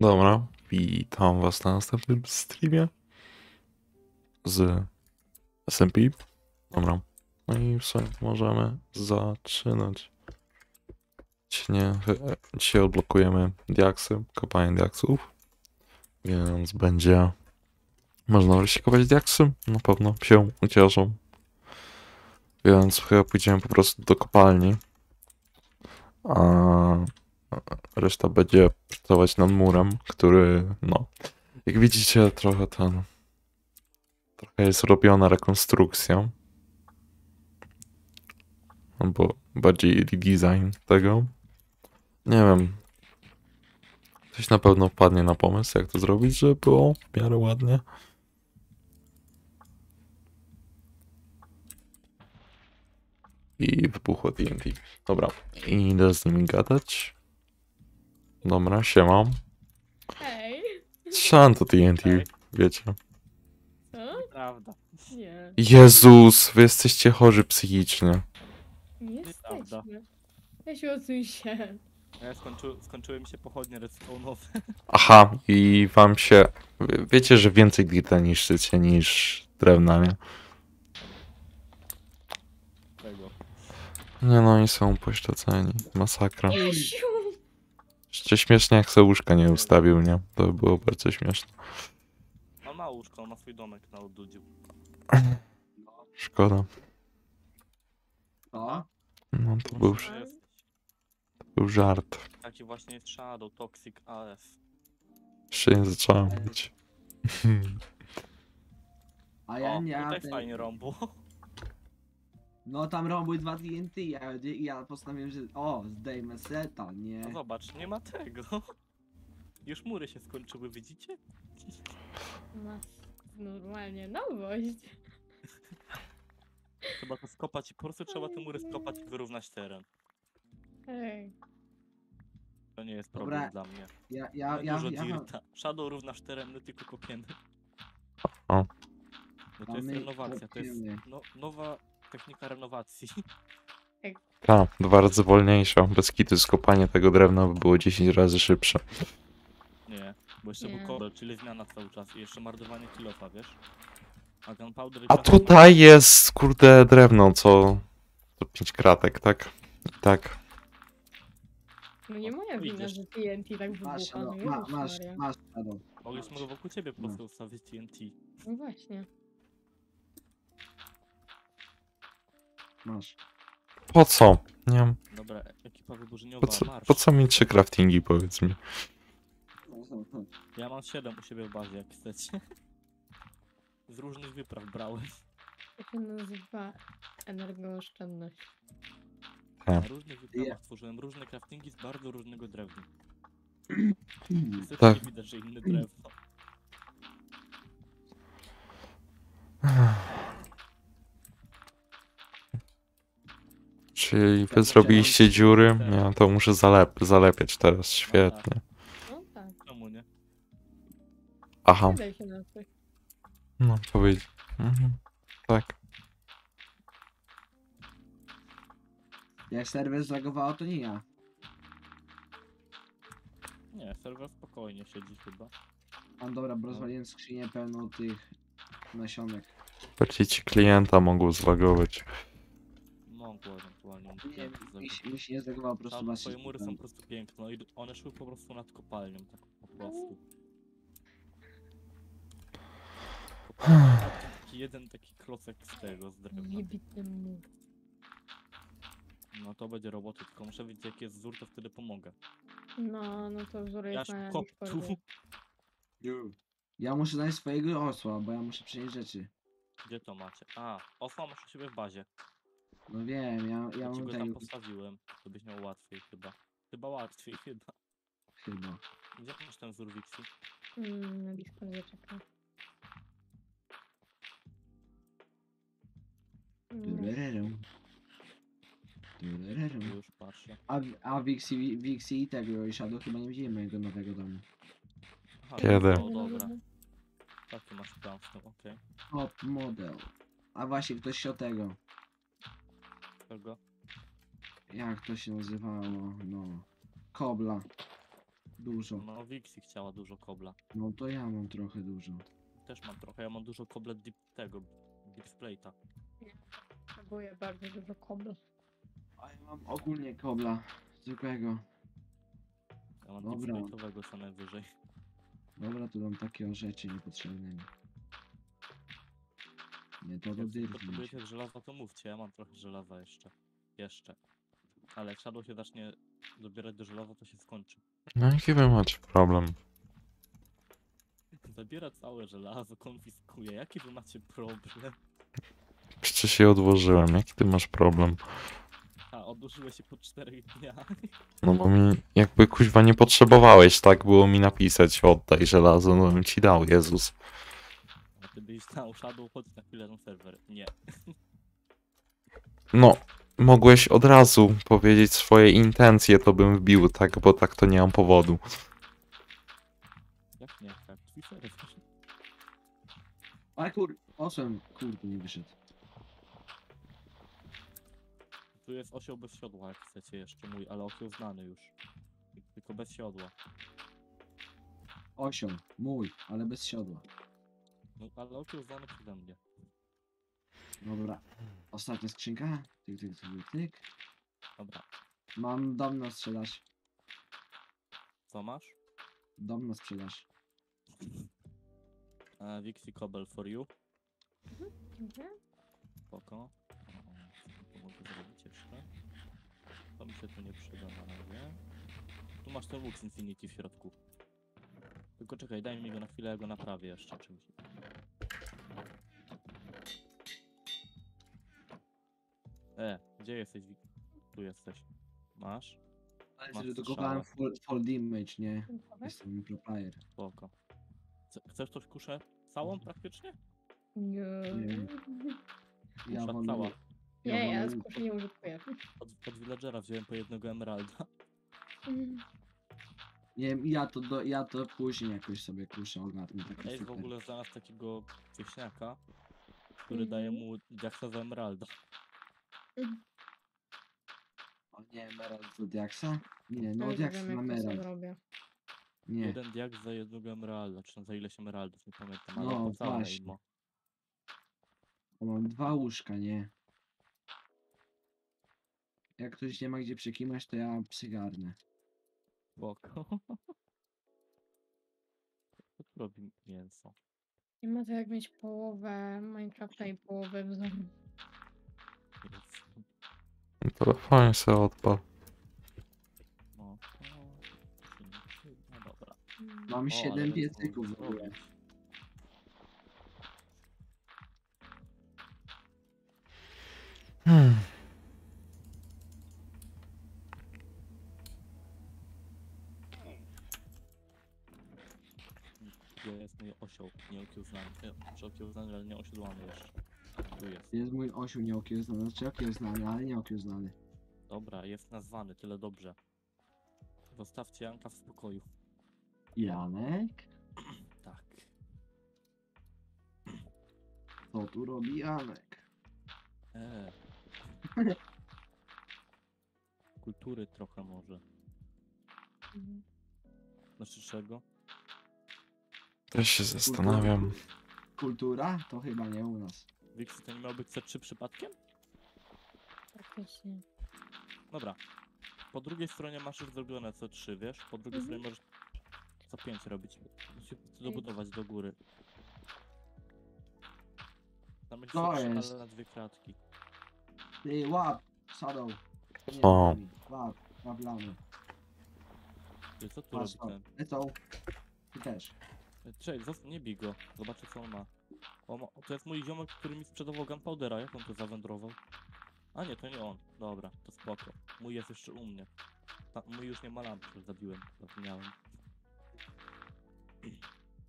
Dobra, witam was na następnym streamie z SMP. Dobra, no i w sumie możemy zaczynać. Dzisiaj, dzisiaj odblokujemy diaksy, kopanie diaksów, więc będzie można wreszcie kopać diaksy, na pewno się ucieszą. Więc chyba pójdziemy po prostu do kopalni. A reszta będzie pracować nad murem, który, no, jak widzicie, trochę ten, trochę jest robiona rekonstrukcja. Albo bardziej redesign tego. Nie wiem. Ktoś na pewno wpadnie na pomysł, jak to zrobić, żeby było w miarę ładnie. I wybuchło TNT. Dobra, i idę z nimi gadać. Dobra, siema. Hej! Strzelam to TNT, wiecie. Co? Prawda. Nie. Jezus, wy jesteście chorzy psychicznie. Nie Nieprawda. jesteśmy. Ja się odsuń się. Ja skończy, skończyły mi się pochodnie redstone'owe. Aha, i wam się... wie- Wiecie, że więcej dirta niszczycie niż drewna, nie? Tego. Nie no, oni są pośledzeni. Masakra. Jasiu! Jeszcze śmiesznie jak se łóżka nie ustawił, nie? To by było bardzo śmieszne. On ma łóżko, on ma swój domek na odludziu. Szkoda. O, No to był, To był żart. taki właśnie jest Shadow, Toxic AF. Jeszcze nie zacząłem mówić. a ja nie. tutaj ten- fajnie rąbu. No tam rąbuj dwa TNT, ja, ja postanowiłem, że o, zdejmę seta, nie. No zobacz, nie ma tego. Już mury się skończyły, widzicie? Masz normalnie nowość. Trzeba to skopać i po prostu trzeba te mury skopać i wyrównać teren. Hej. To nie jest Dobra, problem dla mnie. Ja, ja, Ja, ja, dużo ja, ja dirta. Shadow równasz teren, no tylko kopiemy. O. No to A jest my renowacja, to jest kopiemy. no, nowa technika renowacji. Tak, dwa razy wolniejsza. Bez kitu skopanie tego drewna by było 10 razy szybsze. Nie, bo jeszcze Nie. był kobel, czyli zmiana cały czas i jeszcze marnowanie kilofa, wiesz? A gunpowder i A czasem- tutaj jest, kurde, drewno, co... To 5 kratek, tak? I tak. No nie moja wina, Widzisz. że TNT tak masz, wybucha. no, No ma, Jezus masz, Maria. masz, Shadow. Mogliśmy go wokół ciebie po prostu ustawić TNT. No właśnie. Masz. Po co? Nie wiem. Dobra, ekipa wyburzeniowa, Po co, marsz. po co mi trzy craftingi, powiedz mi? Ja mam 7 u siebie w bazie, jak chcecie. Z różnych wypraw brałem. To się nazywa energooszczędność. Na Tak. różnych wyprawach tworzyłem różne craftingi z bardzo różnego drewna. Niestety Tak. nie widać, że inne drewno. Czyli wy zrobiliście dziury? Ja to muszę zalep zalepiać teraz, świetnie. No tak. Czemu nie? Aha, Nie się no powiedz. Mhm. Tak. Jak serwer zlagowało, to nie ja. Nie, serwer spokojnie siedzi chyba. Mam dobra, bo rozwaliłem skrzynię pełną tych nasionek. Bardziej ci klienta mogło zlagować. Mogło ewentualnie. Nie, mi, się- mi się nie po prostu Tam twoje mury są po prostu piękne, no i one szły po prostu nad kopalnią, tak po prostu. Kopalnia taki jeden taki klocek z tego, z drewna. Wybitny mur. No to będzie roboty, tylko muszę wiedzieć jaki jest wzór, to wtedy pomogę. No, no to wzór Ja jest na kop tu. Ja muszę znaleźć swojego osła, bo ja muszę przynieść rzeczy. Gdzie to macie? A, osła masz u siebie w bazie. No wiem, ja, ja Ja ci mam go tam postawiłem, żebyś miał łatwiej chyba. Chyba łatwiej chyba. chyba. Gdzie masz ten wzór Wixi? Mm, na Discordzie czekam. Mm. Turererum. Już patrzę. A, a Vixi, Vixi i tego i Shadow chyba nie widzimy mojego nowego domu. Aha, Kiedy? No dobra, taki masz plan, no okej. Top model. A właśnie ktoś się o tego. Tego? Jak to się nazywało? No. Kobla. Dużo. No, Wixi chciała dużo kobla. No to ja mam trochę dużo. Też mam trochę, ja mam dużo kobla deep tego, deep plate'a. Potrzebuję bardzo dużo kobla. A ja mam ogólnie kobla. Zwykłego. Ja mam Dobra. deep plate'owego co najwyżej. Dobra, tu mam takie rzeczy niepotrzebne mi. Nie to do Jak potrzebujecie żelaza, to mówcie, ja mam trochę żelaza jeszcze. Jeszcze. Ale jak Shadow się zacznie dobierać do żelaza, to się skończy. No jaki wy macie problem? Zabiera całe żelazo, konfiskuje. Jaki wy macie problem? Przecież je odłożyłem, jaki ty masz problem? A, odłożyłeś się po czterech dniach. No bo mi jakby kuźwa nie potrzebowałeś, tak było mi napisać oddaj żelazo, no bym ci dał, Jezus. A ty byś znał Shadow, chodź na chwilę na serwer. Nie. No, mogłeś od razu powiedzieć swoje intencje, to bym wbił, tak, bo tak to nie mam powodu. Jak nie? Jak twój serwer. Ale kur... Osem, kurde, nie wyszedł. Tu jest osioł bez siodła, jak chcecie jeszcze mój, ale osioł znany już. Tylko bez siodła. Osioł, mój, ale bez siodła. No, ale osioł znany przede mnie. Dobra. Ostatnia skrzynka. Tyk, tyk, tyk, tyk. Dobra. Mam dom na sprzedaż. Co masz? Dom na sprzedaż. Uh, Vixi Cobble for you. Dziękuję. Spoko. O, tu mogę zrobić jeszcze? To mi się tu nie przyda na razie. Tu masz ten łuk z Infinity w środku. Tylko czekaj, daj mi go na chwilę, ja go naprawię jeszcze czymś. E, gdzie jesteś? Wik- Tu jesteś. Masz? Ale Masz zredukowałem strzała. full, full damage, nie? Jestem pro player. Spoko. Chce- Chcesz tą kuszę całą praktycznie? Nie. Nie. Ja Kusza wolę... cała. Nie, ja wolę- nie użytkuję. Od, od villagera wziąłem po jednego emeralda. Nie wiem, ja to, do, ja to później jakoś sobie kuszę ogarnę. taki Ej, w super. ogóle znalazł takiego wieśniaka, który daje mu diaksa za emeralda. O nie, Emerald do Diaksa? Nie, no już Diaks wiem, na jak to sobie Emerald. zrobię. Nie. Jeden diaks za jednego emeralda, czy tam za ileś emeraldów, nie pamiętam, ale No, właśnie. mam dwa łóżka, nie? Jak ktoś nie ma gdzie przekimać, to ja przygarnę. Spoko. Co tu robi mięso? Nie ma to jak mieć połowę Minecrafta i połowę wzoru. Mięso. Telefonie sobie odpal. No, to przyda, dobra. Mam O, siedem ale piecyków w ogóle. Hmm. Jest mój osioł nieokiełznany? E, Czy okiełznany, ale nie osiodłany jeszcze. Tu jest. Jest mój osiu nieokiełznany, znaczy okiełznany, ale nie okiełznany. Dobra, jest nazwany, tyle dobrze. Zostawcie Janka w spokoju. Janek? Tak. Co tu robi Janek? Eee. Kultury trochę może. Mhm. Znaczy czego? Też się zastanawiam. Kultura? To chyba nie u nas. Wixi to nie miał być C3 przypadkiem? Faktycznie. Dobra. Po drugiej stronie masz już zrobione C3, wiesz? Po drugiej Mhm. stronie możesz C5 robić. Musisz dobudować do góry. Tam będzie To C3, jest. ale na dwie kratki. Ty, łap! Shadow! Nie, Łap, łap lamy. Ty, co tu Masz robi to. ten? Lecą. Ty też. E, Czekaj, zost- nie bij go. Zobaczę co on ma. O, ma. To jest mój ziomek, który mi sprzedawał gunpowdera. Jak on tu zawędrował? A nie, to nie on. Dobra, to spoko. Mój jest jeszcze u mnie. Ta, mój już nie ma lampy, już zabiłem. Zapomniałem.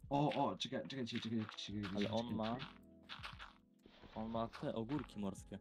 O, o, czekaj, czekaj, czekaj, czekaj, czekaj. Ale czekaj, on czekaj. ma... On ma te ogórki morskie.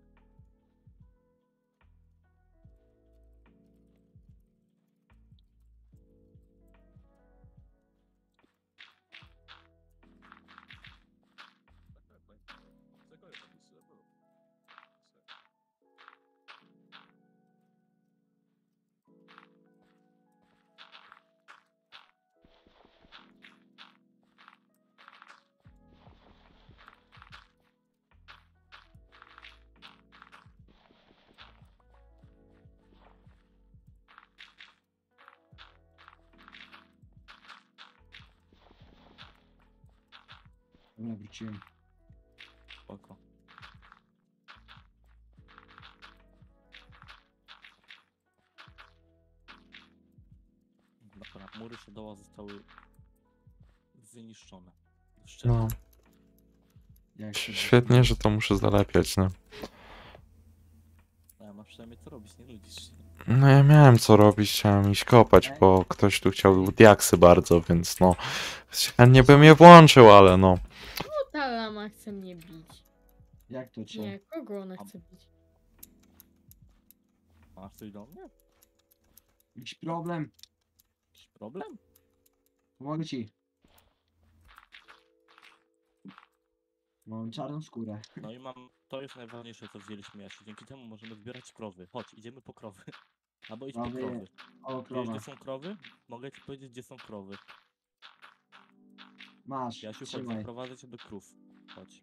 Zostały wyniszczone. Szczerze. No, Jak się świetnie, że to muszę zalepiać, no. Ale masz przynajmniej co robić, nie nudzisz się. No ja miałem co robić, chciałem iść kopać, bo ktoś tu chciał diaksy bardzo, więc no... Chętnie bym je włączył, ale no... No ta lama chce mnie bić. Jak to cię? Nie, kogo ona A- chce bić? Masz coś do mnie? Jakiś problem? Jakiś problem? Pomogę ci. Mam czarną skórę. No i mam, to jest najważniejsze co wzięliśmy Jasiu. Dzięki temu możemy zbierać krowy. Chodź, idziemy po krowy. Albo idź po Krowy, krowy. O, Wiesz krowa. gdzie są krowy? Mogę ci powiedzieć gdzie są krowy. Masz, Jasiu, chodź, trzymaj. zaprowadzę cię do krów. Chodź.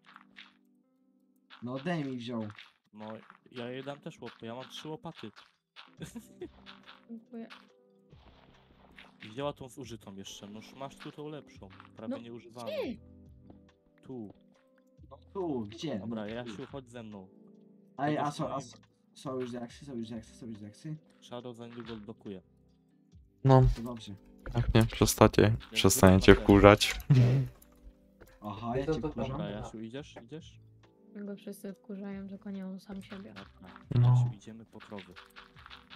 No daj mi wziął. No, ja jej dam też łopy, ja mam trzy łopaty. Dziękuję. Wzięła tą zużytą jeszcze, no już masz tu tą lepszą, prawie No, nieużywaną. Gdzie? Tu. No tu, gdzie? Dobra, no, tu. Jasiu, chodź ze mną. Ej, a są, a s- są już diaksy, są już diaksy, są już diaksy? Shadow za niedługo odblokuje. No, To dobrze. jak nie, przestacie, przestaniecie wkurzać. Aha, ja cię wkurzam. Dobra, Jasiu, idziesz? Idziesz? Go wszyscy wkurzają, tylko nie on sam siebie. Dobra. No. Jasiu, idziemy po krowy.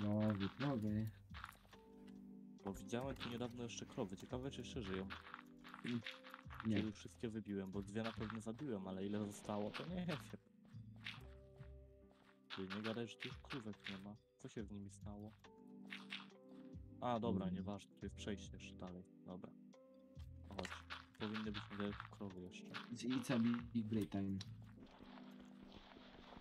Nowy, nowy. Bo widziałem tu niedawno jeszcze krowy, ciekawe czy jeszcze żyją. Nie. Czy już wszystkie wybiłem, bo dwie na pewno zabiłem, ale ile zostało, to nie wiem. Ty nie gadaj, że tu już krówek nie ma. Co się z nimi stało? A, dobra, Mm. nieważne, tu jest przejście jeszcze dalej. Dobra. Chodź. Powinny być niedaleko krowy jeszcze. It's, it's a big, time.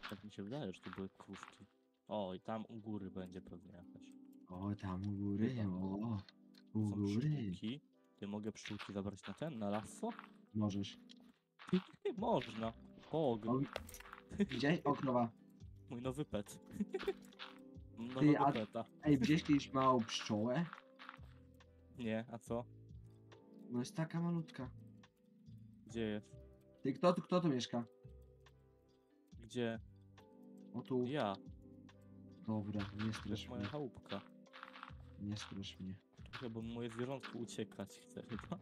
Tak mi się wydaje, że tu były krówki. O, i tam u góry będzie pewnie jakaś. O, tam u góry, o. U Są góry. pszczółki. Ty mogę pszczółki zabrać na ten, na lasso? Możesz. Można. Pog. O, Widziałeś? O, krowa. Mój nowy pet. Mam Ty, Nowego a- peta. Ej, widziałeś kiedyś małą pszczołę? Nie, a co? No jest taka malutka. Gdzie jest? Ty, kto tu, kto tu mieszka? Gdzie? O tu. Ja. Dobra, nie To jest strasz moja mnie. chałupka. Nie strasz mnie. Trochę, bo moje zwierzątko uciekać chce chyba.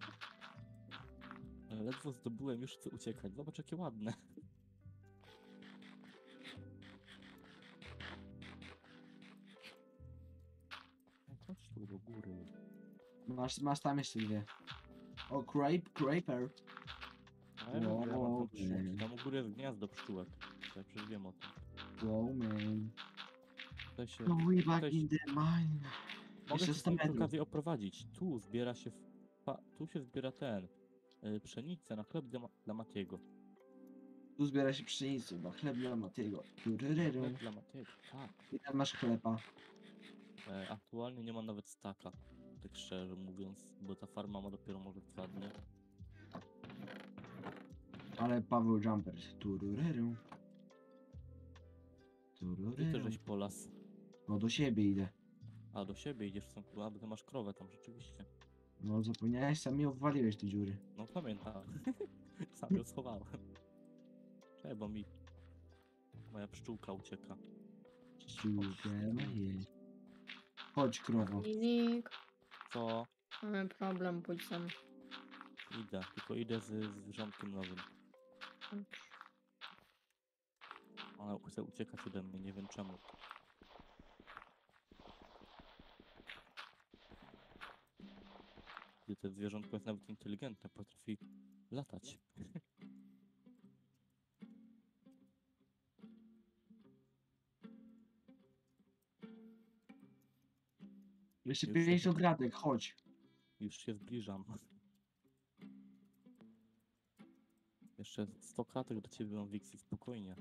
Ledwo zdobyłem, już chcę uciekać. Zobacz jakie ładne. No Chodź tu do góry. Masz, masz tam jeszcze dwie. O, mam tam Wow, pszczółki. man. Tam u góry jest gniazdo pszczółek. Ja przecież wiem o tym. Wow, man. Się... No we back Cześć. in the mine. Mogę Jeszcze cię 100 sobie przy metrów. okazji oprowadzić. Tu zbiera się... Pa... Tu się zbiera ten... Y, pszenicę na chleb dla, dla Matiego. Tu zbiera się pszenicę, bo chleb dla Matiego. Tururyru. Chleb dla Matiego, tak. I tam masz chleba. E, aktualnie nie ma nawet staka, tak szczerze mówiąc, bo ta farma ma dopiero może dwa dni. Ale Paweł Jumpers. Tururyru. Ty też Tururyru. żeś po las. No do siebie idę. A do siebie idziesz, są a bo ty masz krowę tam rzeczywiście. No zapomniałeś, sam mi obwaliłeś te dziury. No pamiętam. Sam ją schowałem. Czekaj, bo mi moja pszczółka ucieka. Szczukę je. Chodź krowo. Lizik, Co? mamy problem, pójdź sam. Idę, tylko idę z, z rządkiem nowym. Ona chce uciekać ode mnie, nie wiem czemu. Gdzie to zwierzątko jest nawet inteligentne, potrafi latać. Jeszcze Już 50 kratek, chodź. Już się zbliżam. Jeszcze 100 kratek do ciebie mam Wixi, spokojnie.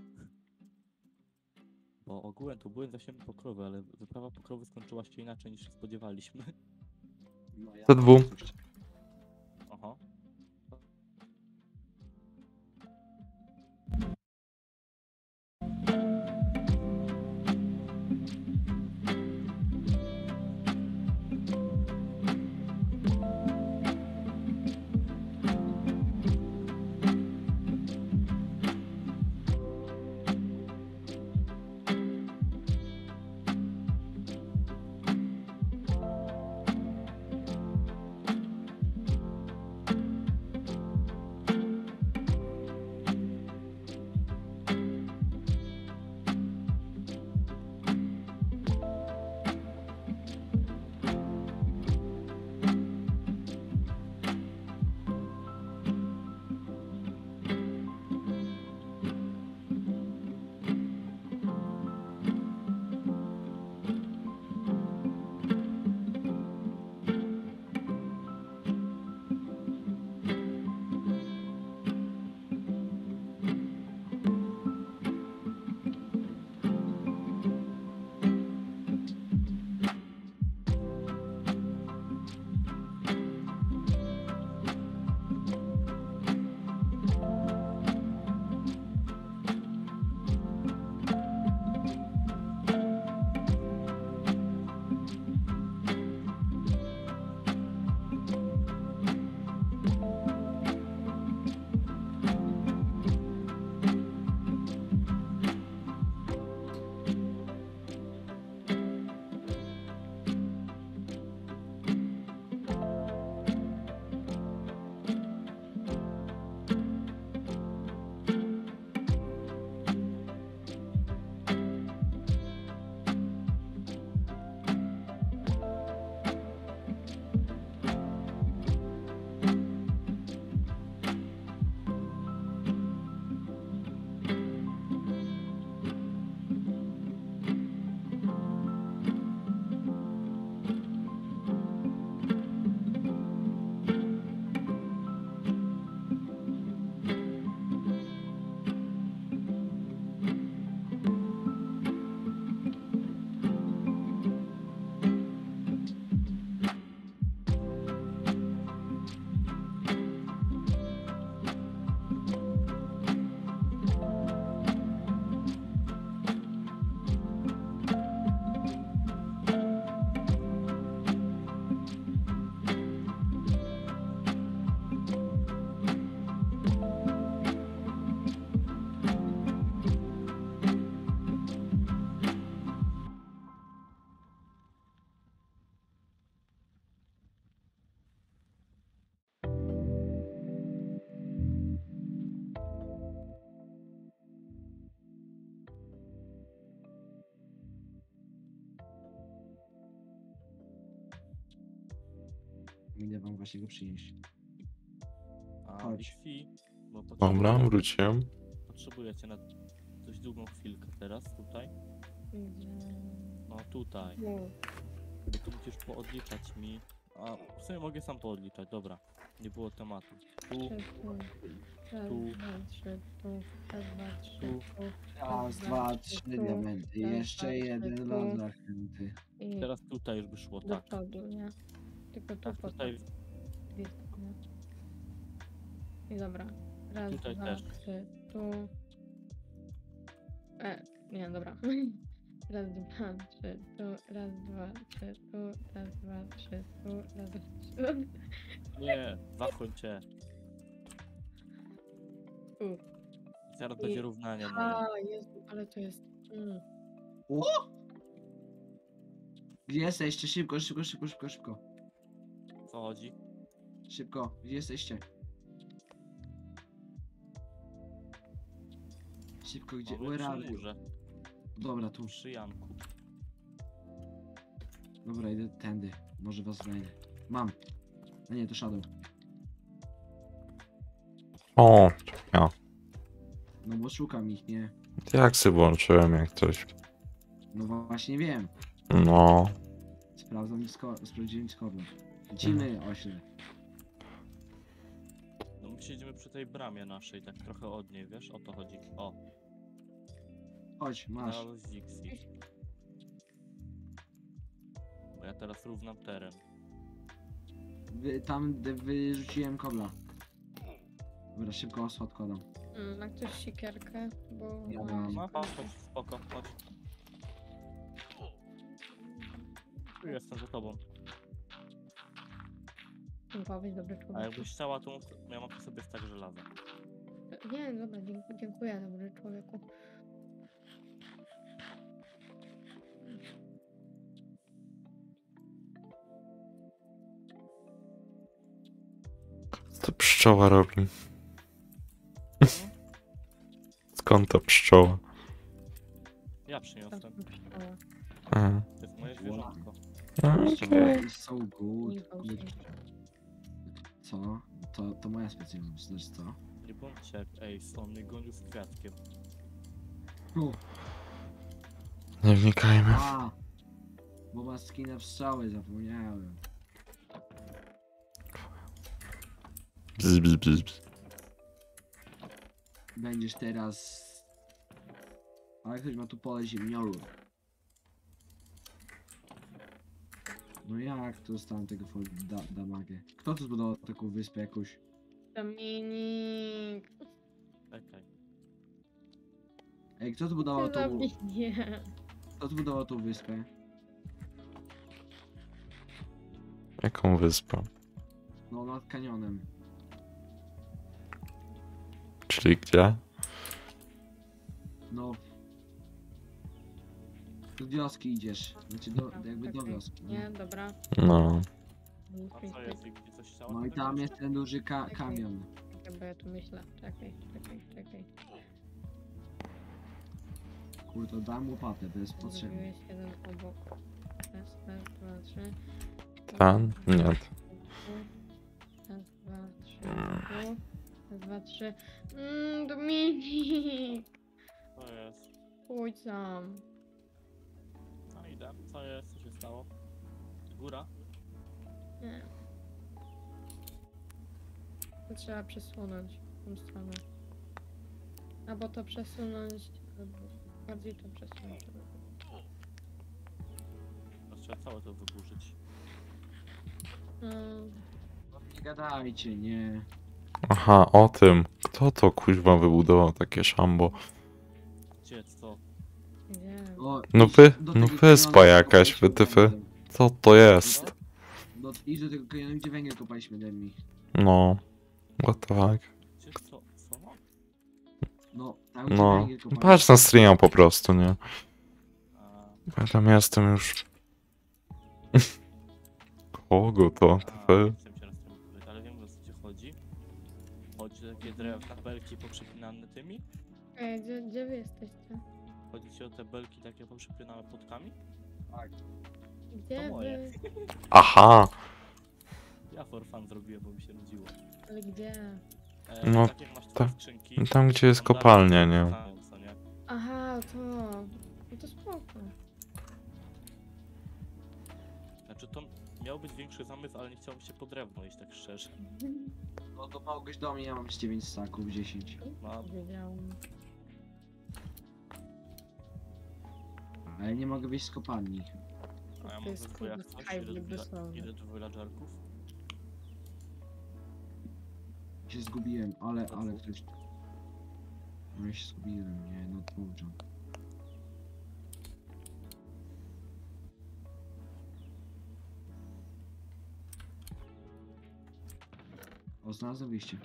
Bo ogółem to byłem za siebie pokrowy, ale wyprawa pokrowy skończyła się inaczej niż się spodziewaliśmy. Te dwu. Właśnie go przynieść. A Chodź. Bo Dobra, potrzebuję- wróciłem. Potrzebujecie na dość długą chwilkę teraz, tutaj. No tutaj. Tu. Bo tu musisz poodliczać mi. A w sumie mogę sam poodliczać, dobra. Nie było tematu. Tu, tu. Tu. Raz, dwa, trzy, diamenty. Jeszcze jeden tu. lot zachęty. Teraz tutaj już by szło, tak. przodu, nie? Tylko tu Tak, tutaj. I dobra. Raz, Tutaj dwa, też. trzy, tu. E, nie, dobra. Raz, dwa, trzy, tu, raz, dwa, trzy, tu, raz, dwa, trzy, tu, raz, dwa, trzy, Nie, zamknął cię. tu. Zaraz I- będzie równanie moje. A, Jezu, ale to jest... Mm. Gdzie jesteście? Szybko, szybko, szybko, szybko, szybko. Co chodzi? Szybko, gdzie jesteście? Szybko, gdzie? Mamy Where are przy you? murze, Dobra, tu. przy Janku. Dobra, idę tędy. Może was znajdę. Mam. A nie, to Shadow. O, ja. No bo szukam ich, nie? Jak sobie włączyłem jak coś. No właśnie wiem. No. Sprawdzam Discord, sprawdziłem Discorda. Lecimy, ośle. No my siedzimy przy tej bramie naszej, tak trochę od niej, wiesz? O to chodzi. O, Chodź, masz. znalazł Zixi. Bo ja teraz równam teren. Wy, tam wyrzuciłem kobla. Dobra, szybko osła odkładam. Mm, Ma ktoś siekierkę? Bo... Ja mam. No chodź, chodź, spoko, chodź. Tu jestem za tobą. Powiedz, dobry A człowiek. jakbyś chciała, to mów- ja mam przy sobie stak żelaza. Nie, dobra, dziękuję, dziękuję, dobry człowieku. Pszczoła robi? Skąd ta pszczoła? Ja przyniosłem. A, To jest moje zwierzątko. Okej. So good. Co? To, to moja specjalność, znaczy co? Nie bądźcie jak Ace, on mnie gonił z kwiatkiem. Nie wnikajmy. a! Bo ma skinę pszczoły, zapomniałem. Bzz, bzz, bzz, bzz. Będziesz teraz... Ale ktoś ma tu pole ziemniolu. No jak to dostałem tego da damagę? Kto tu zbudował taką wyspę jakąś? Dominik! Czekaj. Ej, kto tu budował tą... Dominik! Kto tu budował tą wyspę? Jaką wyspę? No nad kanionem. Czyli gdzie? No. Do wioski idziesz. Znaczy do, jakby do wioski. Nie, dobra. No. A co jest? Ziggy, coś? No i tego tam jest ten duży ka kamion. Czekaj, bo ja tu myślę. Czekaj, czekaj, czekaj. Kurde, dam łopatę, to jest potrzebne. Zrobiłeś jeden obok. Raz, raz, dwa, trzy. Ten? Nie. Raz, dwa, trzy. Tu. Raz, dwa, trzy. Mmm, Dominik! Co jest? Pójdź sam. No idę. Co jest? Co się stało? Góra? Nie. To trzeba przesunąć w tą stronę. Albo to przesunąć, albo bardziej to przesunąć. Teraz trzeba całe to wyburzyć. Mm, Nie gadajcie, nie. Aha, o tym. Kto to kuźwa wybudował takie szambo? Gdzie, co? gdzie? O, No idź wy- do no tego wyspa jakaś, kopaliśmy wytyfy. Co to jest? Do, idź do tego kanionu, gdzie węgiel kopaliśmy, daj mi. No. What the fuck? Gdzie, co? Co? No, tam gdzie No. węgiel kopaliśmy. Patrz na streama po prostu, nie? A, Ja tam jestem już. Kogo to? a, Chodzi o takie drewna, belki poprzypinane tymi? Ej, gdzie, gdzie wy jesteście? Chodzi ci o te belki takie poprzypinane płotkami? Gdzie moje. wy? Aha! Ja for fun zrobiłem, bo mi się nudziło. Ale gdzie? E, No, tak jak masz tak. twoje skrzynki, Tam, gdzie jest tam dalej kopalnia, nie? wracają, co nie? Aha, to... No to spoko. Znaczy to miał być większy zamysł, ale nie chciało mi się po drewno iść, tak szczerze. No to mogłeś do mnie, ja mam z 9 staków, 10. No, Wiedziałam. Ale nie mogę wyjść z kopalni. a ja To mam jest ze kurde dwójak coś, ile skyblock dwójak- dosłownie. ile dwójlaczarków? Się zgubiłem, ale, To ale ktoś... No ja się zgubiłem, nie, no kurczę. O, znalazłem wyjście.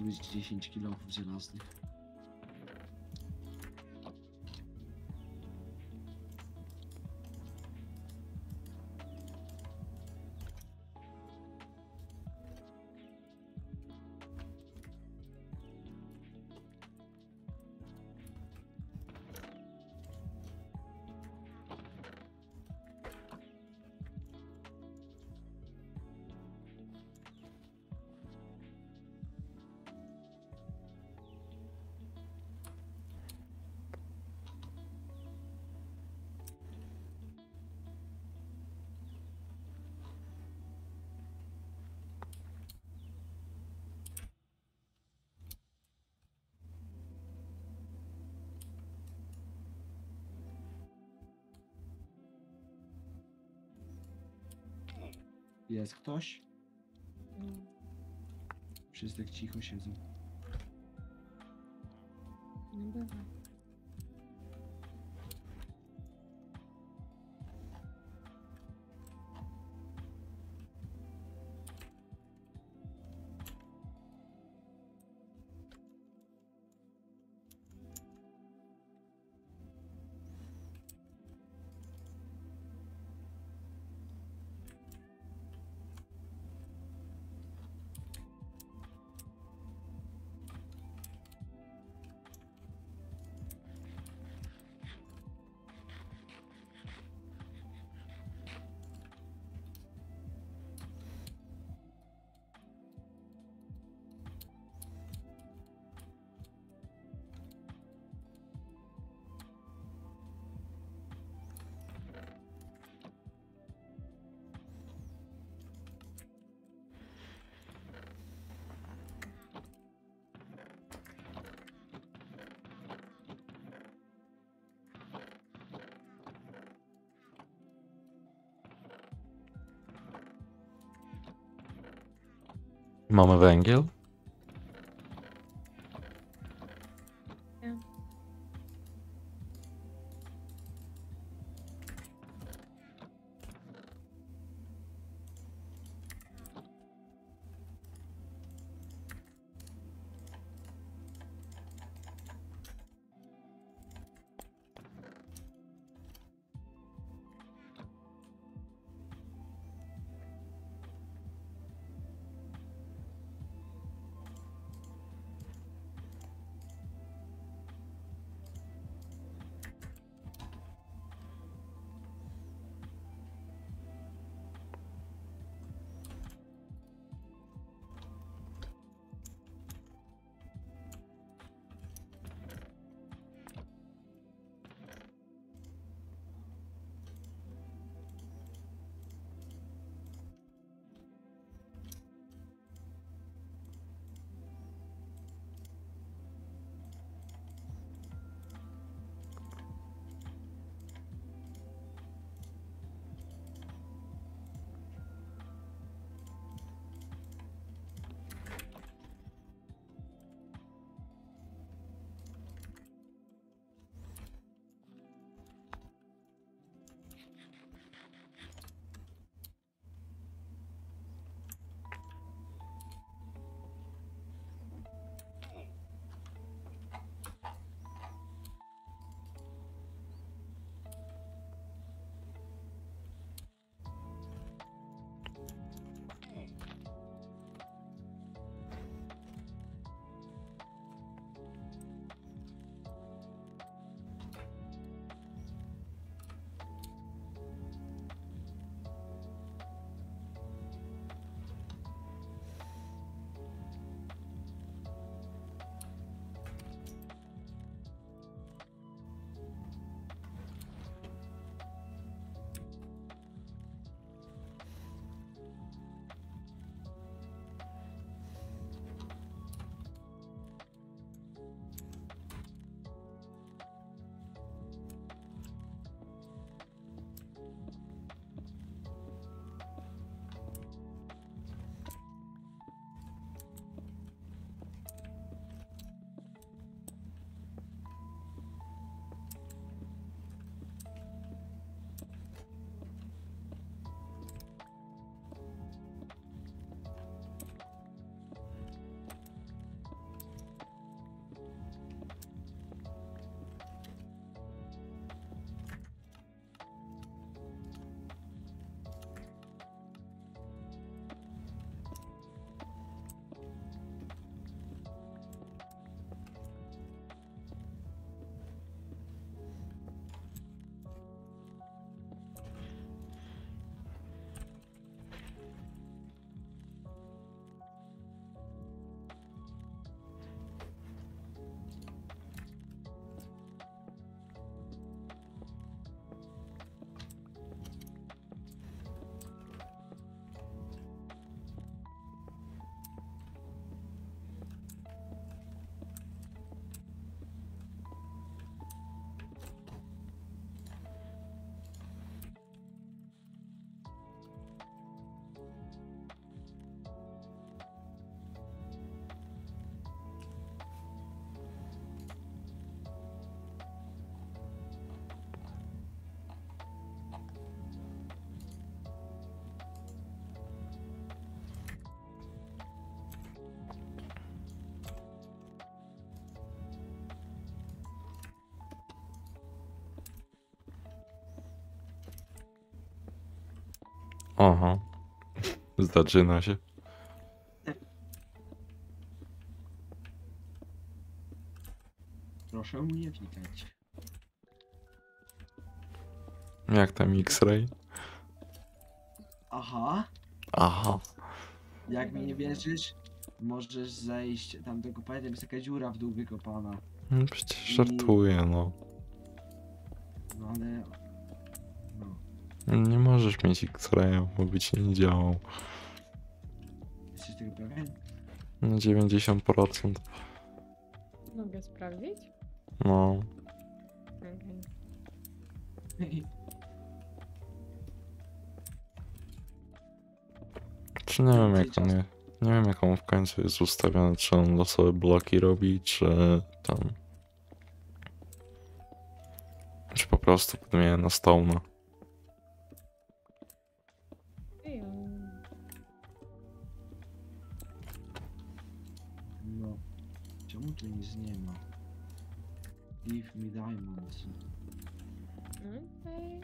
Być 10 kilofów żelaznych. Jest ktoś? Wszyscy tak cicho siedzą. Mamy węgiel? Aha. Zaczyna się. Proszę nie wnikać. Jak tam X-Ray? Aha. Aha. Jak mi nie wierzysz, możesz zejść tam do kopalni, tam jest taka dziura w dół wykopana. No przecież żartuję, no. No ale... No. Nie możesz mieć X-Raya, bo by ci nie działał. Jesteś tego pewien? Na 90%. Mogę sprawdzić? No. Czy nie wiem jak on Nie wiem jak on w końcu jest ustawiony, czy on losowe bloki robi, czy tam... Czy po prostu podmienia na stone. Tu nic nie ma? Give me diamonds. Okej.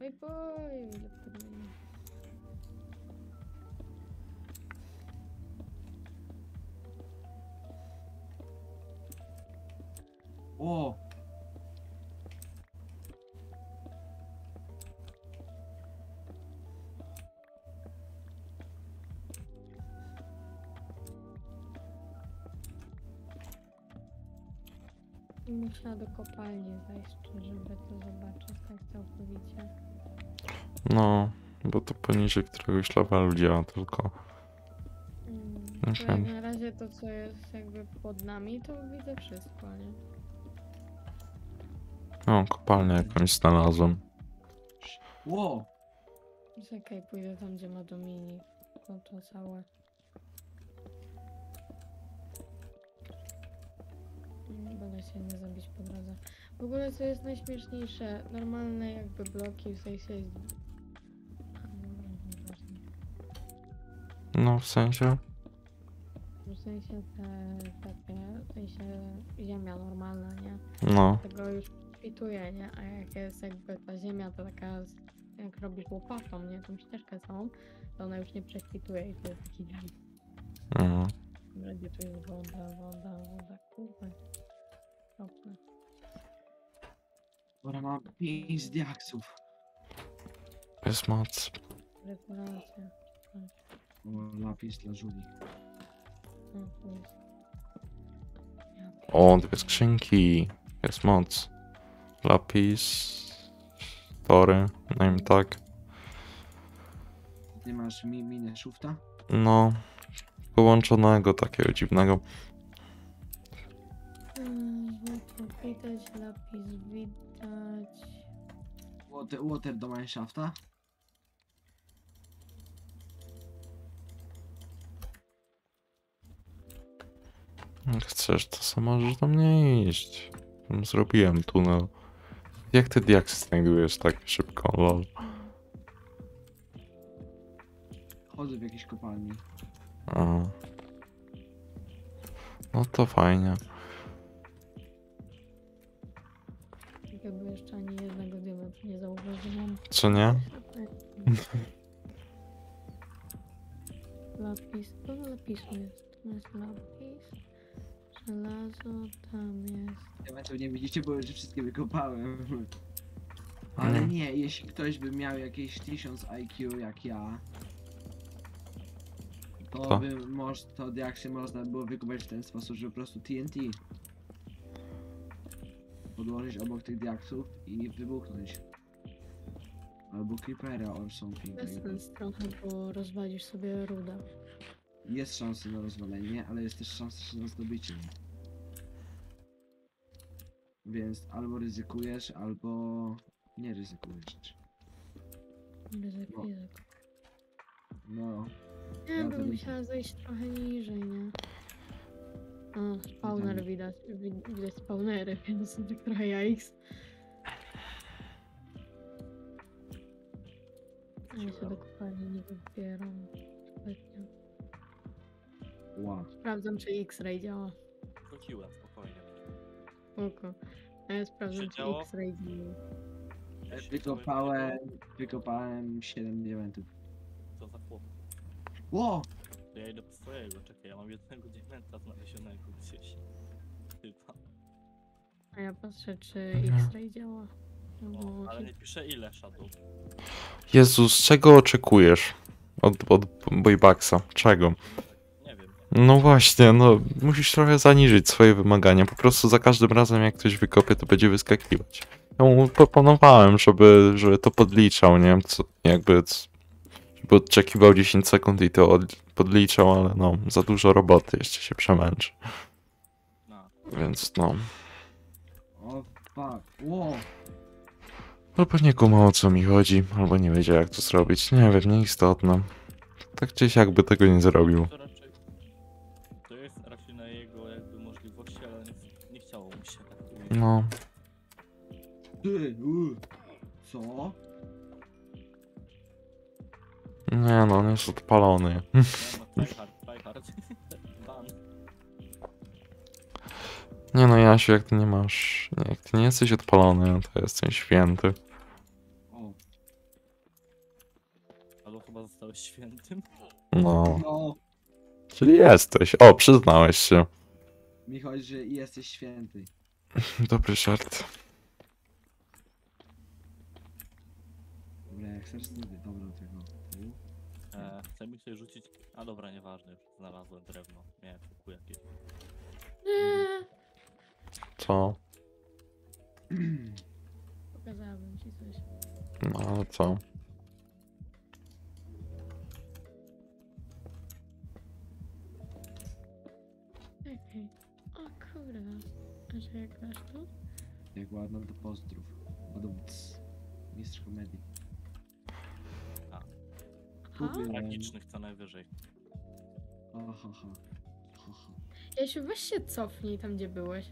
Oj, boj, ile. O! Musiała do kopalni zajść, żeby to zobaczyć tak całkowicie. No, bo to poniżej któregoś levelu działa tylko. Mm, to jak na razie to, co jest jakby pod nami, to widzę wszystko, nie? O, kopalnię jakąś znalazłem. Ło! Czekaj, pójdę tam, gdzie ma Dominik. No to całe. Mm, Będę się nie zabić po drodze. W ogóle co jest najśmieszniejsze, normalne jakby bloki w sensie... Nieważne. No, w sensie? W sensie te takie, w sensie ziemia normalna, nie? No. Tego już kwituje, nie? A jak jest jakby ta ziemia, to taka, jak robisz łopatą, nie? Tą ścieżkę całą, to ona już nie przekwituje i to jest taki. Mhm. Gdzie tu jest woda, woda, woda, kurwa. Kropla. Dobra, mam 5 diaksów. Jest moc. Regulacja. O, lapis dla. No. Ja O, dwie skrzynki. Jest moc. Lapis. Tory. No im tak. Ty masz mi minę szufta? No. Połączonego takiego dziwnego. Widać, lapis widać. Water, water do mineshafta? Jak chcesz, to sam możesz do mnie iść. Zrobiłem tunel. Jak ty diaksy znajdujesz tak szybko, lol? Chodzę w jakiejś kopalni. A. No to fajnie. Jakby jeszcze ani jednego diamentu nie zauważyłam. Co nie? Lapis, to lapisu jest. Tu jest lapis. Żelazo, tam jest. Diamentów nie widzicie, bo już wszystkie wykopałem. Ale nie, jeśli ktoś by miał jakieś 1000 IQ jak ja, to To? by moż, to diaksy można było wykopać w ten sposób, że po prostu TNT podłożyć obok tych diaksów i wybuchnąć. Albo creepera or something. Bez sens trochę, bo rozwalisz sobie rudę. Jest szansa na rozwalenie, ale jest też szansa na zdobycie. Więc albo ryzykujesz, albo nie ryzykujesz. Ryzyk, No. ryzyk. No, Nie, Ja bym musiała zejść trochę niżej, nie? A, spawner widać, wi- widać spawnery, więc tak trochę jajks. Ja się do kopalni nie wybieram zbytnio. ła. Sprawdzam, czy X-ray działa. Wróciłem, spokojnie. Oko. A ja sprawdzam, czy działo? X-ray działa. Wykopałem, wykopałem 7 diamentów. Co za chłop. Ło! Ja idę po swojego, czekaj, ja mam jednego diamenta znalezionego gdzieś. Chyba. A ja patrzę, czy Mhm. X-ray działa. No, O, ale nie pisze ile Shadow. Jezus, czego oczekujesz od, od Boybaxa? Czego? Nie wiem. No właśnie, no musisz trochę zaniżyć swoje wymagania. Po prostu za każdym razem jak ktoś wykopie, to będzie wyskakiwać. Ja mu proponowałem, żeby, żeby to podliczał, nie wiem, co, jakby, żeby odczekiwał 10 sekund i to od, podliczał, ale no, za dużo roboty, jeszcze się przemęczy. Na. Więc no, O fuck. Ło! albo nie kumał o co mi chodzi, albo nie wiedział jak to zrobić, nie wiem, nieistotne. Tak gdzieś jakby tego nie zrobił. To raczej... To jest raczej na jego jakby możliwości, ale nie, nie chciało mu się tak No, Ty, u. Co? Nie no, on jest odpalony. No. Nie no, Jasiu, jak ty nie masz, nie, jak ty nie jesteś odpalony, to jesteś święty. O. Albo chyba zostałeś świętym. No, No. czyli jesteś. O, przyznałeś się. Mi chodzi, że jesteś święty. Dobry żart. Dobra, jak chcesz znajdę, dobra tego. Tu. E, chcę mi sobie rzucić... A dobra, nieważne, już znalazłem drewno. Miałem kuku jakieś. Nie, Co? pokazałabym ci coś. No, ale co? Czekaj. O kurde. A że jak grasz tu? Jak ładno to pozdrów. Badumc. Mistrz komedii. Aha. Kupię. Tragicznych co najwyżej. Ha, ha, ha. Ha, ha. Jasiu, weź się cofnij tam, gdzie byłeś.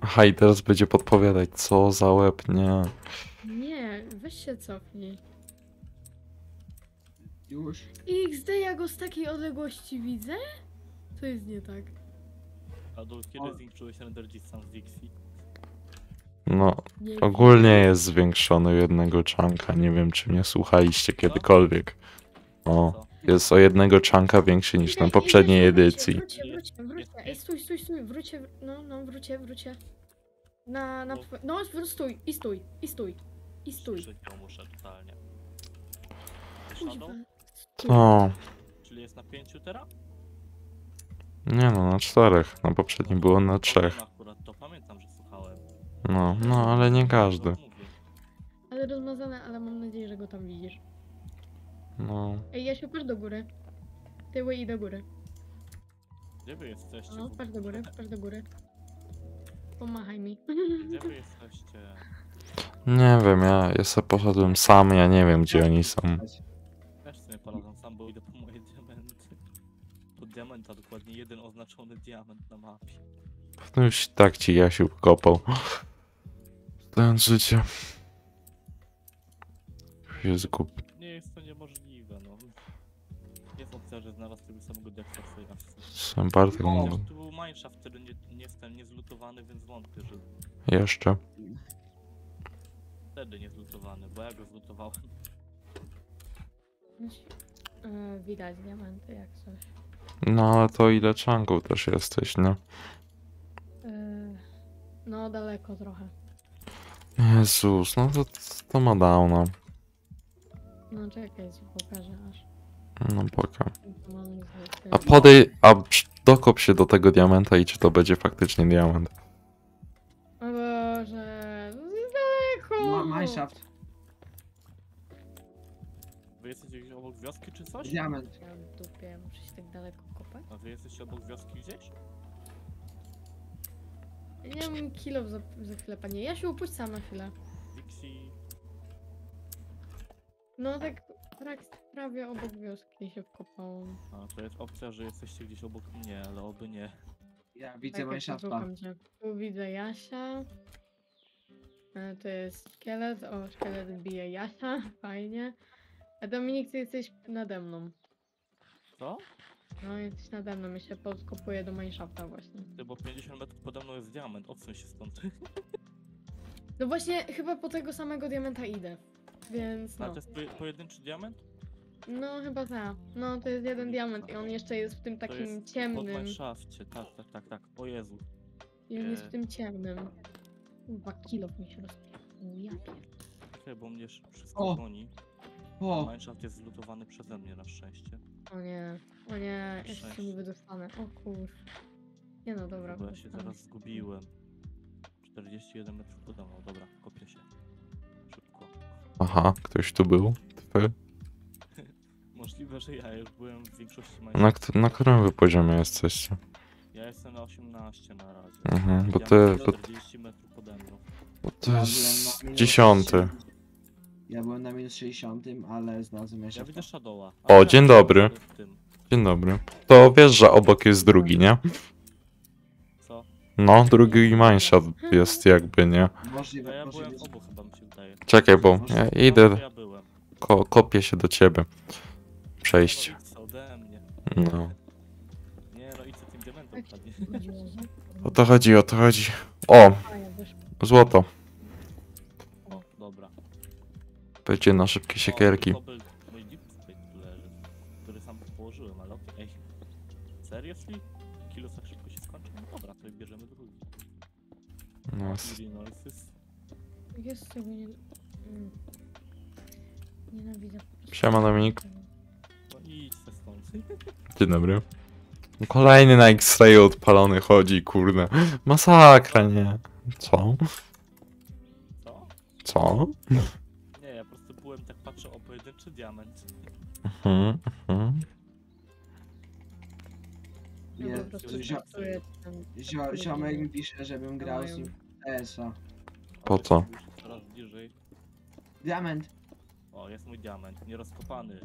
Aha, i teraz będzie podpowiadać, co za łeb, nie. Nie, weź się cofnij. Już? XD, ja go z takiej odległości widzę? To jest nie tak. A do O. kiedy zwiększyłeś render distance Dixie? No, Nie ogólnie jest zwiększony o jednego czanka. Nie wiem, czy mnie słuchaliście kiedykolwiek. O, Co? jest o jednego czanka większy niż na poprzedniej edycji. Wróćcie, wróćcie, wróćcie. Ej, stój, stój, stój, wróćcie, wr- no, no, wróćcie, wróćcie. Na, na, No. no, stój, i stój, i stój, i stój. Krzyczał muszę totalnie. Shadow? Kuźwa, stój. O, Czyli jest na pięciu teraz? nie no, na czterech. Na poprzednim było na trzech. No, no, ale nie każdy. Ale rozmazane, ale mam nadzieję, że go tam widzisz. No, Ej, Jasiu, patrz do góry. Tyły i do góry. Gdzie wy jesteście? No, patrz do góry, patrz do góry. Pomachaj mi. Gdzie wy jesteście? nie wiem, ja, ja sobie poszedłem sam, ja nie wiem, gdzie oni są. Też sobie polazam sam, bo idę po moje diamenty. Po diamenta, dokładnie jeden oznaczony diament na mapie. No już tak ci Jasiu kopał. Zdając życie. Jest głupi. Nie jest to niemożliwe, no. Jest opcja, że znalazł tego samego deksa w swojej. Sam Bartek O. mówił. Chociaż tu był mineshaft, który nie, nie jest ten niezlutowany, więc wątpię, że Jeszcze. wtedy nie zlutowany, bo ja go zlutowałem. E, widać diamenty jak coś. No ale to ile czanków też jesteś, nie? E, no, daleko trochę. Jezus, no to, to ma downa. No, czekaj, ci pokażę aż. No poka. A podej, a dokop się do tego diamenta i czy to będzie faktycznie diament. O Boże, jest daleko! Ma, mineshaft. Wy jesteście gdzieś obok wioski czy coś? Diament. Ja w dupie, muszę się tak daleko kopać. A wy jesteście obok wioski gdzieś? Ja nie mam kilo za, za chwilę, panie. Ja się upuść sam na chwilę. Dixie... No tak prak- prawie obok wioski się wkopałam. A, to jest opcja, że jesteście gdzieś obok mnie, ale oby nie. Ja widzę Tak, mineshafta. Tu widzę Jasia. E, To jest szkielet. O, szkielet bije Jasia. Fajnie. A Dominik, ty jesteś nade mną. Co? No jesteś nade mną, ja się podkopuję do Mineshafta właśnie. Ty, bo 50 metrów pode mną jest diament, odsuń się stąd. No właśnie, chyba po tego samego diamenta idę. Więc A no. to jest poje- pojedynczy diament? No chyba tak. No to jest jeden diament i on jeszcze jest w tym To takim jest pod ciemnym. Mineshafcie, tak, tak, tak, tak. O Jezu. I on jest w e. tym ciemnym. Chyba kilo mi się rozpierdolił. Ja pierdolę. Czekaj, bo mnie sz- wszystko O! goni. O, Mineshaft jest zlutowany przeze mnie na szczęście. O nie, o nie, jeszcze Sześć. nie wydostanę. O kur... Nie no dobra, Bo ja się zaraz zgubiłem. 41 metrów pode mną, dobra, kopię się. Szybko. Aha, ktoś tu był? Ty? Możliwe, że ja już byłem w większości Na, kt- na którym wy poziomie jesteście? Ja jestem na 18 na razie. Mhm, bo Diament ty, bo, 40 metrów pode mną. bo to ja jest dziesiąty. 60. Ja byłem na minus 60, ale znalazłem jeszcze. Ja widzę Shadowa. O, dzień dobry. Dzień dobry. To wiesz, że obok jest drugi, nie? Co? No, drugi mineshaft jest jakby, nie? Możliwe, ja byłem obu chyba mi się wydaje. Czekaj, bo ja idę, ko kopię się do ciebie. Przejść. No. Nie no, co tym diamentem że- O to chodzi, o to chodzi. O, złoto. Będzie na szybkie siekierki. Który sam położyłem, ale. Seriously? Kilo tak szybko się skończy? No dobra, to bierzemy drugi. No. Jest nie... Mm. Nienawidzę. Siema, Dominik. No idź se stąd. Dzień dobry. Kolejny na X-Ray odpalony chodzi, kurde. Masakra, nie? Co? Co? Co? Mhm, mhm. Ja Nie, po prostu to zio- pracuję tam. Zio, ziomek mi pisze, żebym grał z nim TS-a. Po co? już Coraz bliżej. Diament. O, jest mój diament, nierozkopany.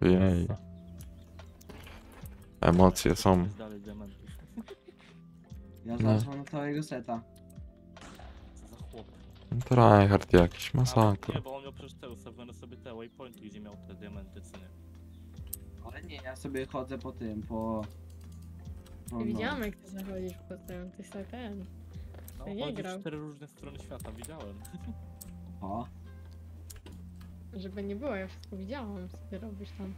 Jej. Emocje są. Jest dalej diamentów. Ja zaraz mam całego seta. Co za chłop. Tryhard jakiś, A, masakra. Nie, bo on miał przecież te ustawione sobie te waypointy, gdzie miał te diamenty, co nie? Ale nie, ja sobie chodzę po tym, po... po no. widziałam jak ty zachodzisz po tym, ty sobie ten. No, Ty nie chodzi w cztery różne strony świata, widziałem. O, Żeby nie było, ja wszystko widziałam, co ty robisz tam.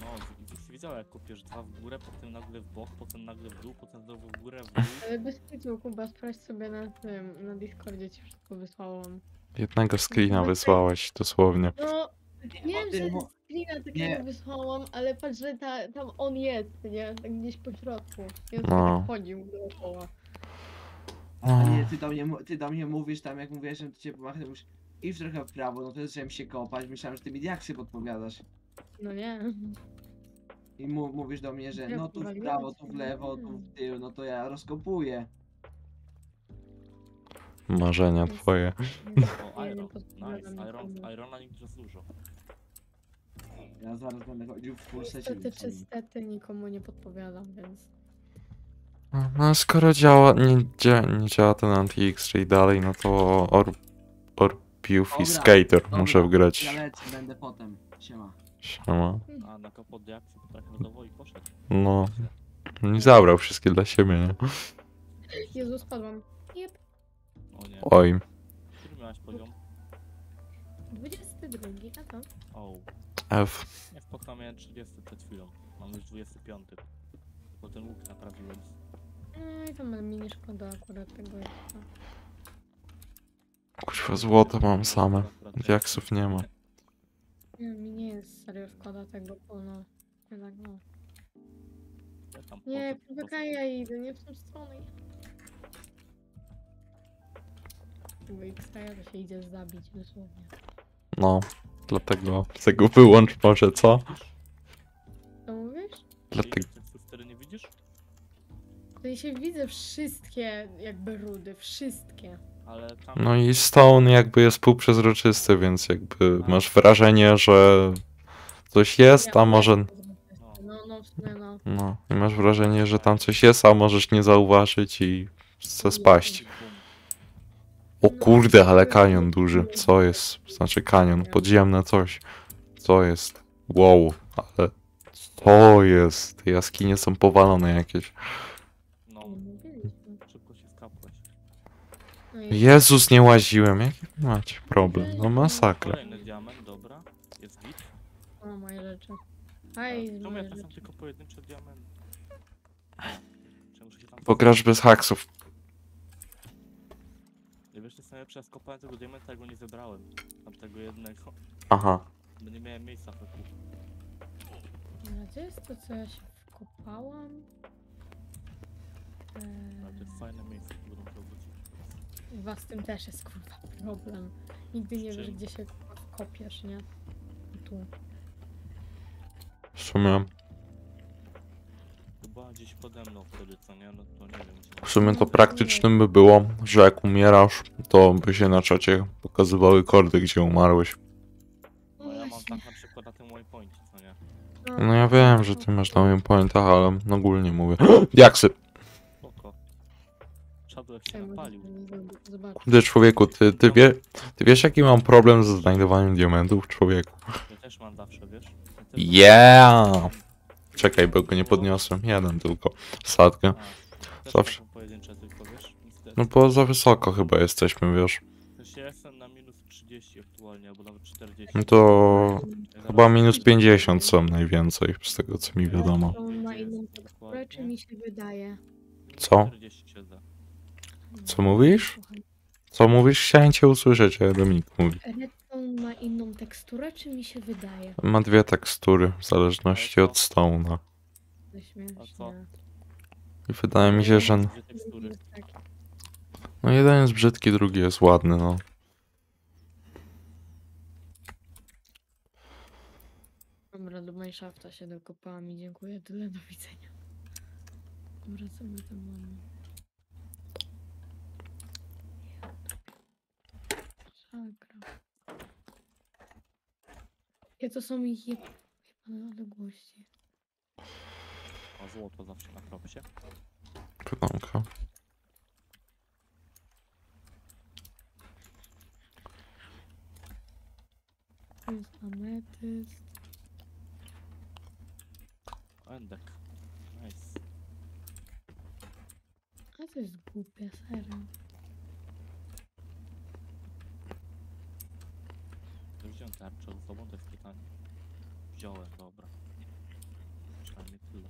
No, widzisz, widziałem jak kopiesz dwa w górę, potem nagle w bok, potem nagle w dół, potem znowu w górę, w dół. Ale bez kitu, Kuba, sprawdź sobie na tym, na Discordzie ci wszystko wysłałam. Jednego screena wysłałeś, dosłownie. No, Nie, wiem, że screena takiego nie. wysłałam, ale patrz, że ta, tam on jest, nie? Tak gdzieś po środku. I on No. no. tak chodził dookoła. A nie, ty do mnie, ty do mnie mówisz tam, jak mówisz, że cię pomachę, mówisz idź trochę w prawo, no to zacząłem się kopać, myślałem, że ty mi diaksy podpowiadasz. No nie. I mu, mówisz do mnie, że no tu w prawo, tu w lewo, tu w tył, no to ja rozkopuję. Marzenia twoje. O, nie iron, nice, iron, nikomu. irona nigdy za dużo. Ja zaraz będę chodził w full secie. Niestety czy stety nikomu nie podpowiadam, więc... No skoro działa, nie, dzia, nie działa ten anti-X-Ray dalej, no to Or, Orpiuf i Dobra, Skater dobra, muszę wgrać. Ja lecę, będę potem. Siema. Siema. A, na kapot diakcji potrafię lodowo i poszedł. No. Nie zabrał wszystkie dla siebie, nie? Jezu, spadłam. O nie. Oj. Który miałeś poziom? 22, a to? O, F. ja spoko miałem 30 przed chwilą. Mam już 25. Bo ten łuk naprawiłem. No i tam mi nie szkoda akurat tego jeszcze. Kurwa, złoto mam same. Diaksów nie ma. Nie, mi nie jest serio szkoda tego, bo no... Jednak no. Ja tam Nie, chodzę po prostu. ja idę, nie w tą stronę. X-Raya to się idzie zabić dosłownie. No. Dlatego tego wyłącz może, co? Co mówisz? Dlatego... Wtedy nie widzisz? To ja się widzę wszystkie jakby rudy, wszystkie. Ale tam... No i stone jakby jest półprzezroczysty, więc jakby masz wrażenie, że coś jest, a może... No, no, no. No. I masz wrażenie, że tam coś jest, a możesz nie zauważyć i chce spaść. O kurde, ale kanion duży. Co jest? Znaczy kanion, podziemne coś. Co jest? Wow, ale To jest. Te jaskinie są powalone jakieś. No, szybko się skapłeś. No Jezus, nie łaziłem. Jaki macie problem? No masakra. Kolejny diament, dobra. Jest git. o moje rzeczy. Moje ja to są rzeczy. tylko pojedyncze diamenty? Czemu się tam... Pograsz bez haksów. Przez kopałem tego diamenta, ja go nie zebrałem. Tamtego jednego. Aha. Bo nie miałem miejsca w eku. Dobra, Gdzie jest to, co ja się wkopałam? Ale to jest Eee, fajne miejsce, w którym to wrócić. Chyba z tym też jest kurwa problem. Nigdy nie wiesz, gdzie się kurwa wkopiesz, nie? Tu. W sumie, Chyba gdzieś pode mną wtedy, co nie? No to nie wiem gdzie. w sumie to praktycznym by było, że jak umierasz, to by się na czacie pokazywały kordy, gdzie umarłeś. No ja mam tak na przykład na tym waypoincie, co nie? No ja wiem, że ty masz na moim pointach, ale ogólnie mówię. Diaksy! Spoko. Shadowek się napalił. Zobacz. Kurde człowieku, ty, ty, wie, ty wiesz jaki mam problem ze znajdowaniem diamentów, człowieku? Ja też mam zawsze, wiesz? Ja też mam- Yeah! Czekaj, bo go nie podniosłem. Jeden tylko. A, też Zawsze. mam pojedyncze tylko, wiesz? Niestety. No bo za wysoko chyba jesteśmy, wiesz. Też ja jestem na minus 30 aktualnie, albo nawet 40. No to chyba minus 50 są najwięcej, z tego co mi wiadomo. Inną teksturę, czy mi się wydaje? Co? 40 siedzę. Co mówisz? Co mówisz? Chciałem cię usłyszeć, ale Dominik mówi. Redstone ma inną teksturę, czy mi się wydaje? Ma dwie tekstury, w zależności od stone'a. To śmiesznie. A co? I wydaje mi się, że Dwie tekstury. No jeden jest brzydki, drugi jest ładny, no. Dobra, do Mineshafta się dokopałam i dziękuję. Tyle, do widzenia. Dobra, co my tam mamy? Szakra. Jakie to są ich jeb... jebane odległości? A złoto zawsze na kropsie. Pytanka. Tu jest ametyst. Endek. Nice. A to jest głupie, serio. Ja wziąłem tarczę sobą, to jest pytanie. Wziąłem, dobra. Przynajmniej tyle.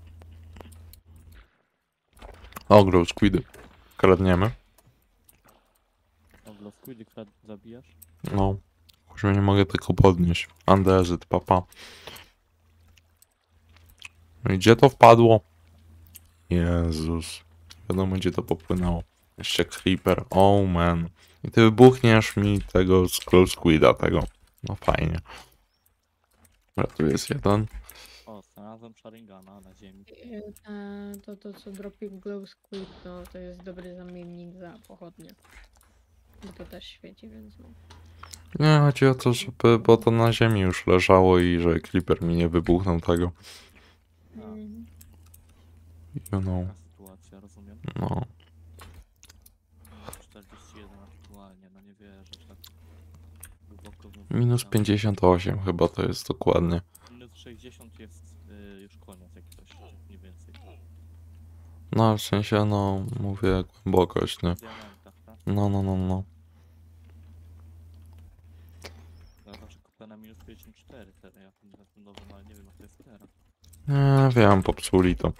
Ogro, squidy. Kradniemy. Dobra, squidy, które zabijasz? No. Już nie mogę tego podnieść. Andezyt, papa. No i gdzie to wpadło? Jezus. Wiadomo gdzie to popłynęło. Jeszcze creeper. Oh man. I ty wybuchniesz mi tego scroll squida tego. No fajnie. Dobra, tu jest jeden. O, znalazłem Sharingana na ziemi. E, e, To, to co dropi glow squid, no to jest dobry zamiennik za pochodnie. I to też świeci, więc no. Nie, chodzi o to, żeby, bo to na ziemi już leżało i że creeper mi nie wybuchnął tego. Mm. You know. Taka sytuacja, rozumiem? No. Minus 41 aktualnie, no nie wierzę, że tak głęboko bym Minus wpadał. 58 chyba to jest dokładnie. Minus 60 jest y, już koniec, jak coś, nie więcej. No, w sensie, no, mówię głębokość, nie? Tak? No, no, no, no. Zawsze kupię na minus 54 teraz, ja na tym nowym, ale nie wiem jak to jest teraz. Nie wiem, popsuli to.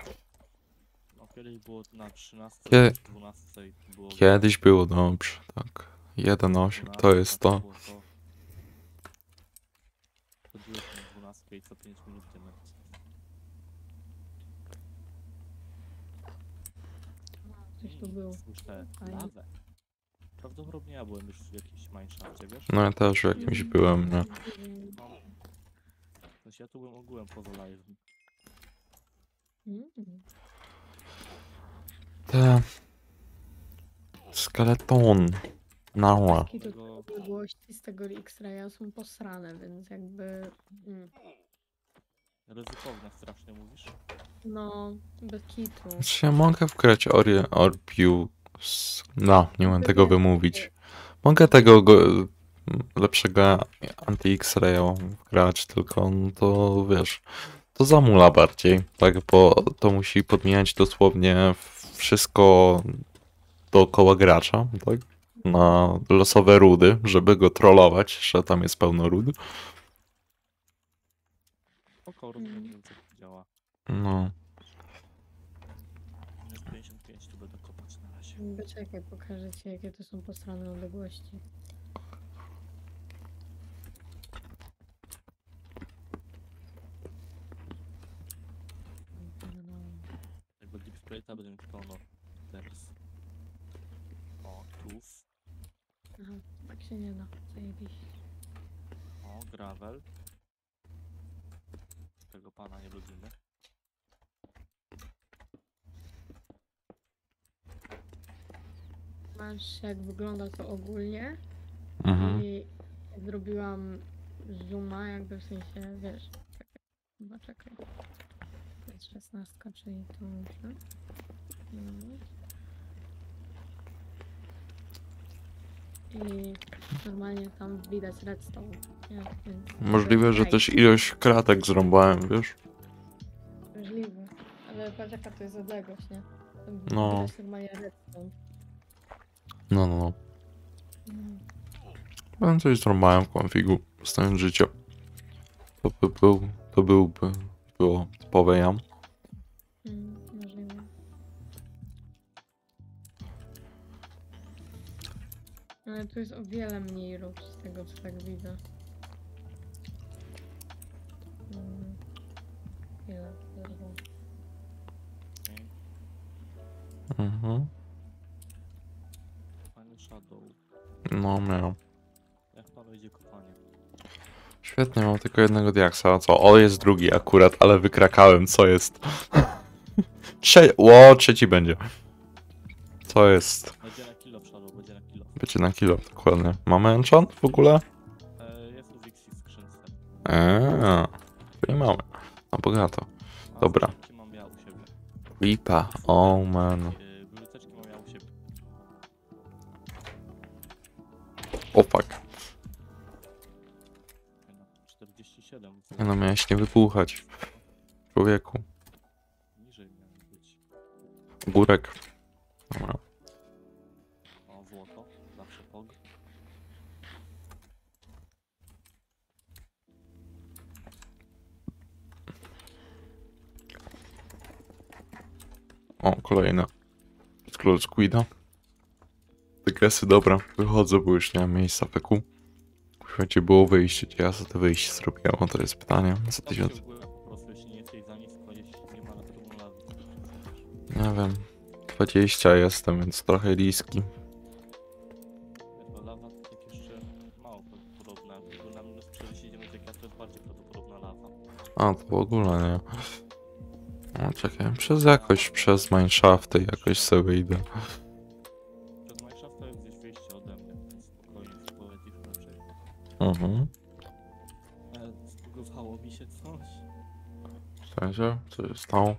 No kiedyś było na 13, Kie- 12 i było... Kiedyś było dobrze, tak. 1,8 to 12, jest to. było to. Chodziłeś na 12 i co 5 minut diament. Tu było. Słyszę Fajnie. lawę. Prawdopodobnie ja byłem już w jakiejś mineshafcie, wiesz? No ja też w jakimś byłem, nie? Mm. No. Znaczy ja tu byłem ogółem poza live. Mm. Te... Skeleton. Nała. To Tego odległości z tego X-raya są posrane, więc jakby... Mm. Ryzykowne strasznie mówisz. No, bez kitu. Czy ja mogę wgrać Orie Orpius? No, nie mogę tego wymówić. Mogę tego go, lepszego anti-X-raya wgrać, tylko no to wiesz, to zamula bardziej, tak, bo to musi podmieniać dosłownie wszystko dookoła gracza, tak, na losowe rudy, żeby go trollować, że tam jest pełno rud. Spoko, rozumiem, jak to działa. No, Jest 55, tu będę kopać na razie. Czekaj, pokażę ci jakie to są posrane odległości. Jakby deep sprayta będę mieć pełno teraz. O, tuf. Aha, tak się nie da. Zajebiście. O, gravel. Tego pana nie lubimy. Masz jak wygląda to ogólnie mhm. i zrobiłam zooma jakby w sensie, wiesz, czekaj, chyba czekaj. To jest szesnastka, czyli tu muszę. Mm. I normalnie tam widać redstone. Nie? Więc możliwe, że też ilość kratek zrąbałem, wiesz? Możliwe. Ale patrz jaka to jest odległość, nie? Tam No. Widać normalnie redstone. No, no, no. Mm. Ja coś zrąbałem w konfigu, stając życia. To by był, to byłby, było typowe jam. Mm, Ale tu jest o wiele mniej ruch z tego co tak widzę. Ile? Mhm. Fajny shadow. No, miał. Jak pan idzie kopanie? Świetnie, mam tylko jednego diaksa. a Co? O, jest drugi akurat, ale wykrakałem, co jest. Trze o, trzeci będzie. Co jest? Będzie będzie na kilo. Dokładnie. Mamy enchant w ogóle? E, jest skrzynce. Eee, czyli mamy. Na bogato. Dobra. Lipa, oh man. E, biblioteczki mam ja u siebie. O fuck. Fajna. 47. Nie no, miałeś nie wybuchać. Człowieku. Górek. Dobra. O, kolejna. Scroll Squida. Tykesy, dobra. Wychodzę, bo już nie mam miejsca w EQ. Słuchajcie, było wyjście. Gdzie ja za to wyjście zrobiłem? O, to jest pytanie. Za tysiąc. nie wiem. 20 jestem, więc trochę to tak jeszcze mało prawdopodobne. Bo na minus 49 jak ja to jest bardziej prawdopodobna lawa. A, to w ogóle nie. No, czekaj. Przez jakoś, przez mineshafty jakoś sobie wyjdę. Przez Minecraft to jest gdzieś wyjście ode mnie, więc spokojnie, spowodzi raczej. Mhm. E, zbugowało mi się coś. W sensie? Co się stało?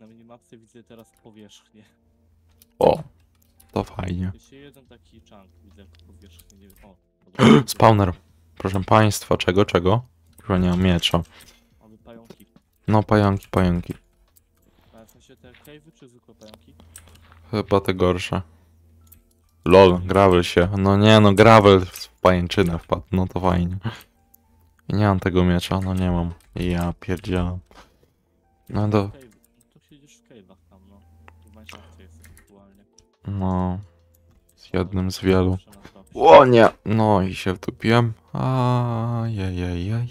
Na minimapce widzę teraz powierzchnię. O! To fajnie. Jeszcze jeden taki chunk widzę powierzchnię, nie wiem. O. Spawner. Proszę państwa, czego, czego? Chyba nie mam miecza. Mamy pająki. No, pająki, pająki. Te cave'y czy zwykłe pająki? Chyba te gorsze. Lol, gravel się. No nie no, gravel w pajęczynę wpadł. No to fajnie. I nie mam tego miecza, no nie mam. Ja pierdzielam. No do... To siedzisz w cave'ach tam, no. W Minecrafcie jest aktualnie. No... Z jednym z wielu. O nie! No i się wtupiłem. Ajajajaj.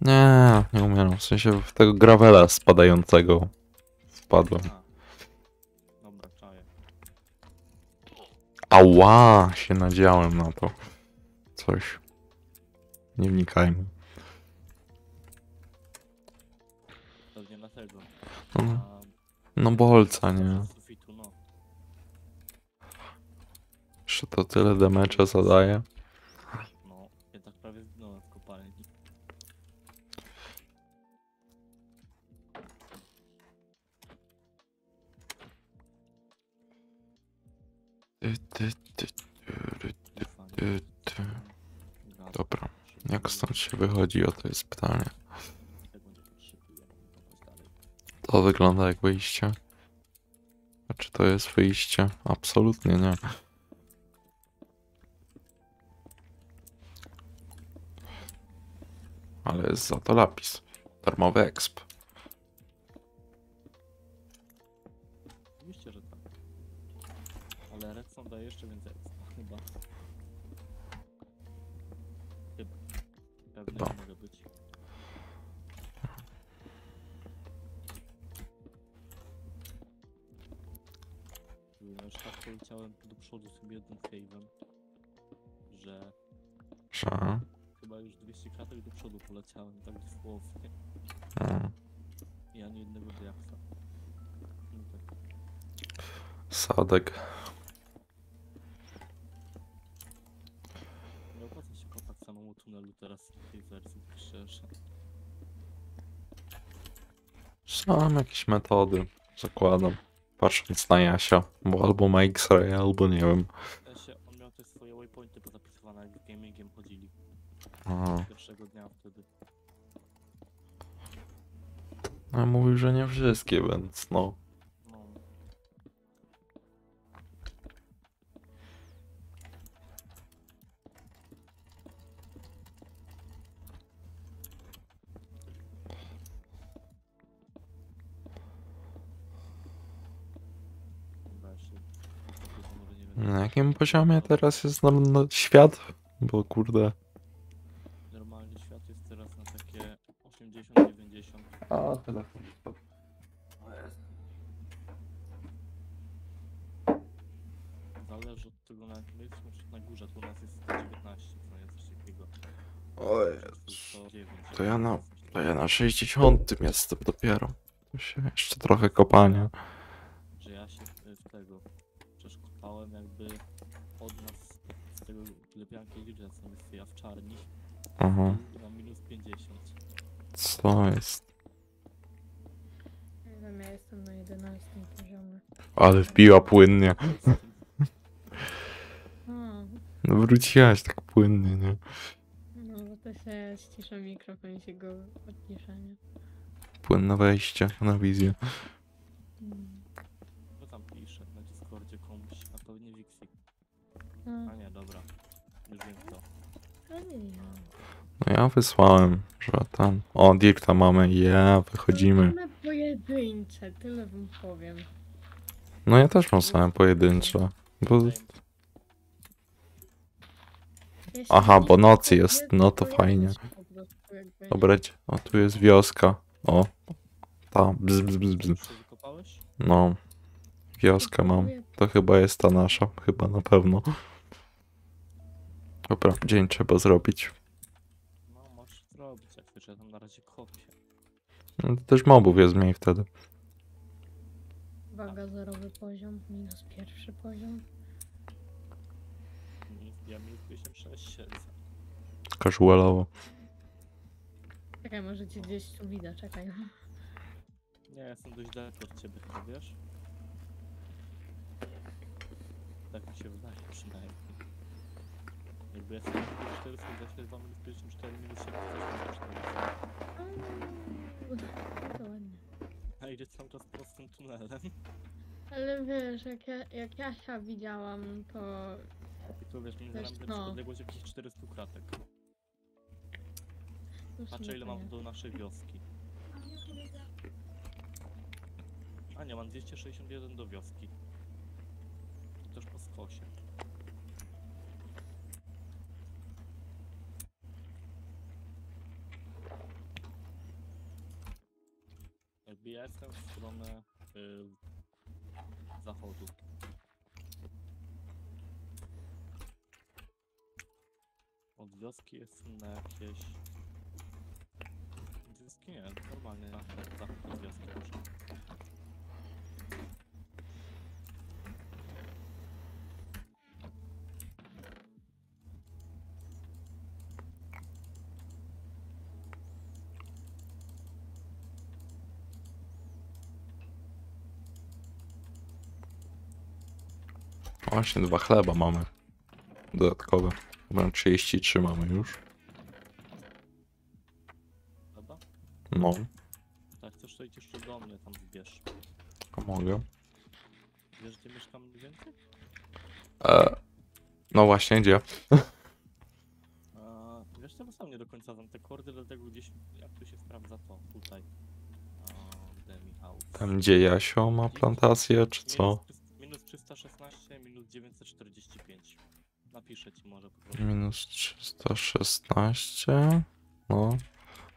Nie, nie umieram. W sensie w tego gravela spadającego wpadłem. A. Dobra, czaję. Ała! Się nadziałem na to. Coś. Nie wnikajmy. Pewnie na tego. No, no bolca, nie? Sufitu, no. Jeszcze to tyle damage'a zadaje. Dobra. Jak stąd się wychodzi, o to jest pytanie. To wygląda jak wyjście. A czy to jest wyjście? Absolutnie nie. Ale jest za to lapis. Darmowy exp. Poleciałem do przodu sobie jednym cave'em, że Że... chyba już 200 kratek do przodu poleciałem, tak dosłownie. Mm, I ani jednego diaksa. No tak. sadek. Nie opłaca się kopać samemu tunelu teraz w tej wersji, tak szczerze. Są jakieś metody, zakładam. Patrząc na Jasia, bo albo ma X-ray, albo nie wiem. On miał te swoje waypointy pozapisywane, jak gamingiem chodzili. A, Pierwszego dnia wtedy. no mówił, że nie wszystkie, więc. No. Jakim poziomie teraz jest no, no, świat? Bo kurde. Normalnie świat jest teraz na takie 80-90. A, telefon. Zależy od tego na my jesteśmy przed- na górze, tu u nas jest 119, co nie coś takiego. O Tu Jezu. 109, To ja na-. To ja na 60 jestem dopiero. To się jeszcze trochę kopania. Jakby od nas z tego lepianki co jest ja w czarni Aha. na minus 50. Co jest? Nie wiem, ja jestem na 11 poziomie. Ale wbiła płynnie. A, No wróciłaś tak płynnie, nie? no bo to się ścisza mikrofon i się go odcisza, nie? Płynne wejście na wizję. Mm. Co tam pisze na Discordzie komuś, a pewnie Wixi. A, A nie, dobra. Już wiem kto. No ja wysłałem, że tam. O, Dirta mamy, ja, wychodzimy. Same pojedyncze, tyle wam powiem. No ja też mam same pojedyncze. Bo... Aha, bo noc jest, no to fajnie. Dobra, o tu jest wioska. O, tam, bzz, bzz, bzz, bzz. Wykopałeś? No, wioskę mam. To chyba jest ta nasza, chyba na pewno. Dobra, dzień trzeba zrobić. No możesz zrobić, jak wiesz, ja tam na razie kopię. No, to też mobów jest mniej wtedy. Uwaga, zerowy poziom, minus pierwszy poziom. Ja minus 56 siedzę. Casualowo. Czekaj, może cię gdzieś tu widać, czekaj. Nie, jestem dość daleko od ciebie, chyba wiesz? Tak mi się wydaje przynajmniej. Jakby jestem na minus 400, zaś 2 minus 54, minus 7, minus 400. To ładnie. A idzie cały czas prostym tunelem. Ale wiesz, jak ja, jak Jasia widziałam, to I tu wiesz, między nami no. odległość jakichś 400 kratek. już Patrzę ile mam do naszej wioski. A nie, mam 261 do wioski. To Też po skosie. Jestem w stronę y, zachodu. Od wioski jestem na jakieś... Wioski nie, normalnie na zachód od wioski już. Właśnie dwa chleba mamy. Dodatkowe. Chyba 33 mamy już. Dobra? No. Tak, chcesz to idź jeszcze do mnie tam zbierz. A mogę. Wiesz, gdzie mieszkam więcej? E, no właśnie, gdzie? A, wiesz, co, bo sam nie do końca znam te kordy, dlatego gdzieś, jak tu się sprawdza, to tutaj. A, Demi House. Tam gdzie Jasio ma plantację, czy co? Minus, trys- minus 316, minus 945. Napiszę ci może po prostu. Minus 316. No.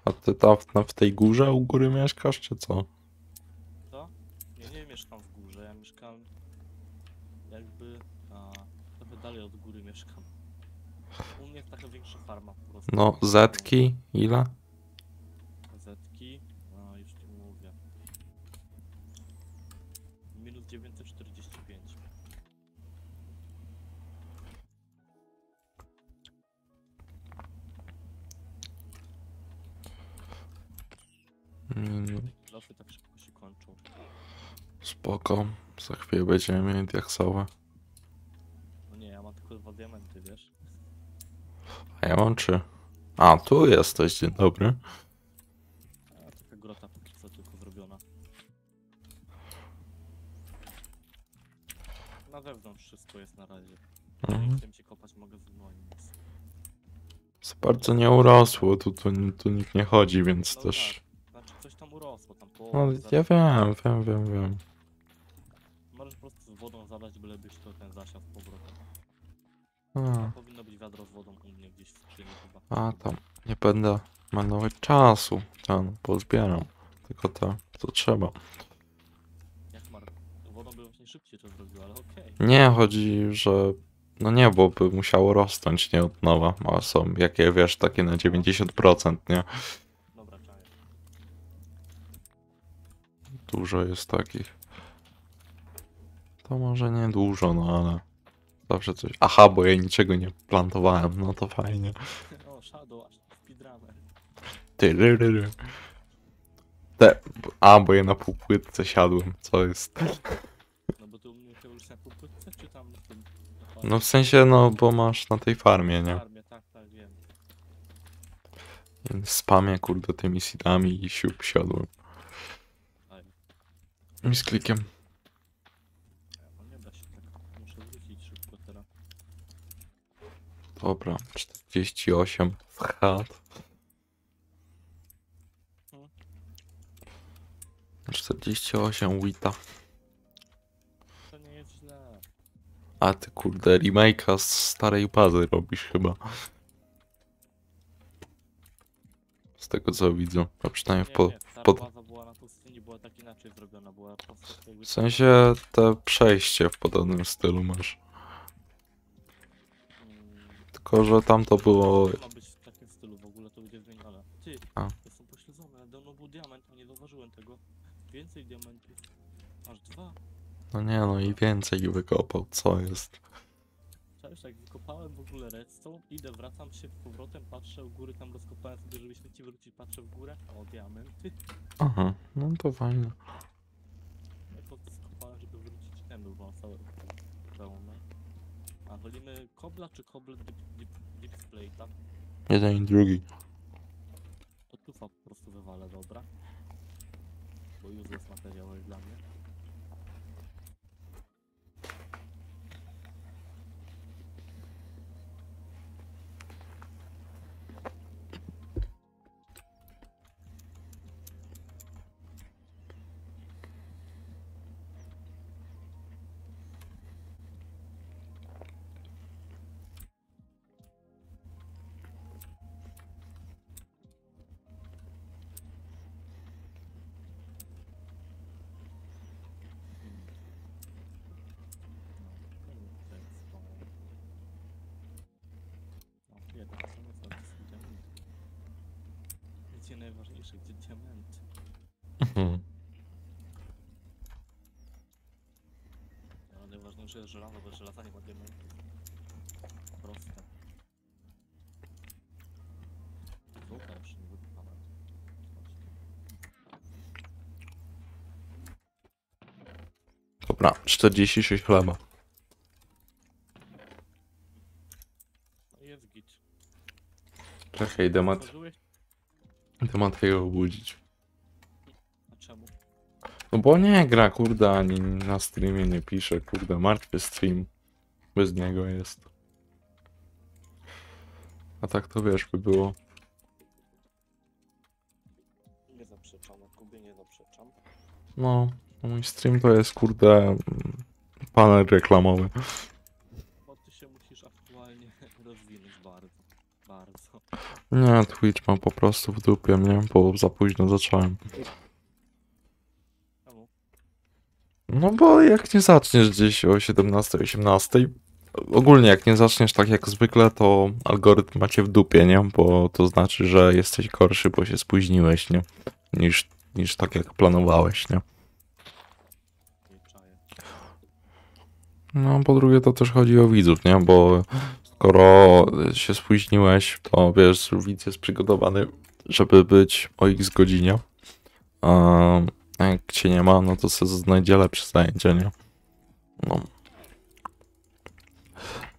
A ty tam w- w tej górze u góry mieszkasz, czy co? Co? Nie, nie mieszkam w górze, ja mieszkam jakby a, trochę dalej od góry mieszkam. U mnie jest taka większa farma po prostu. No, zetki, ile? Minus. Losy tak szybko się kończą. Spoko. Za chwilę będziemy mieli diaksowe. No nie, ja mam tylko dwa diamenty, wiesz? A ja mam trzy. A, tu jesteś, dzień dobry. A taka grota póki co tylko zrobiona. Na wewnątrz wszystko jest na razie. Nie Mhm. chcę się kopać magazynu ani nic. Za bardzo nie urosło, tu, tu, tu nikt nie chodzi, więc No też... tak, Znaczy coś tam urosło, tam po... No, ja wiem, wiem, wiem, wiem. Możesz po prostu z wodą zalać, bylebyś to ten zasiał z powrotem. A, Powinno być wiadro z wodą u mnie gdzieś w skrzyni chyba. a tam, nie będę marnować czasu, ten, pozbieram. Tylko to, co trzeba. Jak mar... Wodą by właśnie szybciej to zrobił, ale okej. Nie, chodzi, że... No nie, bo by musiało rosnąć, nie od nowa. A są, jakie wiesz, takie na 90%, nie? Dużo jest takich. To może nie dużo, no ale... Zawsze coś... Aha, bo ja niczego nie plantowałem, no to fajnie. o, Shadow, aż. Ty, ry, ry, ry. Te... A, bo ja na półpłytce siadłem, co jest? No bo ty u mnie już na półpłytce, czy tam w tym... No w sensie, no, bo masz na tej farmie, nie? Farmie, tak, tak, wiem. Spamię, kurde, tymi seedami i siup, siadłem. I z klikiem. Nie da się tak. Muszę wrócić szybko teraz. Dobra, 48 w chat. 48 wita. To nie jest źle. A ty kurde, remake'a z starej bazy robisz chyba. Z tego co widzę, a przynajmniej w, po, nie, stara pod- baza była na pustyni, była tak inaczej zrobiona, była po prostu jakby... w sensie te przejście w podobnym stylu masz. Tylko, że tam to było... To ma być w takim stylu, w ogóle to będzie zmienione. Ty, A. jestem pośledzony, ale dawno był diament, a nie zauważyłem tego. Więcej diamentów. Aż dwa. No nie no i więcej wykopał, co jest. Cześć, jak wykopałem ogóle redstone, idę, wracam się z powrotem, patrzę u góry, tam rozkopałem sobie, żeby śmieci wrócić, patrzę w górę, o diamenty. Aha, no to fajnie. Ja to skopałem, żeby wrócić ten był wam całe pełne. A wolimy kobla czy koble deep, deep, deep splate'a? Jeden i drugi. To tufa po prostu wywalę, dobra? Bo materiał jest dla mnie. Jest żelazo, bo żelaza nie. Proste. Złota już nie wypala. Dobra, 46 chleba. No jest git. Czekaj, idę, mat Otworzyłeś? idę Mateja obudzić. No bo nie gra, kurde, ani na streamie nie pisze, kurde, martwy stream. Bez niego jest. A tak to wiesz, by było. Nie zaprzeczam, Kubie nie zaprzeczam. No, mój stream to jest, kurde, panel reklamowy. Bo ty się musisz aktualnie rozwinąć bardzo. Bardzo. Nie, Twitch mam po prostu w dupie mnie, bo za późno zacząłem. Czemu? No bo jak nie zaczniesz gdzieś o 17-18, ogólnie jak nie zaczniesz tak jak zwykle, to algorytm macie w dupie, nie? Bo to znaczy, że jesteś gorszy, bo się spóźniłeś, nie? Niż, niż tak jak planowałeś, nie? No, po drugie to też chodzi o widzów, nie? Bo skoro się spóźniłeś, to wiesz, widz jest przygotowany, żeby być o x godzinie. A jak cię nie ma, no to sobie znajdzie lepsze zajęcie, nie? No.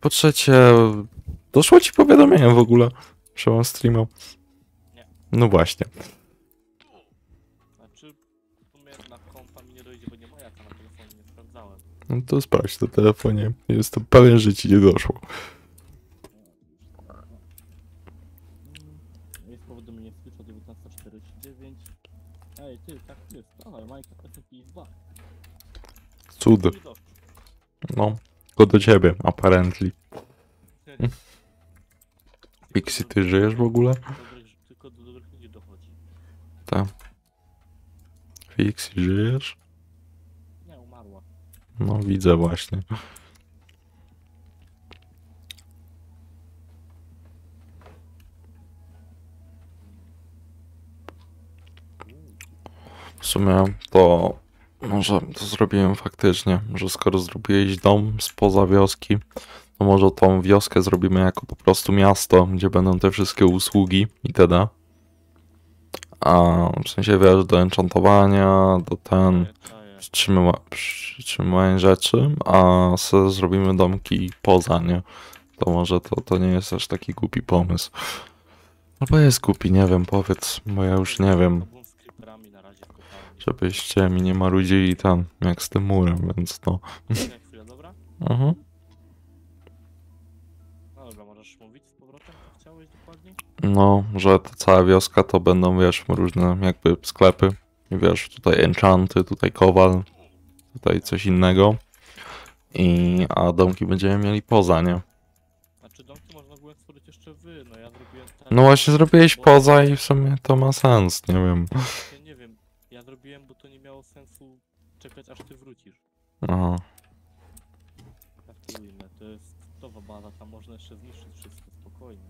Po trzecie, doszło ci powiadomienie w ogóle, że mam streama? Nie. No właśnie. Znaczy, w sumie na kompa mi nie dojdzie, bo nie moja na telefonie, nie sprawdzałem. No to sprawdź na telefonie. Jestem pewien, że ci nie doszło. Jest powiadomienie z Twitcha 1949. Ej, ty, tak ty, wstawaj, Majka SMP is back. Cud. No, tylko do ciebie, apparently. Pixie, ty żyjesz w ogóle? Tylko do dobrych ludzi dochodzi. Tak. Pixie, żyjesz? Nie, umarła. No, widzę właśnie. W sumie to może to zrobiłem faktycznie, że skoro zrobiłeś dom spoza wioski, to może tą wioskę zrobimy jako po prostu miasto, gdzie będą te wszystkie usługi itd. A w sensie wiesz, do enchantowania, do ten przytrzymywa- przytrzymywania rzeczy, a se zrobimy domki poza, nie? To może to, to nie jest aż taki głupi pomysł. Albo jest głupi, nie wiem, powiedz, bo ja już nie wiem, Kabum z creeperami na razie w kopalni. Żebyście mi nie marudzili tam, jak z tym murem, więc no. Czekaj chwilę, dobra? Mhm. No dobra, możesz mówić z powrotem, co chciałeś dokładnie? No, że ta cała wioska to będą, wiesz, różne jakby sklepy. I wiesz, tutaj enchanty, tutaj kowal, tutaj coś innego. I, a domki będziemy mieli poza, nie? Znaczy domki można było stworzyć jeszcze wy, no ja zrobiłem tak... No właśnie zrobiłeś poza i w sumie to ma sens, nie wiem. Ja nie wiem, ja zrobiłem, bo to nie miało sensu czekać aż ty wrócisz. Aha. Traktujmy, to jest nowa baza, tam można jeszcze zniszczyć wszystko, spokojnie.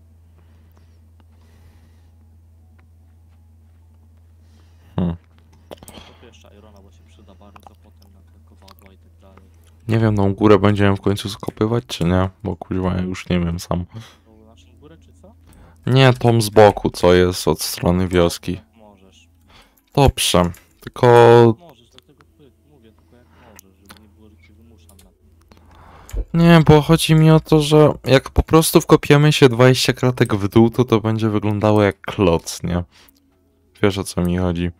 Hmm. To jeszcze Irona, bo się przyda bardzo potem na te kowadła i tak dalej. Nie wiem, tą górę będziemy w końcu skopywać, czy nie? Bo kurwa, ja już nie wiem sam. To naszą górę czy co? Nie, tą z boku, co jest od strony wioski. Możesz. Dobrze, tylko... Możesz, dlatego py- mówię tylko jak możesz, żeby nie było, że cię wymuszam na tym. Nie, bo chodzi mi o to, że jak po prostu wkopiemy się 20 kratek w dół, to to będzie wyglądało jak kloc, nie? Wiesz o co mi chodzi.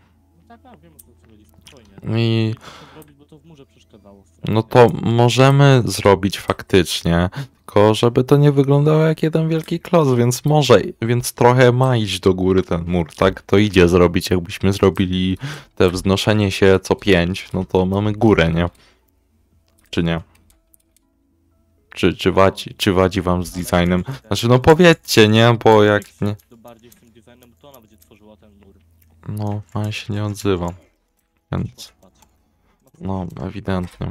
I-. No to możemy zrobić faktycznie, tylko żeby to nie wyglądało jak jeden wielki kloc, więc może, więc trochę ma iść do góry ten mur, tak? To idzie zrobić, jakbyśmy zrobili te wznoszenie się co pięć, no to mamy górę, nie? Czy nie? Czy, czy, wadzi, czy wadzi wam z designem? Znaczy, no powiedzcie, nie? Bo jak nie... Bardziej z designem, to ten mur. No, ale się nie odzywa. Więc, no, ewidentnie.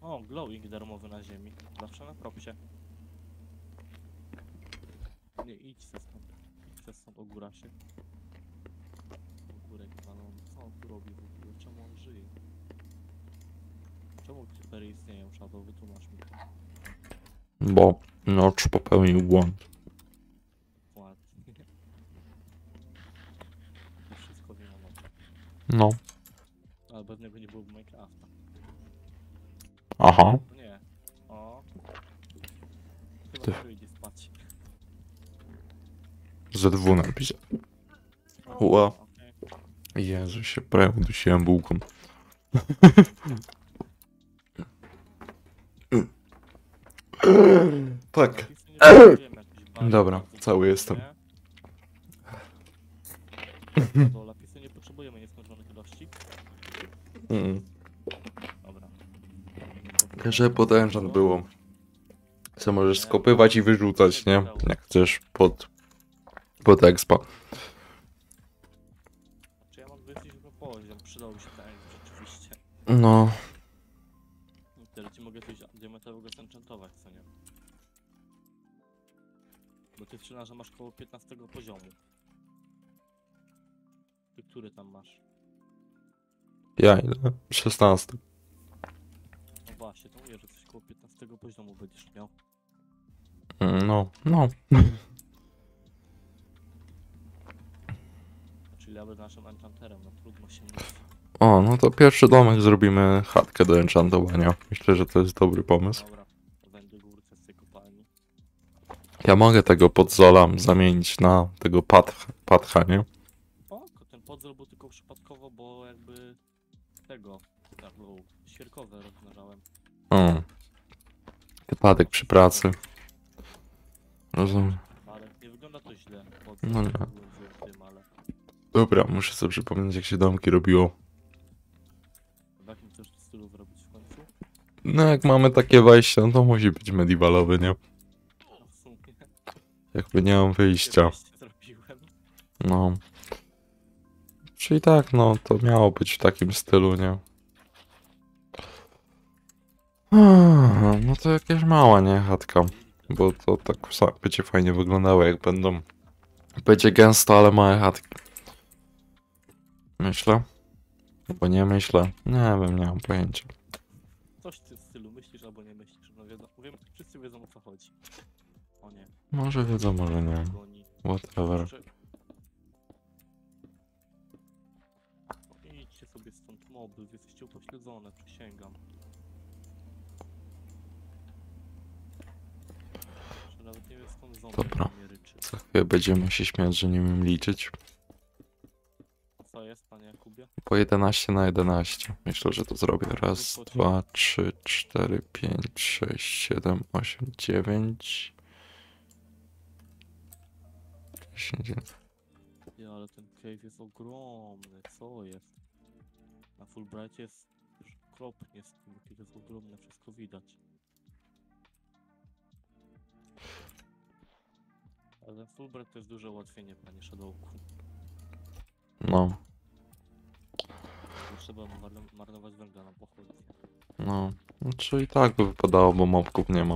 O, glowing darmowy na ziemi. Zawsze na propsie. Nie, idź se stąd. Idź se stąd, ogóra się. Ogórek walony. Co on tu robi w ogóle? Czemu on żyje? Creepery istnieją? Shadow, wytłumacz mi. Bo Notch popełnił błąd. Ładnie. To wszystko. No. Ale bez niego nie byłoby Minecrafta. Aha. Nie. O. Chyba Ty. Ty. idzie spać. ZW napisze. O, Ła. Jezu, się prawie udusiłem bułką. tak. Dobra, cały jestem. Do lapisy nie potrzebujemy nieskończonych ilości. Mm. Dobra. Że enchant było. Co możesz skopywać i wyrzucać, nie? Jak chcesz pod... Pod expa. Czy ja mam 27 poziom, przydałby się ten rzeczywiście. No, Wtedy ci mogę coś diamentowego zenchantować, Bo ty wczyna, że masz koło 15 poziomu. Ty który tam masz? ja ile? 16. No właśnie, to mówię, że coś koło 15 poziomu będziesz miał. Mm, No, no. Czyli ja będę naszym enchanterem, no trudno się mówi. O, no to pierwszy domek zrobimy chatkę do enchantowania. Myślę, że to jest dobry pomysł. Dobra, Ja mogę tego podzola zamienić na tego patch, patcha, nie? O, ten podzol był tylko przypadkowo, bo jakby tego, tak był, świerkowe rozmnażałem. O. Wypadek przy pracy. Rozumiem. Ale nie wygląda to źle. Podzol, No nie. tym, ale Dobra, muszę sobie przypomnieć jak się domki robiło. w jakim chcesz stylu zrobić w końcu? No jak mamy takie wejście, no to musi być medievalowy, nie? Jakby nie mam wyjścia. No. Czyli tak, no to miało być w takim stylu, nie? No to jakieś mała, nie? Chatka. Bo to tak będzie fajnie wyglądało, jak będą. Będzie gęsto, ale małe chatki. Myślę. Bo nie myślę. Nie wiem, nie mam pojęcia. Może wiedzą, może nie. Whatever. Idźcie sobie stąd moby, wy jesteście upośledzone, przysięgam. Że nawet nie wiem skąd zombie Dobra. na mnie ryczy. Za chwilę będziemy się śmiać, że nie umiem liczyć. Co jest, panie Jakubie? Po 11 na 11. Myślę, że to zrobię. Raz, dwa, trzy, cztery, pięć, sześć, siedem, osiem, dziewięć. Dziesięć. Ja, ale ten cave jest ogromny, co jest? Na Fulbrightie jest już okropnie z tym, jakie jest ogromne, wszystko widać. Ale ten Fulbright to jest duże ułatwienie, panie Shadowku. No, Nie trzeba marno- marnować węgla na pochodnie. no. No, czyli tak by wypadało, bo mobków nie ma.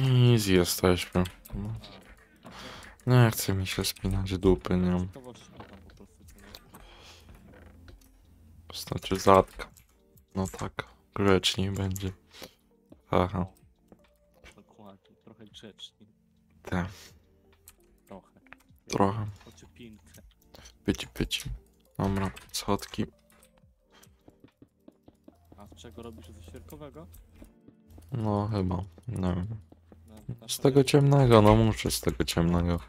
Easy jesteśmy. No. Nie chce mi się spinać dupy, nie. Znaczy zadka. No tak, grzeczniej będzie. Aha, Dokładnie, trochę grzeczniej. tak, Trochę. trochę. Ociepinkę. Pyci, pyci. Dobra, schodki. A z czego robisz ze świerkowego? No chyba, nie wiem. Z tego ciemnego, no muszę z tego ciemnego.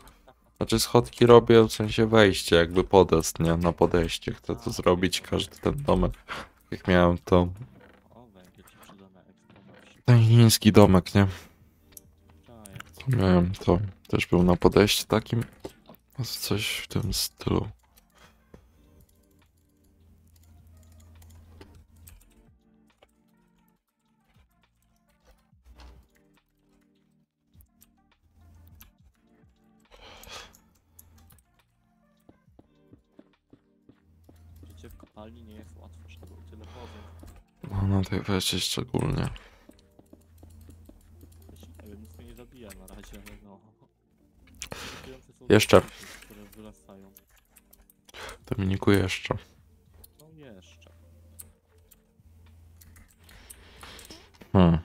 Znaczy schodki robię w sensie wejście, jakby podest, nie? Na podejście chcę to zrobić, każdy ten domek. Jak miałem to, ten chiński domek, nie? Miałem to, też był na podejście takim. Coś w tym stylu. Na tej wersji szczególnie. Na razie, no. Jeszcze. Dominiku jeszcze. No jeszcze. Hmm.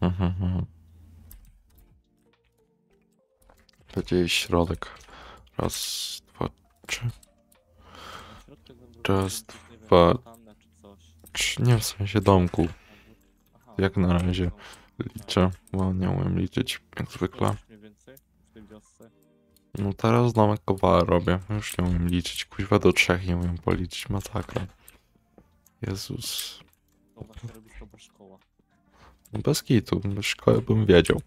Mhm, środek. Raz, dwa, trzy. Raz, dwa. Nie w sensie domku. Jak na razie. liczę, bo nie umiem liczyć, jak zwykle. No teraz domek kowala robię, już nie umiem liczyć, kuźwa do trzech nie umiem policzyć, masakra. Jezus. No Bez kitu, bez szkoły bym wiedział.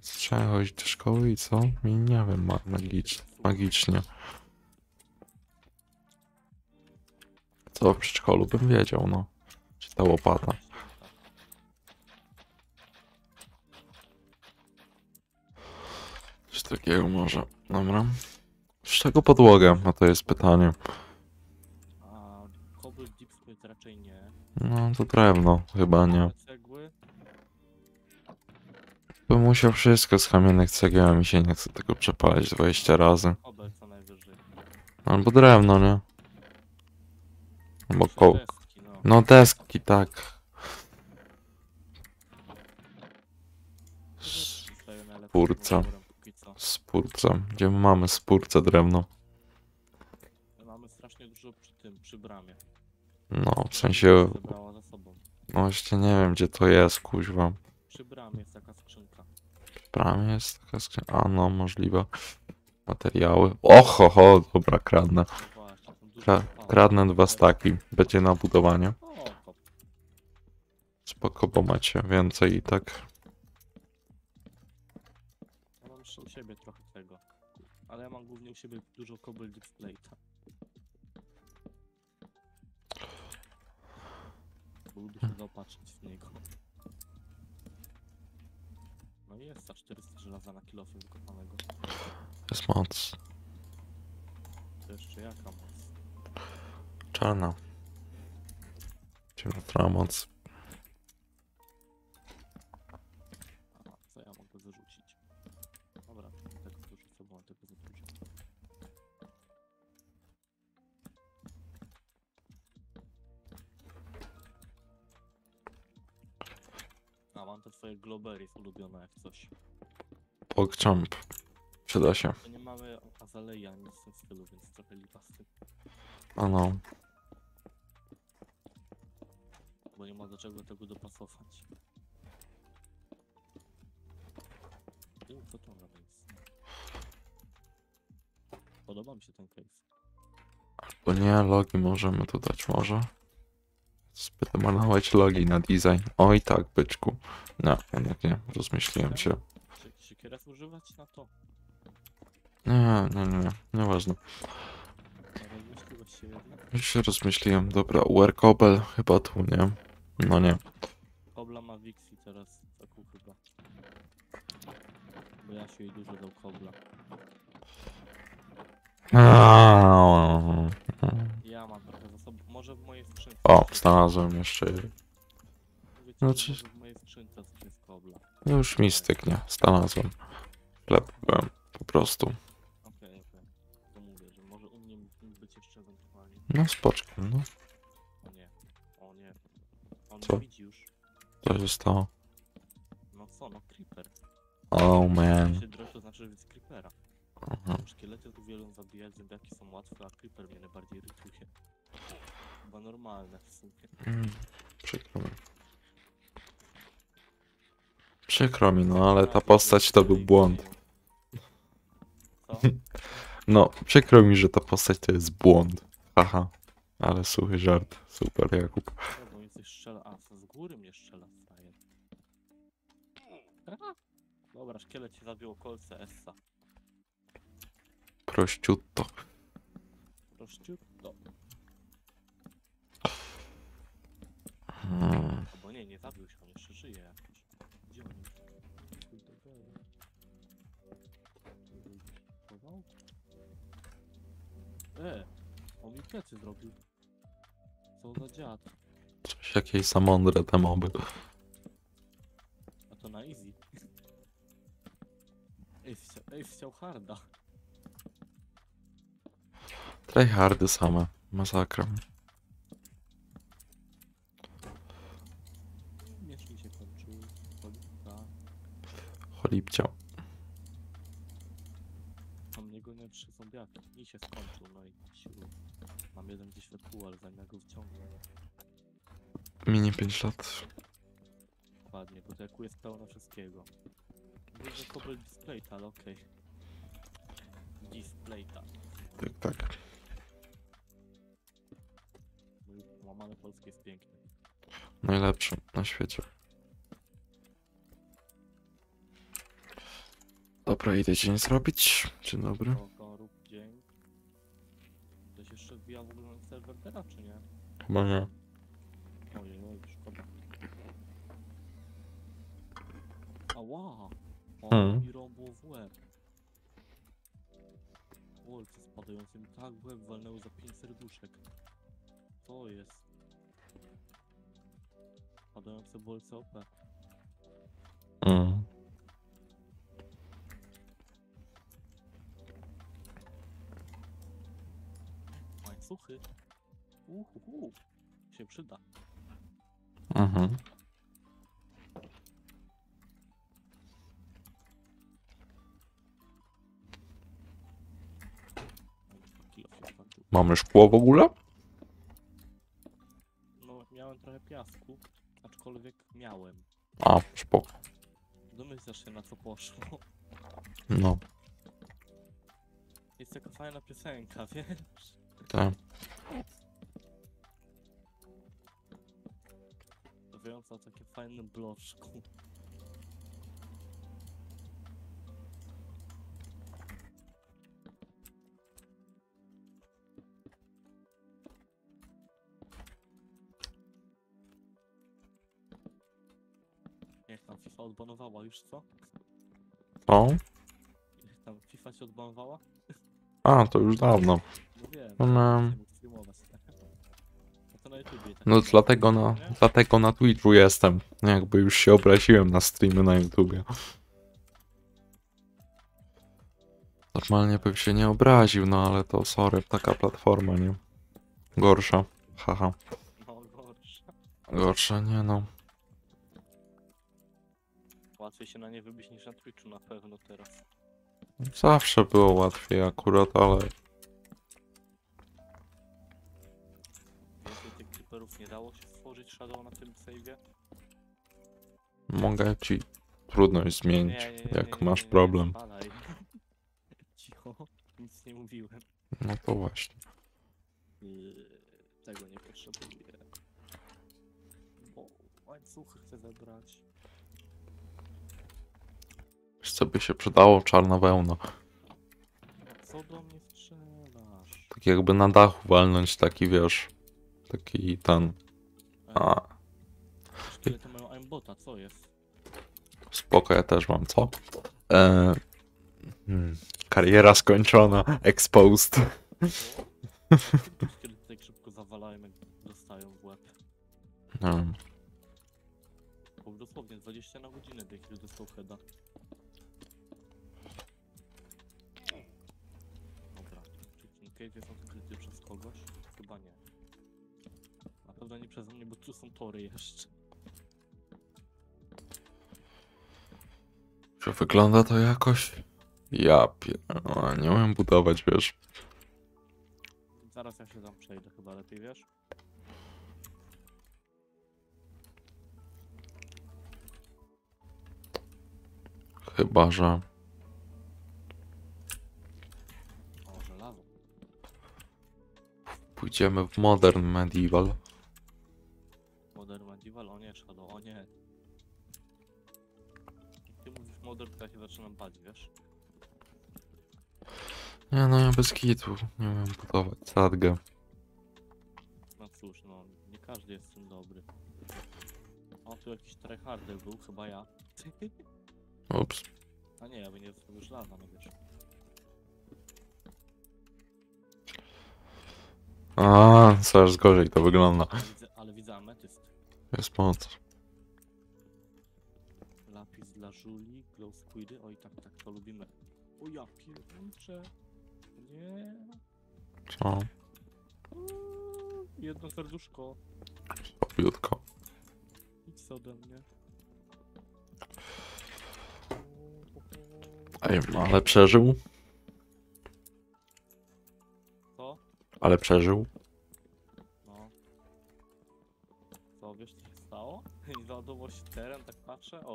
Trzeba chodzić do szkoły i co? Nie wiem, ma magicznie. Co w przedszkolu bym wiedział, no. Czy ta łopata. Coś takiego może. Dobra. Z czego podłogę? No to jest pytanie. A Cobble Split raczej nie. No to drewno, chyba nie. Cegły? Bym musiał wszystko z kamiennych cegieł, a mi się nie chce tego przepalić 20 razy. Cobble co najwyżej. Albo drewno, nie? Albo Jeszcze kołk. deski, no. No deski, tak. Spórca. Spórca. Gdzie my mamy spórce drewno? Mamy strasznie dużo przy tym, przy bramie. No, w sensie, no właśnie nie wiem gdzie to jest, kuźwa. Przy bramie jest taka skrzynka. W bramie jest taka skrzynka. A no, możliwe. Materiały. Oho, ho, dobra, kradnę. No Kra. Kradnę dwa staki. Będzie na budowanie. Spoko, bo macie więcej i tak. Ja mam jeszcze u siebie trochę tego. Ale ja mam głównie u siebie dużo Cobble Deep Plate'a. Bo lubię się zaopatrzyć w niego. No i jest za 400 żelaza na kilofy wykopanego. Jest moc. To jeszcze jaka moc? Czarna. Ciemnotra moc. Co ja mogę wyrzucić? Dobra, tak wyrzucę, bo mam tego za dużo. A mam te twoje globeries ulubione jak coś. Pogchamp. Przyda się. To nie mamy azalei ani nic w tym stylu, więc trochę lipa z tym. A no. Bo nie ma do czego tego dopasować. Ty, co to za miejsce? Podoba mi się ten case. Bo nie, logi możemy tu dać może. Spytam malować logi na design. Oj tak, byczku. Nie, jednak nie. Rozmyśliłem się. Czy siekierę używać na to? Nie, nie, nie, nie. Nieważne. Już się rozmyśliłem. Dobra, Werkobel chyba tu, nie? No nie. Kobla ma Wixi teraz taką chyba. Bo ja się jej dużo dał kobla. Ja mam trochę zasobów. Może w mojej skrzynce. O, znalazłem jeszcze. Wiecie, Znaczy- może w mojej skrzynce coś jest kobla. Już mi styknie. Znalazłem. Klepłem. Po prostu. Okej, okej. To mówię, że może u mnie być jeszcze ewentualnie. No spoczkiem, no. Co? widzi już. Co się stało? No co, no creeper. Oh man. się droży, to znaczy, że jest creepera. Aha. Szkielety tu wielu zabijać, zębiaki są łatwe, a creeper mnie najbardziej irytuje. Chyba normalne w sumie. Mm, Przykro mi. Przykro mi, no ale ta postać to był błąd. Co? No, przykro mi, że ta postać to jest błąd. Haha. Ale suchy żart. Super, Jakub. Strzela? A, z góry mnie strzela, frajer. Aha. Dobra, szkielet ci zabiło kolce Essa. Prościutto. Prościutko. Hmm. Bo nie, nie zabił się, on jeszcze żyje jakoś. Gdzie on jest? Chował? E, on mi plecy zrobił. Co za dziad. Coś jakieś za mądre te moby. A to na easy. Ej, chciał, ej, chciał harda. Tryhardy same. Masakra. Miecz mi się kończył. Polika. Cholipcia. A mnie gonią trzy zombiaki. Mi się skończył, no i siły. Mam jeden gdzieś we pół, ale zanim ja go wciągnę. Minie 5 lat. dokładnie, bo to jak jest pełno wszystkiego. Mówię, że to był displayta, ale okej. Displayta. Tak, tak. Mój łamany polski jest piękny. Najlepszy na świecie. Dobra, idę dzień zrobić. Dzień dobry. Kogo rób dzień. Ktoś jeszcze wbija w ogóle na serwer teraz, czy nie? Chyba nie. Ojej, oj, szkoda. Ała! O, Hmm. mi rąbło w łeb. Wolce spadające mi tak w łeb walnęły za 5 serduszek. Co jest? Spadające bolce OP. Mm. Łańcuchy. Uhuhu. Się przyda. Mhm. Mamy szkło w ogóle? No, miałem trochę piasku, aczkolwiek miałem. A, spoko. Domyślasz się na co poszło. No, Jest taka fajna piosenka, wiesz? tak. Mówiąca o takim fajnym bloczku. Odbanowała już co? O? Jak tam FIFA się odbanowała? A, to już dawno. No wiem. No. No to na YouTubie. tak No dlatego na, Nie? dlatego na Twitchu jestem. Jakby już się obraziłem na streamy na YouTubie. Normalnie bym się nie obraził, no ale to sorry, taka platforma, nie? Gorsza. Haha. No gorsza. Gorsza, nie no. Łatwiej się na nie wybić niż na Twitchu na pewno teraz. Zawsze było łatwiej akurat, ale Więcej tych creeperów nie dało się stworzyć Shadow na tym save'ie? mogę ci trudność zmienić, jak masz problem. Spadaj. Cicho, nic nie mówiłem. No to właśnie. Yy, tego nie potrzebuję. Bo łańcuchy chcę zebrać. Co by się przydało? Czarna wełna. No co do mnie strzelasz? Tak jakby na dachu walnąć taki, wiesz, taki ten... A, Szkielety mają aimbota, co jest? spoko, ja też mam, co? E, hmm, kariera skończona, exposed. Szkielety tak szybko zawalają, jak dostają w łeb. Wiem. Bo dosłownie 20 na godzinę Dekil dostał heada. Cave jest odkryty przez kogoś? Chyba nie. Na pewno nie przeze mnie, bo tu są tory jeszcze. Czy wygląda to jakoś? Ja pier... no, nie umiem budować, wiesz. Zaraz ja się tam przejdę, chyba lepiej wiesz? Chyba, że... Pójdziemy w Modern Medieval. Modern Medieval, o nie, Shadow, o nie. Jak ty mówisz modern, to ja się zaczynam bać, wiesz? Nie no, ja bez kitu. Nie umiem budować. Sadgę. No cóż, no, nie każdy jest w tym dobry. O, tu jakiś tryharder był, chyba ja. Ups. A nie, ja bym nie zrobił żelaza, no wiesz. A, coraz gorzej to wygląda. Ale widzę, ale widzę ametyst. Jest moc. Lapis dla żuli, glow squidy, oj tak, tak, to lubimy. O ja pierniczę. Nie. Co? Uuu, Jedno serduszko. Słabiutko. Idź ode mnie. Ej, ale przeżył? Ale przeżył? No. Co, wiesz co się stało? I załadował się teren, tak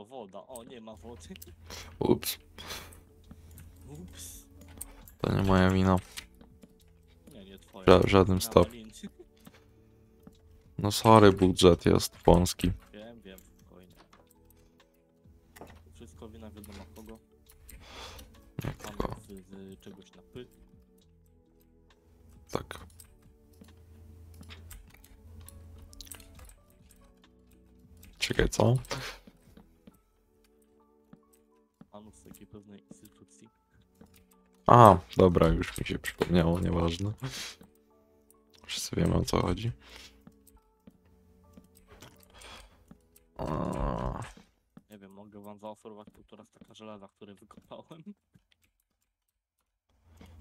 wody. Ups, Ups. to nie moja wina. Nie, nie twoja. Ża- stopniu. Valencie. No sorry, budżet jest wąski. Wiem, wiem, spokojnie. Wszystko wina wiadomo kogo. Tylko, Pan z, z czegoś na py. Tak. Czekaj, co? Z takiej pewnej instytucji. A, dobra, już mi się przypomniało, nieważne. Wszyscy wiemy o co chodzi. A, Nie wiem, mogę wam zaoferować półtora staka żelaza, które wykopałem.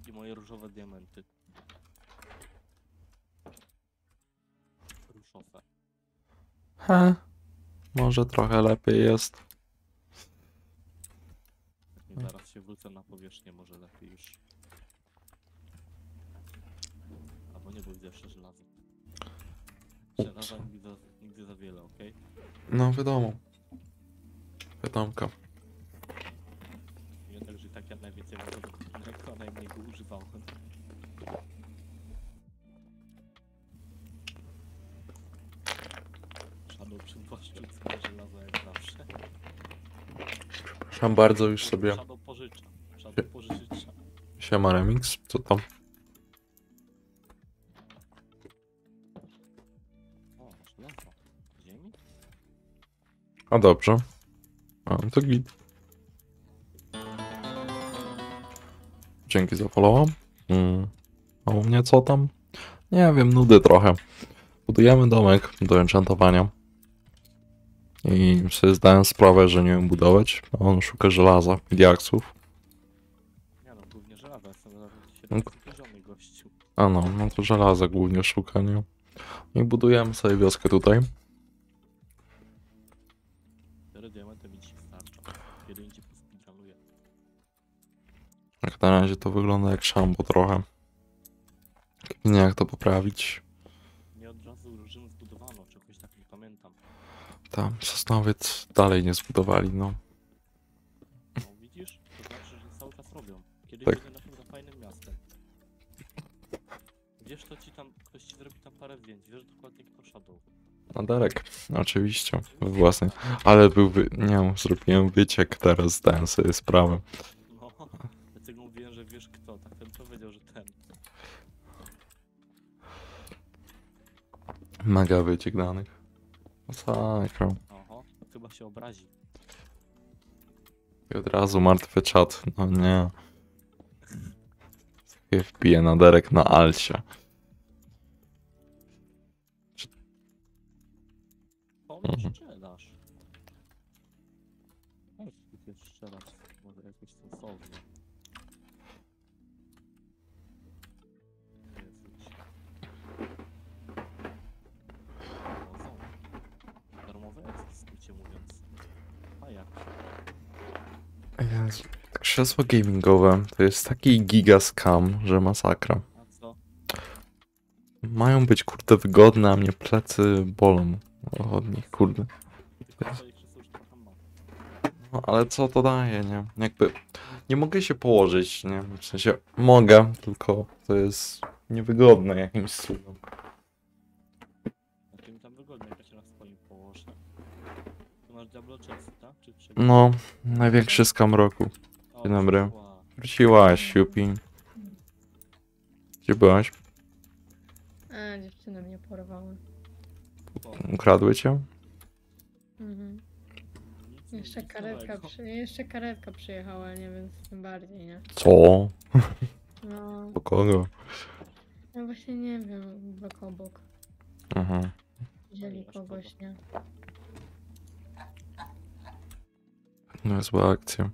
I moje różowe diamenty. Różowe. He, może trochę lepiej jest. Nie zaraz się wrócę na powierzchnię, może lepiej już. Albo nie, bo widzę jeszcze żelazo. Żelaza nigdy nigdy za wiele, okej? No wiadomo. Wiadomka. I tak ja najwięcej mam a najmniej go używałem. Shadow przy płaszczu cena żelaza jak zawsze. Przepraszam bardzo, już sobie. Shadow pożycza. Shadow pożycza. Siema remix, co tam? O, żelazo. Ziemi? A dobrze. A, to git. Dzięki za follow. Mm. A u mnie co tam? Nie wiem, nudy trochę. Budujemy domek do enchantowania. I sobie zdałem sprawę, że nie wiem budować. A on szuka żelaza, diaksów. Nie no, głównie żelaza, jestem No. 7 poziomie gościu. A no, no to żelaza głównie szuka, nie? I budujemy sobie wioskę tutaj. 4 diamenty mi dzisiaj starcza. Kiedy indziej pospeedrunuję. Jak na razie to wygląda jak szambo trochę. Nie jak to poprawić. Nie od razu Rzym zbudowano, czegoś tak nie pamiętam. Tam Sosnowiec dalej nie zbudowali, no. No widzisz? To znaczy, że cały czas robią. Kiedyś Tak. będzie naprawdę fajnym miastem. Wiesz, to ci tam, ktoś ci zrobi tam parę zdjęć, wiesz dokładnie kto Shadow. Na Derek, oczywiście, we własnej. Ale był, wy... nie wiem, zrobiłem wyciek teraz, zdałem sobie sprawę. No, dlatego mówiłem, że wiesz kto, tak ten powiedział, że ten. Mega wyciek danych. Masakra. Oho, chyba się obrazi. I od razu martwy czat, no nie. Wpiję na Derek na Alcie. Pomóż Mhm. Krzesło gamingowe to jest taki giga scam, że masakra. Mają być kurde wygodne, a mnie plecy bolą od nich, kurde. No ale co to daje, nie? Jakby nie mogę się położyć, nie? W sensie mogę, tylko to jest niewygodne jakimś cudem. A ty mi tam wygodnie, jak ja się na swoim położę. Tu masz Diablo Chelsea, tak? Czy czy- No, największy skam roku. Dzień dobry. Wróciłaś, Jupi. Gdzie byłaś? A, dziewczyny mnie porwały. Ukradły cię? Mhm. Jeszcze karetka, przy... jeszcze karetka przyjechała, nie więc tym bardziej, nie? Co? No, Do kogo? ja właśnie nie wiem, bok obok. Mhm. Wzięli kogoś, nie? No zła akcja.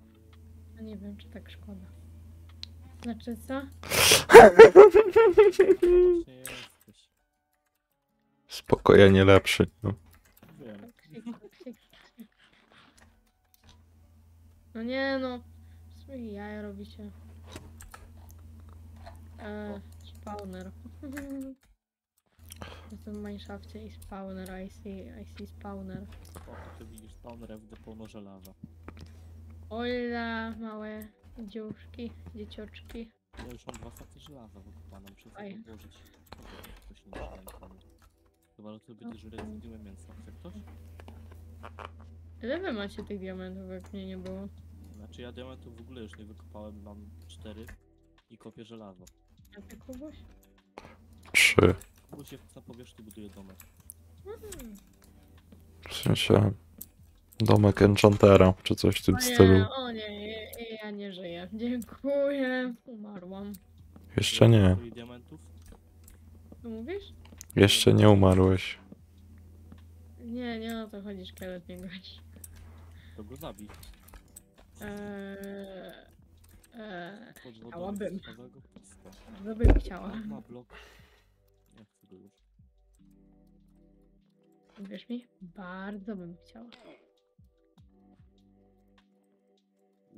No nie wiem, czy tak szkoda. Znaczy co? Spokojnie lepszy. No. No nie no. Jaja robicie. Eee, spawner. Jestem w Mineshafcie i spawner, I see, I see spawner. O, ty widzisz spawner pełno żelaza. Ola, małe dziuszki, dziecioczki. Ja już mam dwa staty żelaza wykopane, muszę Oj. sobie odłożyć. Coś nie nikomu. Chyba, że to będzie zdjąłem mięso. Chce ktoś? Ile wy macie tych diamentów, jak mnie nie było? Znaczy ja diamentów w ogóle już nie wykopałem, mam cztery i kopię żelazo. A ty Kubuś? Trzy. Bo się na powierzchni buduje domek. Mm. W sensie domek enchantera, czy coś w tym O stylu. nie, o nie, ja, ja nie żyję. Dziękuję. Umarłam. Jeszcze nie. Co mówisz? Jeszcze nie umarłeś. Nie, nie o to chodzi, szkielet nie gości. To go zabij. Eee, eee, Chciałabym. bardzo bym chciała. Ma blok. Nie chcę go już. Wiesz mi? Bardzo bym chciała.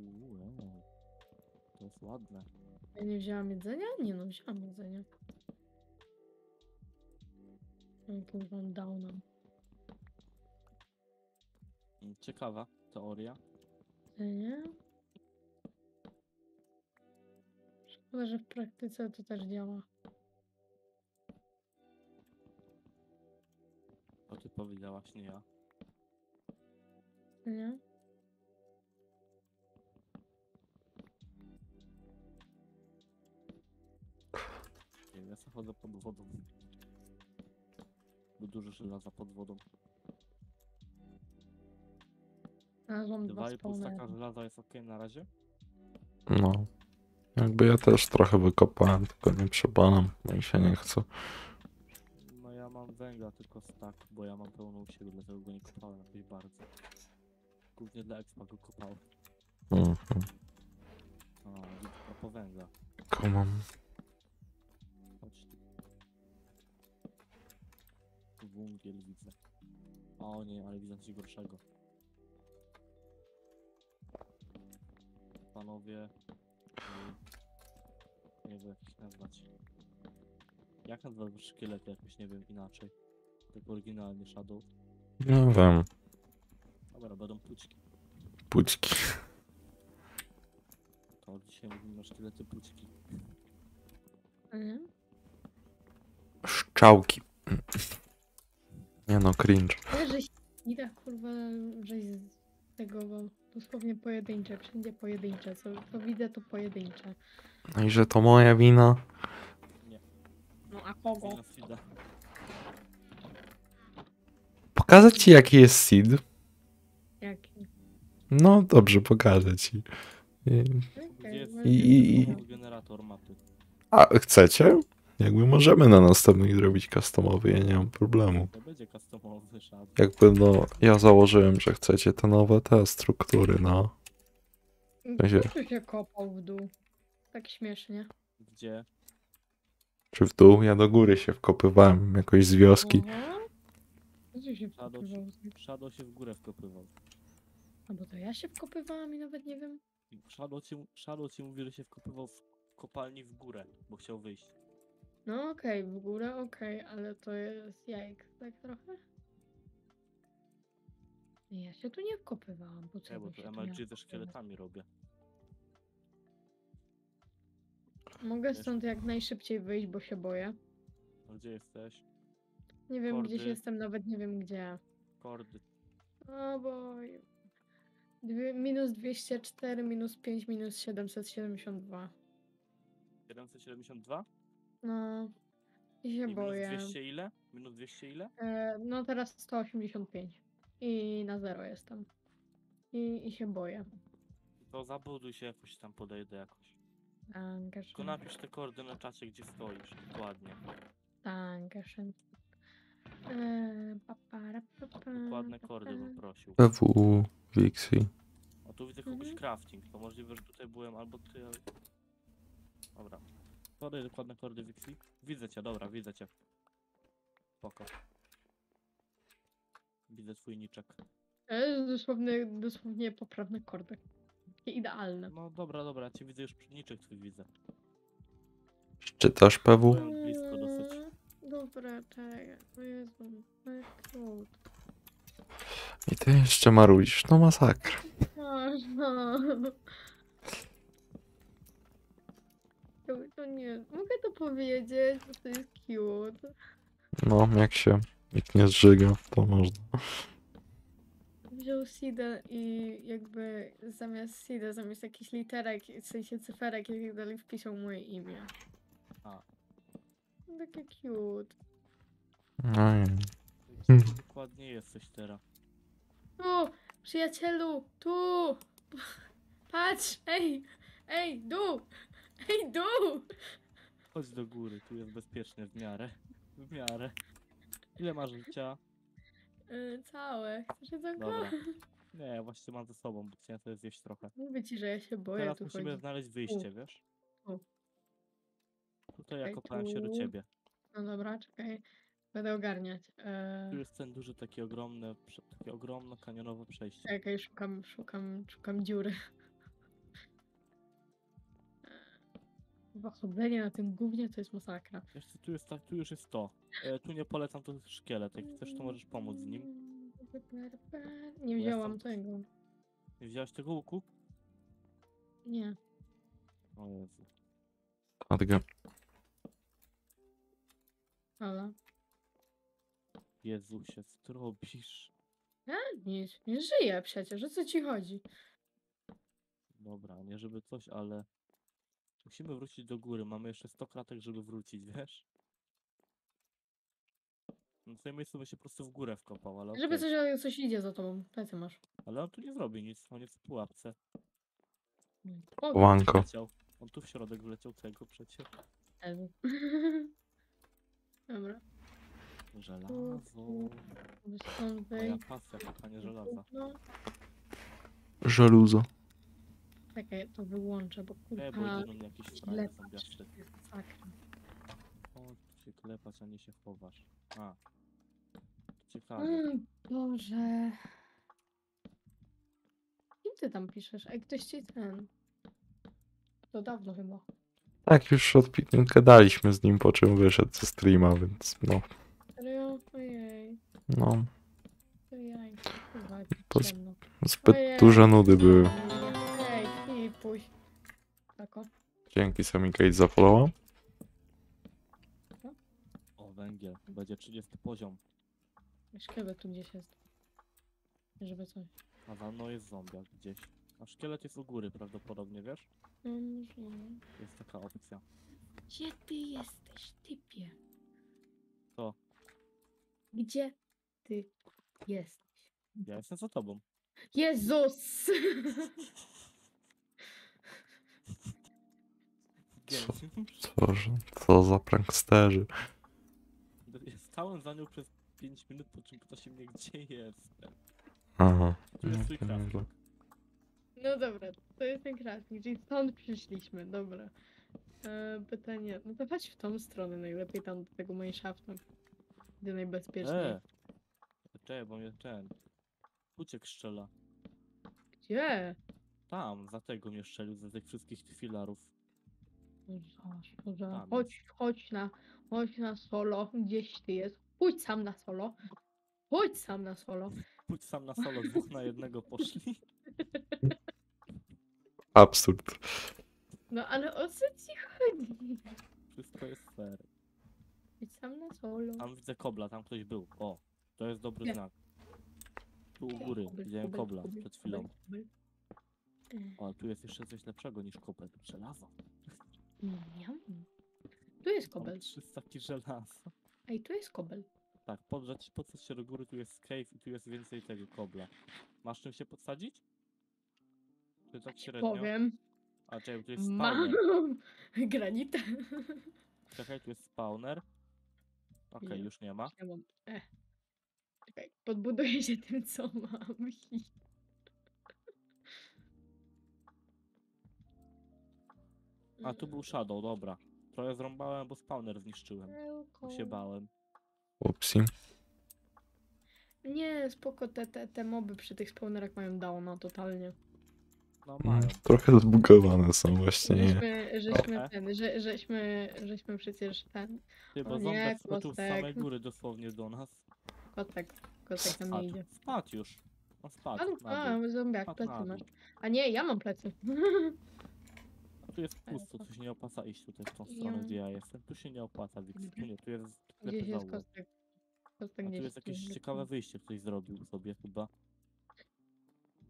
Uuu, ej. To jest ładne. Ja nie wzięłam jedzenia? Nie no, wzięłam jedzenie. Jakim wam downem. Ciekawa teoria. Jedzenie? Szkoda, że w praktyce to też działa. To ty powiedziałaś, nie ja. Nie? Wiem, ja sobie chodzę pod wodą. Bo dużo żelaza pod wodą. Znalazłam dwa 2,5 spawnery. staka żelaza jest ok na razie? No. Jakby ja też trochę wykopałem, tylko nie przepalam, bo mi się nie chce. No ja mam węgla tylko stak, bo ja mam pełną u siebie, dlatego go nie kopałem jakoś bardzo. Głównie dla expa go kopałem. Mhm. A, widzę, a po węgla. Kumam. Tu. Wungiel widzę. O nie, ale widzę coś gorszego. Panowie... y, Nie wiem jak ich nazwać. Jak nazwać szkielety jakoś, nie wiem, inaczej. Tak oryginalnie Shadow. Nie wiem. Dobra, będą pućki. Pućki. To dzisiaj mówimy o szkielety pućki. Nie? Szczałki. Nie no, cringe. Ale żeś i tak kurwa, żeś z tego bo dosłownie pojedyncze, wszędzie pojedyncze, co, co widzę to pojedyncze. No i że to moja wina. No a kogo? Pokażę ci jaki jest seed. Jaki? No dobrze, pokażę ci. I- Gdzie jest właśnie I- i... generator mapy? A chcecie? Jakby możemy na następnej zrobić customowy, ja nie mam problemu. To będzie customowy. Jakby no, ja założyłem, że chcecie te nowe te struktury, no. Kto się- tu się kopał w dół? Tak śmiesznie. Gdzie? Czy w dół? Ja do góry się wkopywałem, jakoś z wioski. Aha. Kto tu się Shadow wkopywał? Shadow się w górę wkopywał. A bo to ja się wkopywałam i nawet nie wiem. I Shadow ci, Shadow ci mówi, że się wkopywał w kopalni w górę, bo chciał wyjść. No okej, w górę okej, ale to jest jajek, tak trochę? Nie, Ja się tu nie wkopywałam, po co Nie, bo bym to się tu MLG miała ze wkopywać? szkieletami robię. Mogę stąd jak najszybciej wyjść, bo się boję. Gdzie jesteś? Nie wiem gdzieś Kordy. jestem, nawet nie wiem gdzie. Kordy. O boj. Dwie, minus 204, minus 5, minus 772. 772? No. I się I minus boję. 200 ile? Minus 200 ile? E, no teraz 185. I na zero jestem. I, i się boję. To zabuduj się jakoś tam podejdę jakoś. Dankeschön. Tylko napisz te kordy na czacie, gdzie stoisz. Dokładnie. Dankeschön. E, pa, pa, pa, Dokładne kordy bym prosił. PW, Wixi. O tu widzę kogoś Mhm. crafting. To możliwe, że tutaj byłem albo ty. ale- Dobra. Podaj dokładne kordy Wixi. Widzę cię, dobra, widzę cię. Spoko. Widzę twój niczek. E, dosłownie, dosłownie poprawne kordy. Takie idealne. No dobra, dobra, cię widzę już niczek twój widzę. Czytasz PW? Byłem blisko dosyć. Eee, Dobra, czekaj. O Jezu. Cute. I ty jeszcze marudzisz, no masakra. Można. To, to nie, mogę to powiedzieć, bo to jest cute. No, jak się nikt nie zżyga, to można. Wziął Sida i jakby zamiast Sida, zamiast jakichś literek, w sensie cyferek i tak dalej, wpisał moje imię. A. Takie cute. Ojej. Gdzie Hmm. dokładnie jesteś teraz? Tu, przyjacielu, tu! Patrz, ej, ej, dół, ej, dół! Chodź do góry, tu jest bezpiecznie w miarę. W miarę. Ile masz życia? Yy, całe, chcesz jedzonko? Dobra. Nie, właśnie mam ze sobą, bo chciałem sobie zjeść trochę. Mówię ci, że ja się boję Teraz tu musimy chodzić. znaleźć wyjście, wiesz? Tu. Tutaj ja Czekaj, kopałem się do tu. ciebie. No dobra, czekaj, będę ogarniać. Tu Eee, jest ten duży, taki ogromny, prze- takie ogromne kanionowe przejście. czekaj, szukam, szukam, szukam dziury. Chodzenie na tym gównie to jest masakra. Wiesz co, tu jest tak, tu już jest to. E, tu nie polecam, to jest szkielet. Jak chcesz, to możesz pomóc z nim. Nie wzięłam tego. Nie wziąłeś tego łuku? Nie. O Jezu. Adga. Ale. Jezusie, co ty robisz? Nic, nie żyję przecież, o co ci chodzi? Dobra, nie żeby coś, ale... Musimy wrócić do góry, mamy jeszcze 100 kratek, żeby wrócić, wiesz? Na twoim miejscu by się po prostu w górę wkopał, ale Żeby okej. coś, coś idzie za tobą, plecy masz. Ale on tu nie zrobi nic, on jest w pułapce. O, Łanko. Wleciał. On tu w środek wleciał tego przecież. Ezu. Dobra. Żelazo. Stąd Moja pasja, kopanie żelaza. No, Żaluzo. Czekaj, to wyłączę, bo Nie, bo kurwa, idą jakieś to jest masakra. O, tu się klepać, a nie się chowasz. A. To ciekawe. Mm, Boże. Kim ty tam piszesz? Ej, ktoś ci ten... To dawno chyba. Tak, już odpi- gadaliśmy z nim, po czym wyszedł ze streama, więc no. Serio? Ojej. No, Ojej. Kurwa, jak Po- ciemno. zbyt Ojej. duże nudy były. Dzięki Semigate za followa. O, węgiel. Będzie 30 poziom. Szkielet tu gdzieś jest. Żeby coś. A za mną jest zombiak gdzieś. A szkielet jest u góry prawdopodobnie, wiesz? No, możliwe. Jest taka opcja. Gdzie ty jesteś, typie? Co? Gdzie ty jesteś? Ja jestem za tobą. Jezus! Co, że- co za pranksterzy. Stałem za nią przez 5 minut, po czym pyta się mnie, gdzie jestem. Aha. Tu jest twój No, to. No dobra, to jest ten crafting, czyli stąd przyszliśmy, dobra. E, pytanie, no to chodź w tą stronę najlepiej, tam do tego mineshaftu. Gdzie najbezpieczniej. E! Czekaj, bo mnie ten... Uciek strzela. Gdzie? Tam, za tego mnie strzelił, za tych wszystkich filarów. Tam Chodź, chodź na, chodź na solo, gdzieś ty jest. Pójdź sam na solo. Pójdź sam na solo. Pójdź sam na solo, dwóch na jednego poszli. Absurd. No ale o co ci chodzi? Wszystko jest fair. Pójdź sam na solo. Tam widzę kobla, tam ktoś był. O, to jest dobry Nie. znak. Tu u góry, Kobel, widziałem kobel, kobla kobel, przed chwilą. kobel, kobel. O, ale tu jest jeszcze coś lepszego niż kobel. Żelazo. Miam. Tu jest Mam kobel. 300 taki żelaza. Ej, tu jest kobel. Tak, podrzeć, podsadź się do góry, tu jest cave i tu jest więcej tego kobla. Masz czym się podsadzić? Czy tak średnio? Powiem. A czekaj, tu jest Mam spawner. granitę. Czekaj, tu jest spawner. Okej, już nie ma. Ja mam. E. Czekaj, podbuduję się tym, co mam. A tu był shadow, dobra. Trochę zrąbałem, bo spawner zniszczyłem. Bo się bałem. Upsi. Nie, spoko, te, te, te moby przy tych spawnerach mają downa totalnie. No Mm, mają. Trochę zbugowane są właśnie. Nie. Żeśmy, żeśmy ten, że, żeśmy, żeśmy przecież ten, O nie, ząbek skoczył z kostek. samej góry dosłownie do nas. kotek, kotek tam nie Spadł, idzie. spadł już. On spadł A, na dół. a zombiak, plecy masz. A nie, ja mam plecy. Tu jest pusto, tu się nie opłaca iść tutaj w tą stronę, gdzie ja jestem. Tu się nie opłaca, Wix. Tu nie, tu jest Gdzieś jest kostek. Kostek A tu gdzieś. jest jakieś ciekawe wyjście, ktoś zrobił sobie chyba.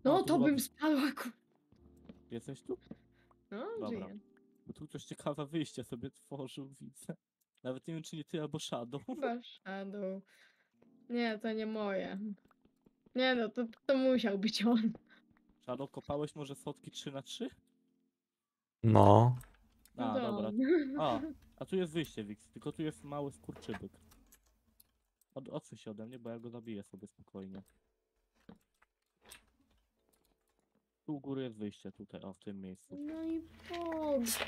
No to chyba- bym spadła, kur... Jesteś tu? No, Dobra. żyję. Bo tu ktoś ciekawe wyjście sobie tworzył, widzę. Nawet nie wiem, czy nie ty albo Shadow. Chyba Shadow. Nie, to nie moje. Nie no, to, to musiał być on. Shadow, kopałeś może schodki 3 na 3 No, A, To dobra. A, a tu jest wyjście, Wix, tylko tu jest mały skurczybyk. Od, odsuń się ode mnie, bo ja go zabiję sobie spokojnie. Tu u góry jest wyjście, tutaj, o, w tym miejscu. No i po co?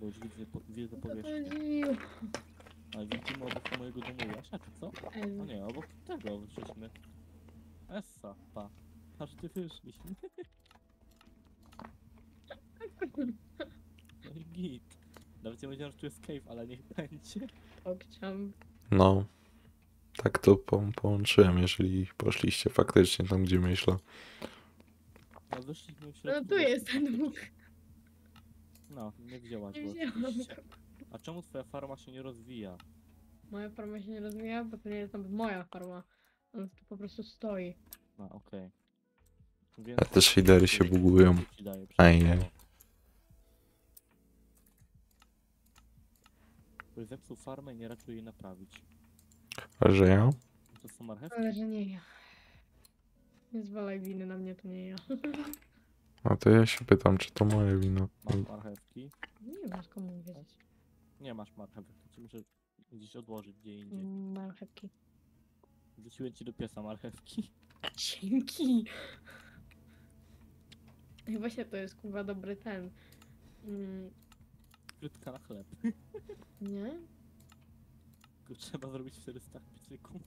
Bo już widzę, po, widzę O co powierzchnię. Ale widzimy obok mojego domu Jasia, czy co? A nie, obok tego wyszliśmy. Essa, pa. Aż ty wyszliśmy. No i git. Nawet nie wiedziałem, że tu jest cave, ale niech będzie. Pokczam. no. Tak to po połączyłem, jeżeli poszliście faktycznie tam, gdzie myślę. No wyszliśmy w No środku tu jest ten Bóg. No, nie wzięłaś Nie go wzięłam oczywiście. go. A czemu twoja farma się nie rozwija? Moja farma się nie rozwija, bo to nie jest nawet moja farma. Ona tu po prostu stoi. A, okej. Więc... A te shadery się bugują. Ci daje Ajej. przykładowo. Ktoś zepsuł farmę i nie raczył jej naprawić. A że ja? To są marchewki? Ale że nie ja. Nie zwalaj winy na mnie, to nie ja. No to ja się pytam, czy to moje wino. Masz marchewki? Nie masz komu wiedzieć. Nie masz marchewek, to ci muszę gdzieś odłożyć gdzie indziej. Mm, Marchewki. Wrzuciłem ci do piesa marchewki. Dzięki. I właśnie to jest kurwa dobry ten. Mm, Frytka na chleb. nie? Tylko trzeba zrobić 400 piecyków.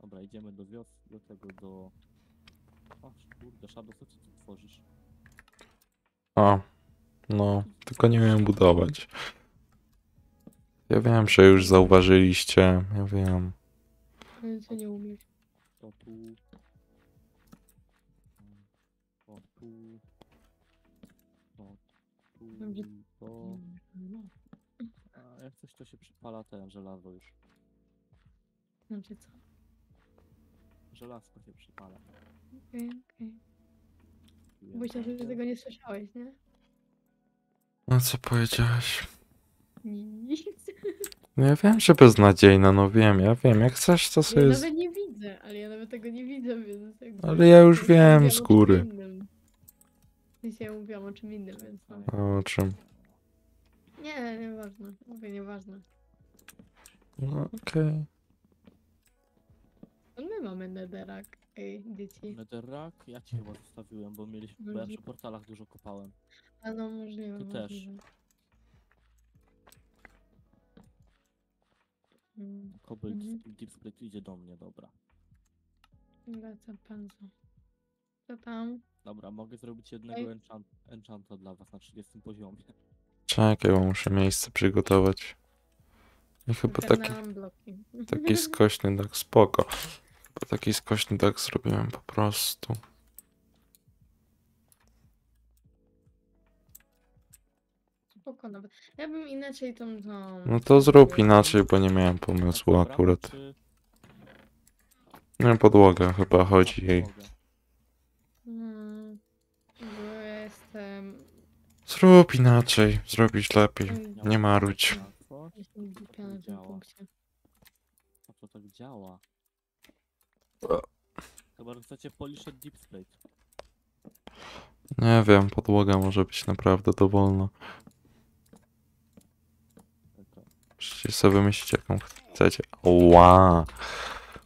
Dobra, idziemy do wios... do tego, do... O kurde, Shadow, co ty tu tworzysz? A, no, tylko nie wiem budować. Ja wiem, że już zauważyliście, ja wiem. Ale co nie umiesz. To tu... To tu... No, A jak coś to się przypala ten żelazo już. znaczy co? Żelazko się przypala. Okej, okej. Wiem, Myślę, że tego nie słyszałeś, nie? No co powiedziałeś? Nic. No ja wiem, że beznadziejna, no wiem, ja wiem, jak chcesz to Ja sobie... z- nawet nie widzę, ale ja nawet tego nie widzę, więc jakby... Ale ja już wiem z góry. innym. Ja mówiłam o czym innym, więc no. O czym? Nie, nieważne. Mówię, nieważne. No okej. To my mamy nederak, ej, dzieci. Netherrack? Ja ci chyba zostawiłem, bo mieliśmy, bo ja przy portalach dużo kopałem. A no, możliwe, Ty też. możliwe. Mm, Kobyl Mhm. Deep Split idzie do mnie, dobra. Wraca pan Co tam? Dobra, mogę zrobić jednego enchant, enchanta dla was na 30 poziomie. Czekaj, bo muszę miejsce przygotować. I chyba taki, Wykarnałam bloki. taki skośny tak, spoko. Chyba taki skośny tak zrobiłem po prostu. Spoko nawet. Ja bym inaczej tą tą... No to zrób inaczej, bo nie miałem pomysłu Dobra, akurat. Czy... Nie, podłoga chyba chodzi jej. Mogę. Mm, bo ja jestem... Zrób inaczej, zrobić lepiej. Mm, Nie marudź. A co? Jestem głupia na tym Działa. punkcie. A to tak działa. Chyba, że chcecie poliszeć Deep Split. Nie wiem, podłoga może być naprawdę dowolna. Musicie sobie wymyślić jaką chcecie. Ła!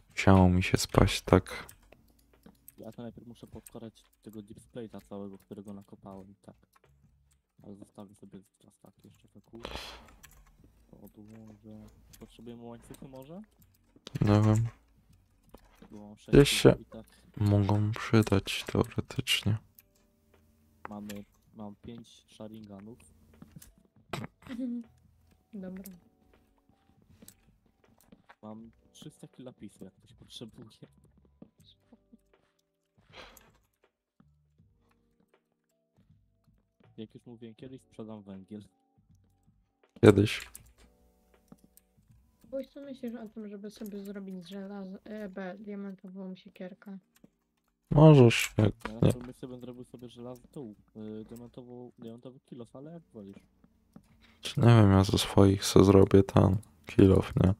Musiało mi się spaść tak. Ja to najpierw muszę podkorać tego Deep Splita całego, którego nakopałem i tak. Ale zostawię sobie teraz tak jeszcze taką. To odłożę. Potrzebujemy łańcuchy może? Nie wiem. Bo mam sześć Gdzieś się- i tak Mogą przydać teoretycznie. mamy, mam 5 sharinganów. Dobra. Mam 300 kilapisu, jak ktoś potrzebuje. Jak już mówiłem, kiedyś sprzedam węgiel. Kiedyś. Bo co myślisz o tym, żeby sobie zrobić z żelaz... E, B, diamentową siekierkę? Możesz, jak Ja nie. na przykład myślę, będę robił sobie żelazny tą, yy, diamentową, diamentowy kilof, ale jak wolisz. Czy nie wiem, ja ze swoich se zrobię ten kilof, nie?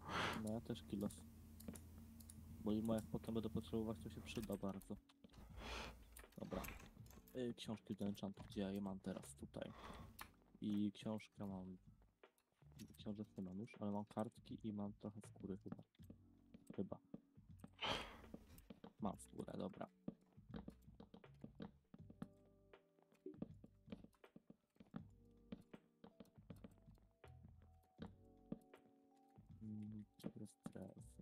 No ja też kilof. Bo i jak potem będę potrzebować, to się przyda bardzo. Dobra. Y, książki do enchantu, gdzie ja je mam teraz tutaj. I książkę mam. Książek nie mam już, ale mam kartki i mam trochę skóry chyba. Chyba. Mam skórę, dobra. Mm, stres?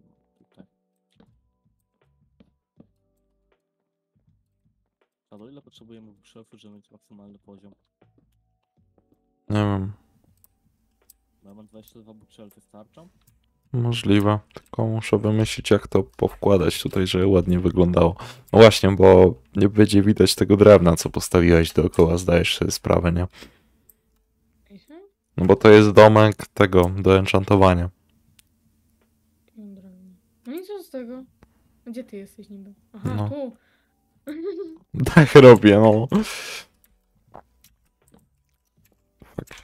A do ile potrzebujemy bookshelfu, żeby mieć maksymalny poziom? Nie wiem. Bo ja mam 22 bookshelfy, starczą? Możliwe. Tylko muszę wymyślić, jak to powkładać tutaj, żeby ładnie wyglądało. No właśnie, bo nie będzie widać tego drewna, co postawiłeś dookoła, zdajesz sobie sprawę, nie? Mhm. No bo to jest domek tego, do enchantowania. Dobra. No i co z tego? Gdzie ty jesteś niby? Aha, No. tu. Tak robię, no. Fuck.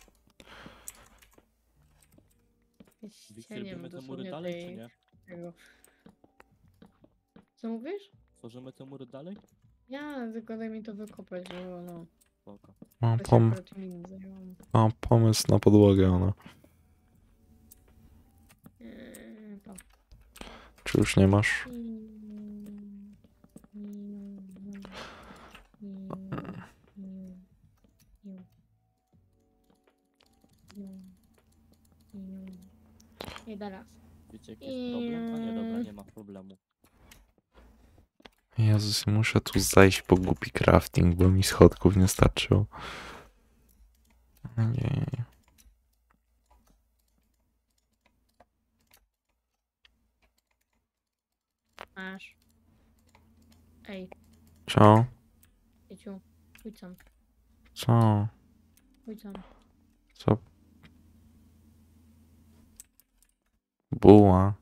Cieniem robimy te mury dosłownie dalej, czy tej- nie? tego. Co mówisz? Tworzymy te mury dalej? Ja, tylko daj mi to wykopać, bo no. Spoko. Mam, To się pom akurat mi zajęłam. mam pomysł na podłogę, ona. Eee, to. Czy już nie masz? I teraz. Wiecie jaki jest problem? A nie, dobra, nie ma problemu. Jezus, muszę tu zajść po głupi crafting, bo mi schodków nie starczyło. Nie. Masz. Ej, Co? Pieciu, pójdź sam, Co? pójdź sam. Co? Buła.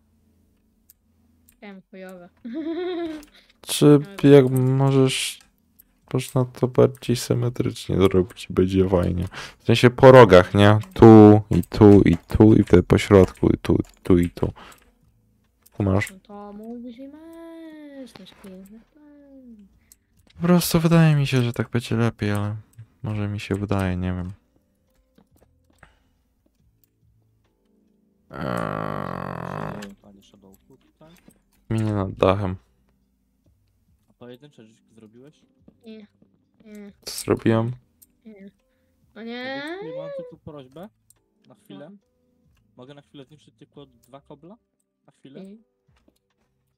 Wiem, chujowe. Czy jak możesz... Można to bardziej symetrycznie zrobić, będzie fajnie. W sensie po rogach, nie? Tu i tu i tu i wtedy po środku i tu, tu i tu. Tu masz. No to mówisz i masz, masz piękny. Po prostu wydaje mi się, że tak będzie lepiej, ale może mi się wydaje, nie wiem. Eee, tutaj. Minie nad dachem. A pojedyncze rzeczy zrobiłeś? Nie, nie, Co zrobiłem? nie. O nie! Powiedz mi, mam tu prośbę. Na chwilę. No. Mogę na chwilę zniszczyć tylko dwa kobla? Na chwilę? Nie.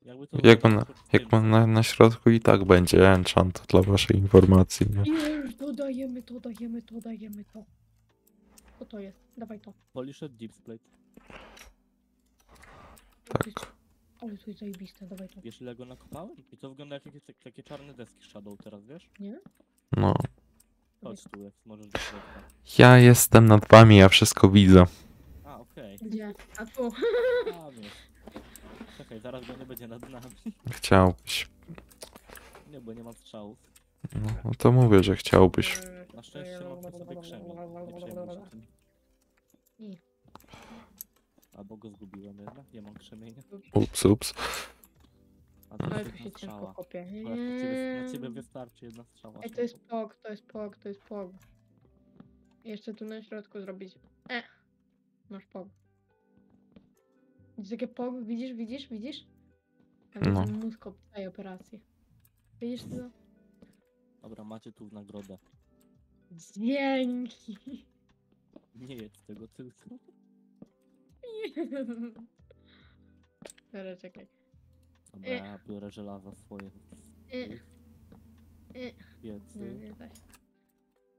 Jakby to Jak było on- tylko Jak mam na, na środku i tak będzie enchant dla waszej informacji, nie? Już, dodajemy to, dajemy to, dajemy to. Co to jest? Dawaj to. Polished Deep Plate. To Tak. Ale to jest zajebiste, dawaj to. Wiesz ile go nakopałem? I to wygląda jak jakieś takie, takie czarne deski Shadow teraz, wiesz? Nie? No. Chodź tu, jak możesz do środka. Ja jestem nad wami, ja wszystko widzę. A, okej. Gdzie? A tu. A, wiesz. Czekaj, zaraz go nie będzie nad nami. Chciałbyś. Nie, bo nie mam strzałów. No, no to mówię, że chciałbyś. Na szczęście mam przy sobie krzemień. Nie przejmuj się tym. Nie. Albo go zgubiłem jednak, nie mam krzemienia. Ups, ups. A to Ale jest tu się jedna ciężko strzała. kopie. Na ciebie, na ciebie wystarczy jedna strzała. Ej, to jest pog, to jest pog, to jest pog. Jeszcze tu na środku zrobić. E! Masz pog. Widzisz jakie pog? Widzisz, widzisz, widzisz? Tam No. jest mózg tej operacji. Widzisz to? Dobra, macie tu nagrodę. Dzięki! Nie jedz tego tylko. Dobra, czekaj. Dobra, E. ja biorę żelazo swoje. E, Jedz. nie, nie tak.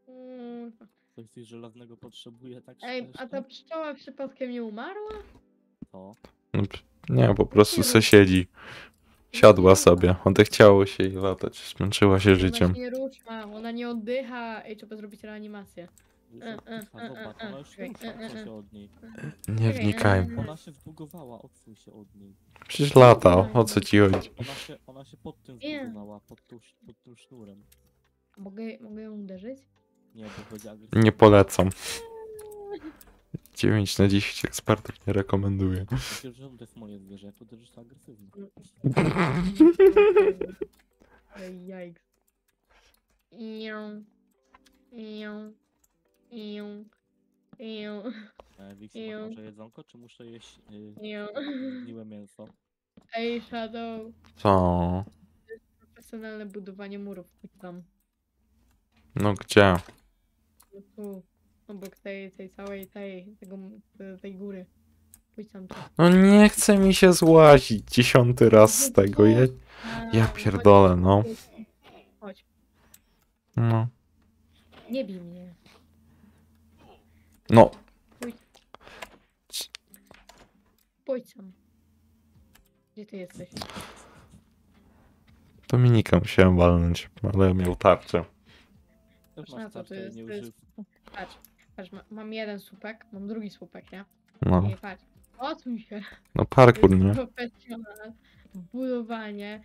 Kurwa. Ktoś coś żelaznego potrzebuje, tak Ej, a szczerze? ta pszczoła przypadkiem nie umarła? To. No, p- Nie, po prostu se siedzi. Siadła sobie, odechciało się jej latać, zmęczyła się życiem. Ona się nie rusza, ona nie oddycha. Ej, trzeba zrobić reanimację. Zobacz, ona już rusza, się od niej. Nie Czekaj, wnikajmy. Ona się zbugowała, odsuń się od niej. Przecież lata, o co ci chodzi? Ona się, ona się pod tym Nie. zbugowała, pod, pod tym sznurem. Mogę, mogę ją uderzyć? Nie, bo powiedziała, że... Nie polecam. 9 na 10 ekspertów nie rekomenduje. Myślę, że to jest moje zwierzę, jak uderzysz to agresywnie. Ej, jajks. Ią. Ią. Ią. Ią. E, Wix, Ew. może jedzonko, czy muszę jeść y, zgniłe mięso? Ej, Shadow. Co? Profesjonalne budowanie murów. Pójdź tam. No gdzie? No tu. Obok tej, tej całej, tej, tego, tej góry. Pójdź tam. No nie chce mi się złazić dziesiąty raz z tego. Ja, ja A, pierdolę, no. Chodź. Chodź. No. Nie bij mnie. No. Pójdź tam. Gdzie ty jesteś? Dominika musiałem walnąć, ale miał tarczę. Też Masz to, tarczę i jest- nie to jest-. Patrz, patrz, ma, mam jeden słupek, mam drugi słupek, nie? No. Nie, patrz. Odsuń się. No parkour, nie? profesjonal. Budowanie.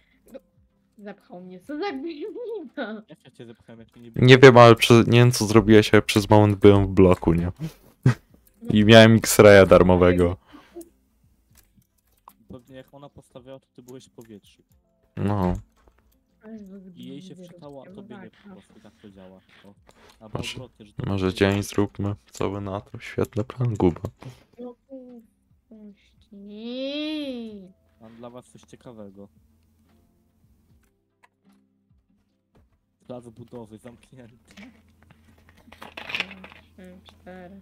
Zapchał mnie, co za gwina. Jak ja cię zepchałem, jak nie Nie wiem, ale przez, nie wiem co zrobiłeś, ale przez moment byłem w bloku, nie? I miałem X-raya darmowego. Pewnie jak ona postawiała, to ty byłeś w powietrzu. No. I jej się wczytało, a tobie nie po prostu tak to działa. O. Albo Może- odwrotnie, że to Może dzień zróbmy. Co by na to? Świetny plan, Guba. No puści. Mam dla was coś ciekawego. Plac budowy zamknięty. Trzy, cztery.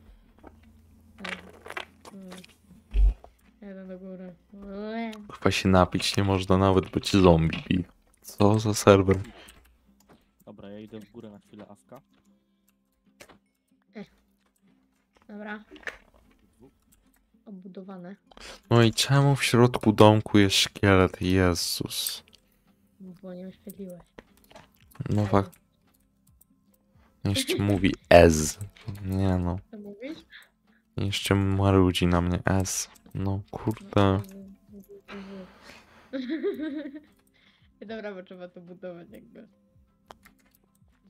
pięć, Jeden do góry. Ue. Chyba się napić nie można nawet, bo ci zombie. Co za serwer? Dobra, ja idę w górę na chwilę, Awka. Dobra. Obudowane. No i czemu w środku domku jest szkielet? Jezus. Bo nie oświetliłeś. No fakt. Jeszcze mówi Ez. Nie no. Co mówisz? Jeszcze marudzi na mnie S. No kurde. Dobra, bo trzeba to budować jakby.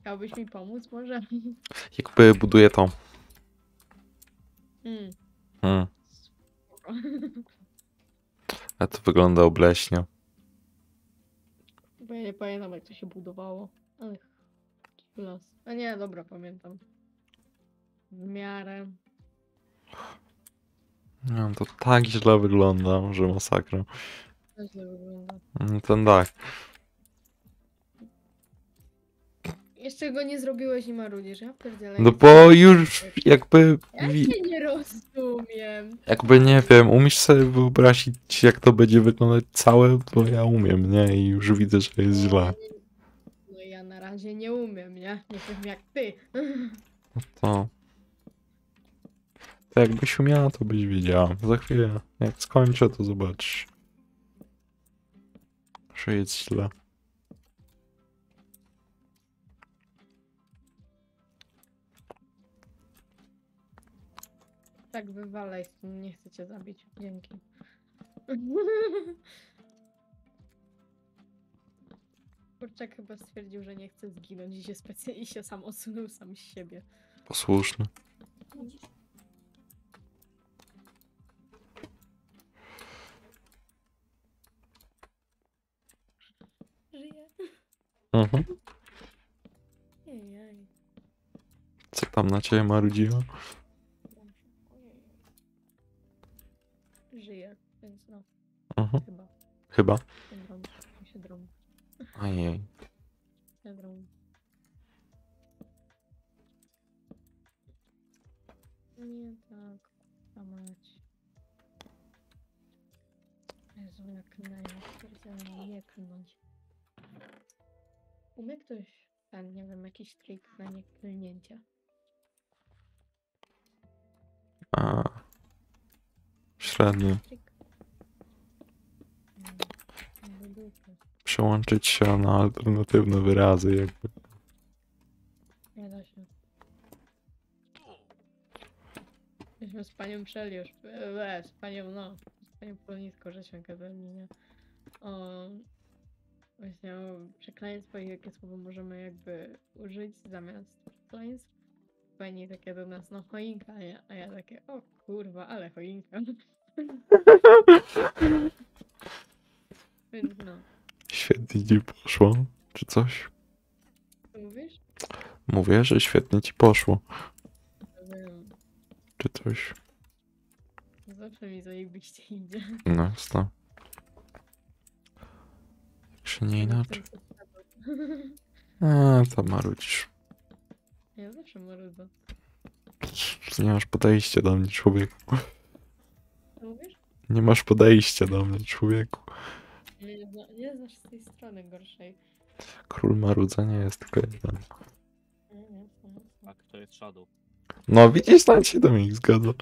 Chciałbyś mi pomóc może? Jakby buduje to. Mm, Hmm. spoko. A to wygląda obleśnie. Nie pamiętam jak to się budowało. Ale los. A nie, dobra, pamiętam. W miarę. Wiem, to tak źle wygląda, że masakra. To źle wygląda. Mm, Ten dach. Jeszcze go nie zrobiłeś i marudzisz, ja pierdzielę. No bo już jakby... Ja się nie rozumiem. Jakby nie wiem, umiesz sobie wyobrazić jak to będzie wyglądać całe, bo ja umiem, nie? I już widzę, że jest źle. No ja na razie nie umiem, nie? Nie wiem jak ty. To... To jakbyś umiała, to byś wiedziała. Za chwilę, jak skończę, to zobaczysz. Że jest źle. Tak wywalaj, nie chcę cię zabić. Dzięki. Kurczak chyba stwierdził, że nie chce zginąć i się specjalnie i się sam odsunął sam z siebie. Posłuszny. Żyje. Mhm. Co tam na ciebie marudziło? Mhm. chyba. Chyba. Się drom. Się. Ojej. Drom. Nie tak, a mać. Jezu, jak. Stwierdzałem nie klnąć. Umie ktoś, ten, nie wiem, jakiś trik na nieklnięcie? A. Średnio. Trik. Przełączyć się na alternatywne wyrazy, jakby. Nie da się. Myśmy z panią Przeli już, e, z panią, no, z panią Polnicką żeśmy gadali, nie? O, właśnie o przekleństwach i jakie słowo możemy jakby użyć zamiast przekleństw. Pani takie do nas, no choinka, nie? A ja takie, o kurwa, ale choinka. Więc no, Świetnie ci poszło, czy coś? co mówisz? Mówię, że świetnie ci poszło, Wiem, czy coś. zawsze mi zajebiście idzie. No, jasne. Jak się nie inaczej. A, to marudzisz. Ja zawsze marudzę. Nie masz podejścia do mnie, człowieku. Co mówisz? Nie masz podejścia do mnie, człowieku. Nie, nie, zna, nie znasz z tej strony gorszej. Król marudzenia jest tylko jeden. Nie, nie, nie, nie. Tak, to jest Shadow. No widzisz, tam się do mnie zgadza.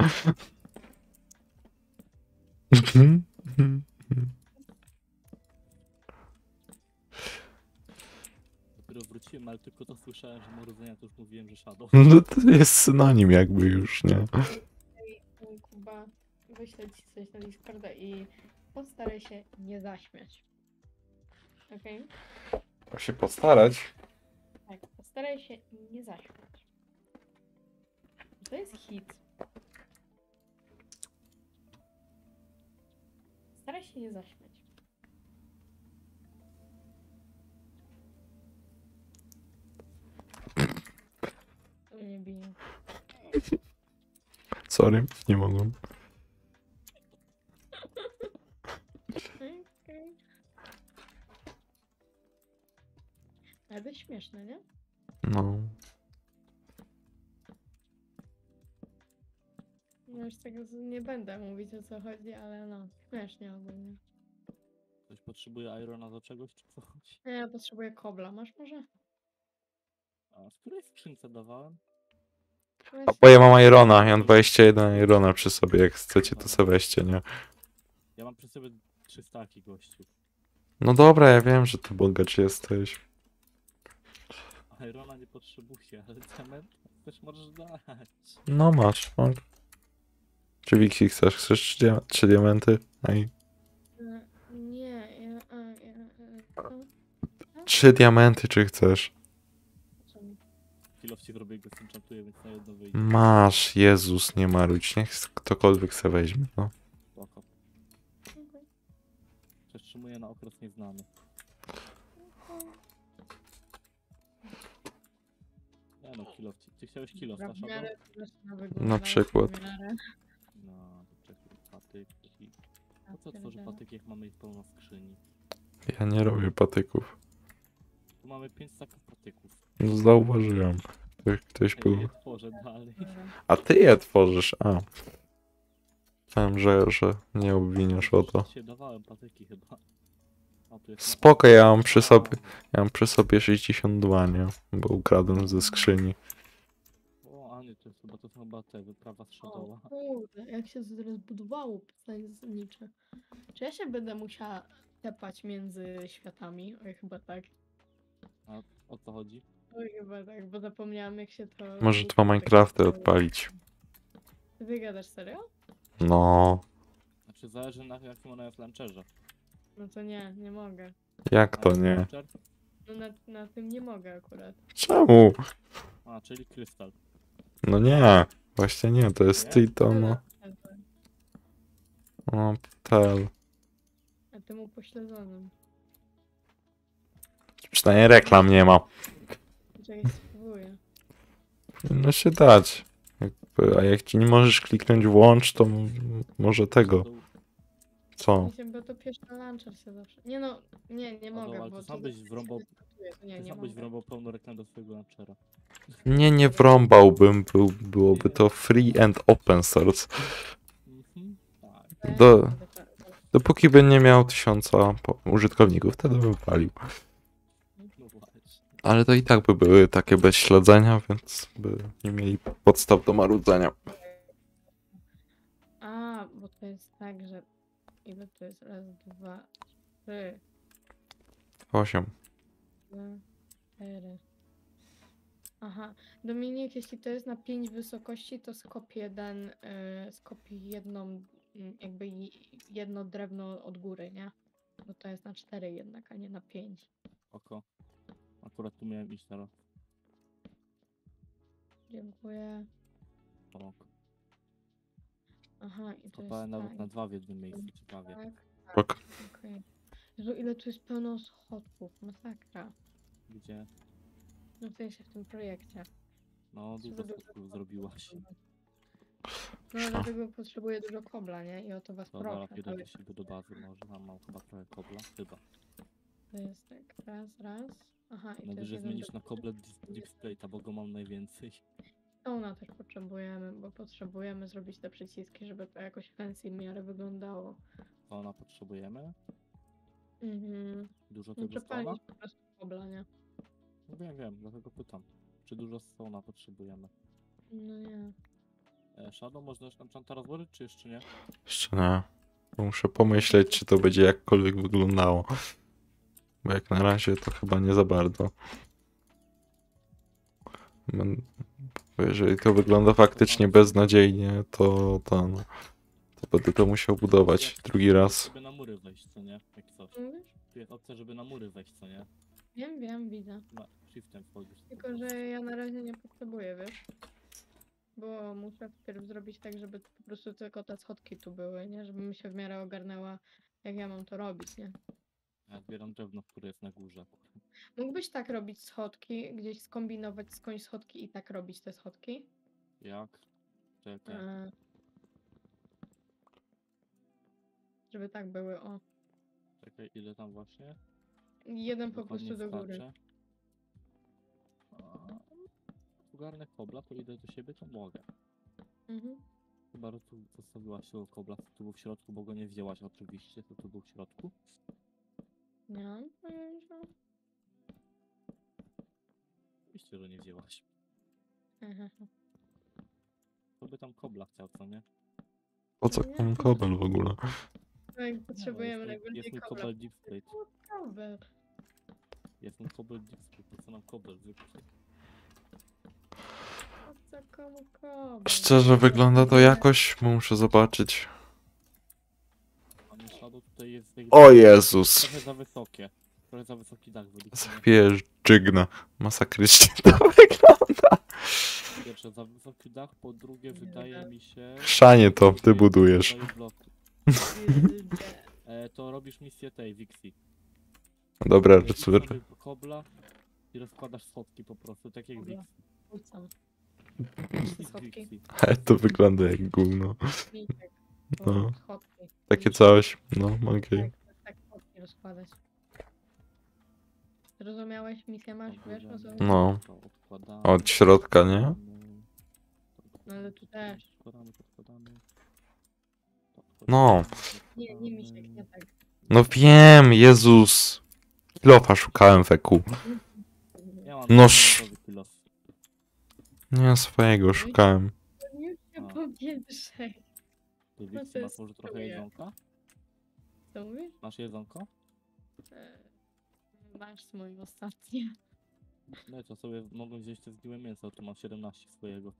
Dopiero wróciłem, ale tylko to słyszałem, że marudzenia to już mówiłem, że Shadow. No to jest synonim jakby już, nie? Ej, Kuba, wyślę ci coś na Discorda i postaraj się nie zaśmiać. Okej? Trzeba się postarać. Tak, postaraj się nie zaśmiać. To jest hit. Staraj się nie zaśmiać. To mnie bije. Sorry, nie mogłem. Nie będę mówić o co chodzi, ale no, śmiesznie ogólnie. Ktoś potrzebuje Irona do czegoś czy coś? Nie, ja potrzebuję kobla, masz może? A w której skrzynce dawałem? Weź- Bo ja mam Irona, ja mam 21 Irona przy sobie, jak chcecie to sobie weźcie, nie? Ja mam przy sobie trzy staki gościu. No dobra, ja wiem, że ty bogacz jesteś. Irona nie potrzebuję, ale diament też możesz dać. No masz, no. Czy Wixi chcesz? Chcesz trzy, trzy diamenty? Ej. E, Nie? Trzy diamenty, czy chcesz? Kilof ci robię go więc na jedno wyjdzie. Masz, Jezus, nie marudź. Niech ktokolwiek se weźmie, no. Spoko. Przetrzymuję na okres nieznany. Nie no, ci. Ty chciałeś kilof, Dobra, na w Shadow? miarę to zaczyna wyglądać Na przykład. w miarę. Ja Po co tworzyć pierdzielę. patyki, jak mamy ich pełno w skrzyni? Ja nie robię patyków. Tu mamy 5 staków patyków. No zauważyłem. Ktoś, ktoś Ja był. je tworzę dalej. Dobra. A ty je tworzysz, a. Myślałem, że, że nie obwiniasz o to. Dzisiaj dawałem patyki chyba. O, tu jest Spoko, ja mam przy sobie, ja mam przy sobie 62, nie? Bo ukradłem ze skrzyni. O, a nie, to jest chyba, to są chyba te, wyprawa z O kurde, jak się to teraz budowało pytanie zasadnicze. Czy ja się będę musiała tepać między światami? Oj, chyba tak. A o co chodzi? Oj, chyba tak, bo zapomniałam jak się to... Może dwa Minecrafty odpalić. Ty wygadasz serio? No, Znaczy zależy na jakim ona jest launcherze. No to nie, nie mogę. jak to nie? Launcher? No na, na tym nie mogę akurat. Czemu? A, czyli krystal. No nie, właśnie nie, to jest ty to no. No, tel. A tym upośledzonym. Przynajmniej reklam nie ma. Czekaj, spróbuję. No się dać. Jakby, a jak ci nie możesz kliknąć włącz, to może tego. Co? Bo to pierwszy launcher się zawsze... Nie no, nie, nie No mogę, dobra, bo sam byś wrąbał- to Nie, nie mogę. wrąbał pełną reklamę do swojego launchera. Nie, nie wrąbałbym, był, byłoby to free and open source. Mhm, tak. Do- Dopóki by nie miał tysiąca po- użytkowników, wtedy bym palił. No właśnie. Ale to i tak by były takie bez śledzenia, więc by nie mieli podstaw do marudzenia. A, bo to jest tak, że ile to jest? Raz, dwa, trzy. 8. Dwa, cztery. Aha, Dominik, jeśli to jest na 5 wysokości, to skop jeden, y, skop jedną, mm, jakby i- jedno drewno od góry, nie? Bo to jest na 4 jednak, a nie na 5. Oko. Akurat tu miałem iść teraz. Dziękuję. Aha, i to Kopałem jest nawet tak, na dwa w jednym miejscu, czy prawie. tak, Ok. okej. Jezu, ile tu jest pełno schodków, masakra. Gdzie? No w sensie w tym projekcie. No, Trzeba dużo skutków kobla zrobiłaś. No dlatego potrzebuję dużo kobla, nie? I o to was Dobra, proszę. pierdę Ale do siebie do bazy może, tam mam chyba trochę kobla, chyba. to jest tak, raz, raz. Aha, i jeden zmienisz do- na koblet Displate'a, bo go mam najwięcej. Stona też potrzebujemy, bo potrzebujemy zrobić te przyciski, żeby to jakoś fancy w miarę wyglądało. Stona potrzebujemy. Mhm. Dużo No tego stona? przepalić po prostu kobla, nie? No wiem, wiem, dlatego pytam. Czy dużo stona potrzebujemy? No nie. E, Shadow, można już enchanta rozłożyć, czy jeszcze nie? Jeszcze nie. Muszę pomyśleć, czy to będzie jakkolwiek wyglądało. Bo jak na razie to chyba nie za bardzo. Bo jeżeli to wygląda faktycznie beznadziejnie, to to, no, to będę to musiał budować drugi raz. Żeby na mury wejść, co nie? Jak coś. Tu jest opcja, żeby na mury wejść, co nie? Wiem, wiem, widzę. Ma shiftem wchodzisz. Tylko, że ja na razie nie potrzebuję, wiesz? Bo muszę wpierw zrobić tak, żeby po prostu tylko te schodki tu były, nie? Żebym się w miarę ogarnęła, jak ja mam to robić, nie? Ja zbieram drewno, które jest na górze. Mógłbyś tak robić schodki, gdzieś skombinować skądś schodki i tak robić te schodki? Jak? Czekaj. E... Żeby tak były, o. Czekaj, ile tam właśnie? Jeden po Dokładnie prostu do góry. wskaczę. A, Ogarnę kobla, to idę do siebie, to mogę. Mhm. Chyba, że tu zostawiłaś tego kobla, co tu był w środku, bo go nie wzięłaś oczywiście, to tu był w środku. Nie mam pojęcia. Oczywiście, że nie wzięłaś. Aha. To by tam kobla chciał, co nie? Po co tam kobel w ogóle? Nie, potrzebujemy najbardziej jest kobla. kobel deep state. Kobel. Jest mój kobel deep state, to co nam kobel zwykły. Po co komu kobel? Szczerze wygląda to jakoś, muszę zobaczyć. Jest... O Jezus! Trochę za wysokie. Trochę za wysoki dach według Za mnie. chwilę dżygna. Masakrycznie to wygląda. Pierwsze za wysoki dach, po drugie wydaje mi się... Chrzanie to, ty budujesz. E, to robisz misję tej, Wixi. Dobra, E, idź rysuję. sobie kobla i rozkładasz schodki po prostu, tak jak Dobra. Wixi. Rzucam. Wixi, schodki? Wixi. Ale to wygląda jak gówno. Misiek. No. Schodki. Takie coś. No, okej. Tak, tak schodki rozkładać. Zrozumiałeś? Misję masz, wiesz o co? No. to odkładamy, Od środka, nie? odkładamy, No ale tu też. Odkładamy, odkładamy. No. Nie, nie Misiek, nie tak. No wiem, Jezus. Kilofa szukałem feku. Ja mam No no. Nie swojego szukałem. Już się powiększaj. Ty No masz jest może trochę jedzonka? Co mówisz? Masz jedzonko? E, Masz mój ostatnie. No to sobie mogę wziąć te zgniłe mięso, tu mam 17 swojego.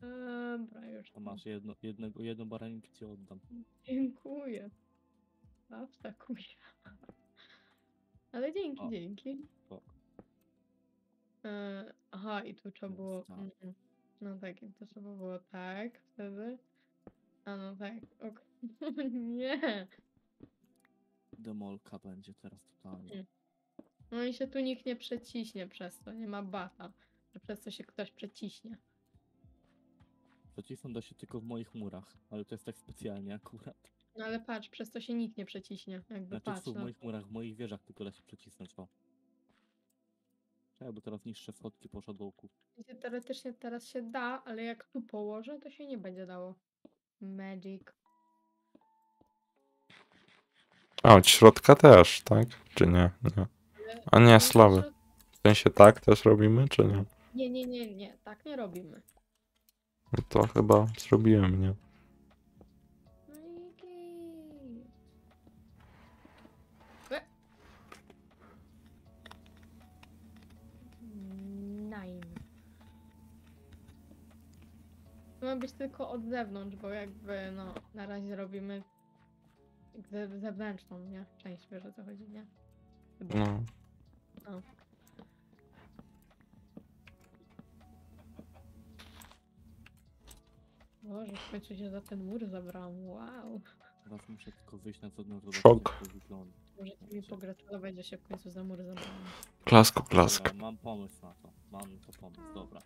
Dobra, już. To masz jedno, jednego, jedną baraninkę ci oddam. Dziękuję. Zawstakuję. Ale dzięki, O. dzięki. Spoko. E, aha, i tu trzeba było. tak. mhm. No tak, i to trzeba było tak wtedy. A no tak. ok. Nie. Demolka będzie teraz totalnie. No i się tu nikt nie przeciśnie przez to. Nie ma bata. Że przez to się ktoś przeciśnie. Przycisną da się tylko w moich murach, ale to jest tak specjalnie akurat. No ale patrz, przez to się nikt nie przeciśnie. Jakby Znaczy patrz. w No. moich murach, w moich wieżach tylko da się przycisnąć, o. Czekaj, bo teraz niższe schodki po szadłoku. Wiecie, Teoretycznie teraz się da, ale jak tu położę, to się nie będzie dało. Magic. A, od środka też, tak? Czy nie? nie. A nie, slawy. W sensie tak też robimy, czy nie? Nie, nie, nie, nie. Tak nie robimy. No to chyba zrobiłem, nie? No Nine. To ma być tylko od zewnątrz, bo jakby no na razie robimy ze- zewnętrzną, nie? Część, wiesz o co chodzi, nie? No. No. Boże, w końcu się za ten mur zabrałam, wow. Teraz muszę tylko wyjść na zewnątrz, zobaczyć Szok. jak to wygląda. Możecie mi pogratulować, że się w końcu za mur zabrałam. Klasko, klask. Dobra, mam pomysł na to. Mam to pomysł, dobra.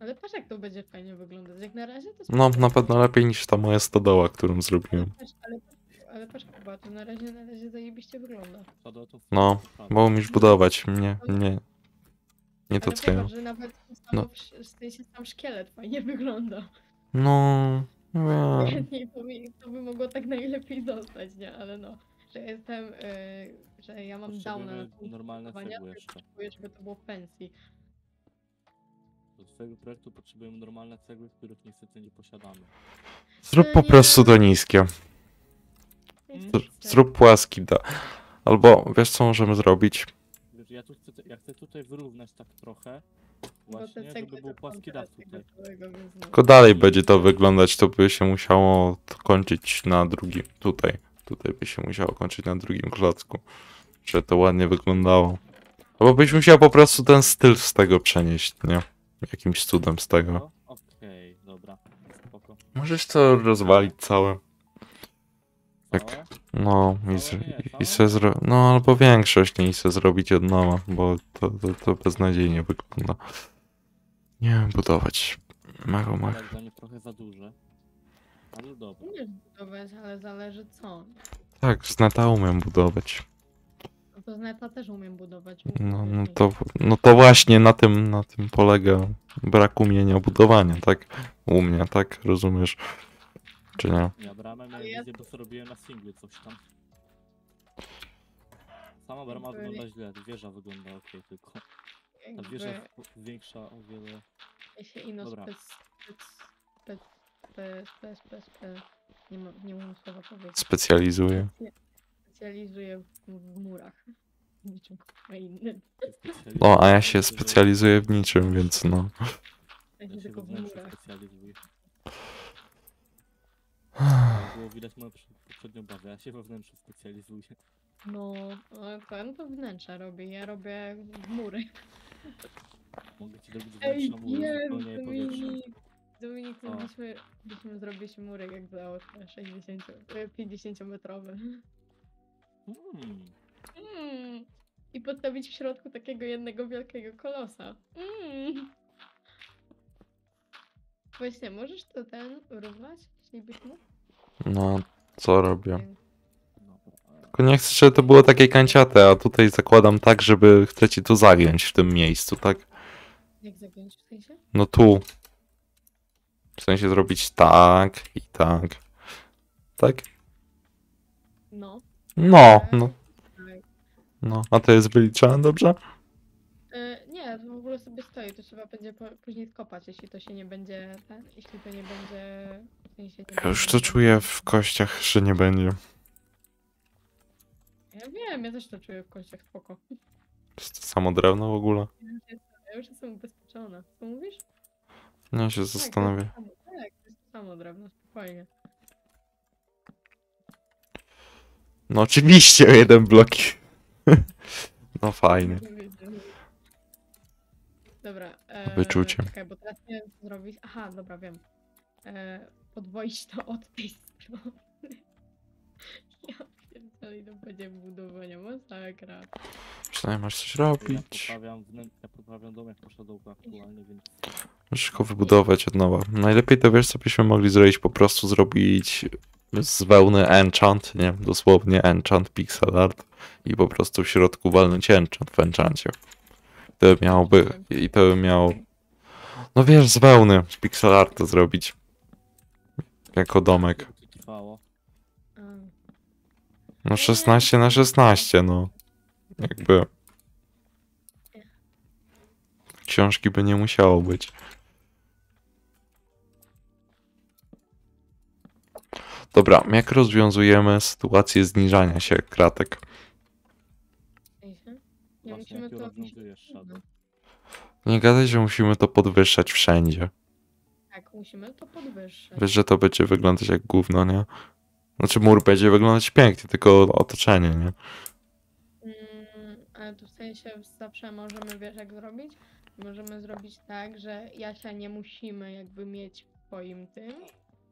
Ale patrz jak to będzie fajnie wyglądać. Jak na razie to No, na pewno lepiej niż ta moja stodoła, którą zrobiłem. Patrz, ale, ale patrz chyba, to na razie, na razie zajebiście wygląda. Co do to No. Bo umiesz budować, mnie, nie. Nie to co ja. że nawet No. no. w sensie sam szkielet fajnie wygląda. No, wiem. Chętniej to, mi, to by mogło tak najlepiej zostać, nie? Ale no, że jestem, yy, że ja mam downa na normalne jeszcze. potrzebuję, żeby to było w pensji. Do swojego projektu potrzebujemy normalne cegły, których niestety nie posiadamy. Zrób po prostu to niskie. Zr- Zrób płaski, da. Albo wiesz co możemy zrobić? Ja, tu chcę, ja chcę tutaj wyrównać tak trochę, właśnie, żeby był płaski dach tutaj. Tylko dalej będzie to wyglądać, to by się musiało kończyć na drugim. Tutaj. Tutaj by się musiało kończyć na drugim klocku. Żeby to ładnie wyglądało. Albo byś musiał po prostu ten styl z tego przenieść, nie? Jakimś cudem z tego. No, Okej, dobra, spoko. Możesz to rozwalić całe. Jak- Całe? No, i, Całe z, i se zro... No, albo większość nie i se zrobić od nowa, bo to, to, to beznadziejnie wygląda. Nie wiem, budować. Mego. Ale dla mnie trochę za duże. Ale dobra. Umiesz budować, ale zależy co. Tak, z neta umiem budować. No to z neta też umiem budować. No, no, to, no to właśnie na tym, na tym polega brak umienia budowania, tak? U mnie, tak? Rozumiesz? Czy nie? Ja bramę miałem Ale ja- wizję, bo sobie robiłem na singlu coś tam. Sama brama Jakby- wygląda źle, wieża wygląda ok, tylko ta wieża Jakby w- większa o wiele... ja się ino Dobra. spec, spec, spec, spec, spec, spec, spec, nie, ma, nie umiem słowa powiedzieć. Specjalizuję. Specjalizuję w, w murach. Niczym kurwa innym. No, a ja się specjalizuję w niczym, więc no. Ja się tylko w wewnętrznie murach. specjalizuję. Było widać moją prze- poprzednią bazę, ja się wewnętrznie specjalizuję. No, ale ten to wnętrza robi, ja robię mury. Mogę ci zrobić Ej, zupełnie je powietrze. Dominik, Dominik, O. byśmy, byśmy zrobić murek jak za 60, e, 50 metrowy. Hmm. Mm. I postawić w środku takiego jednego wielkiego kolosa. Mm. Właśnie, możesz to ten równać, mógł? No, co robię? Tylko nie chcę, żeby to było takie kanciate, a tutaj zakładam tak, żeby chcę ci tu zagiąć w tym miejscu, tak? Jak zagiąć w sensie? No tu. W sensie zrobić tak i tak. Tak? No. No, E, no, tak. no. A to jest wyliczane dobrze? Nie, ogóle sobie stoi, to trzeba będzie po, później skopać, jeśli to się nie będzie, ten, jeśli to nie będzie, w sensie nie Ja już to będzie- czuję w kościach, że nie będzie. Ja wiem, ja też to czuję w kościach, spoko. Jest to samo drewno w ogóle? Ja już jestem, ja już jestem ubezpieczona. Co mówisz? Nie się Tak, to samo, tak, to jest to samo drewno, spokojnie. No oczywiście jeden blok. No fajnie. Dobra. E, Wyczucie. Czekaj, bo teraz nie wiem co zrobić. Aha, dobra, wiem. E, podwoić to od tej strony. Ja pierdolę, no będzie budowania, masakra. Przynajmniej masz coś Ja robić. poprawiam, wnę... ja poprawiam dom jak poszedł aktualnie, więc Musisz go wybudować od nowa. Najlepiej to wiesz, co byśmy mogli zrobić, po prostu zrobić z wełny enchant, nie? Dosłownie enchant, pixel art i po prostu w środku walnąć enchant w enchancie. To by miałoby, i to by miało, no wiesz, z wełny, z pixel arta zrobić. Jako domek. Trwało? No 16 na 16, no. Jakby. Książki by nie musiało być. Dobra, jak rozwiązujemy sytuację zniżania się kratek? Właśnie musimy jak to... rozwiązujesz, Shadow? Nie gadaj, że musimy to podwyższać wszędzie. Tak, musimy to podwyższyć. Wiesz, że to będzie wyglądać jak gówno, nie? Znaczy mur będzie wyglądać pięknie, tylko otoczenie, nie? Mm, ale tu w sensie zawsze możemy, wiesz jak zrobić? Możemy zrobić tak, że Jasia nie musimy jakby mieć w swoim tym.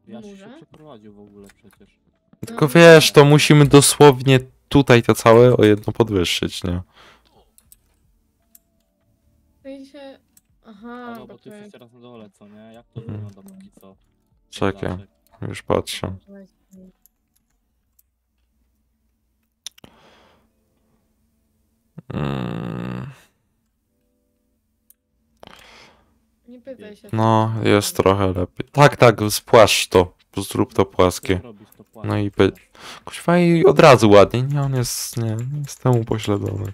Ja się Murze? przeprowadził w ogóle przecież. Tylko wiesz, to musimy dosłownie tutaj to całe o jedno podwyższyć, nie? W sensie... Aha, Paweł, bo ty jesteś jest... teraz na dole, co nie? Jak to wygląda póki co? Czekaj, już patrzę. Mm, Nie pytaj się. no, jest trochę lepiej. Tak, tak, spłaszcz to. Zrób to płaskie. To. No i be... Kuźwa i od razu ładnie. Nie, on jest, nie, nie jest temu pośledzony.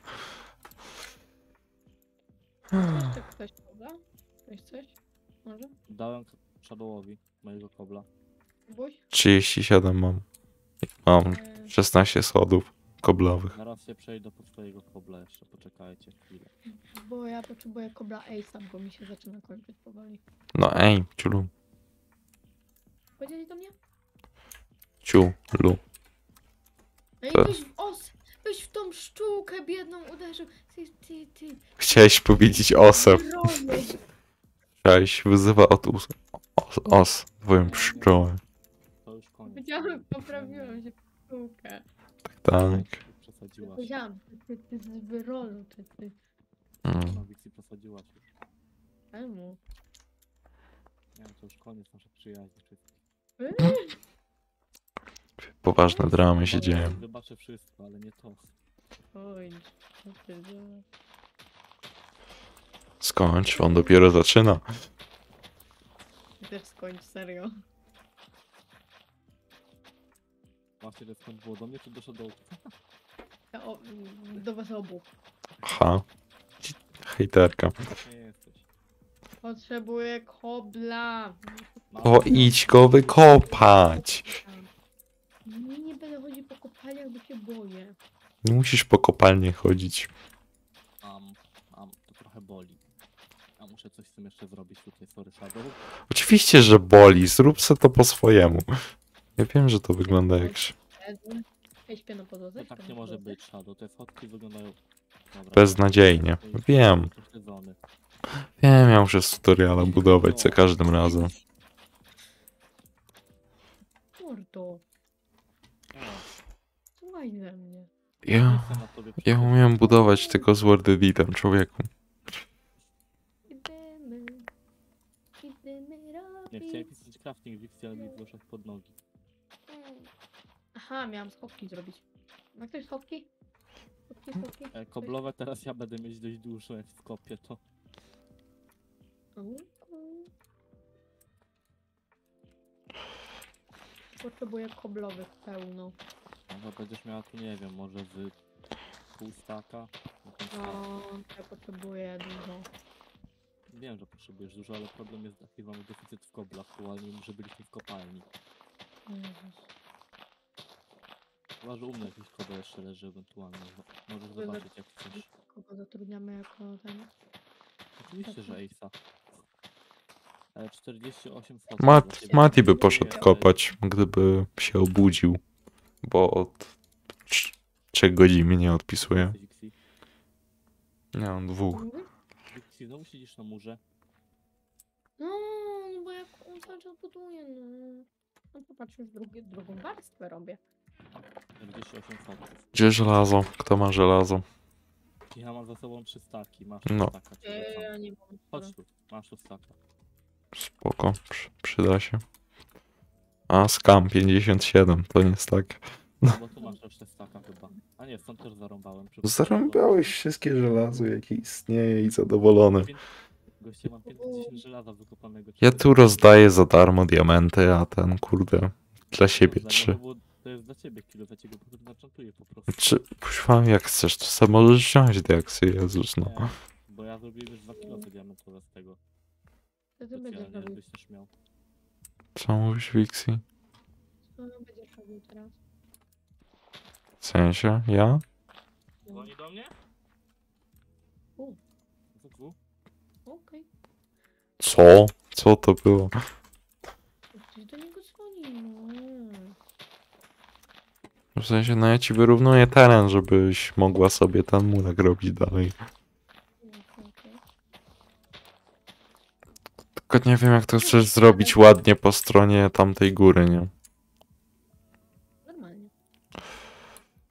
Jeszcze ktoś poda? Ktoś coś? Może? Dałem Shadowowi mojego kobla. Buś? 37 mam. Mam E, 16 schodów koblowych. Zaraz się przejdę po swojego kobla jeszcze, poczekajcie chwilę. bo ja potrzebuję kobla Ace'a, bo mi się zaczyna kończyć powoli. No ej, ciulu, Powiedzieli do mnie? ciulu. Co? byś w os, byś w tą szczółkę biedną uderzył. Ty, ty, ty. Chciałeś powiedzieć osem. Roję. Chciałeś wyzywa od us. Os, os twoją pszczołę. To już koniec. Powiedziałem, poprawiłem się w szczółkę. Tak. Przesadziłaś. Powiedziałam, ty, ty, ty z wyrolu, ty, ty. Mm. No, Wixi przesadziłaś już. Czemu? Nie wiem, to już koniec naszej przyjaźni. wszystkich. Poważne dramy się dzieją. Wybaczę wszystko, ale nie to. Oj, co ty dzieje? Skończ, on dopiero zaczyna. Ty też skończ, serio. Właśnie, że skąd było do mnie, czy doszło do... Ja o, do was obu. Ha. Hejterka. Nie jesteś. Potrzebuję kobla. To idź go wykopać. Nie, nie będę chodzić po kopalniach, bo się boję. Nie musisz po kopalnie chodzić. Mam, mam, to trochę boli. A muszę coś z tym jeszcze zrobić tutaj, sorry Shadow. Oczywiście, że boli. Zrób se to po swojemu. Ja wiem, że to wygląda jak... sz-. Ja śpię na podłodze. To śpię tak na nie może podłodze. być Shadow, te fotki wyglądają... Dobra. Beznadziejnie. Wiem. Wiem, ja muszę z tutoriala budować za każdym razem. Mordo, Ze mnie. Ja, ja umiem budować tylko z Word Editem, człowieku. Idziemy. Chciałem pisać crafting Wixi, ale mi wyszedł pod nogi. Aha, miałam schodki zrobić. Ma ktoś schodki? Schodki, schodki. E, koblowe teraz ja będę mieć dość dużo, jak wkopię to. Potrzebuję koblowych pełno. No to będziesz miała tu, nie wiem, może z pół staka. no ja potrzebuję dużo. Wiem, że potrzebujesz dużo, ale problem jest taki, że mamy deficyt w koblach aktualnie, że byliśmy w kopalni. Jezus. Chyba, że u mnie jakiś kobel jeszcze leży ewentualnie. Możesz zobaczyć jak chcesz. Kogo zatrudniamy jako ten? Oczywiście, że. Ace'a. Ale 48 schodów. Mat. Mati by poszedł kopać, gdyby się obudził. Bo od 3 godzin mnie nie odpisuje. Nie, on dwóch. Wixi, znowu siedzisz na murze. No, no bo jak on cały czas buduje, no. No popatrz, już drugie, drugą warstwę robię. 48 schodów. Gdzie żelazo? Kto ma żelazo? Ja mam za sobą 3 staki, masz No. staka. Eee, ja nie mam. Chodź tu, masz tu staka. Spoko, przy, przyda się. A, skam 57, to nie jest tak. No bo tu masz jeszcze staka chyba. A nie, stąd też zarąbałem. Zarąbałeś wszystkie żelazo, jakie istnieje i zadowolony. Goście, mam 510 żelaza wykopanego. Ja tu rozdaję za darmo diamenty, a ten kurde dla siebie trzy. no bo To jest dla ciebie kilo, ja ci go potem po prostu. Czy, puśwa, jak chcesz, to sam możesz wziąć diaksy, Jezus, no. Nie, bo ja zrobiłem już 2 kilo diamentowe z tego. Co ty będziesz robił? Co mówisz, Wixi? Co będziesz robił teraz? W sensie, ja? Dzwoni do mnie? U. WW? Okej. Co? Co to było? Ktoś do niego dzwoni, no. W sensie, no ja ci wyrównuję teren, żebyś mogła sobie ten murek robić dalej. Okej, okej. Tylko nie wiem, jak to chcesz zrobić ładnie po stronie tamtej góry, nie? Normalnie.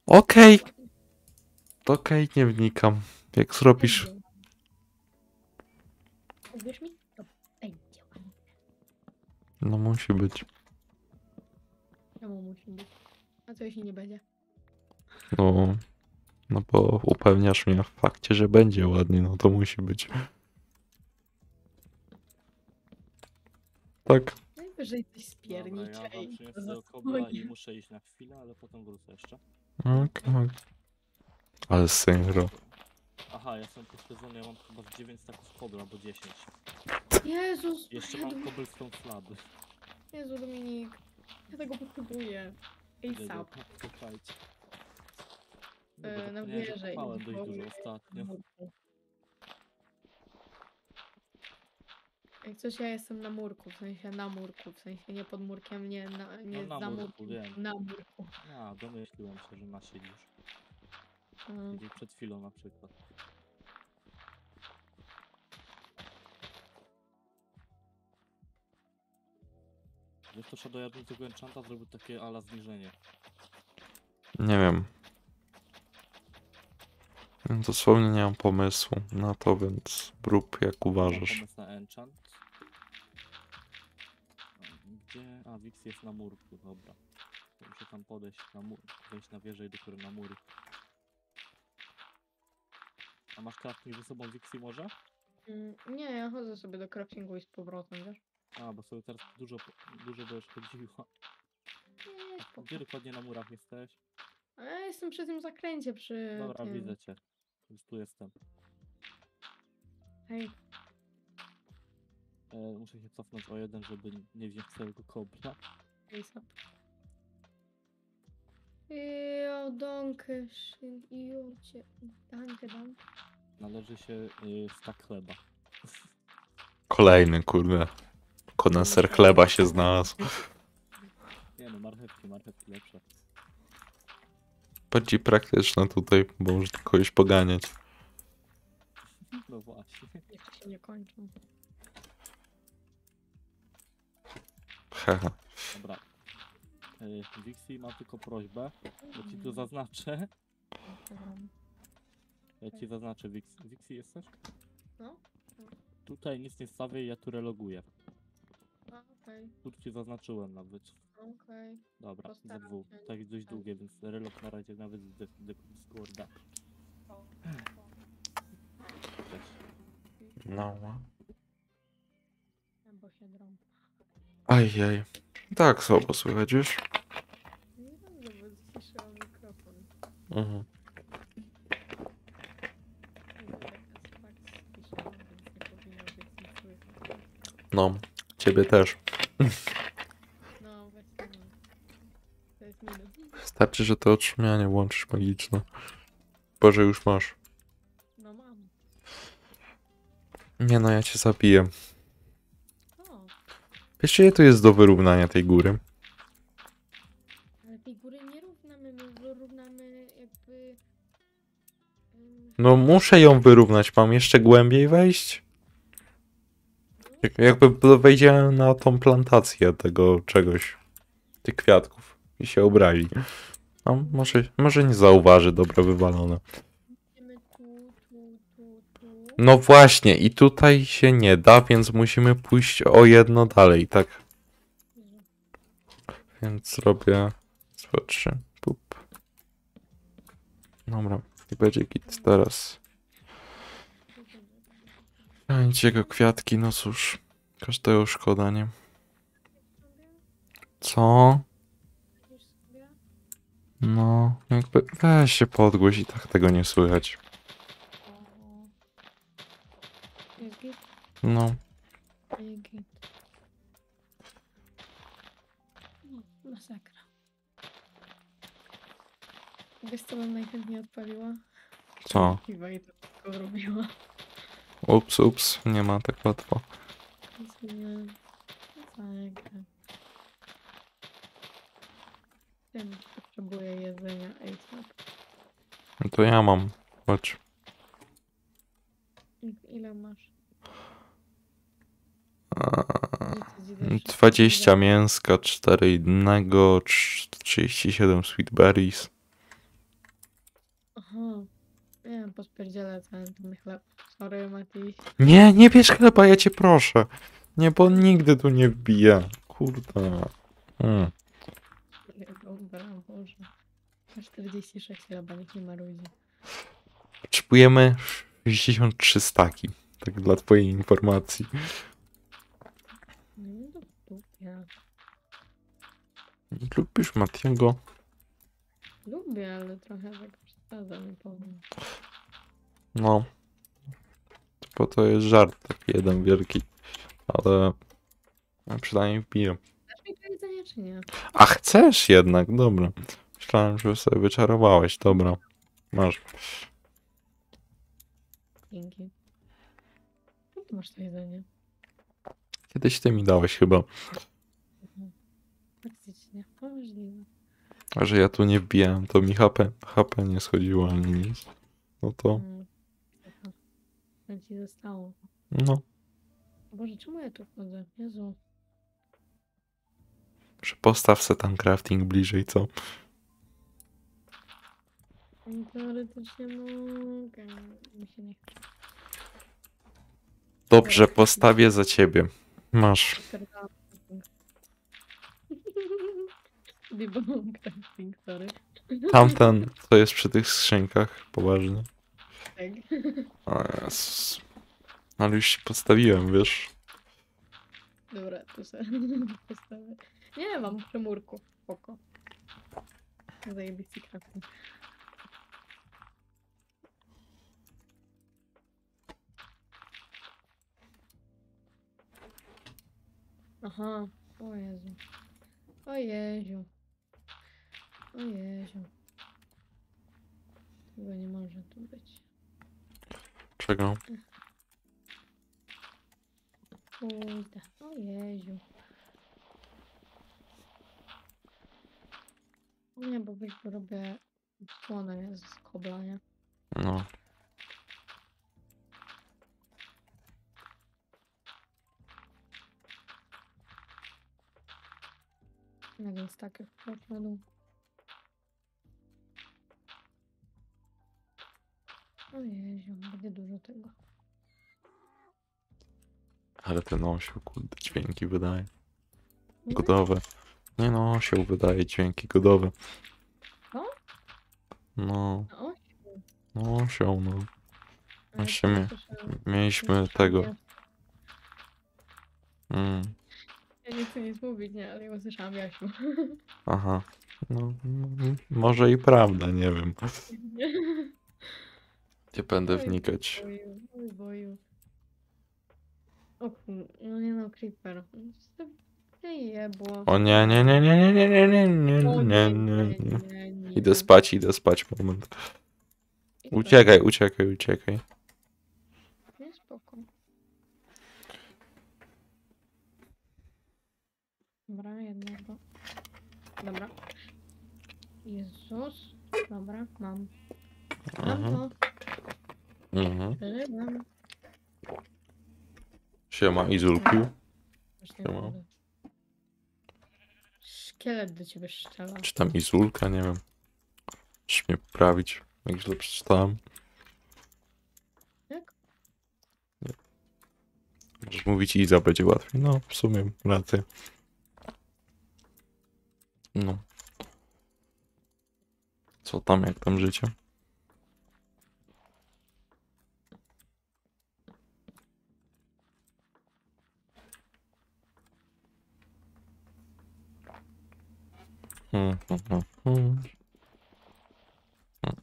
Okej, okej, nie wnikam. Jak zrobisz... Będzie. Uwierz mi, to będzie ładnie. No musi być. Czemu musi być? A co jeśli nie będzie? No... No bo upewniasz mnie w fakcie, że będzie ładnie, no to musi być. Tak. Najwyżej coś Dobra, spiernicze ja wam przyniosę zasłoni. kobla i muszę iść na chwilę, ale potem wrócę jeszcze. Okej. Ale synchro. Aha, ja jestem pośledzony, ja mam chyba z 9 staków kobla, albo 10. Jezus! Jeszcze ja mam Dominik- cobblestone slaby. Jezu Dominik. Ja tego potrzebuję. ASAP. Słuchajcie. Dobra, na wieżę i dość dużo ostatnio. Jak coś ja jestem na murku, w sensie na murku, w sensie nie pod murkiem, nie, na, nie No na za murku, murkiem, wiem. na murku. A, domyśliłem się, że nasiedzisz. Mm, Gdzieś przed chwilą na przykład. Wiesz, to Shadow Jadł tego enchanta zrobił takie ala zniżenie. Nie wiem. Dosłownie nie mam pomysłu na to, więc rób jak Mam uważasz. pomysł na enchant. Gdzie? A, Wix jest na murku, dobra. To Muszę tam podejść na mur, wejść na wieżę i dopiero na mury. A masz crafting ze sobą Wixi może? mm, nie, ja chodzę sobie do craftingu i z powrotem, wiesz? A, bo sobie teraz dużo, dużo będziesz chodziła. Nie, spoko. Gdzie dokładnie na murach jesteś? A ja jestem przy tym zakręcie, przy Dobra, tym. widzę cię. Już tu jestem. Hej, E, muszę się cofnąć o jeden, żeby nie wziąć całego kobla. Jo, danke schön, jo, cię, danke, danke. Należy się y, stak chleba. Kolejny, kurde. Kondenser chleba się znalazł. Nie no, marchewki, marchewki lepsze. Bardziej praktyczne tutaj, bo może kogoś poganiać. No właśnie. Jeszcze się nie kończą. Haha. Dobra. Y, Wixi ma tylko prośbę, bo ci tu zaznaczę. Ja ci zaznaczę, Wix. Wixi jesteś? No? Tutaj nic nie stawię, ja tu reloguję. A, okej, Tu ci zaznaczyłem nawet. okej. Dobra, za Postaram dwóch. się. Tak dość długie, więc relog na razie nawet z Dy- Dy- Discorda. Cześć. No. Bo się drą. Ajaj. Tak słabo słychać, wiesz? Nie bo zciszyłam mikrofon. Mhm. No. Ciebie też. No, właśnie. To jest minus. Starczy, że to otrzymianie łączysz magiczne. Boże, już masz. No mam. Nie no, ja cię zabiję. Wiesz, ile tu jest do wyrównania tej góry? ale tej góry nie równamy, my wyrównamy jakby... No muszę ją wyrównać, mam jeszcze głębiej wejść? Jak- Jakby wejdziemy na tą plantację tego czegoś, tych kwiatków i się obrazi. No, może, może nie zauważy, dobra, wywalone. Idziemy tu, tu, tu, tu. No właśnie, i tutaj się nie da, więc musimy pójść o jedno dalej, tak? Więc robię... Dwa, trzy, pup. Dobra, i będzie git teraz. Dajcie go kwiatki, no cóż. Każdego szkoda, nie? Co? No, jakby weź się podgłoś i tak tego nie słychać. O. Jest git? No. No, masakra. Wiesz co bym najchętniej odpaliła? co? Piwa i to wszystko zrobiła. Ups, ups, nie ma tak łatwo. Nie. Zagrę. Wiem, że potrzebuję jedzenia ASAP. No to ja mam. Chodź. Ile masz? Eee, Nic ci też- 20 mięska, 4 innego, trz- 37 sweet berries. Aha. Nie wiem, pospierdzielę cały ten chleb. Sorry, Mati. Nie, nie bierz chleba, ja cię proszę. Nie, bo on nigdy tu nie wbije. Kurde. Mm. Dobra, Boże. Masz 46 chleba, niech nie marudzi. Potrzebujemy 63 staki. Tak dla twojej informacji. Dupia. Lubisz Matiego? Lubię, ale trochę tak przesadzam, powiem. No. Bo to jest żart taki jeden wielki. Ale no, przynajmniej wbiję. Dasz mi to jedzenie, czy nie? A chcesz jednak, dobra. Myślałem, że sobie wyczarowałeś, dobra. Masz. Dzięki. To masz to jedzenie. Kiedyś ty mi dałeś chyba. Możliwe. A że ja tu nie wbijałem, to mi HP, HP nie schodziło ani nic. No to. Co ci zostało? no. Boże, czemu ja tu wchodzę? Jezu. Że postaw se tam crafting bliżej, co? No, Teoretycznie mogę. Mi się nie chce. Dobrze, postawię za ciebie. Masz. Pierdolę. Dibą crafting, sorry. Tamten, co jest przy tych skrzynkach, poważnie. Tak. O Jezus. Ale już się postawiłem, wiesz. Dobra, tu sobie postawię. Nie, mam przy murku. Spoko. Zajebisty crafting. Aha, o Jezu. O Jeziu. O Jeziu. Tego nie może tu być. Czego? Kurde, o Jeziu. Nie, bo bo robię słonę z kobla, nie? No. No więc tak, jak na dół. O Jeziu, będzie dużo tego. Ale ten osioł, kurde, dźwięki wydaje. No Godowe. Nie no, osioł wydaje dźwięki godowe. Co? No, O, no osioł, no. Właśnie słyszałam. Mieliśmy tego. Mm, Ja nie chcę nic mówić, nie, ale ja usłyszałam Jasiu. aha. No, mm, może i prawda, nie wiem. Nie będę wnikać. Boju, oj boju. O kur... no nie no, Creeper. Jebło. O nie, nie, nie, nie, nie, nie, nie, nie, nie, nie, nie, nie. nie, nie. Idę spać, idę spać, moment. Uciekaj, uciekaj, uciekaj. Nie, spoko. Dobra, jednego. Dobra. Jezus. Dobra, mam. Mam Mhm, to. Mhm. Siema, Izulku. Właśnie Siema. Szkielet do ciebie strzela. Czy tam Izulka, nie wiem. Musisz mnie poprawić, jak źle przeczytałem. Jak? Możesz mówić Iza, będzie łatwiej. No, w sumie rację. No. Co tam, jak tam życie? Hmm, hmm, hmm, hmm. Hmm.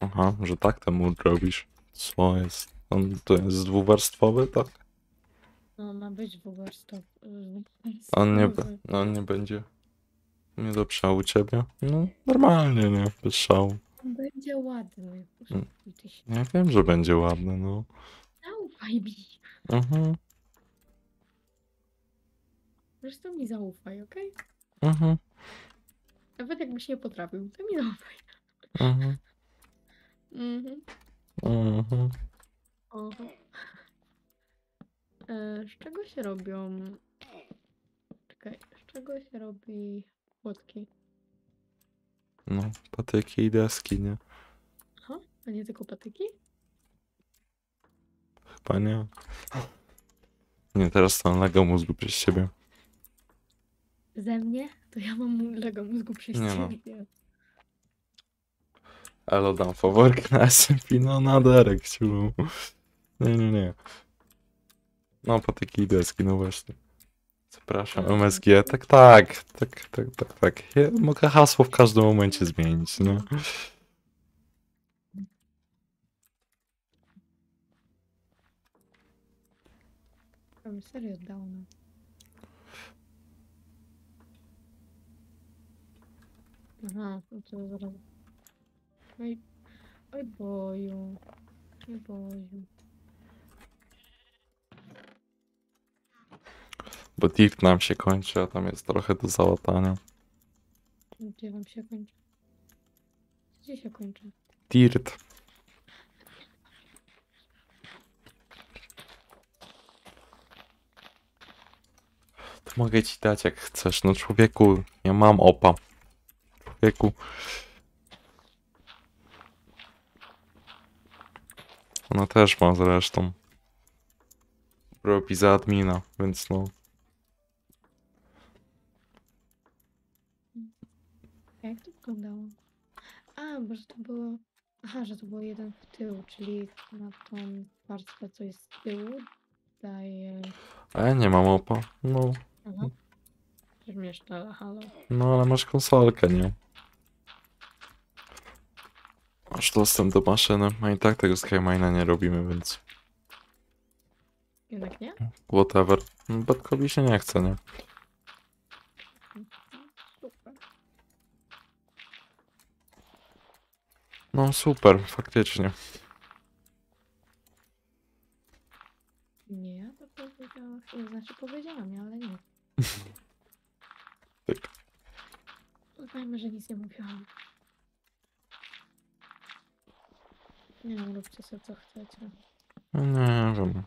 Aha, że tak ten mur robisz. Co jest? On to jest dwuwarstwowy, tak? No, ma być. A On nie, on nie będzie. Nie do szału ciebie? No, normalnie, nie? Bez szału. Będzie ładny. Mm. Ja wiem, że będzie ładny, no. Zaufaj mi. Mhm, Zresztą mi zaufaj, okej? mhm, Nawet jakbyś nie potrafił, to mi zaufaj. mhm, Mhm. mhm. Oho. E, z czego się robią... Czekaj, z czego się robi płotki? No, patyki i deski, nie? Aha, a nie tylko patyki? Chyba nie. Nie, teraz to Lego mózgu przez siebie. Ze mnie? To ja mam Lego mózgu przez Nie no. ciebie. Elo dam faworkę na SMP, no na derek ciulu. Nie, nie, nie. No, patyki i deski, no właśnie. Zapraszam, Mhm. MSG, tak, tak, tak, tak, tak, tak. Ja mogę hasło w każdym momencie zmienić, no. Serio dał no. Aha, no to zaraz. Oj, oj boju. Oj boju. Bo dirt nam się kończy, a tam jest trochę do załatania. Gdzie wam się kończy? Gdzie się kończy? Dirt. To mogę ci dać jak chcesz. No człowieku, ja mam opa. Człowieku. Ona też ma zresztą. Robi za admina, więc no. Jak to wyglądało? A, bo że to było. Aha, że to było jeden w tył, czyli na tą warstwę, co jest z tyłu, daje. A ja nie mam opa. No, Aha. Też mieszka, halo. no ale masz konsolkę, nie? Masz dostęp do maszyny, a i tak tego Skymina nie robimy, więc Jednak nie? whatever. Batkowi się nie chce, nie? Super. No super, faktycznie. Nie, ja to powiedziałam. To znaczy powiedziałam, ja, ale nie. Tak. Uznajmy, że nic nie mówiłam. Nie wiem, róbcie sobie co chcecie. No nie wiem.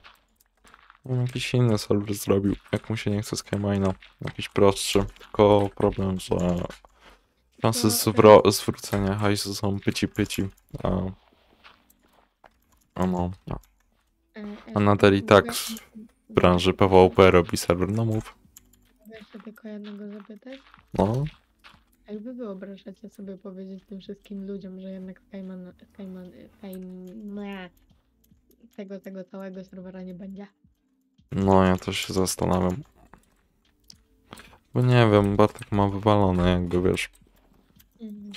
On jakiś inny serwer zrobił, jak mu się nie chce Skymina. Jakiś prostszy, tylko problem, że szanse To- zwro- zwrócenia hajsu są pyci pyci. A, a no, no. A nadal i tak mogę- s- w branży PvP robi serwer, no mów. Mogę się tylko jednego zapytać? No, Jakby wyobrażacie sobie powiedzieć tym wszystkim ludziom, że jednak Skyman, Skyman, Skyman, tego, tego całego serwera nie będzie? no ja też się zastanawiam. Bo nie wiem, Bartek ma wywalone jakby, wiesz. Mhm.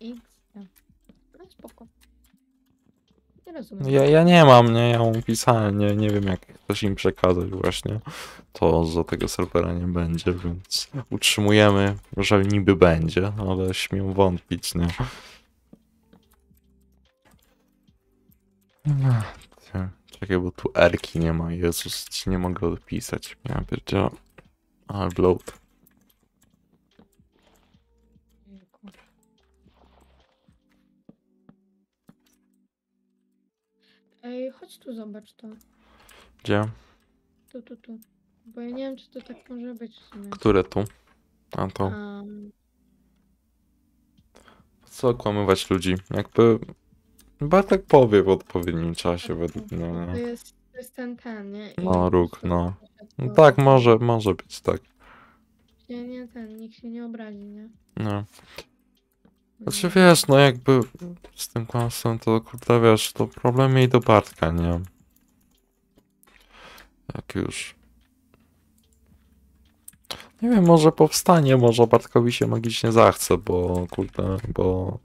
X. No spoko. Nie rozumiem. Ja, ja nie mam, nie, ja mu pisałem, nie, nie wiem jak ktoś im przekazać właśnie to, że tego serwera nie będzie, więc utrzymujemy, że niby będzie, ale śmiem wątpić, nie. Czekaj, bo tu erki nie ma, Jezus, nie mogę odpisać. Ja pierdzielę. Ale Ej, chodź tu, zobacz to. Gdzie? Tu, tu, tu. Bo ja nie wiem, czy to tak może być w sumie. Które tu? A to. Co okłamywać ludzi? Jakby... Bartek powie w odpowiednim czasie według mnie, to nie? jest, to jest ten, ten, nie? I No, róg, no. No tak, może, może być tak. Nie, nie, ten, nikt się nie obrazi, nie? No. Znaczy wiesz, no jakby z tym kłamstwem to kurde wiesz, to problem jej do Bartka, nie? Jak już. Nie wiem, może powstanie, może Bartkowi się magicznie zachce, bo kurde, bo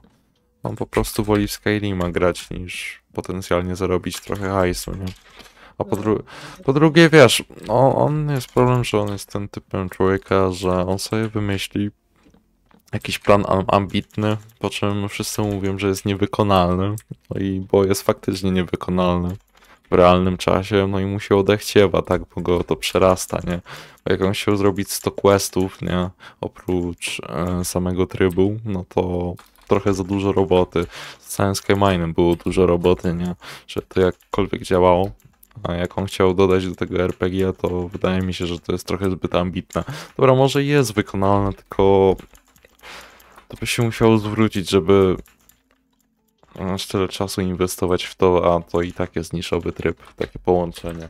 on po prostu woli w Skyrima grać niż potencjalnie zarobić trochę hajsu, nie? A po, dru po drugie, wiesz, no, on jest problem, że on jest tym typem człowieka, że on sobie wymyśli jakiś plan am- ambitny, po czym wszyscy mówią, że jest niewykonalny. No i bo jest faktycznie niewykonalny. w realnym czasie, no i mu się odechciewa, tak, bo go to przerasta, nie? Bo jak on chciał zrobić 100 questów, nie? Oprócz e, samego trybu, no to trochę za dużo roboty. Z całym Skyminem było dużo roboty, nie? Że to jakkolwiek działało. A jak on chciał dodać do tego RPG, to wydaje mi się, że to jest trochę zbyt ambitne. Dobra, może jest wykonalne, tylko to by się musiało zwrócić, żeby aż tyle czasu inwestować w to, a to i tak jest niszowy tryb, takie połączenie.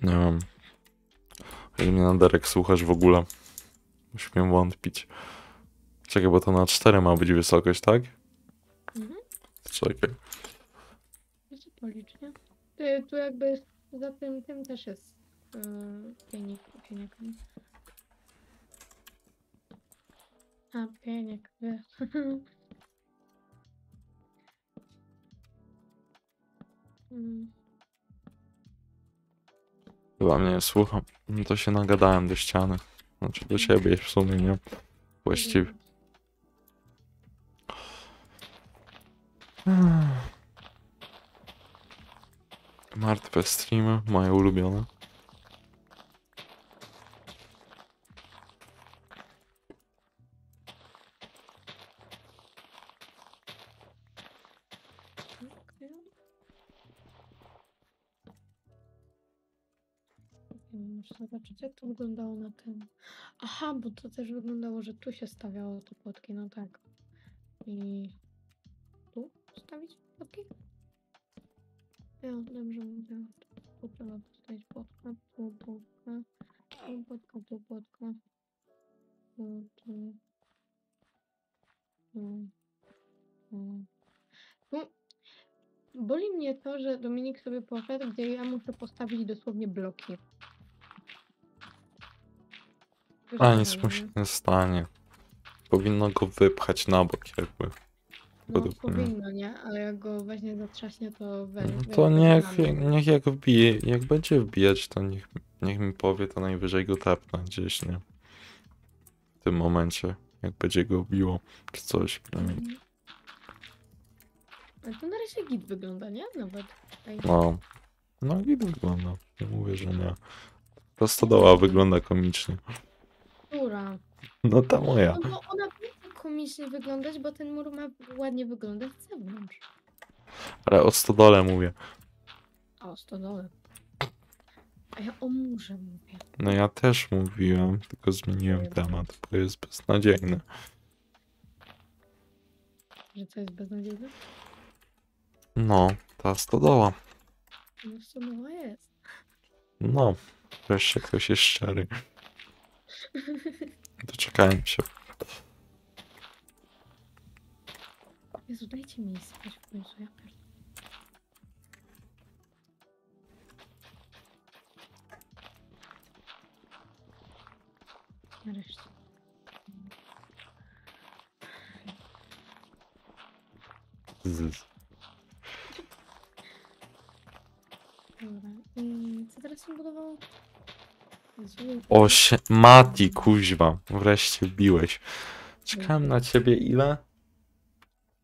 Nie wiem. Jeżeli mnie na Derek słuchasz w ogóle, śmiem wątpić. Czekaj, bo to na 4 ma być wysokość, tak? Mhm. Czekaj. Jeszcze policz, nie? Ty, tu jakby za tym, tym też jest yy, pieniek, pieniek. nie? A, pieniek. Mm, Chyba mnie słucham. No to się nagadałem do ściany. Znaczy do siebie w sumie, nie? Właściwie. Martwe streamy, moje ulubione. To wyglądało na tym. Aha, bo to też wyglądało, że tu się stawiało te płotki, no tak. I tu stawić płotki? Ja dobrze mówię. Tu trzeba postawić płotkę, tu płotkę, tu płotkę, tu płotkę. Tu, tu. Tu. Tu. Boli mnie to, że Dominik sobie poszedł, gdzie ja muszę postawić dosłownie bloki. A nic mu się nie stanie. Powinno go wypchać na bok jakby. No powinno, nie? Ale jak go weźmie zatrzaśnie, to No we- to niech, niech jak wbije, jak będzie wbijać, to niech, niech mi powie, to najwyżej go tepnę gdzieś, nie? W tym momencie, jak będzie go biło, czy coś. przynajmniej. Mhm. Ale to na razie git wygląda, nie? Nawet. Tutaj. No, no i wygląda, nie mówię, że nie. Ta stodoła wygląda komicznie. Która? No ta moja. No bo ona będzie komicznie wyglądać, bo ten mur ma ładnie wyglądać z zewnątrz. Ale o stodole mówię. A o stodole. A ja o murze mówię. No ja też mówiłem, tylko zmieniłem temat, bo jest beznadziejny. Że co jest beznadziejne? No, ta stodoła. No stodoła jest. No, wreszcie ktoś jest szczery. Doczekałem się. Jezu, dajcie mi spać w końcu, ja pierdolę. Nareszcie. Z- Dobra. I co teraz się budowało? Jezu, O się... Mati, kuźwa. Wreszcie wbiłeś. Czekałem na ciebie ile?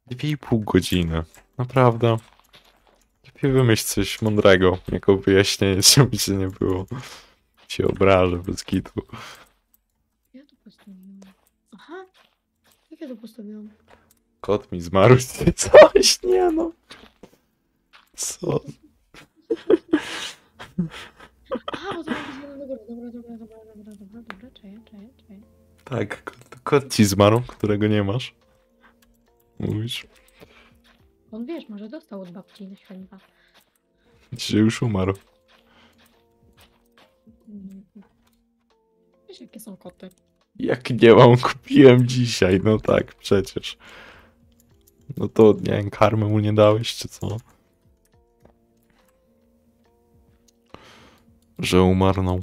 Dwie i pół godziny. Naprawdę. Lepiej wymyśl coś mądrego, jako wyjaśnienie, żeby się nie było. Cię obrażę bez kitu. Ja to postawiłam. Aha! Jak ja to postawiłam? Kot mi zmarł coś, nie no. Co? Aha, bo to być zielone do góry. Dobra, dobra, dobra, dobra, dobra, dobra, czaję, czaję, czaję. Tak, kot, kot ci zmarł, którego nie masz. Mówisz, On wiesz, może dostał od babci na święta. że już umarł. Wiesz, jakie są koty? Jak nie mam, kupiłem dzisiaj, no tak, przecież. No to, nie wiem, karmę mu nie dałeś, czy co? Że umarnął.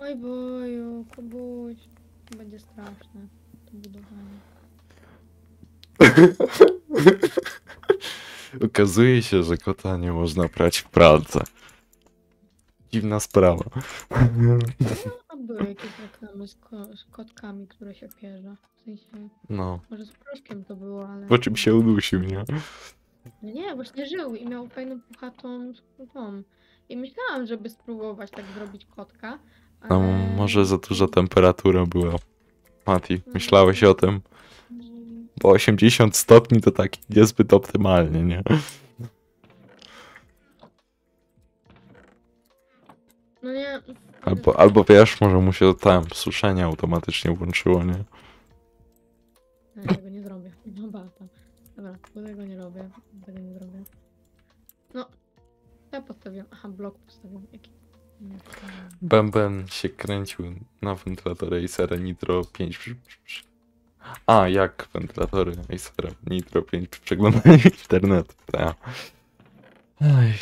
Oj boju, Kubuś. To będzie straszne. To budowanie. Okazuje się, że kota nie można prać w pralce. Dziwna sprawa. Były jakieś reklamy z, ko- z kotkami, które się pierze. W sensie, No. może z proszkiem to było, ale... Po czym się udusił, nie? No Nie, właśnie żył i miał fajną, puchatą tą. I myślałam, żeby spróbować tak zrobić kotka, ale... Tam może za duża temperatura była. Mati, myślałeś o tym? Bo 80 stopni to tak niezbyt optymalnie, nie? No nie... Albo, albo wiesz, może mu się tam suszenie automatycznie włączyło, nie? Nie, tego nie zrobię. No bata. Dobra, bo tego nie robię. Tego nie zrobię. No. Ja postawiłam. Aha, blok postawiłam. Jaki? Bęben się kręcił na wentylatorze Acera Nitro 5. przy- przy- przy- A, jak wentylatory Acera Nitro 5 przy przeglądaniu internetu. Tak. Ej.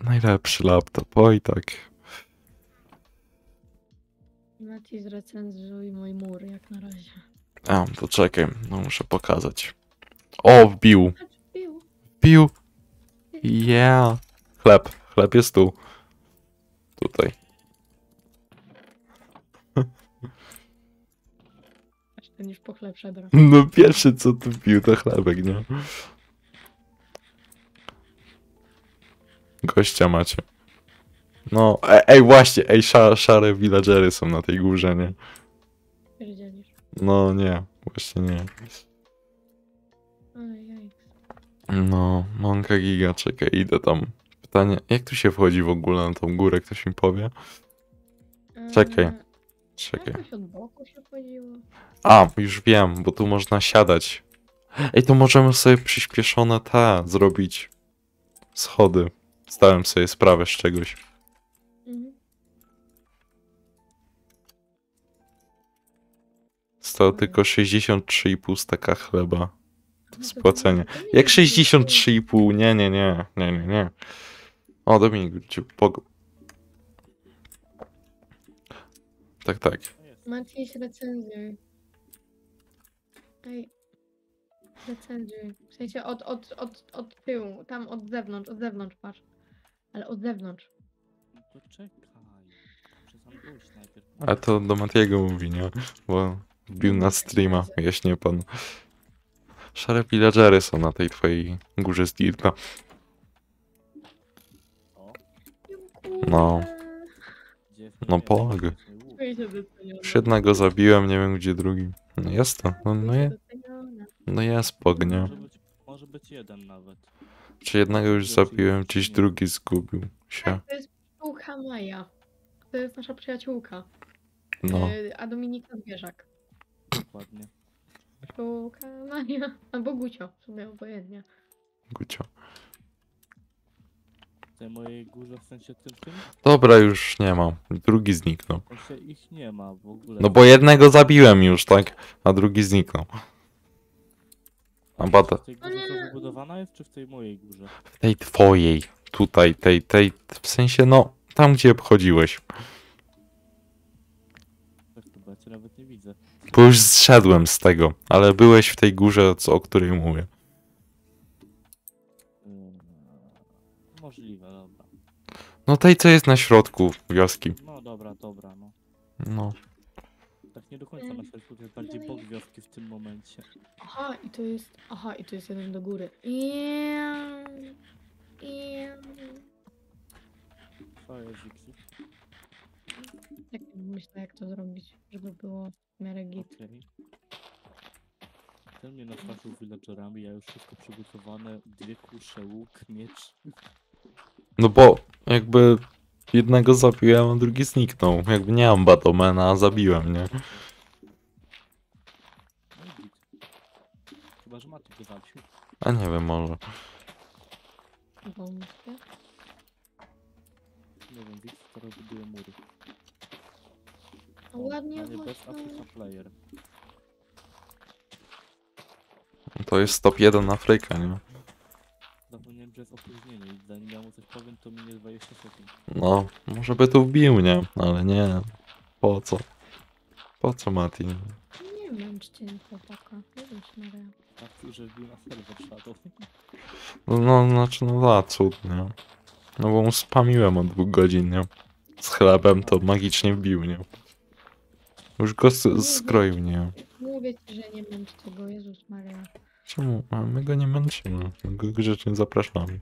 Najlepszy laptop, oj tak. Mati zrecenzuj mój mur, jak na razie. A, to czekaj, no muszę pokazać. O, wbił, pił. wbił. Yeah. Chleb, chleb jest tu. Tutaj. Ten już po chleb przedra. No pierwszy co tu wbił to chlebek, nie? Gościa macie. No, ej, ej właśnie, ej, szare, szare villagery są na tej górze, nie? No nie, właśnie nie. No, Monka Giga, czekaj, idę tam. Pytanie, jak tu się wchodzi w ogóle na tą górę, ktoś mi powie? Czekaj, Eee, Czekaj. Chodziło. A, już wiem, bo tu można siadać. Ej, to możemy sobie przyspieszone te zrobić. Schody. Zdałem sobie sprawę z czegoś. Zostało tylko 63,5 staka chleba. No to Spłacenie. to nie Jak jest 63,5? Nie, nie, nie, nie, nie, nie. O, Dominik, cię pog... Tak, tak. No. Maciej, recenzuj. Ej. Recenzuj. W sensie od, od, od, od tyłu, tam od zewnątrz, od zewnątrz patrz. Ale od zewnątrz. No to czekaj. A to do Matiego mówi, nie? Bo wbił na streama, wyjaśnię pan. Szare villagery są na tej twojej górze z Dirta. O, No. No doceniona. Już jednego zabiłem, nie wiem gdzie drugi. No jest to, no, no, je, no jest pog, nie? Może być, może być jeden nawet. Czy jednego już zabiłem, gdzieś drugi zgubił się. Tak, to jest przyjaciółka Maja. To jest nasza przyjaciółka. No, E, A Dominika Zwierzak. Dokładnie. Przyjaciółka Maja. Albo Gucio, w sumie obojętnie. gucio. W tej mojej górze, w sensie tym, tym, Dobra, już nie mam. Drugi zniknął. w sensie ich nie ma w ogóle. No bo jednego zabiłem już, tak? A drugi zniknął. A bata. W tej górze co wybudowana jest, czy w tej mojej górze? W tej twojej, tutaj, tej, tej, w sensie no, tam gdzie obchodziłeś. Tak to ja cię nawet nie widzę. Bo już zszedłem z tego, ale byłeś w tej górze, co, o której mówię. Yy, możliwe, dobra. No tej, co jest na środku wioski. No dobra, dobra, no. No. Tak nie do końca na środku, to jest bardziej bok wioski w tym momencie. Aha, i to jest. Aha, i to jest jeden do góry. Iam, iam. Co jest? Jak myślę, jak to zrobić, żeby było w miarę git. Okej. Ten mnie nastraszył villagerami, ja już wszystko przygotowane, dwie kusze, łuk, miecz. No bo jakby jednego zabiłem, a drugi zniknął. Jakby nie mam Batomena, a zabiłem, nie? No i git. Chyba, że Mati go zabił. A nie wiem, może. Wątpię. Nie wiem, Wix teraz buduje mury. O, ładnie Panie bez właśnie. Africa Player. To jest top 1 Afryka, nie? Zapomniałem, że jest opóźnienie i zanim ja mu coś powiem, to minie 20 sekund. No, może by tu wbił, nie? Ale nie. Po co? Po co, Mati? Nie wiem, czy cię nie chłopaka. Nie czy Maria. Tak, że wbił na serwer Shadow. No, no znaczy, no da, cud, nie? No bo mu spamiłem od dwóch godzin, nie? z chlebem, to magicznie wbił, nie? Już go skroił, nie? Mówię ci, że nie męczcie go, Jezus Maria. Czemu? A my go nie męczymy. My go grzecznie zapraszamy.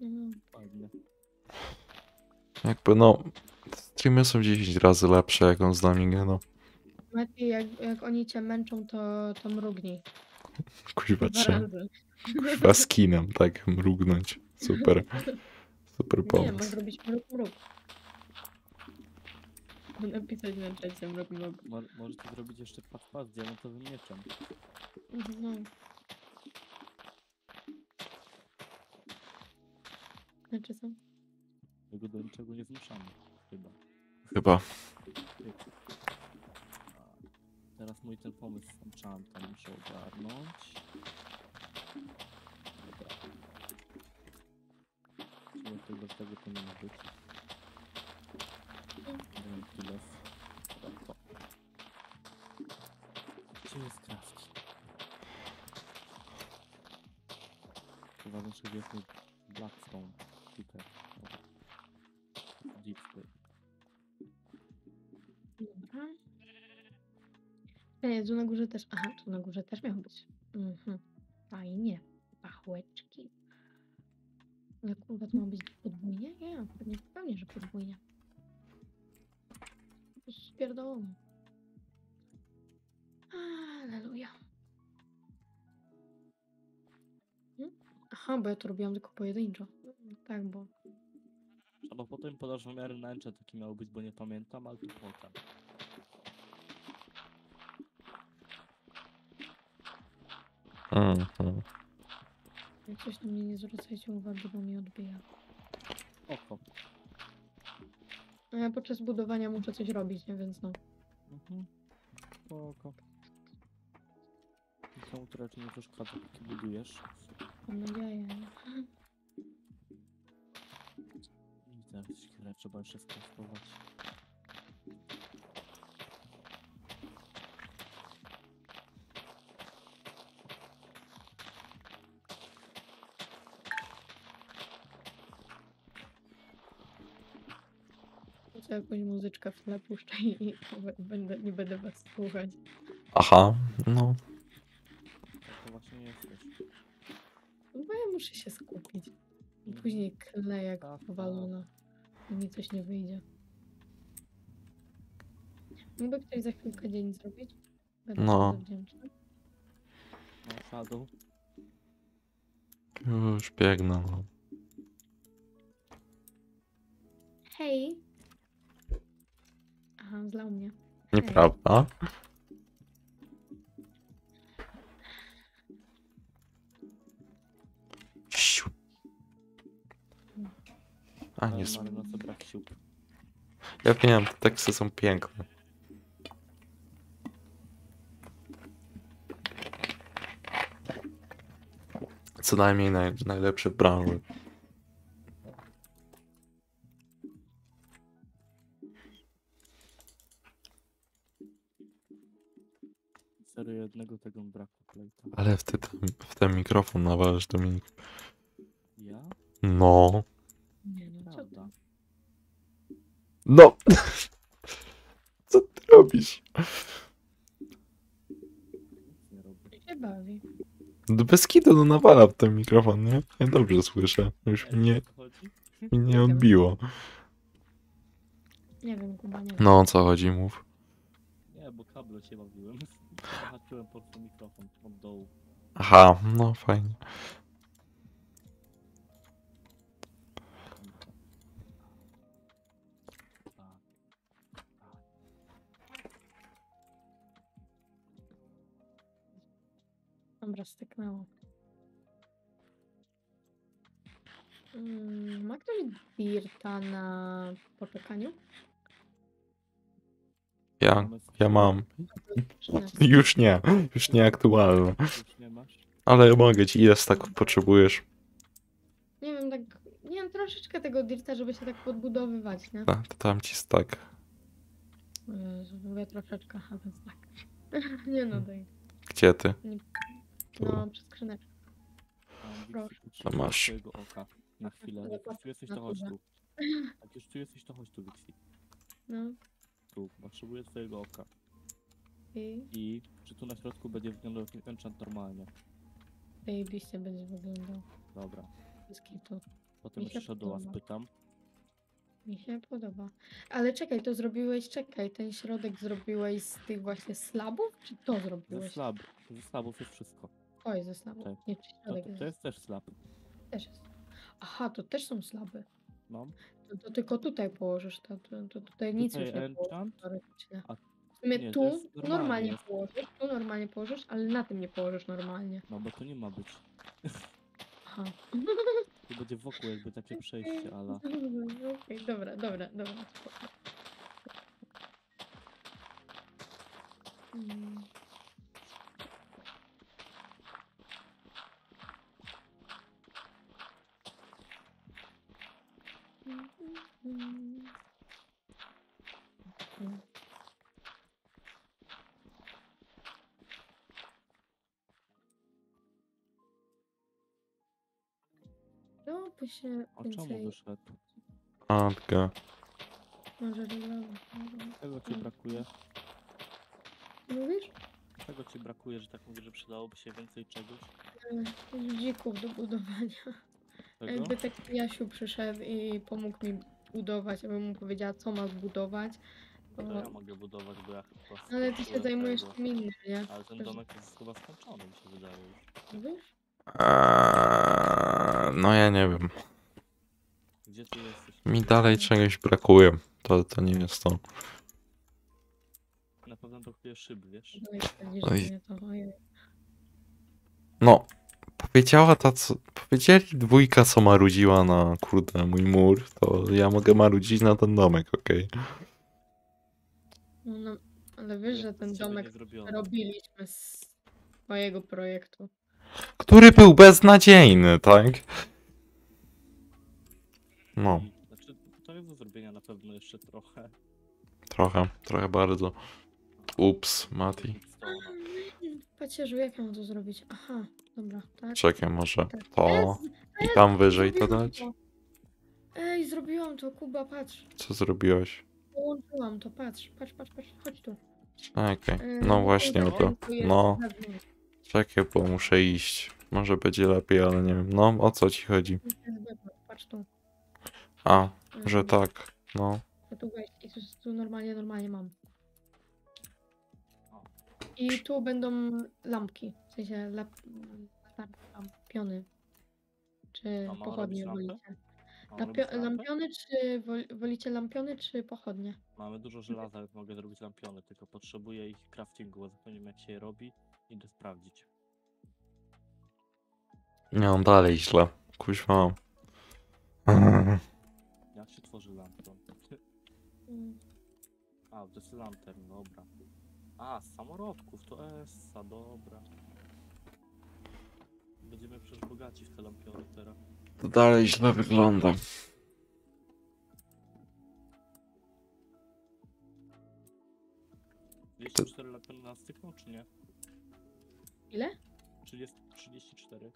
No. Ładnie. Jakby no... Streamy są 10 razy lepsze, jak on z nami gada. Mati, jak, jak oni cię męczą, to, to mrugnij. Kuźwa trzeba. Kuźwa skinem, tak, mrugnąć. Super. Super Nie, pomysł. zrobić mruk, mruk. Napisać na czacie. Mo możecie zrobić jeszcze pas pas z diamentowym mieczem. No. Znaczy co? My go do niczego nie zmuszamy. Chyba. Chyba. Teraz mój ten pomysł z enchantem muszę ogarnąć. Dobra. Czyli to bez tego powinno być. Dałem tyle. To. Gdzie jest krawki? Uważam, że jest Blackstone. Deep State. Dobra. Nie, tu na górze też. Aha, tu na górze też miał być. Mhm. Fajnie. Pachłeczki. Ale kurwa, to ma być podwójnie? Nie, pewnie, pewnie, że podwójnie. Spierdolone. Aleluja. Aha, bo ja to robiłam tylko pojedynczo. Tak, bo Albo potem podasz wymiary na encze, taki miał być, bo nie pamiętam, ale to potem. Mhm. jak coś na mnie nie zwracajcie uwagi, bo mi odbija. Oko. A ja podczas budowania muszę coś robić, nie? Więc no. Mhm. Oko. Nikomu to raczej nie przeszkadza, budujesz. Mam nadzieję. I teraz chwilę trzeba jeszcze skonstruować. Co jakąś muzyczkę w tle puszczę i będę, nie będę was słuchać. Aha, no. Tak to właśnie jesteś. No bo ja muszę się skupić. I później kleję jak Tak, tak. powalona. I mi coś nie wyjdzie. Mógłby ktoś za chwilkę dzień zrobić? Będę No. bardzo wdzięczna. No. Już biegnę. No. Hej! Mnie. Nieprawda. A nie sp... na co. Ja wiem, te teksty są piękne. Co najmniej naj, najlepsze branże. 4 jednego tego braku plejta. Tak. Ale w, te, w ten mikrofon nawalasz, Dominik. Ja? No. Nie, nie nieprawda. No! Co ty no. robisz? Nie robię. się bawi. No bez kitu no nawala w ten mikrofon, nie? Ja dobrze słyszę. Już mnie, mnie nie odbiło. Nie wiem, Kuba, nie. No, o co chodzi, mów. Nie, bo kable się bawiłem. Zahaczyłem pod ten mikrofon od dołu. Aha, no fajnie. Dobra, styknęło. Mm, ma ktoś dirta na poczekaniu? Ja, ja mam. 13. Już nie, już nie aktualne. Już nie? Ale ja mogę ci, ile tak potrzebujesz? Nie wiem, tak. Nie wiem, troszeczkę tego dirta, żeby się tak podbudowywać, nie? A, to tam ci tak. Mówię troszeczkę, a więc tak. nie no, daj. Gdzie ty? Tu. No, przez skrzyneczkę. Mam Proszę. potrzebuję masz. Na chwilę. Jak Zobaczę tu jesteś, to chodź tu. Jak już tu jesteś, to chodź tu, Wixi. No. Tu, potrzebuję twojego oka. I I czy tu na środku będzie wyglądał enchant normalnie? zajebiście będzie wyglądał. Dobra. Kitu. Potem Mi się jeszcze do was podoba. pytam. Mi się podoba. Ale czekaj, to zrobiłeś, czekaj, ten środek zrobiłeś z tych właśnie slabów, czy to Ze zrobiłeś? slab. Ze slabów jest wszystko. To jest ze slabów. Tak. Nie, czy To, środek to jest, jest też slab. też jest. Aha, to też są slaby. No. To, to tylko tutaj położysz, to, to, to tutaj nic Tutaj już nie położysz enchant. teoretycznie. a- W sumie nie, to tu jest normalnie normalnie położysz, tu normalnie położysz, ale na tym nie położysz normalnie. No bo to nie ma być. Aha. Tu będzie wokół jakby takie przejście, ale... Okej, dobra, dobra, dobra. spoko. Mm. No, by się A czemu więcej wyszedł? Matka. może. Czego ci brakuje? Mówisz? Czego ci brakuje, że tak mówię, że przydałoby się więcej czegoś? E, Dzików do budowania. Czego? Jakby taki Jasiu przyszedł i pomógł mi budować, abym mu powiedziała, co ma zbudować. To To... ja mogę budować, bo ja chyba Ale ty się zajmujesz tego. tym innym, nie? Ale ten domek jest chyba skończony, mi się wydaje już. Wiesz? Eee, no ja nie wiem. Gdzie ty jesteś? Mi dalej czegoś brakuje. To, to nie jest to. Na pewno brakuje szyb, wiesz? To. Ojej. No, powiedziała ta, co... Powiedzieli dwójka, co marudziła na, kurde, mój mur, to ja mogę marudzić na ten domek, okej? No, no, ale wiesz, że ten domek robiliśmy z mojego projektu. Który był beznadziejny, tak? No, I- Znaczy, to jest do zrobienia na pewno jeszcze trochę. trochę, trochę bardzo. Ups, Mati. Pacierzu, jak ja mam to zrobić? Aha, dobra, tak. Czekaj, może tak. to Jezu, i tam wyżej to dać? Ej, zrobiłam to, Kuba, patrz. Co zrobiłeś? Połączyłam to, patrz, patrz, patrz, patrz, chodź tu. Okej, E, no właśnie o to No, czekaj, bo muszę iść. Może będzie lepiej, ale nie wiem. No, o co ci chodzi? Patrz tu. A, E, że tak, no. Ja tu wejść i tu, tu normalnie, normalnie mam. I tu będą lampki, w sensie lap, lampiony. Czy A ma pochodnie lampy? wolicie? Lampio, robić lampiony czy wol, wolicie lampiony czy pochodnie? Mamy dużo żelaza, więc mogę zrobić lampiony, tylko potrzebuję ich craftingu, bo zapomniałem jak się je robi. Idę sprawdzić. Nie mam dalej źle. Kuźwa. Jak się tworzy lampion? Mm. A, to jest lantern, dobra. A, z samorodków, to Essa, dobra. Będziemy przecież bogaci w te lampiony teraz. To dalej źle wygląda. Jeszcze 4 lampiony na stykną, czy nie? Ile? 30, 34.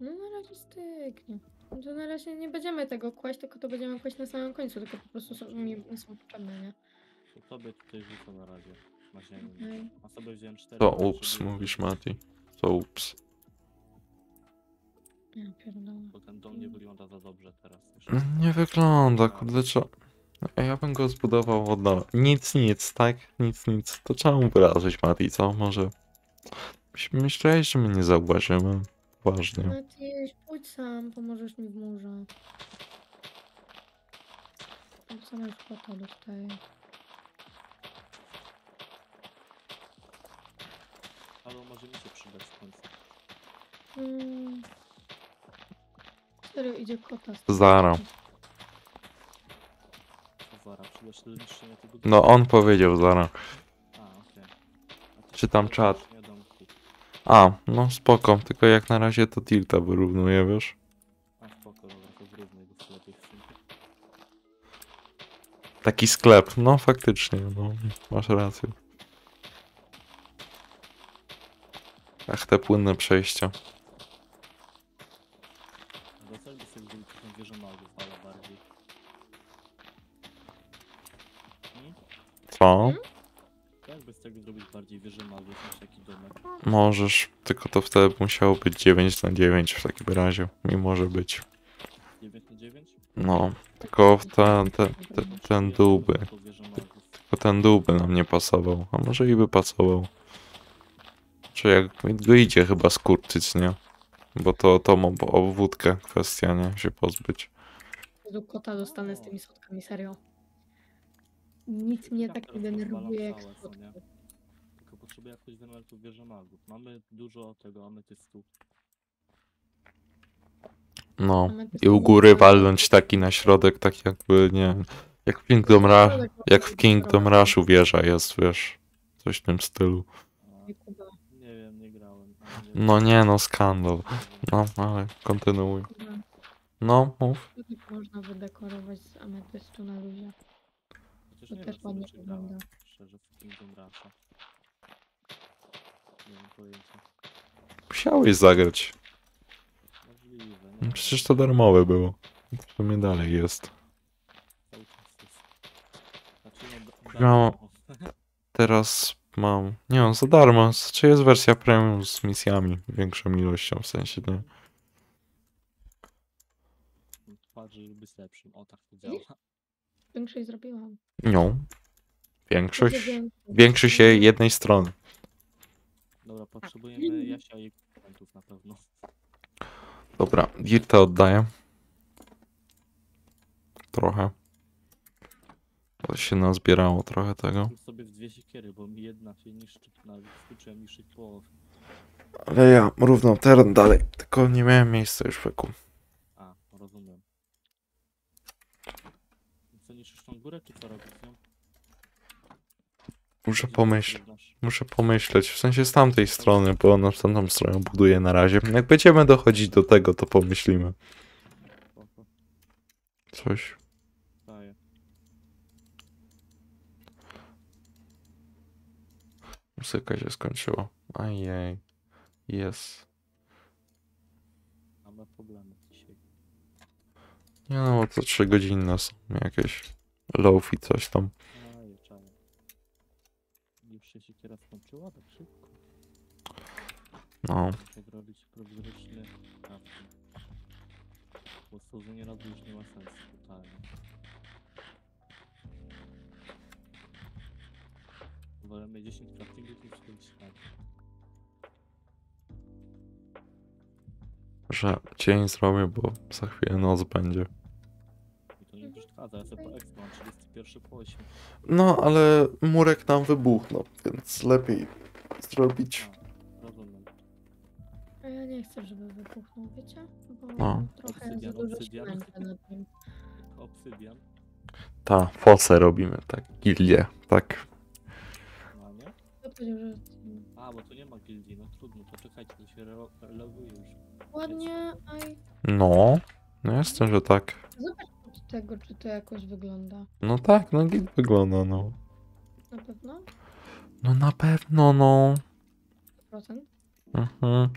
No na razie styknie. No to na razie nie będziemy tego kłaść, tylko to będziemy kłaść na samym końcu, tylko po prostu są, mi nie są potrzebne, nie? To tobie tutaj rzucę na razie. Sobie wziąłem 4. To ups, mówisz Mati. To ups. Ja pierdolę. Bo ten dom nie wygląda za dobrze teraz. Już. Nie wygląda, kurde, co? Ja bym go zbudował od nowa. Nic, nic, tak? Nic, nic. To czemu wyrazić, Mati, co? Może... Myś- Myślałeś, że my nie zauważymy? Poważnie. No ty pójdź sam, pomożesz mi w murze. Sama już kwota dostaję. Ale może mi się przydać w końcu. Mm. Serio idzie kota. z Zara. Zara, przyda się do niszczenia tego No, on powiedział Zara. A, okej. A ty Czytam się czat. niszczenia domku. A, no spoko, tylko jak na razie to tilta wyrównuje, wiesz? A spoko, dobra, to zrównuj go lepiej w sumie. Taki sklep, no faktycznie, no, masz rację. Ach, te płynne przejścia. Co? Jakby z tego zrobić bardziej wieżę magów taki domek? Możesz, tylko to wtedy musiało być 9 na 9 w takim razie. Mi może być. 9 na 9? No, tylko w ten, ten, ten, ten dół by. Tylko ten dół by nam nie pasował, a może i by pasował. Czy jak go idzie chyba skurczyć, nie? Bo to, to ma o wódkę kwestia, nie? Się pozbyć. Jezu, kota dostanę z tymi sotkami, serio. Nic mnie tak nie denerwuje jak sotki. Tylko potrzebuję jakoś elementów wieży magów. Mamy dużo tego ametystu. No. I u góry walnąć taki na środek, tak jakby, nie jak w Kingdom Rush, jak w Kingdom Rushu wieża jest, wiesz, coś w tym stylu. A, Nie, Kuba, nie wiem, nie grałem. ale No nie no, skandal. No, ale kontynuuj. No, mów. co tak można wydekorować z ametystu na luzie? Chociaż to nie też wiem, co ładnie by grałem, wygląda. Szczerze, w Kingdom Rusha. Nie mam pojęcia. Musiałeś zagrać. Możliwe, nie? No Przecież to darmowe było. W sumie dalej jest. Cały czas jest. Znaczy, no, da- No. darmo. Teraz mam. Nie no, za darmo. Czy jest wersja premium z misjami większą ilością, w sensie nie. Patrz, żeby być lepszym. O, tak to działa. Większość zrobiłam. No. Większość. Większość jej jednej strony. Dobra, potrzebujemy Jasia i elementów na pewno. Dobra, Dirta oddaję. Trochę. To się nazbierało trochę tego. Sobie w dwie siekiery, bo mi jedna się niszczy. Nawet skończyłem niszczyć połowę. Ale ja równał teren dalej. Tylko nie miałem miejsca już w eku. A, rozumiem. Co niszczysz tą górę, czy co robisz z nią? Muszę pomyśleć. Muszę pomyśleć, w sensie z tamtej strony, bo na tamtą stronę buduję na razie. Jak będziemy dochodzić do tego, to pomyślimy. Coś. daję. Muzyka się skończyła. Ajej. Jest. Mamy problemy dzisiaj. Nie no, bo to 3 godziny są jakieś. Lofi coś tam. Czaję. Już się siekiera skończyła tak szybko. No. Tak robić prowizoryczny. Bo razu już nie ma sensu Wolimy 10 craftingów niż 5 tak. Że dzień zrobię, bo za chwilę noc będzie. I to nie przeszkadza, ja sobie po expo mam 31 po 8. No, ale murek nam wybuchnął, więc lepiej zrobić. A, rozumiem. A ja nie chcę, żeby wybuchnął, wiecie? Bo No. trochę za Obsydian, dużo się obsydian. męczę nad nim. Obsydian, Ta, fosę robimy, tak, gildię, tak. No powiedział, że A, bo tu nie ma gildii, no trudno, to czekajcie, to się re- reloguje już. ładnie, aj. No, no jestem, że tak. Zobacz od tego, czy to jakoś wygląda. No tak, no git wygląda, no. Na pewno? No na pewno, no. 100%? Mhm.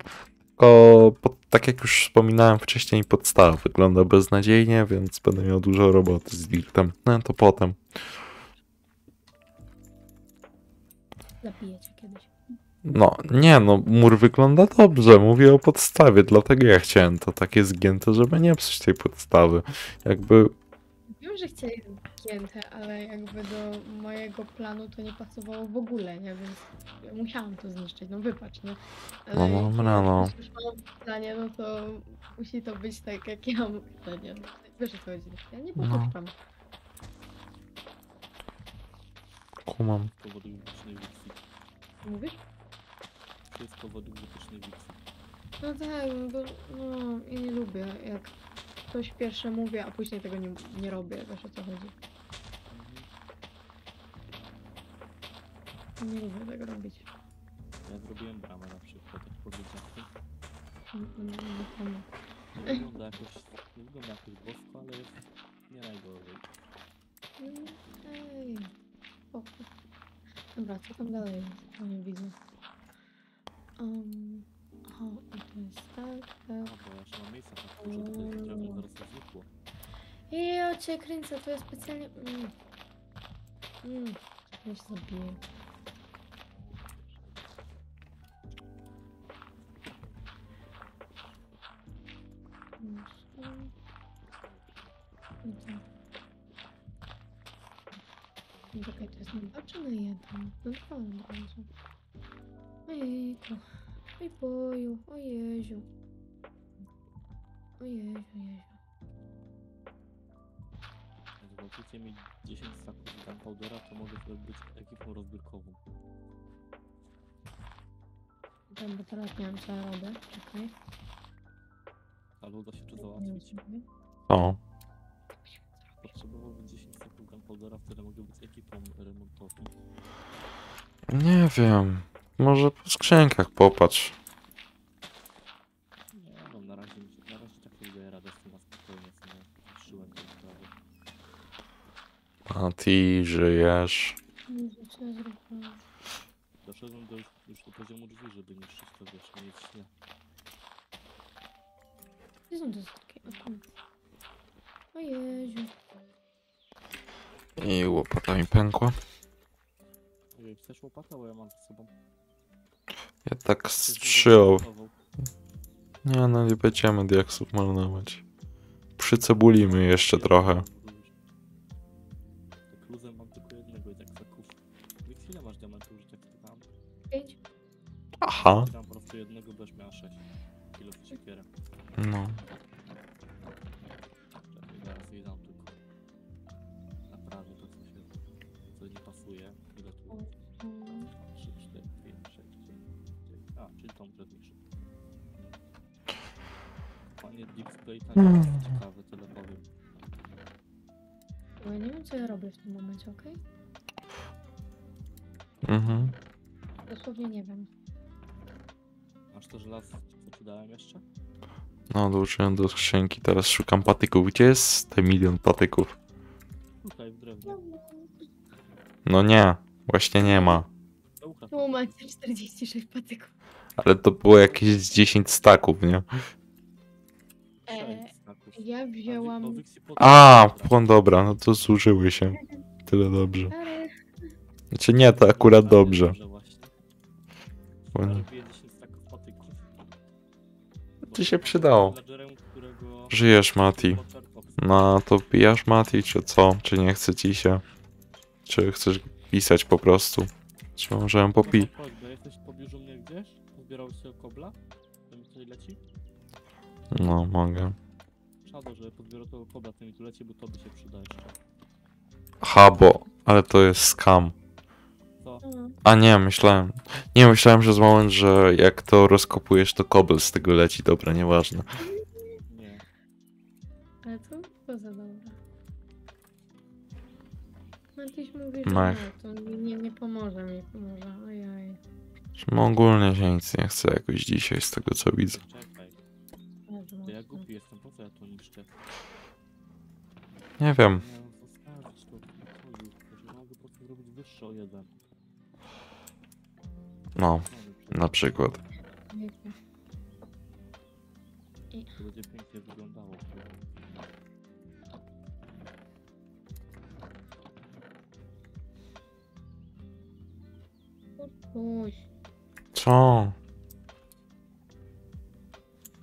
Tylko, po, tak jak już wspominałem wcześniej, podstawa wygląda beznadziejnie, więc będę miał dużo roboty z Dirtem. No to potem. Zapiję cię kiedyś. No, nie, no, mur wygląda dobrze, mówię o podstawie, dlatego ja chciałem to takie zgięte, żeby nie psuć tej podstawy. Jakby, Wiem, że chcieli zgięte, ale jakby do mojego planu to nie pasowało w ogóle, nie? Więc ja musiałam to zniszczyć, no wypacz, nie? No jak dobra, no. Już mam w planie, no to musi to być tak, jak ja mam w planie. No, wiesz o co chodzi. Ja nie No. popuszczam. kumam. Wytycznej wikcji. Mówisz? To jest z powodu wytycznej wikcji. No tak, bo no, ja nie lubię, jak ktoś pierwsze mówi, a później tego nie, nie robię, wiesz o co chodzi. Mhm. Nie lubię tego robić. Ja zrobiłem bramę na przykład, jak powiedziałem. Nie, nie, nie, pomogę. Nie wygląda jakoś, nie wygląda jakoś bosko, ale jest nie najgorzej. Mm, Ej, spoko. Добра, це там далі не видно. Um, ага, якась так, так. Побачила місце, так що тут треба зараз Ммм, я ж заб'ю. Какая-то na dwa czy na jeden? No dwa od razu. Ojejku. Oj boju, o Jeziu. O Jeziu, Jeziu. Jak zgwałcicie mi 10 staków gunpowdera, to mogę być ekipą rozbiórkową. Dobra, bo teraz nie wiem co ja robię. Czekaj. Ale uda się to załatwić. O, Potrzebowałbym 10 staków gunpowdera, wtedy mogę być ekipą remontową. nie wiem. Może po skrzynkach popatrz. Nie no, na razie, mi się- na razie tak nie daję radę z tym na spokojnie, sobie patrzyłem tę sprawę. A ty żyjesz. Jezu, co ja zrobiłam? Doszedłem do już, do poziomu drzwi, żeby niszczyć to wiesz, mieć śnie. Gdzie są te statki? O tu. O Jeziu. I łopata mi pękła. Chcesz łopatę, bo ja mam z sobą. Ja tak zamontował? Nie no, nie będziemy diaksów marnować. Przycebulimy jeszcze trochę. Tak luzem mam tylko jednego tak ile masz diamentów, że tak spytałem? Pięć? Aha. Dam po prostu jednego, będziesz miała sześć. Kilo w siekierę. No. To nie jest ciekawe, tyle powiem. Bo ja nie wiem co ja robię w tym momencie, okej? Mhm. Dosłownie nie wiem. Masz to żelazo, co ci dałem jeszcze? No, dołączyłem do skrzynki. Teraz szukam patyków. Gdzie jest te milion patyków? Tutaj w drewnie. No nie. Właśnie nie ma. To ukradł. Tu macie 46 patyków. Ale to było jakieś z 10 staków, nie? Znaków. ja wzięłam... bo A, no dobra, no to zużyły się. Tyle dobrze. Ale... Znaczy nie, to akurat Ale dobrze. właśnie. Bo nie- Robię 10 staków patyków. Ci się przydało. Villagerem, którego- Żyjesz, Mati. No, to wbijasz Mati, czy co? Czy nie chce ci się? Czy chcesz pisać po prostu? Czy możemy popi... Mam prośbę, jesteś w pobliżu mnie gdzieś? Pozbierał się kobla? To mi tutaj leci? No, mogę. Szkoda, że pozbierał tego kobla, to mi tu leci, bo to by się przyda jeszcze. Aha, bo... Ale to jest scam. Co? A nie, myślałem... Nie, myślałem przez moment, że jak to rozkopujesz, to kobel z tego leci. Dobra, nieważne. Nie. Ale to to za dobre. Matyś mówi, że Mech. nie, to mi nie, nie pomoże mi, pomoże. Ojej. Ogólnie się nic nie chce jakoś dzisiaj, z tego co widzę. Czekaj, co ja to niszczę? Nie wiem. Miałem zostawić to w pokoju, że mogę po prostu zrobić wyższe o jeden. No, na przykład. Wiecie. To będzie pięknie wyglądało. Co?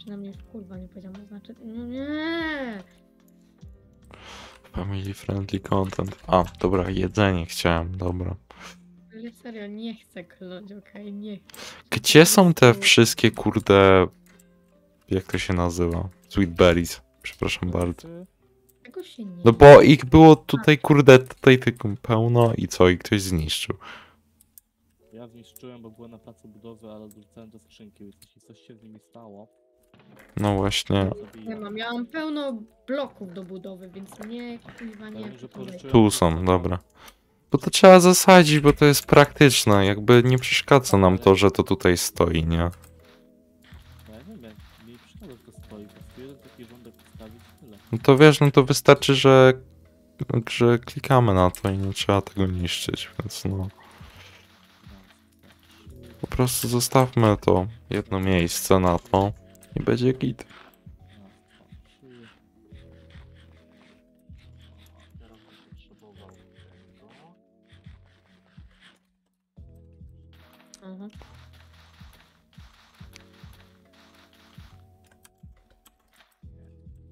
Przynajmniej w kurwa nie powiedziałam, to znaczy, no nie! Family friendly content. A, dobra, jedzenie chciałem, dobra. Ale serio, nie chcę kląć, okej, nie chcę. Gdzie są te wszystkie kurde... Jak to się nazywa? Sweet berries. Przepraszam bardzo. Tego się nie No bo ich było tutaj kurde, tutaj tylko pełno i co? I ktoś zniszczył. Ja zniszczyłem, bo byłem na placu budowy, ale dorzucałem do skrzynki, więc jeśli coś się z nimi stało, No właśnie. Nie mam, ja mam pełno bloków do budowy, więc nie, kurwa, nie. Tu są, dobra. Bo to trzeba zasadzić, bo to jest praktyczne. Jakby nie przeszkadza nam to, że to tutaj stoi, nie? No ja wiem, jak mi przeszkadza, że to stoi, po prostu jeden taki rządek postawić i tyle. No to wiesz, no to wystarczy, że, że klikamy na to i nie trzeba tego niszczyć, więc no. No, Po prostu zostawmy to jedno miejsce na to i będzie git. Aha.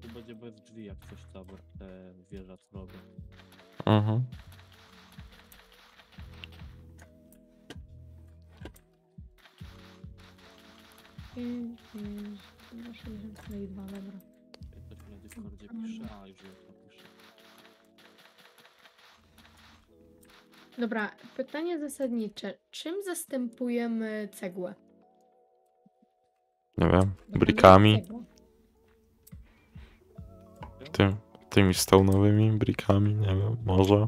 Tu będzie bez drzwi, jak coś ta, te wieża co robią. Mhm. Pięć, no, 62, dobra. Jak ktoś mi na Discordzie pisze, a już piszę. Dobra, pytanie zasadnicze. Czym zastępujemy cegłę? Nie wiem. Bo jest Brikami. cegła. Tym, tymi stone'owymi brikami, nie wiem, może.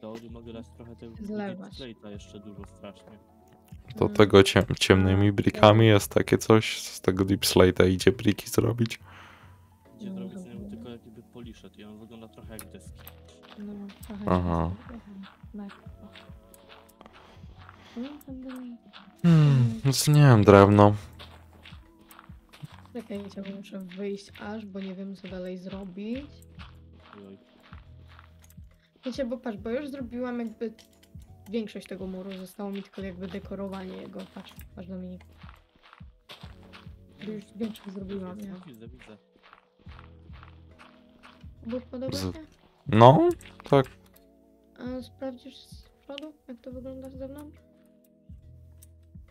Teorii mogę dać trochę tego Zlewać. Slate'a jeszcze dużo strasznie. Do tego ciem, ciemnymi brikami jest takie coś, z tego deep slate'a idzie briki zrobić. Gdzie No, zrobić dobra. tylko jakby polishet i on wygląda trochę jak deski. No, trochę Aha. lekko. No, Hmm, więc nie wiem, drewno. Czekajcie, bo muszę wyjść aż, bo nie wiem co dalej zrobić. Wiecie, bo patrz, bo już zrobiłam jakby większość tego muru, zostało mi tylko jakby dekorowanie jego. Patrz, patrz Dominik. Już większość zrobiłam, nie? No, widzę, widzę. Bo podoba się? No, tak. A sprawdzisz z przodu, jak to wygląda z zewnątrz?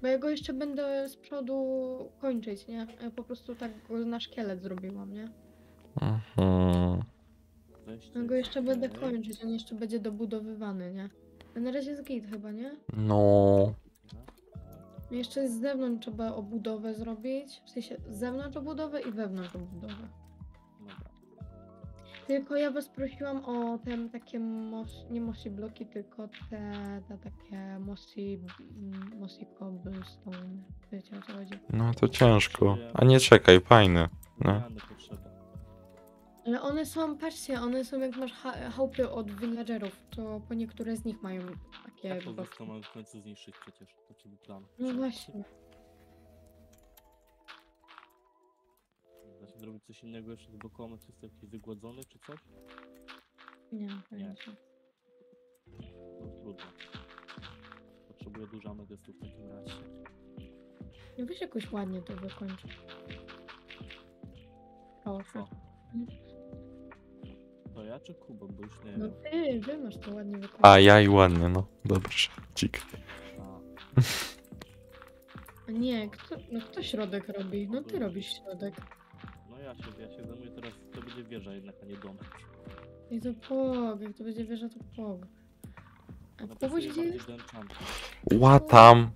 Bo ja go jeszcze będę z przodu kończyć, nie? Ja po prostu tak go na szkielet zrobiłam, nie? Mhm. Ja go jeszcze będę kończyć, on jeszcze będzie dobudowywany, nie? A na razie jest git chyba, nie? No, Jeszcze z zewnątrz trzeba obudowę zrobić. W sensie z zewnątrz obudowę i wewnątrz obudowę. Dobra. Tylko ja was prosiłam o te takie mos, nie mossy bloki, tylko te, te takie mossy, mm, mossy cobblestone. Wiecie o co chodzi? no to ciężko. A nie czekaj, fajny. No. Zmiany potrzeba. Ale one są, patrzcie, one są jak masz ha- chałupy od villagerów, to po niektóre z nich mają takie to bloki. wszystko mamy w końcu zniszczyć przecież. Taki był plan. No właśnie. Da się zrobić coś innego jeszcze z bokom, czy jest jakiś wygładzony, czy coś? Nie mam pojęcia. No trudno. Potrzebuję dużo ametystów w takim razie. No weź jakoś ładnie to wykończ. Proszę. Co? Ja czy Kuba, bo już nie No wiem. ty, wy masz to ładnie wykończyć. A ja i ładnie, no. Dobrze, dzik. A, nie, kto, no kto środek robi? No ty robisz środek. no ja się, ja się zajmuję teraz, to będzie wieża jednak, a nie dom. I to pog, jak to będzie wieża, to pog. A No pasuje gdzie bardziej jest? do enchantu. Łatam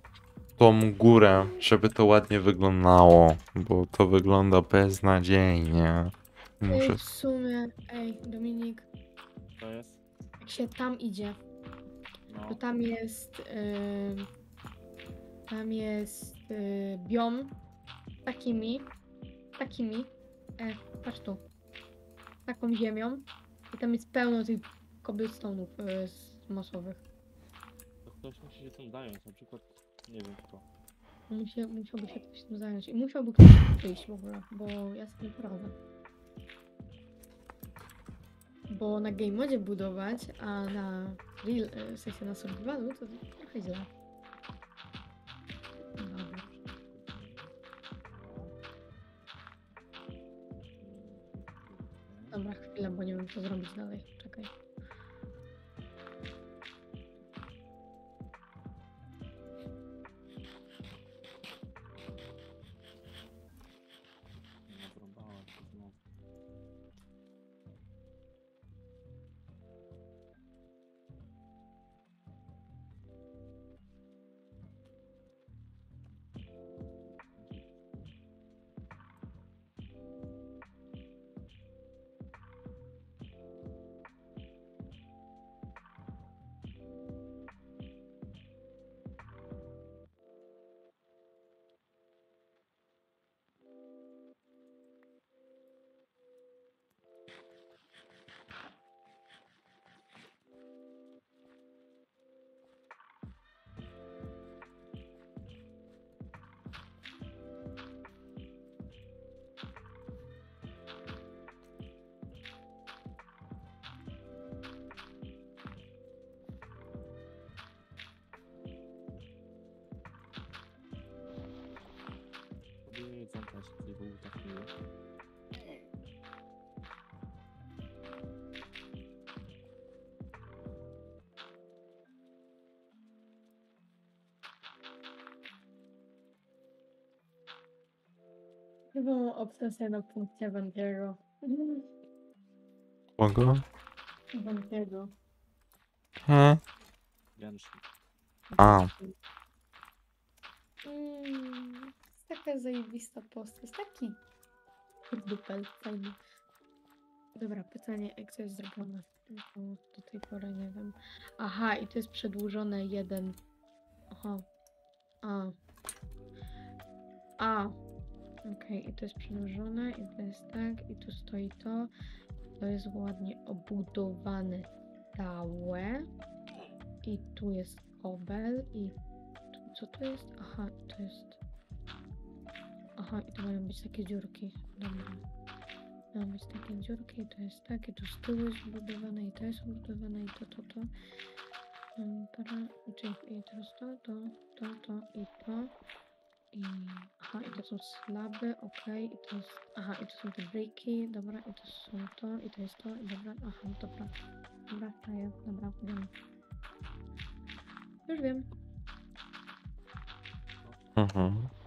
tą górę, żeby to ładnie wyglądało, bo to wygląda beznadziejnie. Muszę... Ej, w sumie, ej, Dominik, To jest? jak się tam idzie, No. to tam jest, ym, tam jest y, biom takimi, takimi, e, patrz tu, taką ziemią i tam jest pełno tych cobblestone'ów y, z mosowych. To ktoś musi się tym zająć, na przykład, nie wiem kto. Musi, musiałby się ktoś tym zająć i musiałby ktoś przyjść w ogóle, bo ja sobie nie poradzę. Bo na game modzie budować, a na real, e, w sensie na survivalu to trochę źle. Dobra. Chwilę, bo nie wiem co zrobić dalej. Czekaj. 영상 다시 들고 부탁드려요. 이거 없애놓고 제반대로 뭐가? 제반대로 해? 미안 아. Taka zajebista postać. Taki dupel, fajny. Dobra, pytanie, jak to jest zrobione? Do tej pory nie wiem. Aha, i to jest przedłużone jeden. Aha. A. A. Okej, i to jest przedłużone, i to jest tak, i tu stoi to. To jest ładnie obudowane całe. I tu jest kobel, i tu, co to jest? Aha, to jest. Aha, i to mają być takie dziurki. Dobra. Mają być takie dziurki, i to jest tak, i tu z tyłu jest obudowane, i to jest obudowane, i to, to, to. Mm, Para, czyli i teraz to, to, to, to i to. I aha, i to są slaby, okej, i to jest. Aha, i to są te breaki, dobra, i to są to, i to jest to, i dobra, aha, dobra. Dobra, daję, dobra, wiem. Już wiem. Mhm.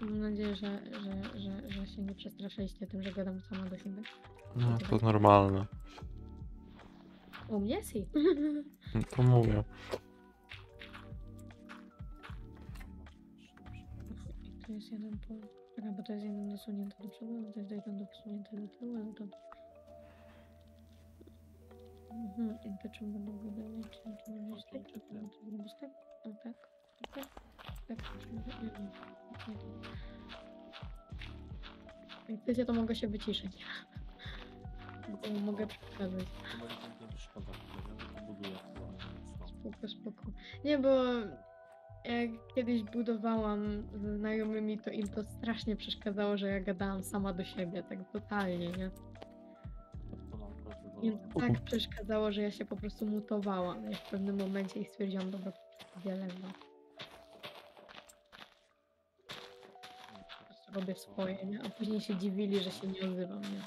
Mam nadzieję, że, że, że, że się nie przestraszyliście tym, że gadam sama do siebie. No to normalne. U mnie si. No to mówię. I to jest jeden po... Czekaj, bo to jest jeden dosunięty do przodu, a to jest jeden dosunięty do tyłu, ale to... Mhm, i to czym będą budować, czy to być tak, czy to być tak? O tak, o tak, Jak chcecie, to mogę się wyciszyć. Bo mogę przeszkadzać. Chyba nie no. Spoko, spoko. Nie, bo jak kiedyś budowałam z znajomymi, to im to strasznie przeszkadzało, że ja gadałam sama do siebie, tak totalnie, nie? Im to tak przeszkadzało, że ja się po prostu mutowałam w pewnym momencie i stwierdziłam, dobra, wiele no. Po prostu robię swoje, nie? A później się dziwili, że się nie odzywam, nie?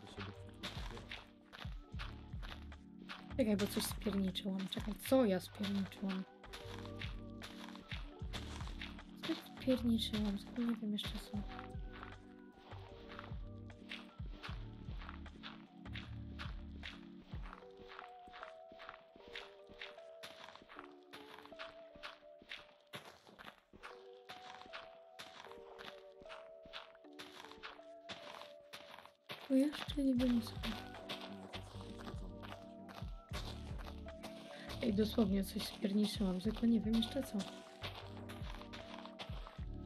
Do siebie. Czekaj, bo coś spierniczyłam. Czekaj, co ja spierniczyłam? Coś spierniczyłam, nie wiem jeszcze co. dosłownie coś spierniczyłam, tylko nie wiem jeszcze co.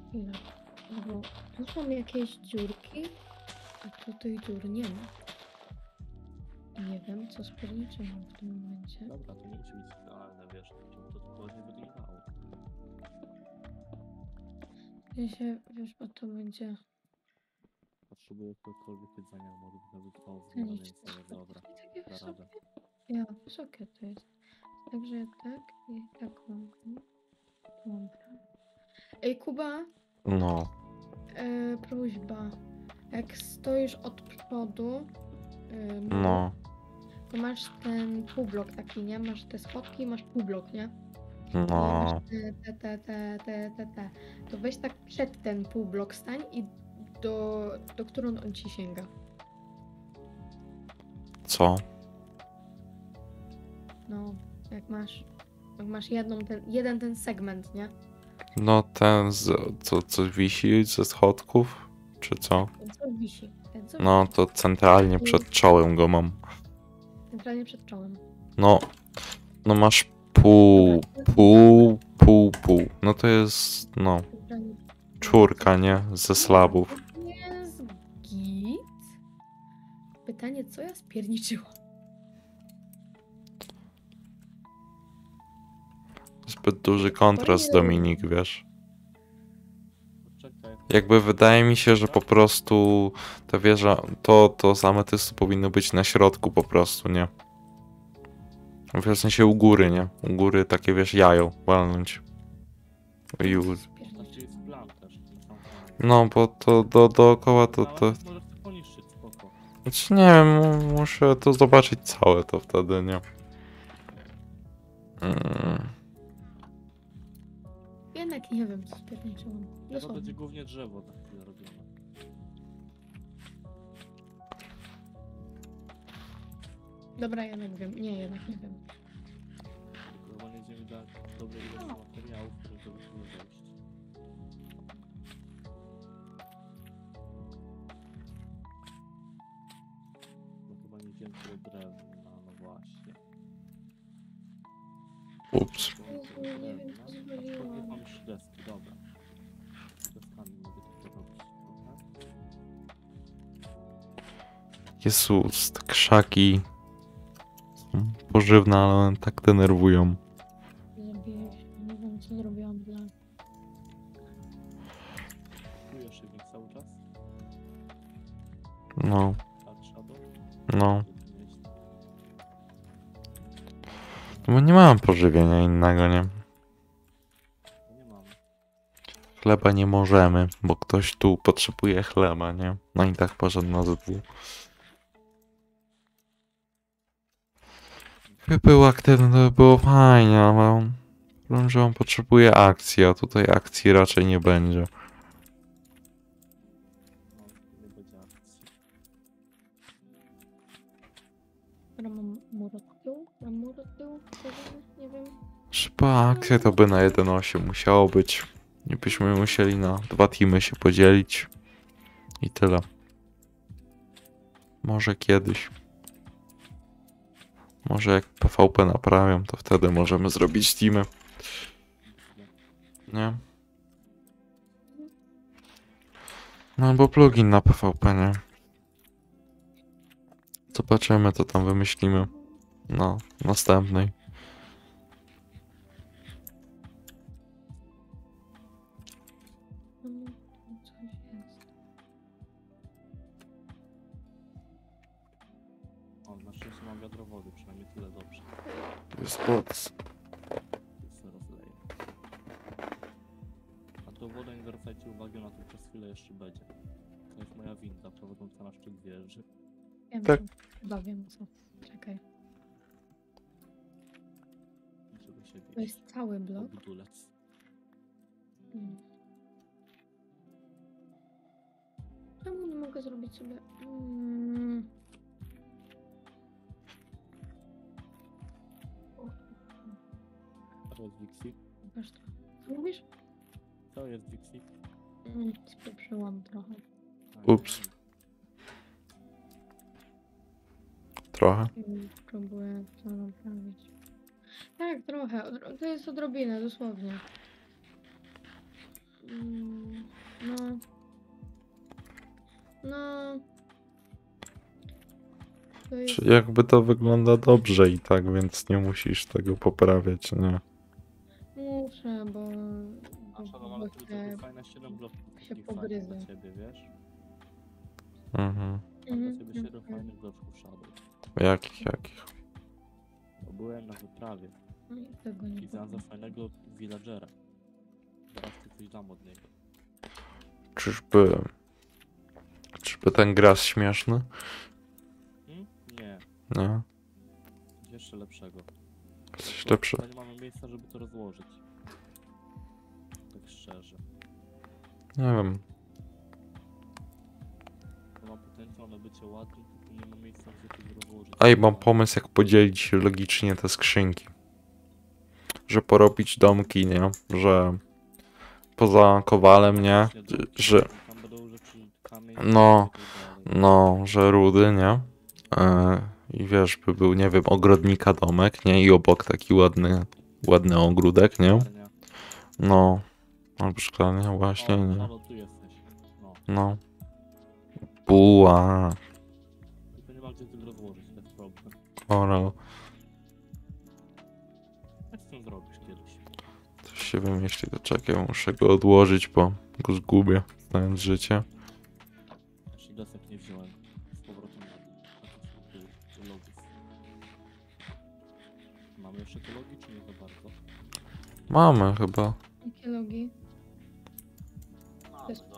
Chwila. Bo tu mam jakieś dziurki, a tu tej dziur nie ma. Nie wiem, co spierniczyłam w tym momencie. Dobra, to nie musi być idealne, wiesz, to, to tylko nie wyglądało. Ja się, wiesz, bo to będzie... Potrzebuję jakiegokolwiek jedzenia, może nawet zbierane chcę jest, ale dobra, da radę. Ja, wysokie to jest. Także tak i tak. Dobra. Ej, Kuba, No. e, prośba. Jak stoisz od przodu, No. to masz ten półblok taki, nie? Masz te schodki, masz półblok, nie? No. Masz te, te, te, te, te, te, te. To weź tak przed ten półblok stań i do, do którą on ci sięga. Co? No, jak masz, jak masz jedną ten, jeden ten segment, nie? No ten, z, co, co wisi ze schodków? Czy co? Ten co wisi. Ten co No to centralnie przed czołem go mam. centralnie przed czołem. No. No masz pół, pół, pół, pół. No to jest, no, czwórka, nie? Ze slabów. Jest git. Pytanie, co ja spierniczyłam? Zbyt duży kontrast, Dominik, wiesz. Jakby wydaje mi się, że po prostu ta wieża, to, to z ametystu powinno być na środku po prostu, nie? W sensie u góry, nie? U góry takie, wiesz, jajo walnąć. I plan. No, bo to do, dookoła to, to... Znaczy nie wiem, mu- muszę to zobaczyć całe to wtedy, nie? Mm. Jednak nie wiem, co spierniczyłam. To będzie głównie drzewo za chwilę robione. Dobra, jednak wiem. Nie, jednak nie wiem. Tylko chyba nie będziemy dać dobrej ilości materiałów, żeby to było wejść. No chyba nie drewna, no właśnie. Ups. Jezu, nie wiem, co Drewna. Jezus, te krzaki pożywne, ale one tak denerwują. Się. Nie wiem, co zrobiłam dla... Czujesz nich cały czas? No, no. Bo nie mam pożywienia innego, nie? No. Chleba nie możemy, bo ktoś tu potrzebuje chleba, nie? No i tak poszedł na ZW. Gdyby był aktywny, to by było fajnie, ale problem, że on potrzebuje akcji, a tutaj akcji raczej nie będzie. Szybka akcja to by na 1.8 musiało być. I byśmy musieli na dwa teamy się podzielić. I tyle. Może kiedyś. Może jak PvP naprawią, to wtedy możemy zrobić teamy. Nie? No albo plugin na PvP, nie? Zobaczymy, co tam wymyślimy. No, następnej. Jest sobie rozleję. A tą wodę nie zwracajcie uwagi na to, przez chwilę jeszcze będzie. To jest moja winda prowadząca na szczyt wieży. Wiem, Tak. co. Chyba wiem, co. Czekaj. Żeby się To jest cały blok. budulec. Mm. Czemu nie mogę zrobić sobie... Mm. Jest Wixi. Pokaż to. Co mówisz? To jest Wixi. Mm, spieprzyłam trochę. Ups. Trochę. Mm, Próbuję to naprawić. Tak, trochę. odro- To jest odrobinę, dosłownie. Mm, No. No. To jest... Czy jakby to wygląda dobrze i tak, więc nie musisz tego poprawiać, nie? Muszę, bo... Bo, Shadow, bo ale tu fajne 7 bloków. się takich fajnych dla pogryzę. ciebie, wiesz? Mhm. Mam dla Mhm, ciebie 7 dziękuję. fajnych bloków. Jakich, jakich? Bo byłem na wyprawie No i tego nie i znalazłem powiem. fajnego villagera. Teraz ci coś dam od niego. Czyżby... Czyżby ten gras śmieszny? Hmm? Nie, Nie? jeszcze lepszego. Coś Tylko lepsze. tutaj Nie mamy miejsca, żeby to rozłożyć. Nie wiem. To ma potencjał na bycie ładnym, tylko nie ma miejsca, gdzie to rozłożyć. Ej, mam pomysł, jak podzielić logicznie te skrzynki. Że porobić domki, nie? Że poza kowalem, nie? Że, No, tak no, że rudy, nie? E, I wiesz, by był, nie wiem, ogrodnika domek, nie? I obok taki ładny, ładny ogródek, nie? No. Albo szklania, właśnie, O, nie? Halo, tu jesteś. No. No. Buła. Tylko nie ma gdzie tego rozłożyć, to jest problem. Koral. Jak z tym zrobisz kiedyś? Coś się wymyśli, to czekaj, muszę go odłożyć, bo go zgubię, znając życie. Jeszcze desek nie wziąłem. Z powrotem na na tych logów. Mamy jeszcze te logi, czy nie za bardzo? Mamy chyba. Jakie logi?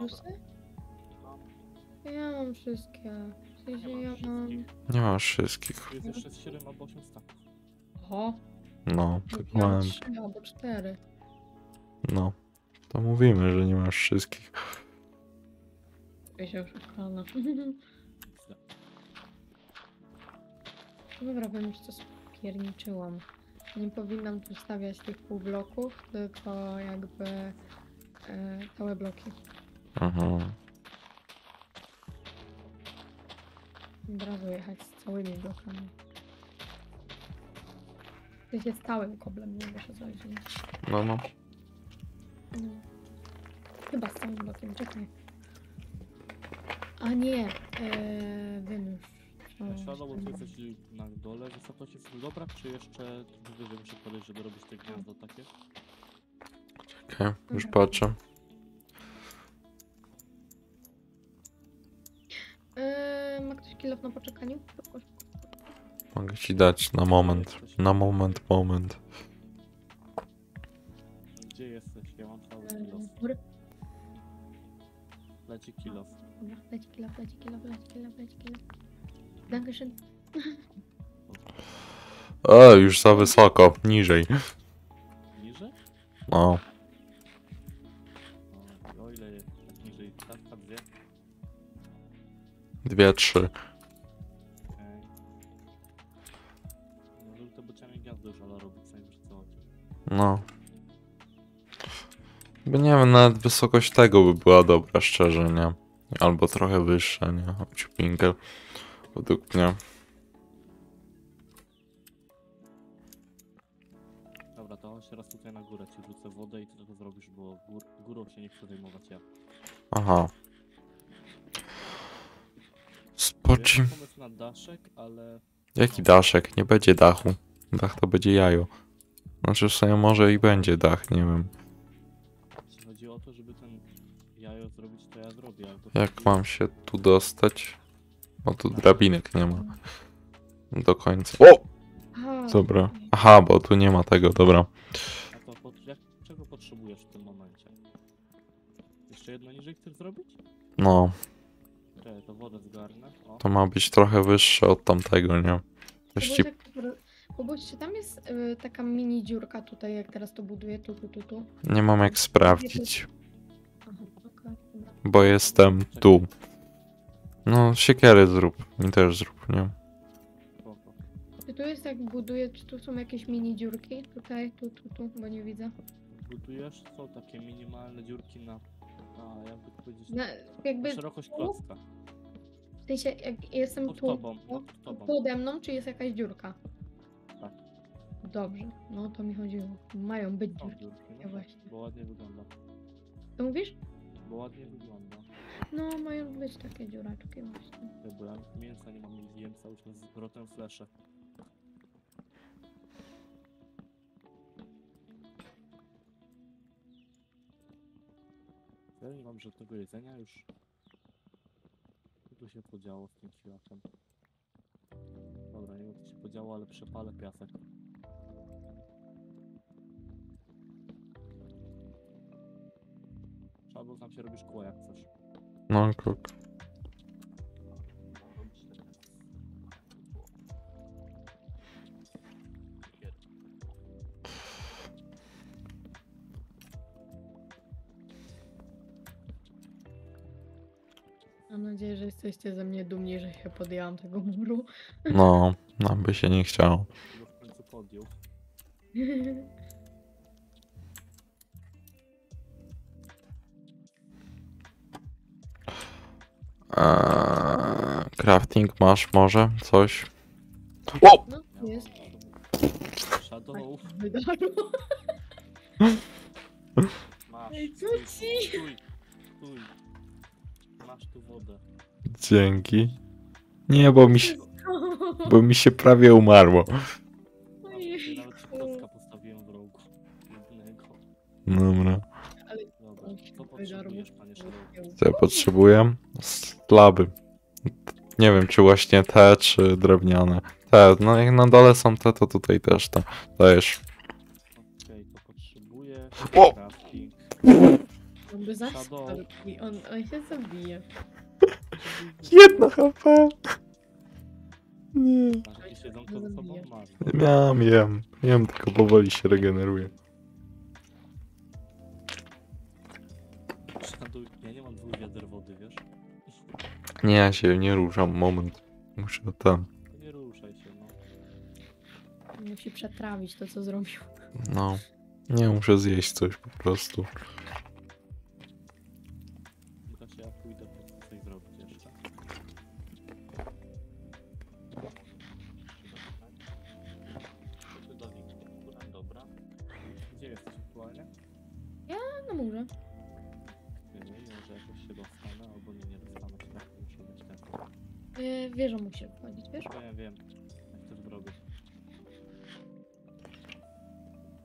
To? Ja mam wszystkie. W sensie Nie ja masz mam... wszystkich. Nie masz wszystkich. Jest jeszcze z 7 albo 8 staków. Oho, No, tak ja mam mam. trzy albo cztery. No. To mówimy, że nie masz wszystkich. Ja się już ustalę. Dobra, wiem już co spierniczyłam. Nie powinnam tu stawiać tych półbloków, tylko jakby e, całe bloki. Mhm. Od razu jechać z całymi blokami. W sensie z całym koblem, nie co chodzi. No, no. No. Chyba z całym blokiem, czekaj. A nie, eee, wiem już. Na Shadow, bo ty myślałam. jesteś na dole, wysokość jest dobra, czy jeszcze trochę wyżej muszę podejść, żeby robić te gniazdo takie? Okej, już patrzę. Eee, ma ktoś kilof na poczekaniu? Szybko, szybko. Mogę ci dać na moment. Na moment, moment. Gdzie jesteś? Ja mam cały Eee, kilof. góry. Leci kilof. Dobra, leci kilof, leci kilof, leci kilof, leci kilof. Dankeschön. E, już za wysoko. Niżej. Niżej? No. Co chodzi. No. Bo nie wiem, nawet wysokość tego by była dobra, szczerze, nie? Albo trochę wyższa, nie? Ciupinkę. Według mnie. Dobra, to chodź teraz tutaj na górę ci rzucę wodę i ty to zrobisz, bo gór, górą się nie chcę zajmować ja. Aha. Pomysł na daszek, ale Jaki daszek? Nie będzie dachu. Dach to będzie jajo. Znaczy w sumie może i będzie dach, nie wiem. jeśli chodzi o to, żeby ten jajo zrobić, to ja zrobię. ale to Jak wtedy- mam się tu dostać? Bo tu drabinek nie ma. Do końca. O! Dobra. Aha, bo tu nie ma tego, dobra. A to pot, jak, czego potrzebujesz w tym momencie? Jeszcze jedno niżej chcesz zrobić? No, to wodę zgarnę. O, to ma być trochę wyższe od tamtego, nie? Ci... Czy tam jest y, taka mini dziurka tutaj, jak teraz to buduję, tu, tu, tu, tu? Nie mam jak sprawdzić, Aha, bo jestem tu. No, siekiery zrób. Mi też zrób, nie? Czy tu jest jak buduję, czy tu są jakieś mini dziurki? Tutaj, tu, tu, tu, bo nie widzę. Budujesz, są takie minimalne dziurki na... A, jakby to powiedzieć... Na, Na jakby szerokość klocka. Sensie, jak jestem Pod tu, tobą, to pod tobą. pode mną, czy jest jakaś dziurka? Tak. Dobrze, no to mi chodziło. Mają być Są dziurki, no, właśnie. bo ładnie wygląda. To mówisz? Bo ładnie wygląda. No, mają być takie dziuraczki właśnie. Ja mięsa nie mam, jem cały czas z rotem flesze. Ja nie mam żadnego jedzenia już. Tu się podziało z tym światem? Dobra, nie wiem co się podziało, ale przepalę piasek. Trzeba tam się robisz kło jak chcesz. No, kuk. Nadzieję, że jesteście ze mnie dumni, że się podjęłam tego muru. No, nam by się nie chciało. Go w końcu podjął. Eee, crafting masz może? Coś? O! No, jest. Shadow. Wydarło. Masz. Ej, co ci? Stój, stój. Masz tu wodę. Dzięki. Nie, bo mi się, bo mi się prawie umarło. Nawet ci klocka postawiłem w rogu. Jednego. Dobra. Dobra, co Wydarło. potrzebujesz, panie Shadow? Co ja potrzebuję? Slaby. Nie wiem, czy właśnie te, czy drewniane. Te, no jak na dole są te, to tutaj też te. Dajesz. Okej, to potrzebuję O! crafting. On by zaś Shadow. i on, on się zabije. Jedna HP. Nie. Ze sobą? Masz. Miałem, jem. Jem, tylko powoli się regeneruje. Ja nie mam dwóch wiader wody, wiesz? Nie, ja się nie ruszam. Moment. Muszę tam. To nie ruszaj się, no. Musi przetrawić to, co zrobił. No. Nie, muszę zjeść coś po prostu. Yy, wieżą musi wchodzić, wiesz? Wiem, wiem, jak to zrobić.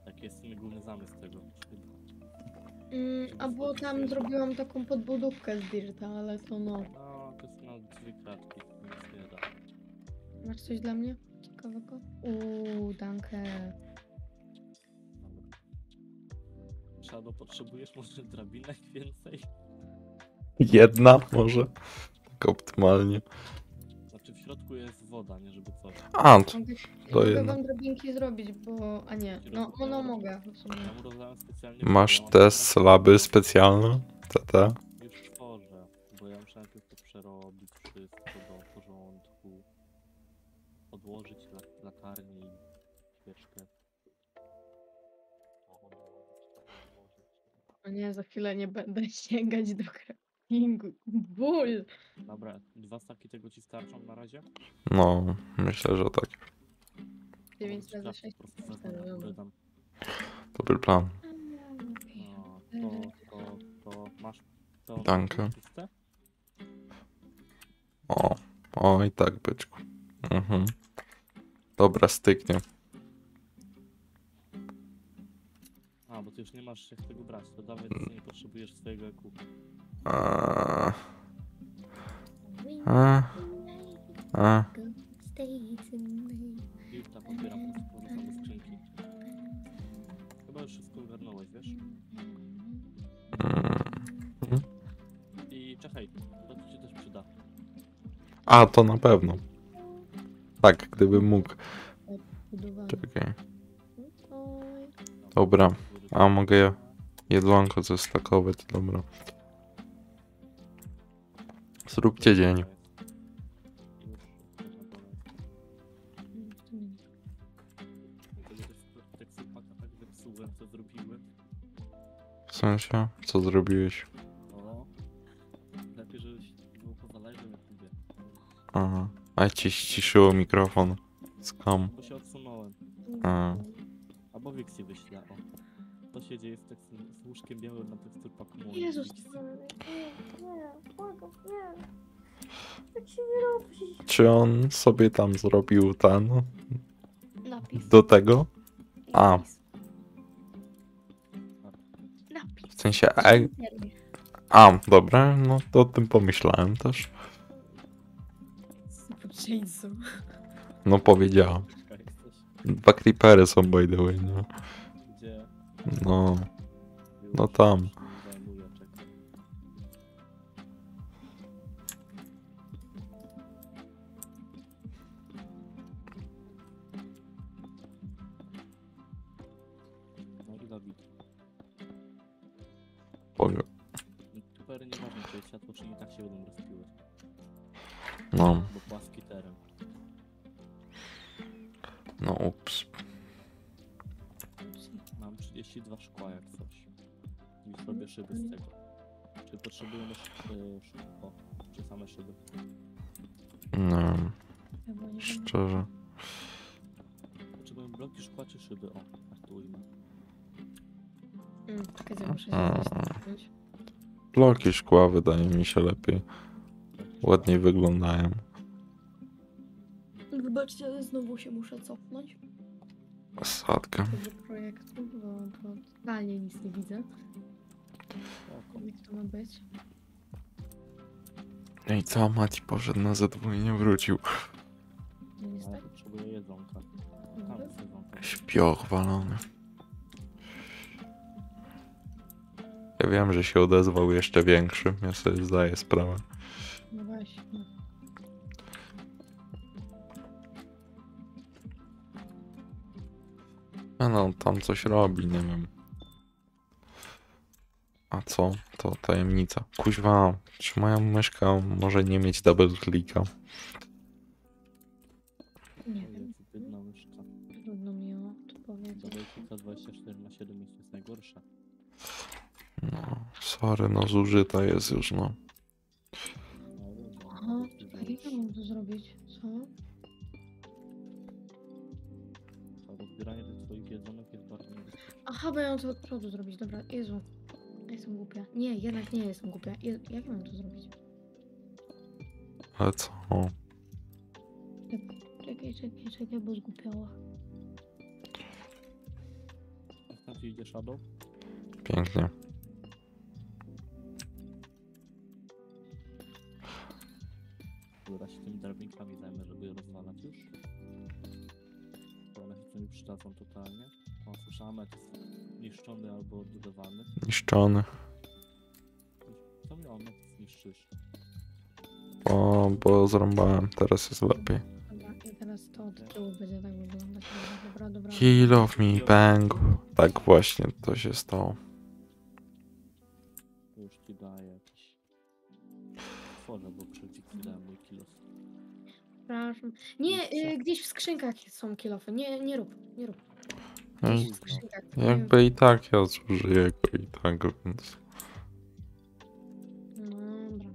Jaki jest mój główny zamysł tego? Mm, a bo tam zrobiłam taką podbudówkę z Dirta, ale to no. No, to jest na dwie kratki, nic nie da. Masz coś dla mnie ciekawego? Uuu. Dobra. Shadow, potrzebujesz może drabinek więcej? Jedna może. Tak optymalnie. W środku jest woda, nie żeby coś. A, to, To mogę jedno. wam drobinki zrobić, bo... A nie, no, no, no mogę w sumie. Rozdałem specjalnie masz te slaby specjalne? TT? Już tworzę, bo ja muszę najpierw to przerobić wszystko do porządku. Odłożyć la- latarnię i świeczkę. O nie, za chwilę nie będę sięgać do craftingu. Ból! Dobra, dwa staki tego ci starczą na razie? No, myślę, że tak. 9 Albo razy ci 6 po prostu wezmę, wydam. Dobry plan. No, to, to, to masz to Danke. O, o i tak byczku. Mhm. Dobra, styknie. A, bo ty już nie masz jak tego brać, to dawaj, ty nie potrzebujesz swojego EQ. A, a, a. I otwieram po prostu same skrzynki. Chyba już wszystko ogarnąłeś, wiesz? I czekaj, to ci się też przyda. A, to na pewno. Tak, gdybym mógł. Czekaj. Dobra, a mogę je- jedlonko zestakować, dobra. Zróbcie dzień. tak. W sensie, co zrobiłeś? Aha. A ci ściszyło mikrofon. Skam. Bo się odsunąłem. A. Albo Wixie wyśle, o. To się dzieje z, tekstur, z łóżkiem białym na tekstur paku moim. Jezus, nie, nie, błagam, nie. Tak się nie robi. Czy on sobie tam zrobił ten Napis. do tego? A. Napis. W sensie, e... A, dobra, no to o tym pomyślałem też. Super Chainsaw. No coś. Dwa creepery są by the way, no. Gdzie? No, Już, szkła wydaje mi się lepiej. Ładniej wyglądają. Wybaczcie, ale znowu się muszę cofnąć Sadka. do projektu, bo to totalnie nic nie widzę. Jak to ma być? No I co, Mati poszedł na Z2 i nie wrócił. No jest tak? potrzebuję jedzonka. Śpioch walony. Ja wiem, że się odezwał jeszcze większym, ja sobie zdaję sprawę. No właśnie. A no, tam coś robi, nie wiem. A co? To tajemnica. Kuźwa, czy moja myszka może nie mieć double clicka? Nie wiem. Trudno mi o odpowiedzieć. Double 24 na 7 jest najgorsza. No, sorry, no zużyta jest już, no. Czekaj, jak ja mam to zrobić? Co? to Rozbieranie tych swoich jedzonek jest bardzo. Aha, bo ja mam to od przodu zrobić. Dobra, Jezu. Ja Jestem głupia. Nie, jednak nie jestem głupia. Je jak ja mam to zrobić? Ale co? Czekaj, czekaj, czekaj, bo zgłupiała. Jak tam idzie Shadow? Pięknie. Dobra, się tymi drabinkami zajmę, żeby je rozwalać już. Bo one się tu mi przydadzą totalnie. O, słyszałem, to jest niszczony albo odbudowany. Niszczony. Co mi on zniszczysz? O, bo zrąbałem, teraz jest lepiej. Dobra, i teraz to od tyłu będzie tak wyglądać. Dobra, dobra. Heal of me, bang. Tak właśnie to się stało. Przepraszam. Nie, y, gdzieś w skrzynkach są kilofy. Nie, nie rób, nie rób. No Gdzieś w skrzynkach. Jakby i tak ja zużyję go i tak, więc... wiem. Dobra.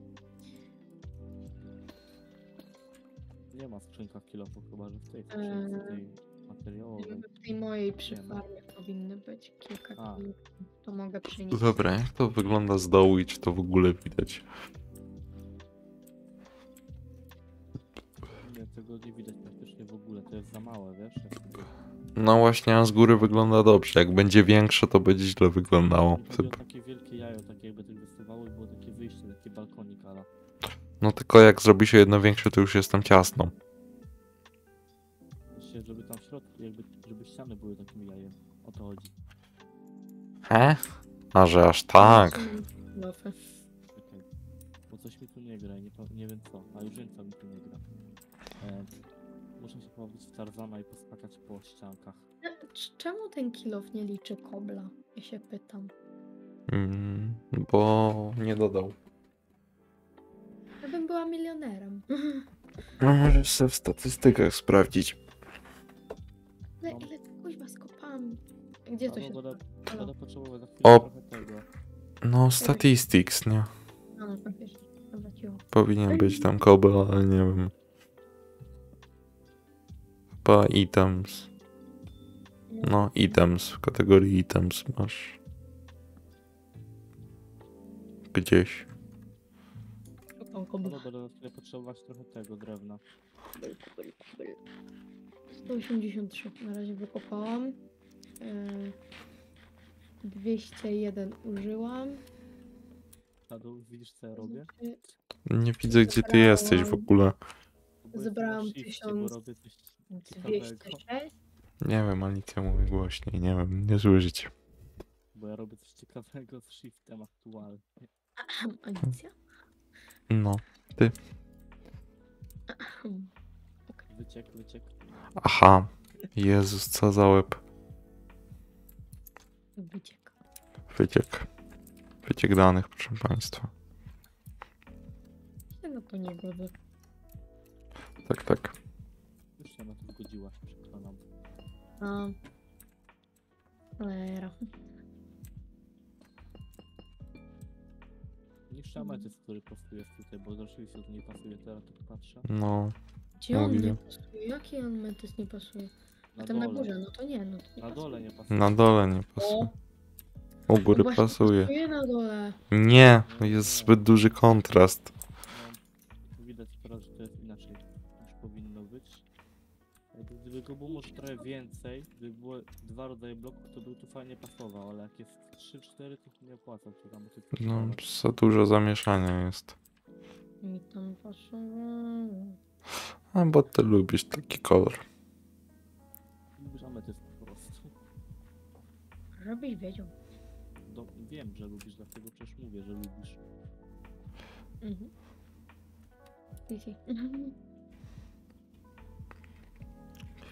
Nie ma w skrzynkach kilofów, chyba że w tej skrzynce, tej materiałowej. W tej mojej przy Nie ma. farmie powinny być kilka A. kilofów. To mogę przynieść. Dobra, jak to wygląda z dołu i czy to w ogóle widać? Tego nie widać praktycznie w ogóle, to jest za małe, wiesz? No właśnie, a z góry wygląda dobrze. Jak będzie większe, to będzie źle wyglądało. Chodzi o takie wielkie jajo, takie jakby tak wystawało i było takie wyjście, taki balkonik, ale... No tylko jak zrobi się jedno większe, to już jest tam ciasno. Myślę, żeby tam w środku, jakby, żeby ściany były takim jajem. O to chodzi. He? A że aż tak. Kilofy. Tarzana i poskakać po ściankach. Czemu ten kilof nie liczy kobla? Ja się pytam. Mm, bo nie dodał. Ja bym była milionerem. No możesz sobie w statystykach sprawdzić. Ale ile ty kuźwa skopałam? Gdzie to się... będę, Halo? będę potrzebował za chwilę O! trochę tego. No statistics, nie? No cicho. Powinien być tam kobel, ale nie wiem. Chyba items. No, items. W kategorii items masz. Gdzieś. No kobla. będę potrzebować trochę tego drewna. 183 na razie wykopałam. Yy, 201 użyłam. Shadow, widzisz co ja robię? Nie widzę, gdzie ty jesteś w ogóle. Zebrałam jestem na shifcie, bo 1000 robię coś ciekawego. 206. Nie wiem, Alicja mówi głośniej, nie wiem, nie słyszycie. Bo ja robię coś ciekawego z shiftem aktualnie. Ahem, Alicja? No. Ahem. Wyciek, wyciek. Aha. Jezus, co za łeb. Wyciek. Wyciek. Wyciek danych, proszę państwa. Ja na to nie godzę. Tak, tak. Już się na to zgodziłaś, przekonam. A. Cholera. Niż ametyst, który pasuje tutaj, bo rzeczywiście to nie pasuje teraz, tak patrzę. No. Gdzie on nie pasuje? Jaki on metys nie pasuje? A tam na górze, no to nie, no to nie Na pasuje. dole nie pasuje. Na dole nie pasuje. U góry no właśnie pasuje. pasuje na dole. Nie, jest zbyt duży kontrast. No, widać teraz, że to jest Gdyby go było może trochę więcej, gdyby było dwa rodzaje bloków, to by tu fajnie pasował, ale jak jest 3-4, to się nie opłaca czy tam tych No, za dużo zamieszania jest. Mi tam pasowało. A bo ty lubisz taki kolor. Lubisz ametyst po prostu. Żebyś wiedział. Do, wiem, że lubisz, dlatego przecież mówię, że lubisz. Mhm. Easy.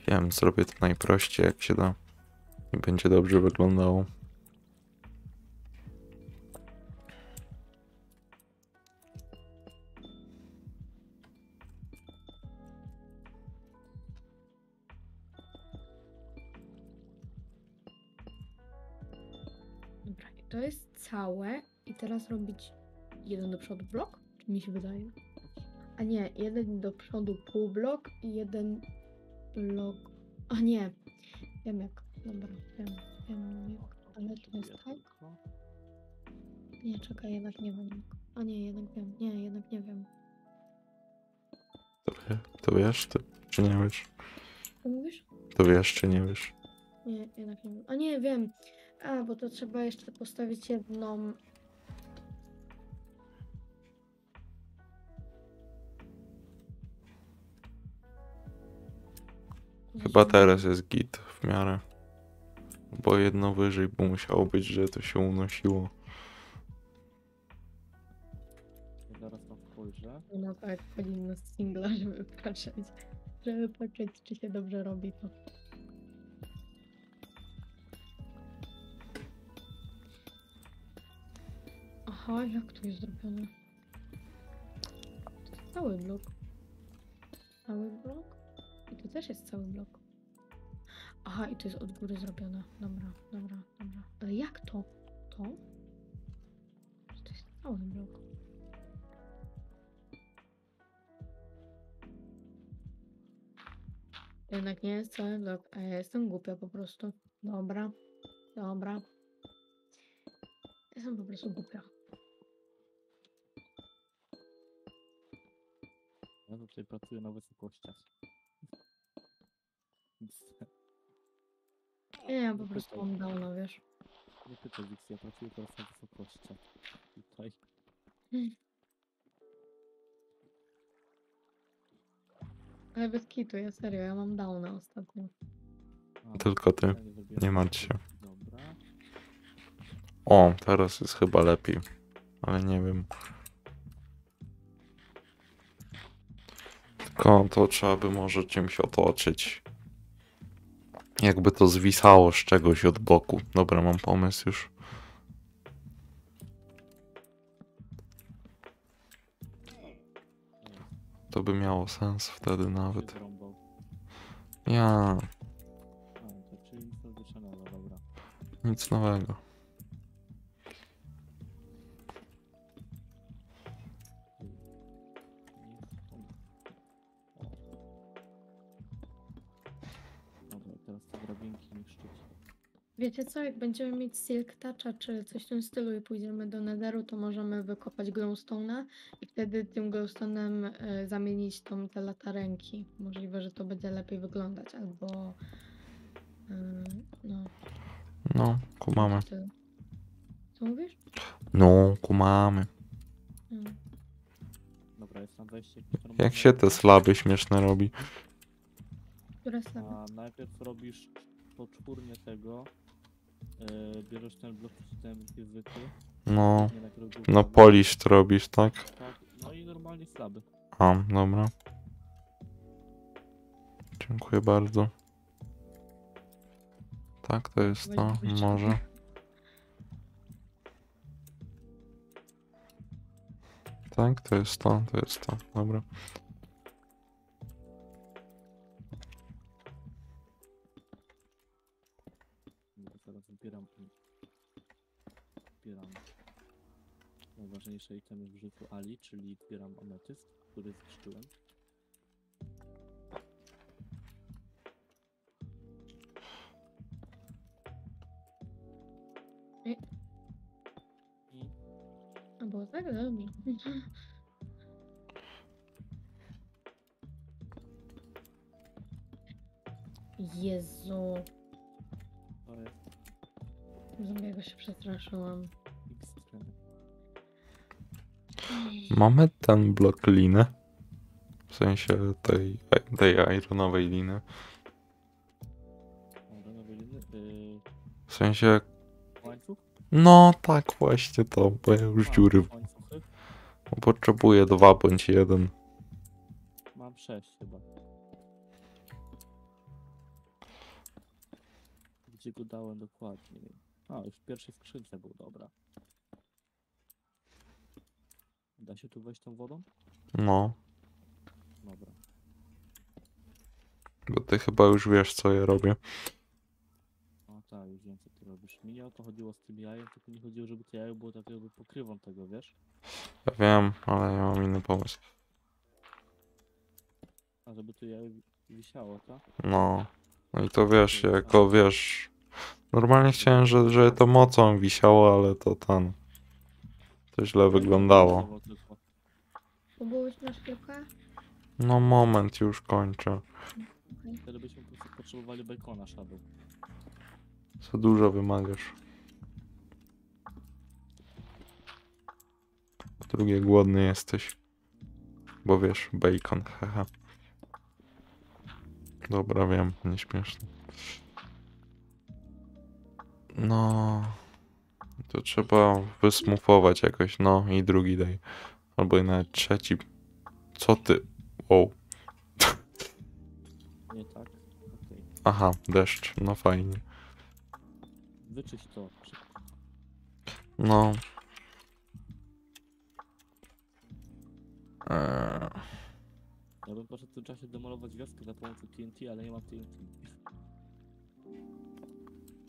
Wiem, zrobię to najprościej jak się da. I będzie dobrze wyglądało. Dobra, to jest całe. I teraz robić jeden do przodu blok? Czy mi się wydaje? A nie, jeden do przodu pół blok i jeden blok. A nie, wiem jak. Dobra, wiem, wiem jak. Ale to jest tak? Nie, czekaj, jednak nie wiem jak. A nie, jednak wiem. Nie, jednak nie wiem. To, wie, to wiesz, ty, czy nie wiesz? Co mówisz? To wiesz, czy nie wiesz? Nie, jednak nie wiem. A nie, wiem. A, bo to trzeba jeszcze postawić jedną. Chyba teraz jest git w miarę. Bo jedno wyżej, bo musiało być, że to się unosiło. Zaraz tam spojrzę. No tak, na singla, żeby patrzeć, żeby patrzeć, czy się dobrze robi to. Aha, jak to jest zrobione? To jest cały blok. Cały blok? Też jest cały blok. Aha, i to jest od góry zrobione. Dobra, dobra, dobra. Ale jak to? To? To jest cały blok. Jednak nie jest cały blok, a ja jestem głupia po prostu. Dobra, dobra. Jestem po prostu głupia. Ja tutaj pracuję na wysokościach. Nie, ja po prostu mam downa, wiesz. Nie pytaj Wix, ja pracuję teraz na wysokościach. Tutaj. Ale bez kitu, ja serio, ja mam downa ostatnio. A, Tylko ty. nie martw się. Dobra. O, teraz jest chyba lepiej. Ale nie wiem. Tylko to trzeba by może czymś otoczyć. Jakby to zwisało z czegoś od boku. Dobra, mam pomysł już. To by miało sens wtedy nawet. Ja, dobra. nic nowego. Wiecie co, jak będziemy mieć Silk Toucha czy coś w tym stylu i pójdziemy do Netheru, to możemy wykopać glowstone'a i wtedy tym glowstone'em y, zamienić tą te latarenki. Możliwe, że to będzie lepiej wyglądać, albo y, no. No, kumamy. Co mówisz? No, kumamy. Mm. Dobra, jest tam wejście. Jak się te slaby śmieszne robi? Które slaby? A najpierw robisz poczwórnie tego. Yy, bierzesz ten blok ten zwykły. No, nie no polisz to robisz, tak? Tak, no i normalnie slaby. A, dobra. Dziękuję bardzo. Tak, to jest to, Weź- może. Tak, to jest to, to jest to. Dobra, najważniejsze itemy w życiu Ali, czyli zbieram ametyst, który zniszczyłem. I- I A było tak? Dobra. Jezu, to jest zombiego się przestraszyłam. Mamy ten blok liny. W sensie tej, tej ironowej liny. Yy, W sensie, no tak właśnie to, bo ja już dziury potrzebuję dwa bądź jeden. Mam sześć chyba. Gdzie go dałem dokładnie? A, już w pierwszej skrzynce był, dobra. Da się tu wejść tą wodą? No, Dobra. bo ty chyba już wiesz, co ja robię. No tak, już wiem co ty robisz. Mi nie o to chodziło z tym jajem, tylko mi chodziło, żeby to jajo było tak jakby pokrywą tego, wiesz? Ja wiem, ale ja mam inny pomysł. A żeby to jajo wi- wisiało, tak? No, no i to wiesz, jako wiesz. Normalnie chciałem, że, że to mocą wisiało, ale to ten. To źle wyglądało. Na? No moment, już kończę. Wtedy byśmy po prostu potrzebowali bacona shadow. Za dużo wymagasz. Po drugie, głodny jesteś. Bo wiesz, bacon, haha. Dobra, wiem, nieśmieszne. No. To trzeba wysmufować jakoś, no i drugi daj. Albo i nawet trzeci. Co ty? Wow. Nie tak? Okej. Aha, deszcz, no fajnie. Wyczyść to. No. Eee, Ja bym poszedł w tym czasie demolować wioskę za pomocą TNT, ale nie mam TNT.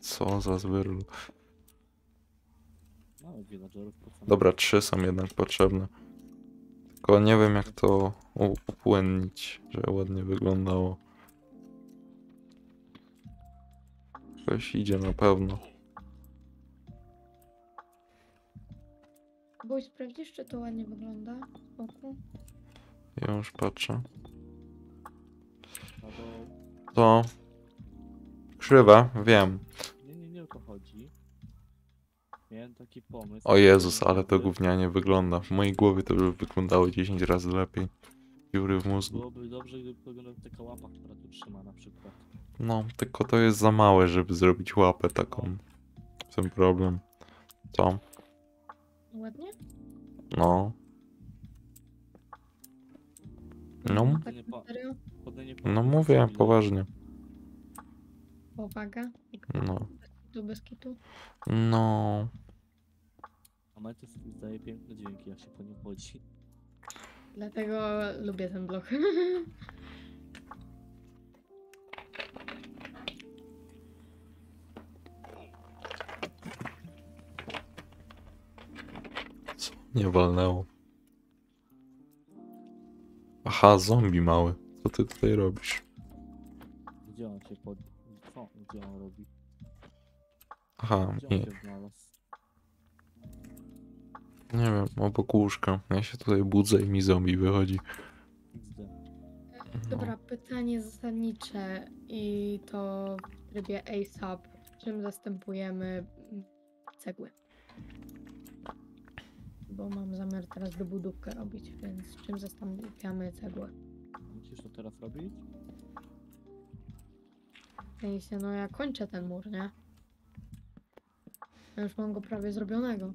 co za zwyrl. Mamy villagerów po co? Dobra, trzy są jednak potrzebne. Tylko nie wiem jak to upłynnić, żeby ładnie wyglądało. Ktoś idzie na pewno. Bój, sprawdzisz, czy to ładnie wygląda z boku? Ja już patrzę. To... Krzywe, wiem. Nie, nie, nie o to chodzi. Miałem taki pomysł. O Jezus, ale to gównianie wygląda. W mojej głowie to by wyglądało 10 razy lepiej. Dziury w mózgu. Byłoby dobrze, gdyby wyglądała taka łapa, która tu trzyma na przykład. No, tylko to jest za małe, żeby zrobić łapę taką. W tym problem. Co? Ładnie? No. No, Tak nie nie no mówię, poważnie. Powaga? No. Tu bez kitu? No. A Matys zdaje piękne dźwięki, jak się po nim chodzi. Dlatego lubię ten blok. Co? Nie walnęło. Aha, zombie mały. Co ty tutaj robisz? Gdzie on się pod... Co? Gdzie on robi? Aha, Gdzie on nie, się znalazł? Nie wiem, obok łóżka. Ja się tutaj budzę i mi zombie wychodzi. No. Dobra, pytanie zasadnicze i to w trybie ASAP. Czym zastępujemy cegły? Bo mam zamiar teraz dobudówkę robić, więc czym zastępujemy cegłę? Musisz to teraz robić? W sensie, no ja kończę ten mur, nie? Ja już mam go prawie zrobionego.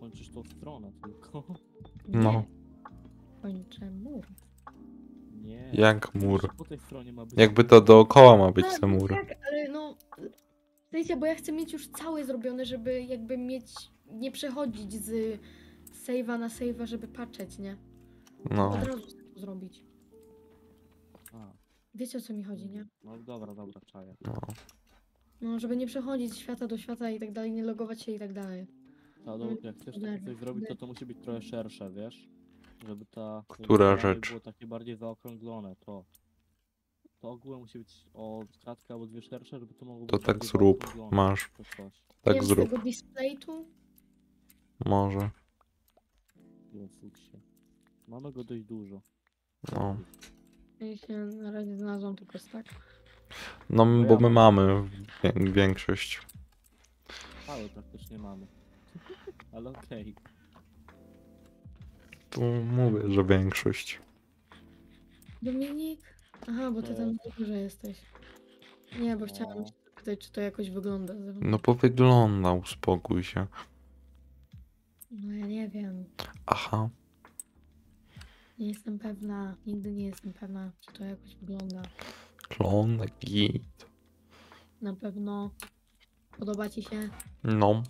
Kończysz tą stronę tylko. No. Nie, Kończę mur. Nie. Jak mur. Po tej stronie ma być... Jakby to dookoła ma być Tak, ten no mur. Tak, ale no... W sensie, bo ja chcę mieć już całe zrobione, żeby jakby mieć... Nie przechodzić z save'a na save'a, żeby patrzeć, nie? No. Od razu chcę to zrobić. A, Wiecie o co mi chodzi, nie? no dobra, dobra, czaję. no. No, żeby nie przechodzić z świata do świata i tak dalej, nie logować się i tak dalej. A do, jak chcesz takie coś zrobić, to to musi być trochę szersze, wiesz? Żeby ta... Która rzecz? było takie bardziej zaokrąglone, to... To ogółem musi być o kratkę albo dwie szersze, żeby to mogło To być tak bardziej zrób. zaokrąglone, Masz. to coś. Tak Wiem, z zrób. tego display tu. Może. Jezusie. Mamy go dość dużo. No. Ja się na razie znalazłam tylko tak. No, No bo my mam. mamy wię- większość. Ale praktycznie mamy. Ale okej. Tu mówię, że większość. Dominik? Aha, bo ty tam na górze jesteś. Nie, bo chciałam się zapytać, czy to jakoś wygląda z zewnątrz. No bo wygląda, uspokój się. No ja nie wiem. Aha. Nie jestem pewna. Nigdy nie jestem pewna, czy to jakoś wygląda. Klon, git. Na pewno. Podoba ci się? No,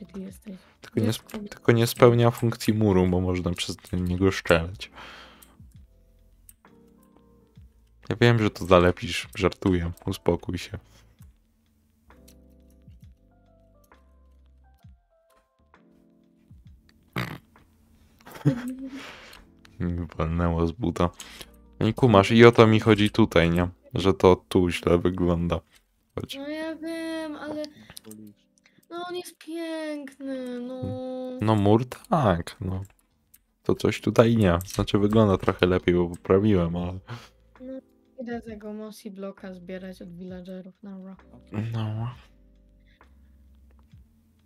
Gdzie ty jesteś? tylko nie, tylko nie spełnia funkcji muru, bo można przez niego szczelać. Ja wiem, że to zalepisz, żartuję, uspokój się. Mi walnęło z buta. I kumasz, i o to mi chodzi tutaj, nie? Że to tu źle wygląda. Chodź. No ja wiem, ale. No on jest piękny, no. No mur tak, no. To coś tutaj nie. Znaczy wygląda trochę lepiej, bo poprawiłem, ale... Idę tego mossy bloka zbierać od villagerów na rock. No.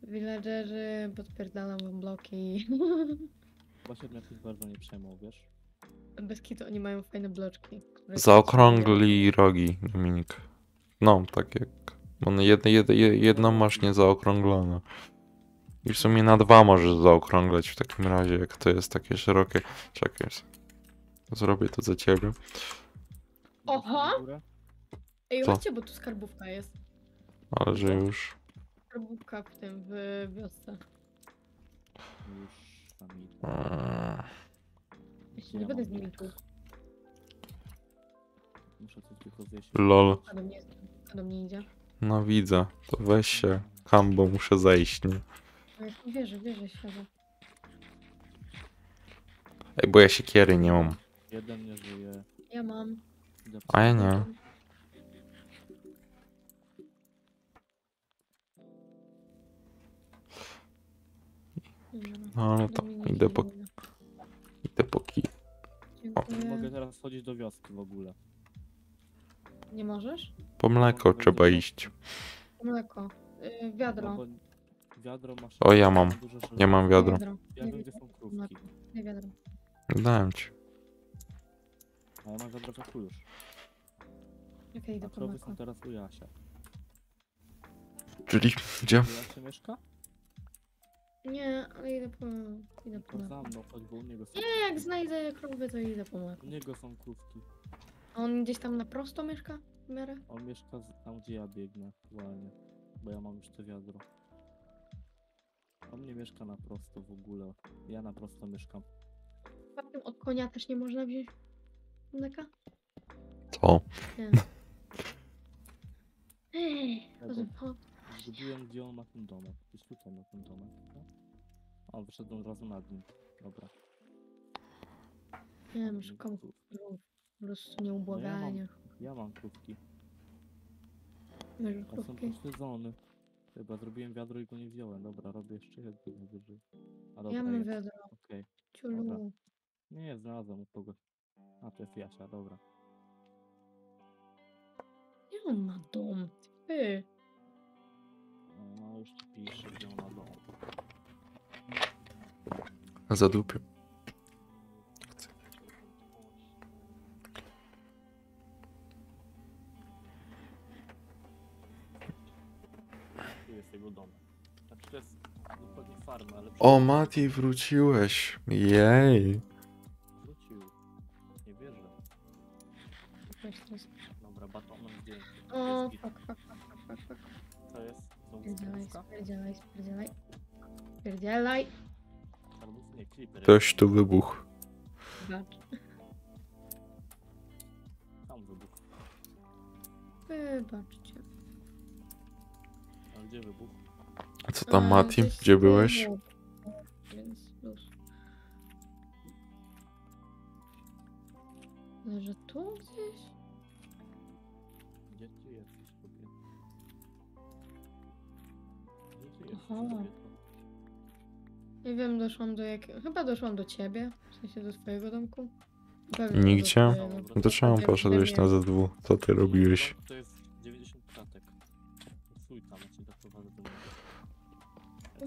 Villagerzy podpierdalam wam bloki. Chyba się jakoś bardzo nie przejmą, wiesz? Bez kitu oni mają fajne bloczki. Zaokrągli rogi, Dominik. No, tak jak... One jedno, jedno, jedno masz niezaokrąglone. I w sumie na dwa możesz zaokrąglać w takim razie, jak to jest takie szerokie. Czekaj. Zrobię to za ciebie. Oho! Ej, Co? chodźcie, bo tu skarbówka jest. Ale że już... Skarbówka w tym, w wiosce. Już tam idę. Eee, nie będę z nimi tu. Muszę coś tylko zjeść. Lol. A do mnie, a do mnie idzie. No widzę. To weź się. Kambo, muszę zejść, nie? Wierzę, wierzę, siedzę. Ej, bo ja siekiery nie mam. Jeden nie żyje. Ja mam. Idę A ja nie. No, no to Dominik idę po, ma. idę po ki. Nie Dziękuję. mogę teraz chodzić do wioski w ogóle. Nie możesz? Po mleko trzeba iść. Mleko. Y, No wiadro. bo wiadro masz... O, ja mam. Nie mam wiadro. Wiadro. Wiem, gdzie są krówki. mleko. Nie wiadro. Dałem ci. A ja mam wiadro czaku już. Okej, idę po krowy mleko. są teraz u Jasia. Czyli gdzie? Jasia mieszka? Nie, ale idę po, idę po mleko. za mną, bo u niego są... Nie, jak znajdę krowy, to idę po mleko. U niego są krówki. A on gdzieś tam na prosto mieszka? W miarę? On mieszka z- tam, gdzie ja biegnę aktualnie. Bo ja mam już to wiadro. On nie mieszka na prosto w ogóle. Ja na prosto mieszkam. Przypadkiem od konia też nie można wziąć mleka? Co? Nie. Ej, Albo- o, Zgubiłem, gdzie on ma ten domek. Gdzieś tutaj ma ten domek. No? O, wyszedłem od razu nad nim. Dobra. nie wiem, szukam krów. Po prostu nieubłagania. Ja mam krówki. Wiesz, A są krówki. Chyba zrobiłem wiadro i go nie wziąłem. Dobra, robię jeszcze jedno najwyżej. A dobra, Ja mam jest. wiadro. Okej. Ciulu. Nie, znalazłem u kogoś. A, to jest Jasia, dobra. Gdzie on ma dom? Ty. No, już ci piszę, gdzie on ma dom. Zadupię. Farma, ale... O, Mati, wróciłeś. Jej. Wrócił. Nie wierzę. Dobra, batonem zdjęty. O, fuck, fuck, fuck, fuck, fuck. To jest... Spierdzielaj, spierdzielaj, spierdzielaj. Spierdzielaj. Ktoś tu wybuchł. Zobacz. Tam wybuch. Wybaczcie. A gdzie wybuch? Co tam, Mati? Gdzie byłeś? było. Więc luz. Że tu gdzieś? Gdzie ty jesteś, kobieto? Gdzie ty jesteś, Aha. kobieto? Nie wiem, doszłam do jakiego... Chyba doszłam do ciebie. W sensie do twojego domku. Pewnie Nigdzie? do twojego. No to czemu Nie, poszedłeś na nie. Z2? Co ty robiłeś? To jest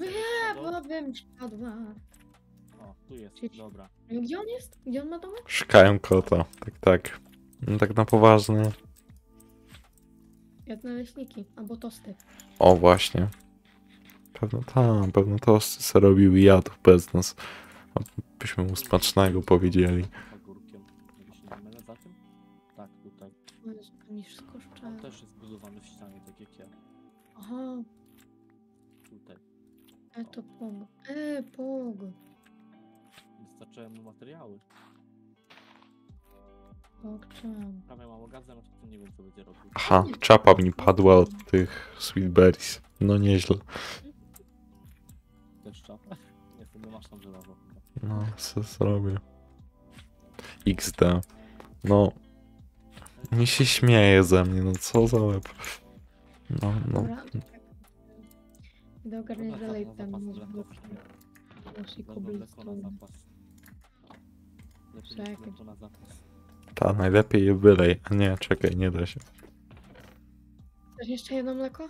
Nie, bo bym spadła. O, tu jest, Czyli- dobra. Gdzie on jest? Gdzie on ma domek? Szukałem kota. Tak, tak. No tak na poważnie. Jak naleśniki, albo tosty. O, właśnie. Pewno tam, pewno to se robił i jadł bez nas. A Byśmy mu smacznego powiedzieli. Pagórkiem. Jak się nie mylę za tym? Tak, tutaj. O Jezu, niż On skoszczę. też jest budowany w ścianie, tak jak ja. Aha. E to pog. E, pog. Dostarczyłem mu materiały. Pogczam. Prawie mam magazyn, a to nie wiem co będzie robił. Aha, czapa mi padła od tych sweetberries. No nieźle. Też czapę? Nie, to nie masz tam chyba. No, co zrobię. XD. No, mi się śmieje ze mnie, no co za łeb. No, no. Dobra. Idę ogarniać Dobra, dalej tam zapas na. Lepiej Czekaj. na zapas. Ta, najlepiej je wylej. A nie, czekaj, nie da się. Chcesz jeszcze jedno mleko?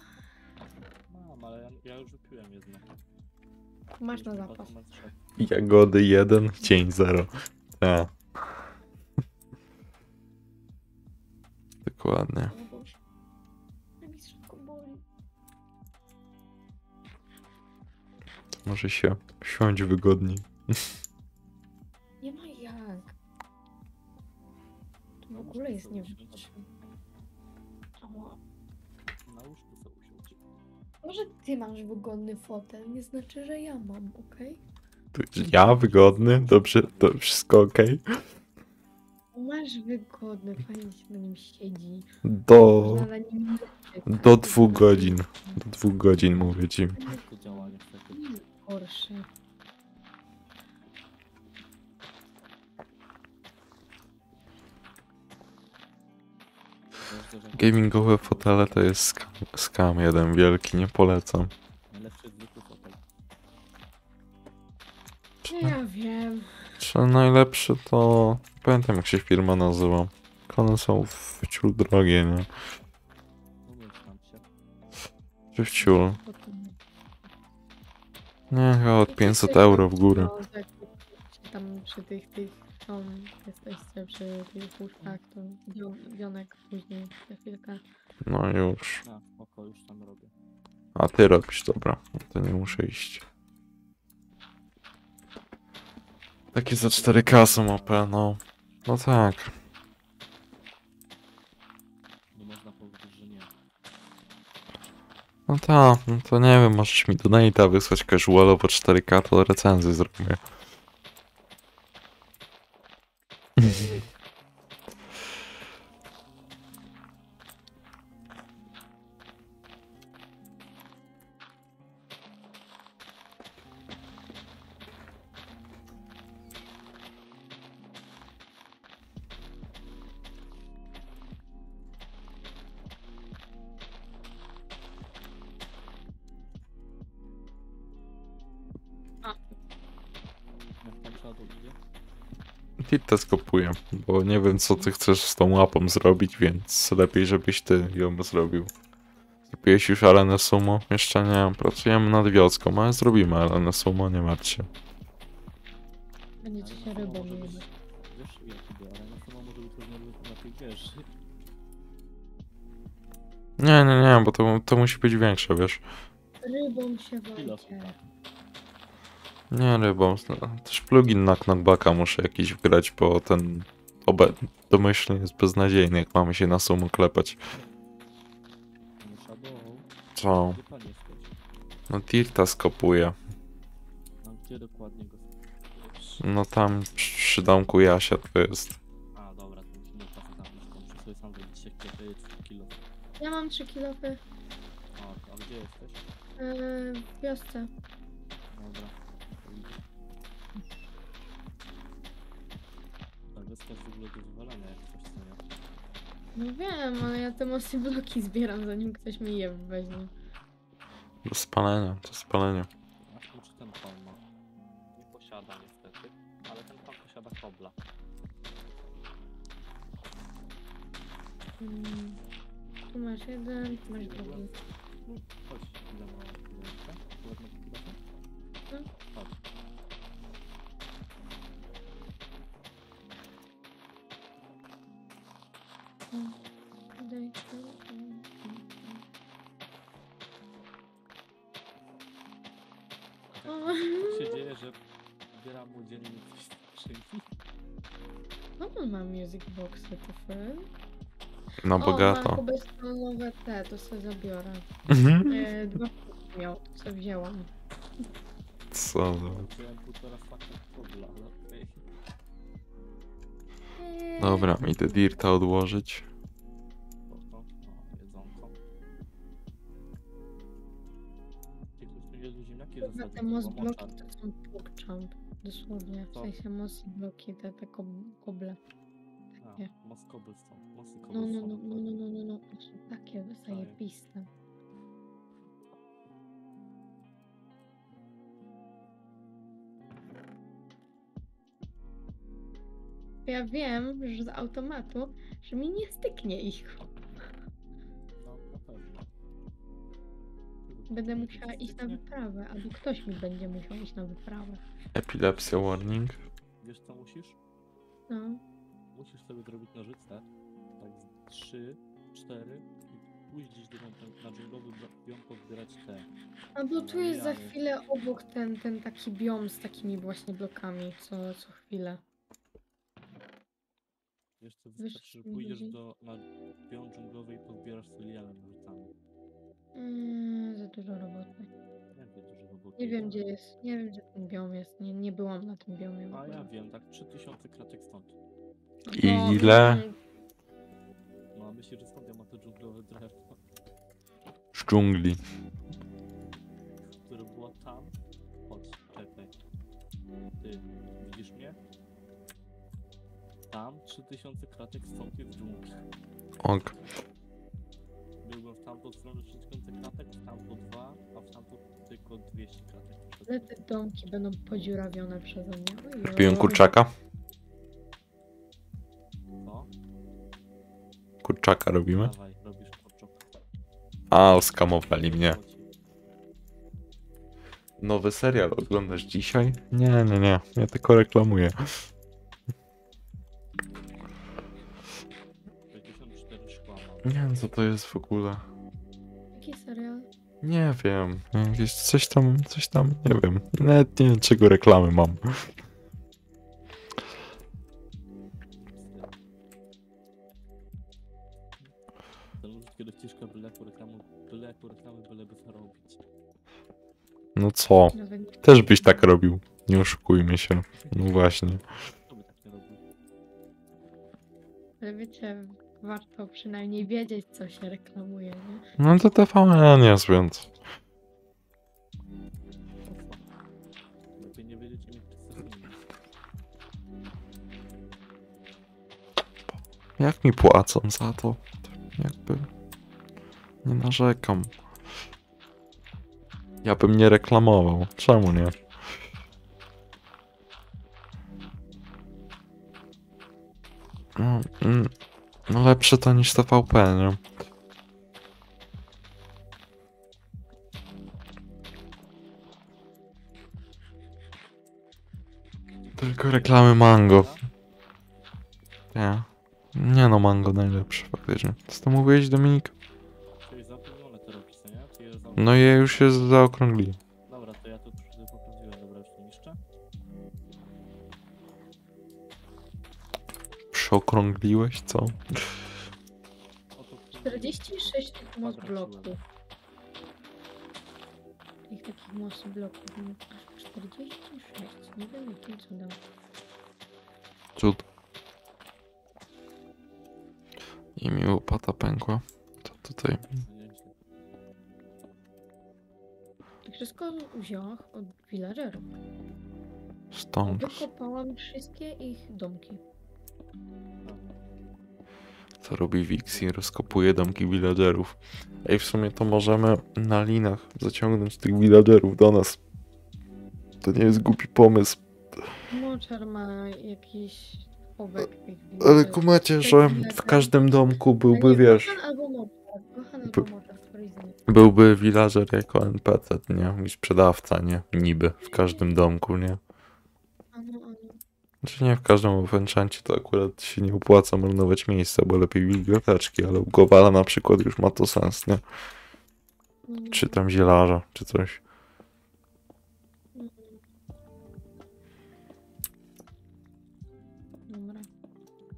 Mam, ale ja, ja już wypiłem jedno. Masz na Już zapas. chyba. Jagody 1, cień 0. Tak. Dokładnie. Może się siąść wygodniej. Nie ma jak. To w No, ogóle jest można nie sobie usiąść. Ała. Na łóżku sobie usiądź. Może ty masz wygodny fotel, nie znaczy, że ja mam, okej? Ja wygodny? Dobrze, to wszystko ok? Masz wygodny, fajnie się na nim siedzi. Do, Można na nim leżeć. do dwóch godzin. Do dwóch godzin mówię ci. Gorszy. Gamingowe fotele to jest skam, skam jeden wielki, nie polecam. Najlepszy zwykły fotel. Nie, ja wiem. Czy najlepszy to... Pamiętam jak się firma nazywa. One są w ciul drogie, nie? Czy w ciul? Nie, chyba od 500 euro w górę. No, tak, tam przy tych, tych, jesteście przy tych łóżkach, to Dionek później za chwilkę. No już. A, oko już tam robię. A ty robisz, dobra. To nie muszę iść. Takie za 4K są OP, no. No tak. No tak, no to nie wiem, możesz mi donate'a wysłać casualowo 4K, to recenzję zrobię. bo nie wiem co ty chcesz z tą łapą zrobić, więc lepiej żebyś ty ją zrobił. Zrobiłeś już arenę sumo? Jeszcze nie, pracujemy nad wioską, ale zrobimy arenę sumo, nie martw się. Będziecie się rybą. Wiesz, jak idę, pewno może być różnie na tej wieży. Nie, nie, nie, bo to, to musi być większe, wiesz. Rybą się walcie. Nie, rybą. Też plugin na knockbacka muszę jakiś wgrać, bo ten obe domyślny jest beznadziejny, jak mamy się na sumo klepać. Co? No Tirta skopuje. No gdzie dokładnie go? No tam przy domku Jasia to jest. A, dobra, to musimy na blisko. Muszę sobie sam zrobić się kiedy 3 kilo. Ja mam 3 kilofy A, a gdzie jesteś? yy, w wiosce. Dobra. Jest w ogóle do wywalenia jak coś, co nie? No wiem, ale ja te mosy bloki zbieram zanim ktoś mi je weźmie. Do spalenia, do spalenia. A czy ten pan ma? Nie posiada niestety, ale ten pan posiada kobla. Mm. Tu masz jeden, tu masz drugi. No, chodź, ile ma jeszcze? Ładne kilofy? No. Tak się dzieje, że zbieram mu dziennie coś z skrzynki. No on ma music box, to fun. Na O, bogato. mam nowe te, to sobie zabiorę. Mhm. E, dwa sztuki miał, sobie wzięłam. Co? za- Wziąłem półtora staka kobla, ale okej. Eee, Dobra, idę dirta odłożyć. Kurwa, te most bloki to są pokczamp. Dosłownie. W Co? sensie most bloki, te, te kob koble. takie. A, most cobblestone, mosty No, no, no, cobblestone. no, no, no, no, no. To są takie zajebiste. Ja wiem, że z automatu, że mi nie styknie ich. Będę musiała iść na wyprawę, albo ktoś mi będzie musiał iść na wyprawę. Epilepsja warning. Wiesz co musisz? No. Musisz sobie zrobić nożyce. Tak z 3, 4 i pójść gdzieś do na, na dżunglowy biom pozbierać te. A bo tu jest za chwilę obok ten, ten taki biom z takimi właśnie blokami co, co chwilę. Wiesz co, Wiesz, wystarczy, że pójdziesz do, na biom dżunglowy i pozbierasz sobie lianę nożycami. Mm, za dużo roboty. Dużo. Nie wiem gdzie jest, nie wiem gdzie ten biom jest, nie, nie byłam na tym biomie. w A ja wiem, tak 3000 kratek stąd. No, Ile? mm, No a myślisz, że skąd ja mam to dżunglowe drewno, Z dżungli. które było tam? Chodź, czekaj. Ty, widzisz mnie? Tam 3000 kratek stąd jest dżungli. Ok. Tamtą stronę 3000 kratek, w tamtą 2, a w tamtą tylko 200 kratek. Ale te domki będą podziurawione przeze mnie. Piłem kurczaka. Co? Kurczaka robimy. Dawaj, robisz kurczok. A, oskamowali mnie. Nowy serial oglądasz dzisiaj? Nie, nie, nie. Ja tylko reklamuję. 54 szkła mam. Nie wiem, co to jest w ogóle. Serial? Nie wiem. Jakieś coś tam, coś tam, nie wiem. Nawet nie wiem, czego reklamy mam. Ten ludzkie dościeżka byle jaką reklamę, byle jaką reklamę byleby zarobić. No co? Też byś tak robił. Nie oszukujmy się. No właśnie. Tak? Ale wiecie, warto przynajmniej wiedzieć, co się reklamuje, nie? No to TVN jest, więc... Jak mi płacą za to? Jakby... Nie narzekam. Ja bym nie reklamował. Czemu nie? No, mm, no lepsze to niż TVP, nie? Tylko reklamy mango. Nie. Nie no, mango najlepsze faktycznie. Co to mówiłeś, Dominik? No je już się zaokrągli. Przeokrągliłeś, co? Oto tu- 46 tych most bloków. Ich takich most bloków. no, aż 46. Nie wiem jakim cudem. Cud. I mi łopata pękła. To tutaj. Wszystko wzięłam od villagerów. Stąd. Wykopałam wszystkie ich domki. Co robi Wixi? Rozkopuje domki villagerów. Ej, w sumie to możemy na linach zaciągnąć tych villagerów do nas. To nie jest głupi pomysł. Moczar ma jakiś tych Ale kumacie, że w każdym domku byłby, wiesz, By- byłby villager jako NPC, nie? I sprzedawca, nie? Niby w każdym domku, nie? Znaczy nie w każdym Enchancie to akurat się nie opłaca marnować miejsca, bo lepiej biblioteczki, ale u Gowala na przykład już ma to sens, nie? No, Czy tam zielarza, czy coś. Dobra.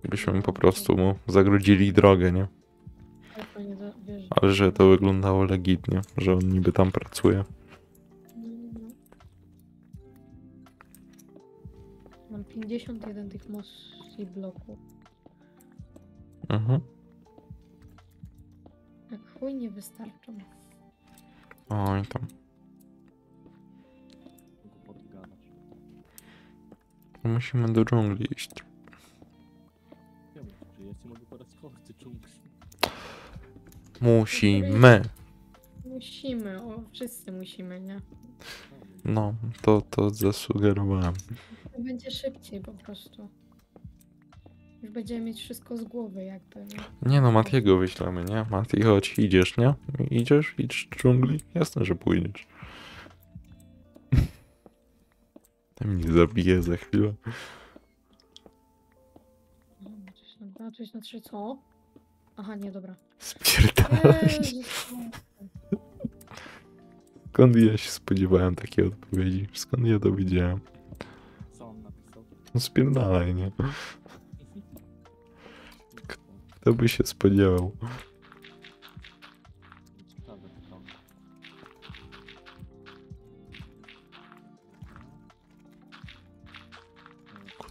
Byśmy po prostu mu zagrodzili drogę, nie? Ale że to wyglądało legitnie, że on niby tam pracuje. 81 tych mocy bloków. Mhm. Jak chuj nie wystarczą. Oj tam. Musimy do dżungli iść. Po raz kolejny. Musimy. Musimy, o, wszyscy musimy, nie? No, to, to zasugerowałem. Będzie szybciej po prostu. Już będziemy mieć wszystko z głowy jakby, nie? Nie no, Matiego wyślemy, nie? Mati, chodź, idziesz, nie? Idziesz? Idź do dżungli? Jasne, że pójdziesz. Ten mnie zabije za chwilę. Coś na dwa, coś na trzy, co? Aha, nie, dobra. Spierdalaj. Skąd ja się spodziewałem takiej odpowiedzi? Skąd ja to widziałem? No spierdalaj, nie? Kto by się spodziewał?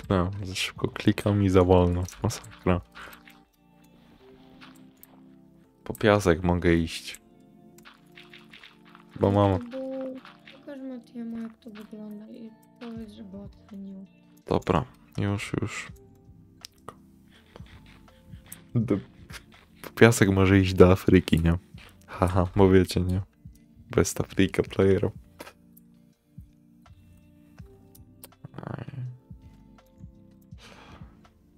No, za szybko klikam i za wolno. Masakra. Po piasek mogę iść. Bo mam... Pokaż Matiemu jak to wygląda i powiedz, żeby ocenił. Dobra, już, już. Piasek może iść do Afryki, nie? Haha, bo wiecie, nie? West Africa player.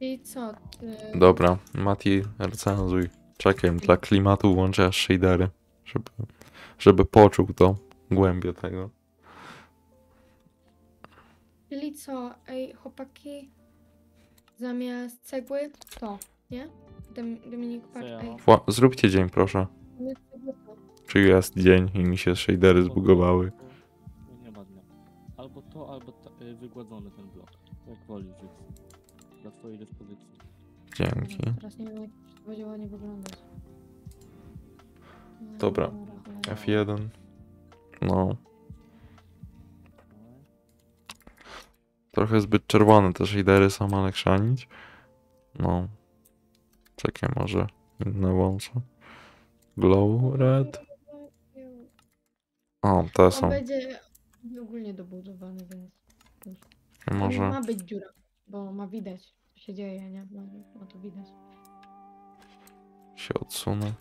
I co? Ty... Dobra, Mati, recenzuj. Czekaj, dla klimatu włączę aż shadery, żeby, żeby poczuł to, głębię tego. Czyli co? Ej, chłopaki, zamiast cegły to, nie? Dom- Dominik, patrz, ja ej, mam? Zróbcie dzień, proszę. zamiast cegły to. Czy jest dzień i mi się shadery zbugowały. Nie ma dnia. Albo to, albo ta, y, wygładzony ten blok. Jak wolisz, Jix. Dla twojej dyspozycji. Dzięki. Teraz nie wiem, jak to będzie ładnie wyglądać. No, Dobra. cholera. F1. No, Trochę zbyt czerwone też lidery są, ale krzanić. No. Takie może inne włączę. Glow red. O, te są. On będzie ogólnie dobudowany, więc... Może... Ma być dziura, bo ma widać, co się dzieje, nie? Ma, ma to widać. Się odsunę.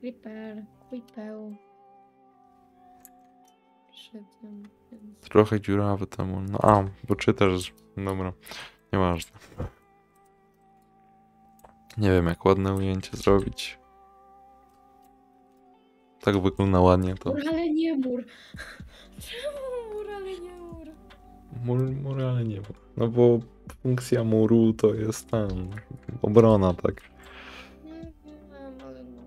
Creeper, creeper. 7, więc... Trochę dziurawy temu. No a, bo czytasz. Dobra, nieważne. Nie wiem, jak ładne ujęcie zrobić. Tak wygląda ładnie to. Mur, ale nie mur. Czemu mur, ale nie mur? Mur, mur, ale nie mur. No bo funkcja muru to jest tam obrona, tak? Nie wiem, ale no.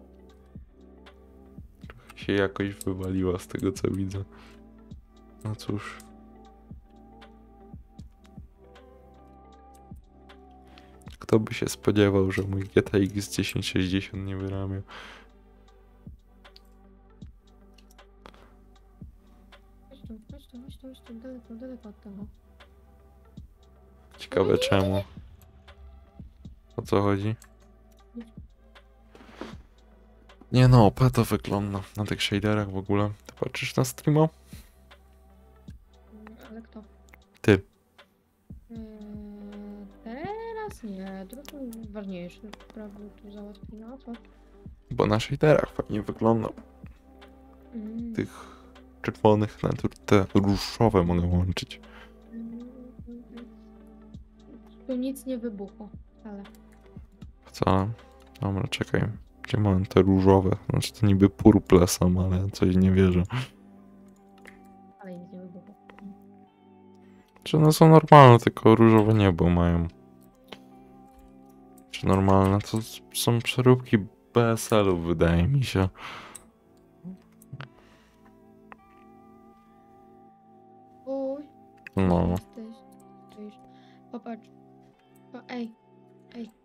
Trochę się jakoś wywaliła z tego, co widzę. No cóż. Kto by się spodziewał, że mój GTX 1060 nie tego. Ciekawe czemu. O co chodzi? Nie no, OP to wygląda na tych shaderach w ogóle. Ty patrzysz na streama? Nie, trochę ważniejsze sprawy tu załatwi na co? Bo na shaderach fajnie wygląda. Mm. Tych czerwonych na te różowe mogę łączyć. Mm, Tu nic nie wybuchło, ale. Wcale. Dobra, czekaj. Gdzie mam te różowe? Znaczy to niby purple są, ale coś nie wierzę. Ale nic nie wybuchło. Czy one są normalne, tylko różowe niebo mają. Czy normalne? To są przeróbki BSL-u, wydaje mi się. No. Popatrz. O, ej,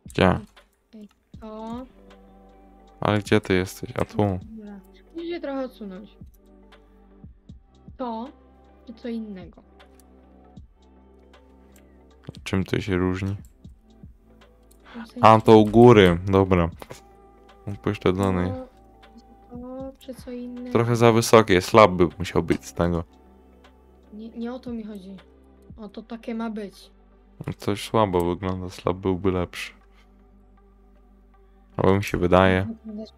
gdzie? to Ale gdzie ty jesteś? A tu. Musisz się trochę odsunąć. To, czy co innego? Czym to się różni? A, to u góry. Dobra. Pośledzony. To, to, czy co innego? Trochę za wysokie. Slab by musiał być z tego. Nie, nie o to mi chodzi. O, to takie ma być. Coś słabo wygląda. Slab byłby lepszy. Albo mi się wydaje. Wyglądać-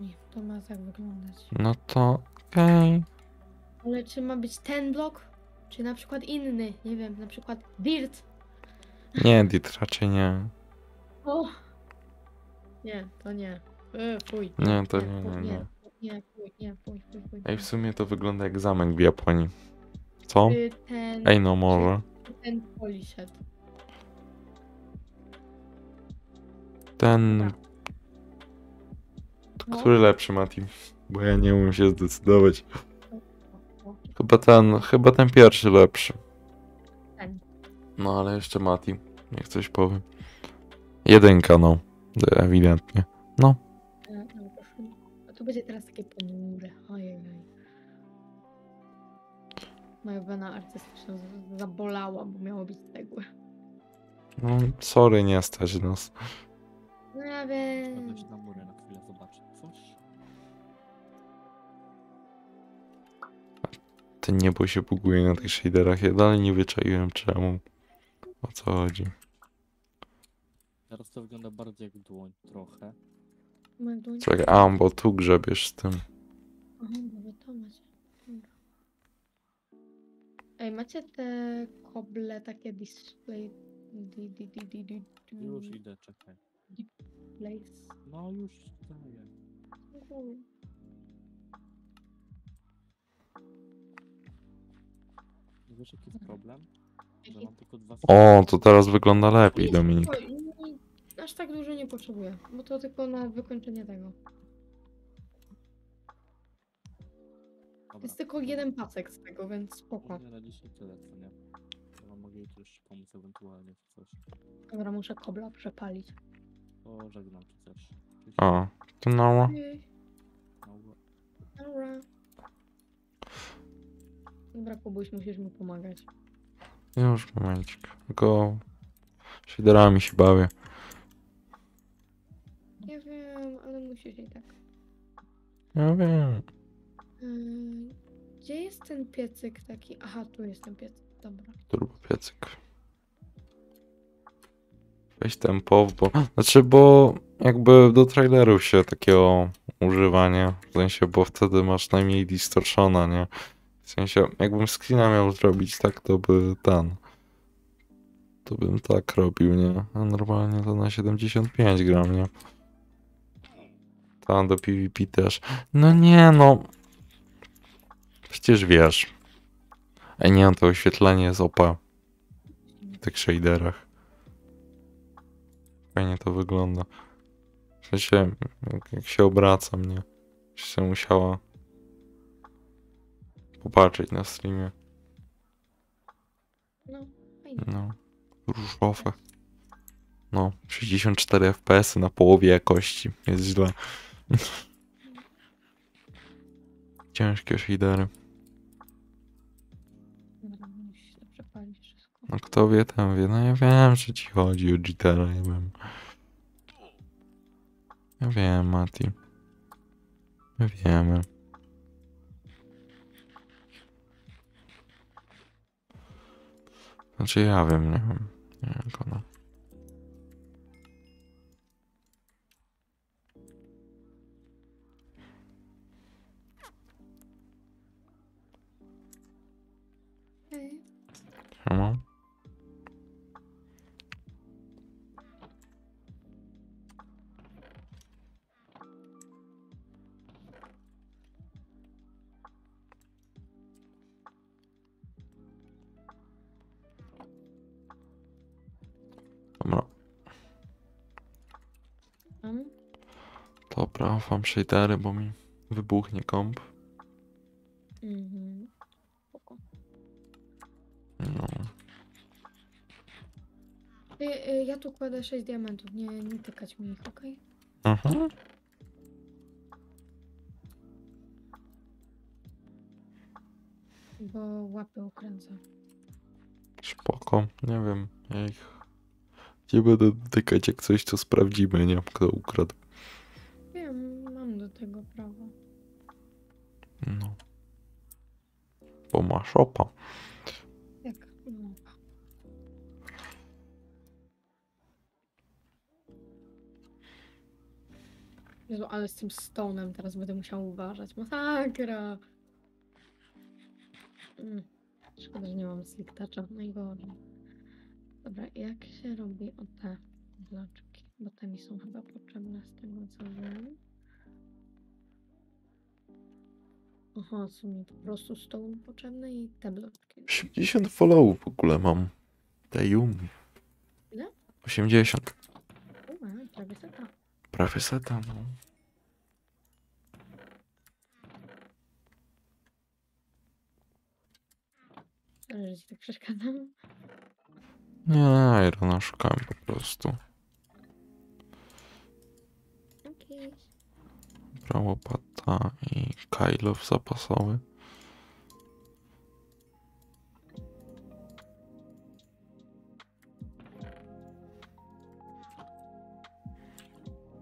Nie, to ma tak wyglądać. No to okej. Ale czy ma być ten blok? Czy na przykład inny? Nie wiem, na przykład dirt. Nie, Dit raczej nie. O! Nie, to nie. E, fuj. Nie, to nie, nie, nie. Nie, fuj, nie, fuj, fuj, fuj. Ej, w sumie to wygląda jak zamek w Japonii. Co? Czy ten, Ej, no może. ten poliszedł? Ten. No. Który lepszy, Mati? Bo ja nie umiem się zdecydować. Chyba ten, chyba ten pierwszy lepszy. Ten. No ale jeszcze Mati, niech coś powiem. Jedynka, no. Ewidentnie. no. A to będzie teraz takie ponure. Ojej. Moja wena artystyczna zabolała, bo miało być cegły. No, sorry, nie stać nas. No ja wiem. Na chwilę, zobaczyć coś. Ten niebo się buguje na tych shaderach. Ja dalej nie wyczaiłem czemu. O co chodzi. Teraz to wygląda bardziej jak dłoń, trochę. Moja dłoń- Czekaj, a, bo tu grzebiesz z tym. Aha, dobra, to macie. Dobra. Ej, macie te koble takie display... Di, di, di, di, di, di, Już idę, czekaj. displays? No już daję. Nie wiesz jaki jest problem? Że mam tylko dwa O, to teraz wygląda lepiej, Dominik. Oj, Aż tak dużo nie potrzebuję, bo to tylko na wykończenie tego. Dobra. Jest tylko jeden pasek z tego, więc spoko. Nie, na dzisiaj tyle, co nie? Ja wam mogę jutro jeszcze pomóc ewentualnie czy coś. Dobra, muszę kobla przepalić. O, żegnam też. Cześć. O, to no. Ej, Dobra. Dobra. Dobra, Kubuś, musisz mi pomagać. Już, momencik. Tylko shaderami się bawię. Ja wiem, ale musisz i tak. Ja wiem. Gdzie jest ten piecyk taki? Aha, tu jest ten piecyk. Dobra. Turbopiecyk. Weź tempo, bo... Znaczy, bo jakby do trailerów się takiego używa, nie? W sensie, bo wtedy masz najmniej distortiona, nie? W sensie, jakbym screena miał zrobić tak, to by ten... To bym tak robił, nie? A normalnie to na 75 gram, nie? Tam do PvP też. No nie, no... Przecież wiesz. Ej, nie, to oświetlenie jest OP w tych shaderach. Fajnie to wygląda. W sensie, jak, jak się obracam, nie? Się musiała popatrzeć na streamie. No. No, różowe. No, 64 FPS na połowie jakości. Jest źle. Ciężkie wszystko. No kto wie, ten wie. No ja wiem, że ci chodzi o Jitera, ja wiem. Ja wiem, Mati. My wiemy. Znaczy ja wiem, nie wiem. Nie wiem, jak ona. Siema. Dobra, Tam? dobra, wam shadery, bo mi wybuchnie komp. Mhm. No. Y, y, ja tu kładę 6 diamentów, nie, nie tykać mi ich, okej? Aha. Bo łapy ukręcę. Spoko, nie wiem, ja ich nie będę dotykać, jak coś to sprawdzimy, nie? Kto ukradł. Wiem, mam do tego prawo. No. Bo ma szopa. Jezu, ale z tym stonem teraz będę musiał uważać. Masakra! Mm. Szkoda, że nie mam sliktacza. Najgorzej. Dobra, jak się robi o te bloczki? Bo te mi są chyba potrzebne z tego co wiem. Aha, są mi po prostu stone potrzebne i te bloczki. 80 followów w ogóle mam. Dejum. Ile? 80. Uła, prawie seta. Prawie seta, no. Że ci tak przeszkadzam. Nie, Irona szukałem po prostu. Okej. Dobra, łopata i kajlow zapasowy.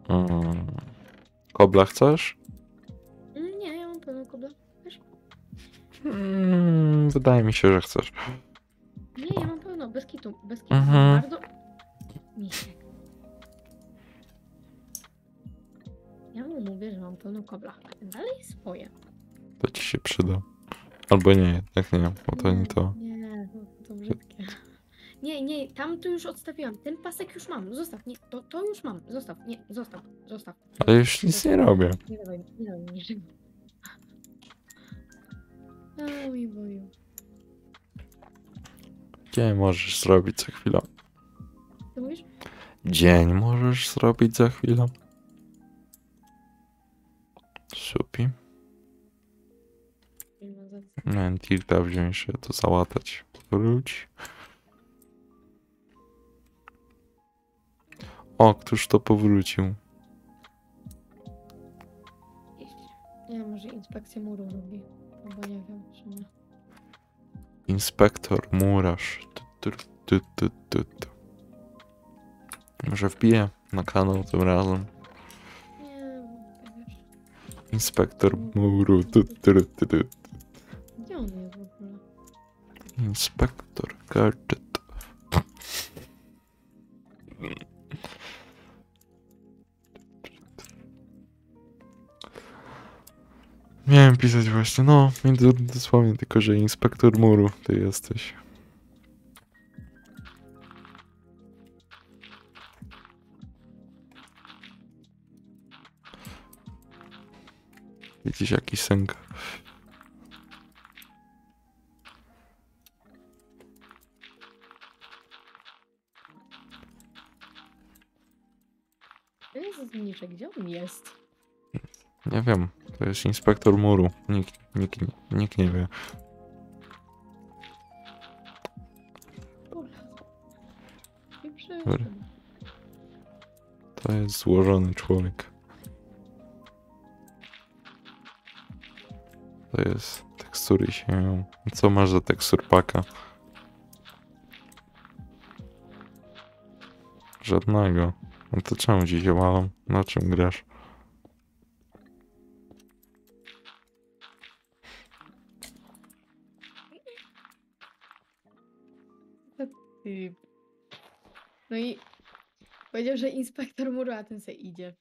Mm. Kobla chcesz? Mm, Nie, ja mam pełną kobla. Wiesz? Mm, wydaje mi się, że chcesz. Nie, ja mam pełno, bez kitu, bez kitu. Mhm. Bardzo... Misiek. Ja mu mówię, że mam pełną kobla. Dalej swoje. To ci się przyda. Albo nie, jednak nie, bo to nie to. Nie, to, to brzydkie. Nie, nie, tam to już odstawiłam. Ten pasek już mam. Zostaw, nie, to, to już mam. Zostaw, nie, zostaw, zostaw. Ale już nic nie robię. Nie dawaj, nie dawaj mi niczego. A, mój boju. Dzień możesz zrobić za chwilę. Ty mówisz? Dzień możesz zrobić za chwilę. Supi. Nie co. Miałem tilta wziąć, się to załatać. Wróć. O, któż to powrócił? Nie, może inspekcję muru robi. Albo nie wiem, czy nie. Inspektor Murarz. Tu, tu, tu, tu, tu. Może wbiję na kanał tym razem. Nie, wiesz. Inspektor Muru. Tu, tu, tu, tu. Gdzie on jest w ogóle? Inspektor Gadget. Miałem pisać właśnie, no, między dosłownie tylko, że inspektor muru ty jesteś. Widzisz jaki sęk. Jest zniczek, gdzie on jest? Nie wiem, to jest inspektor muru. Nikt, nikt, nikt nie wie. Dobra. To jest złożony człowiek. To jest tekstury się. Co masz za tekstur paka? Żadnego. No to czemu ci się walą? Na czym grasz? No i powiedział, że inspektor muru, a se idzie.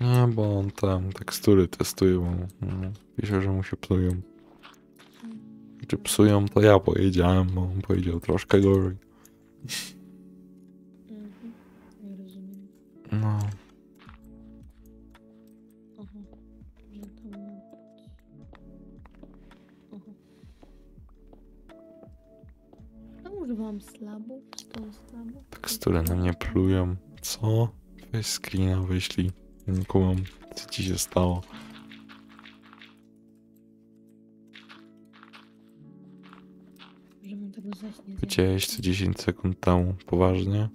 Nie, bo on tam tekstury testuje, bo no, pisze, że mu się psują. Czy psują, to ja powiedziałem, bo on powiedział troszkę gorzej. Używam slabów, stone slabów. tekstury na mnie plują. Co? Weź screena, wyślij. Ja Nie kumam, co ci się stało. Widziałeś co 10 sekund temu, poważnie?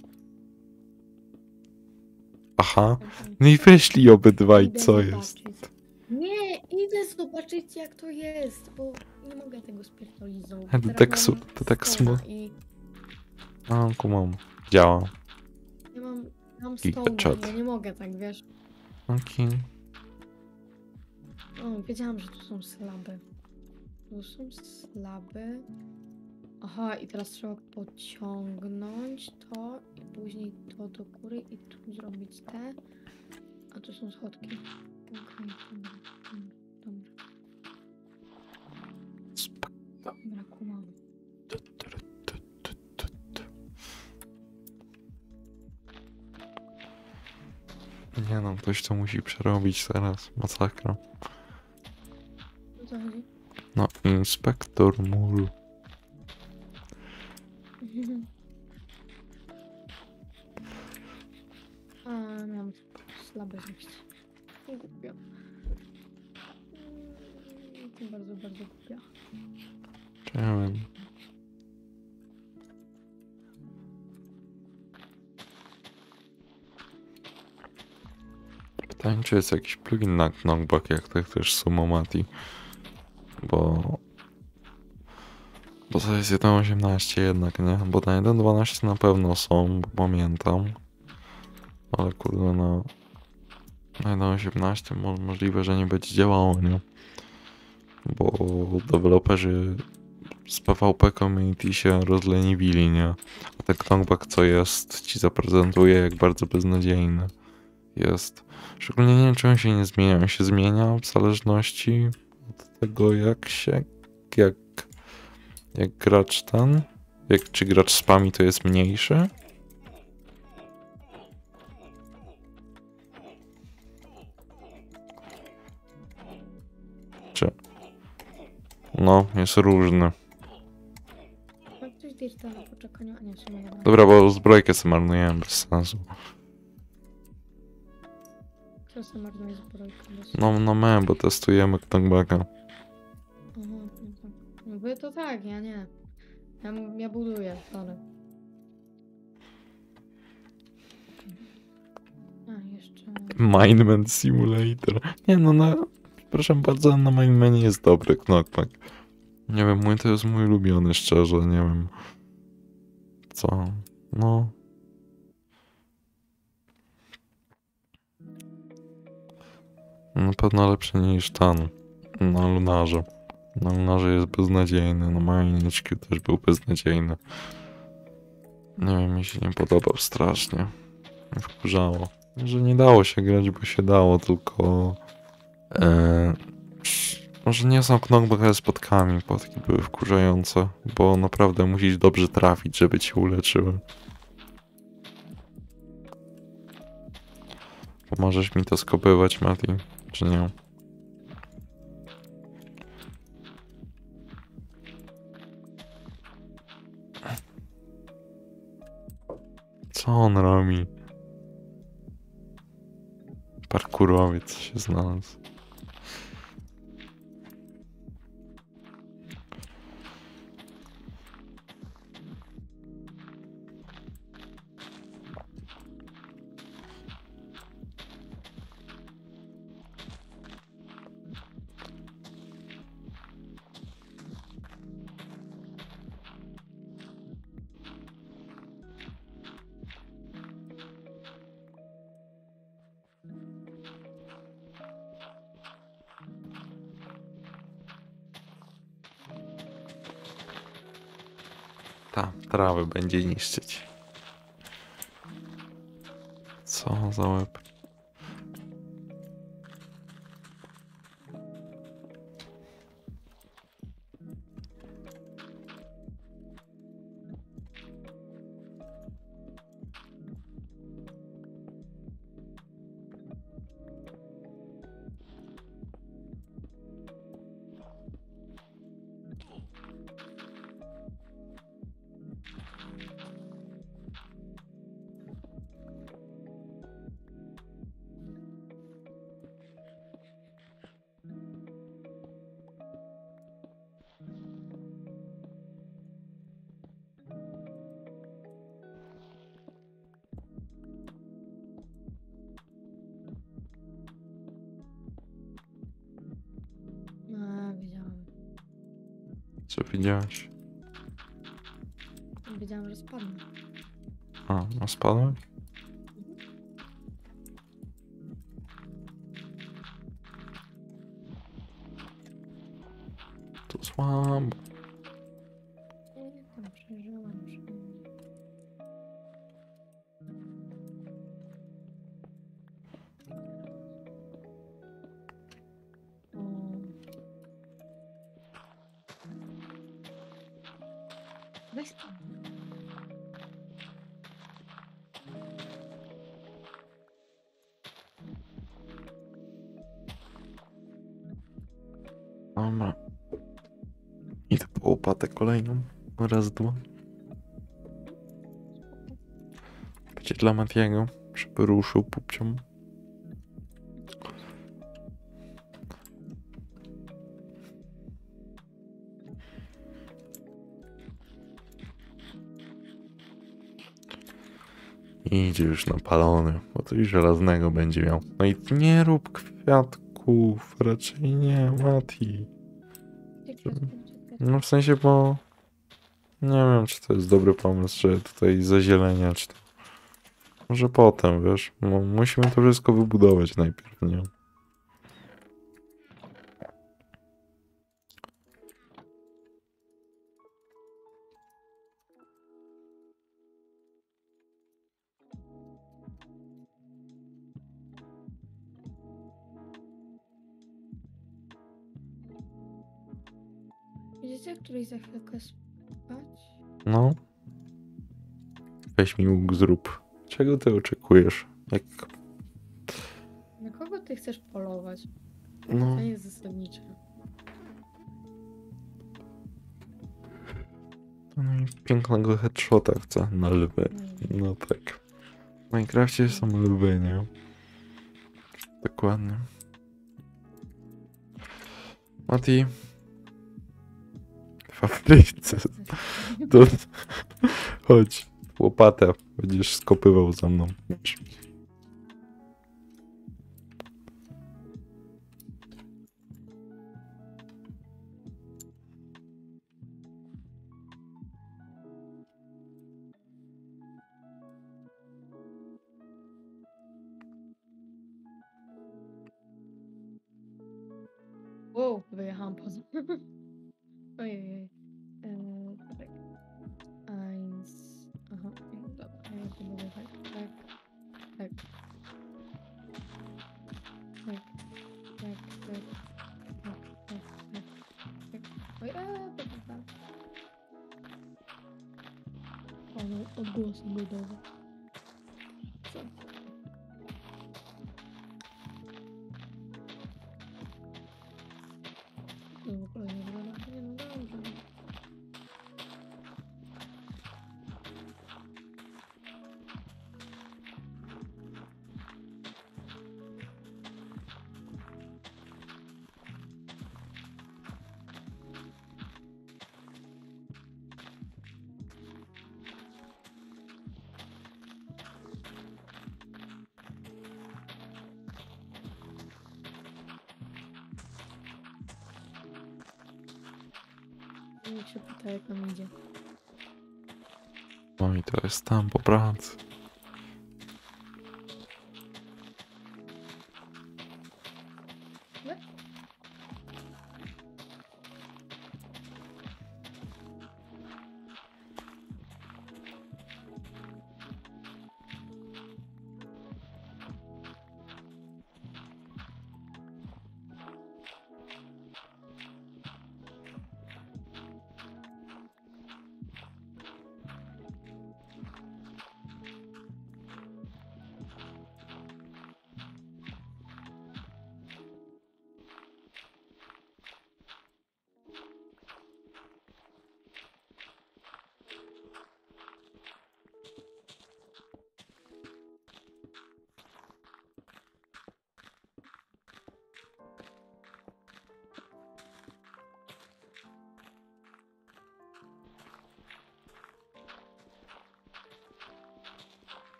Aha. No i wyślij obydwaj, co jest? Nie, idę zobaczyć jak to jest, bo nie mogę tego spierdolić znowu. To tak to tak stone'a smu- I A, kumam. Działa. ja mam, mam ja nie mogę tak, wiesz. Okej. O, wiedziałam, że tu są slaby. Tu są slaby. Aha, i teraz trzeba pociągnąć to i później to do góry i tu zrobić te. A tu są schodki. Okej, dobra. mm, Dobra, Sp- dobra, kumam. Nie no, ktoś to musi przerobić teraz. Masakra. O co chodzi? No, inspektor muru. A, miałam slabe zjeść. Głupio. Mm, To bardzo, bardzo głupio. Czy czy jest jakiś plugin na Knockback, jak tak też Sumomati. Bo... Bo to jest 1.18 jednak, nie? Bo na 1.12 na pewno są, pamiętam. Ale kurde, no... Na 1.18 mo możliwe, że nie będzie działało, nie? Bo deweloperzy z PvP Community się rozleniwili, nie? A ten knockback co jest, ci zaprezentuje jak bardzo beznadziejny. Jest. Szczególnie nie wiem, czy on się nie zmienia. On się zmienia w zależności od tego, jak się. Jak. Jak gracz ten. Jak, czy gracz spami to jest mniejszy? Czy. No, jest różny. Dobra, bo zbrojkę sobie marnujemy bez sensu. Zbrojkę? Bez... No, no my, bo testujemy knockbacka. Aha, no tak. No Wy to tak, ja nie. Ja, ja buduję, sorry. A, jeszcze... Mineman Simulator. Nie no, no, proszę bardzo, na Minemanie jest dobry knockback. Nie wiem, mój to jest mój ulubiony, szczerze, nie wiem. Co? No. Na pewno lepszy niż ten. Na Lunarze. Na Lunarze jest beznadziejny, na HQ też był beznadziejny. Nie wiem, mi się nie podobał strasznie. Wkurzało. Że nie dało się grać, bo się dało, tylko... E, może nie są knockback, ale spotkami potki były wkurzające, bo naprawdę musisz dobrze trafić, żeby cię uleczyły. Pomożesz mi to skopywać, Mati, czy nie? Co on robi? Parkurowiec się znalazł. Ta, trawę będzie niszczyć. Co za łeb. Co widziałeś? Wiedziałam, że spadnę. A, Dwa. Będzie dla Matiego, żeby ruszył pupcią. Idzie już napalony, bo coś żelaznego będzie miał. No i nie rób kwiatków, raczej nie, Mati. No w sensie, bo nie wiem, czy to jest dobry pomysł, że tutaj zazielenia, czy to... Może potem, wiesz, musimy to wszystko wybudować najpierw, nie? Weź mi łuk zrób. Czego ty oczekujesz? Jak... Na kogo ty chcesz polować? No, To jest zasadnicze. no i pięknego headshota chcę na lwy. Mm. No tak. W Minecrafcie są lwy, nie? Dokładnie. Mati. W Afryce. To... Chodź. Łopatę. Będziesz skopywał za mną.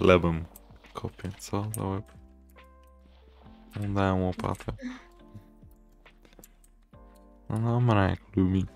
Lewym kopię, co? Za łeb. Dałem łopatę. No dobra, jak lubi.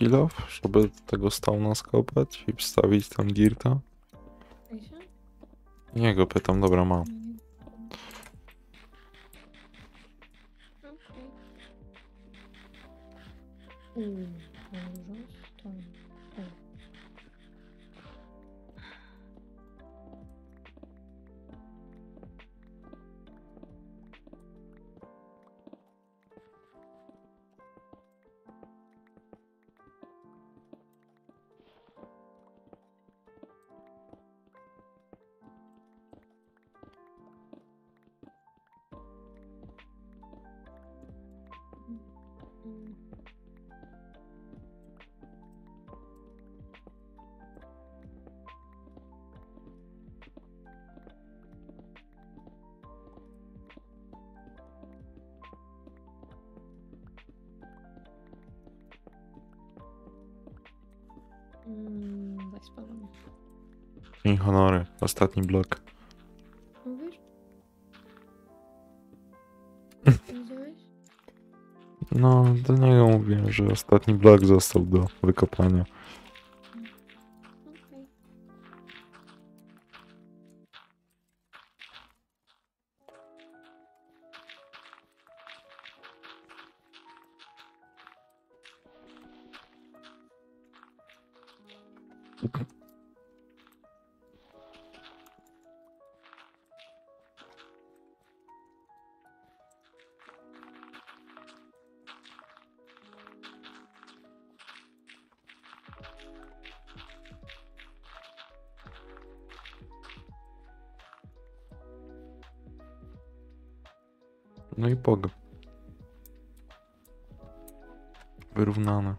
Kilof, żeby tego stałna skopać i wstawić tam sensie? Nie go pytam, dobra mam. Ostatni blok. Mówisz? No, do niego mówiłem, że ostatni blok został do wykopania. Pog. Wyrównane.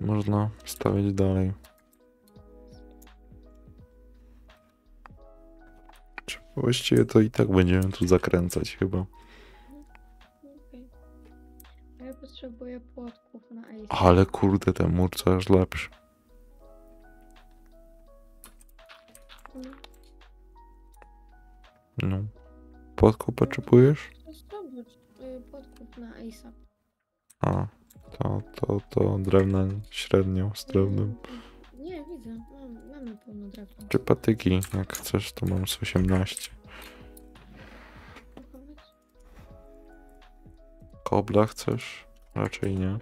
Można stawiać dalej. Czy właściwie to i tak będziemy tu zakręcać chyba. Ja potrzebuję płotków na Ace. Ale kurde, ten mur coraz lepszy. Płotku potrzebujesz? Y, płotków na Ace'a. A, to, to, to drewno średnio z drewnem. Mm, Nie, widzę. Mam, mamy pełno drewna. Czy patyki, jak chcesz, to mam z 18. Pochować? Kobla chcesz? Raczej. Nie,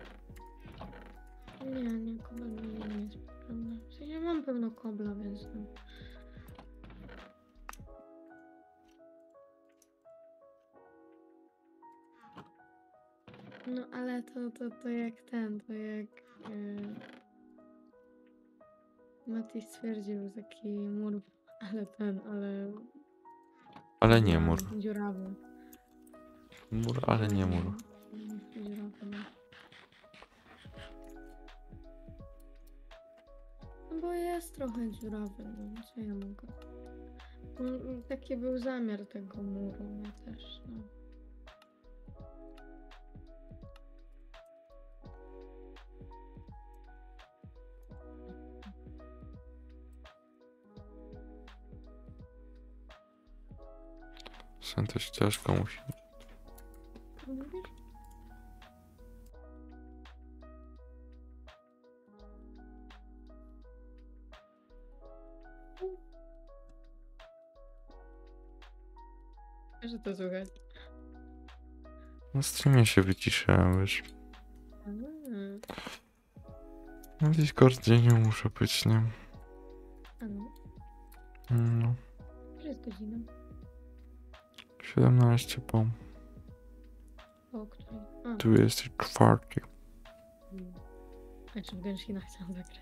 dziurawy, no co ja mogę. No, no, taki był zamiar tego muru, no też, no. Santa ścieżką musi Że to słuchać. Na streamie się wyciszyłem, wiesz. Mm, Na Discordzie nie muszę być, nie? A no, No, że jest godzina. 17 po O której? A, 24. mm. A czy w Genshin'a chciałam zagrać?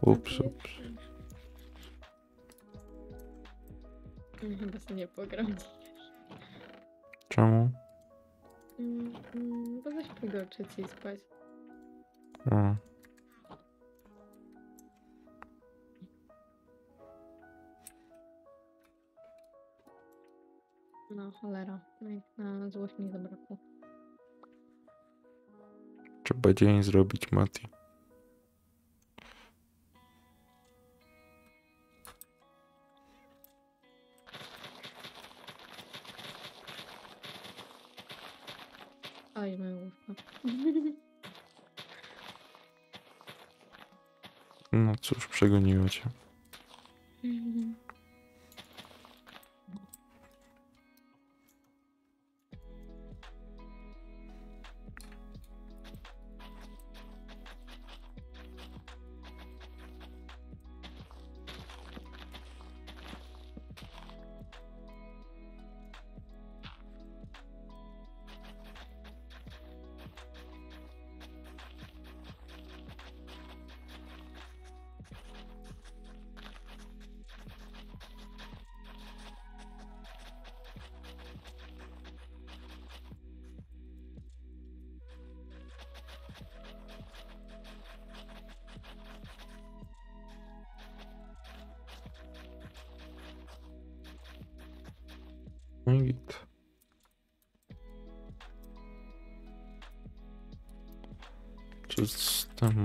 Ups, ups. Nie, Chyba sobie nie pogram dziś. Czemu? Mm, mm, Bo zaśpię go trzeciej spać. O, No cholera, no na złość mi zabrakło. trzeba dzień zrobić, Mati. Oj, moje łóżko. No cóż, przegoniło cię. No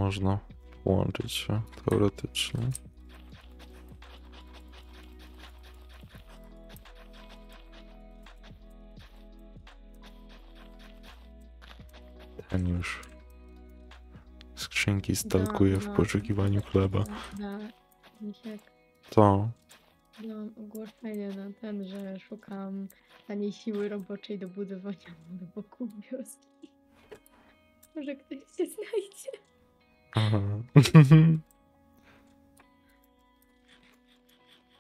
można łączyć się teoretycznie? Ten już skrzynki stalkuje w no. poszukiwaniu chleba. Na Misiek To dałam ogłoszenie na ten, że szukam taniej siły roboczej do budowania na boku wioski. Może ktoś się znajdzie. Aha.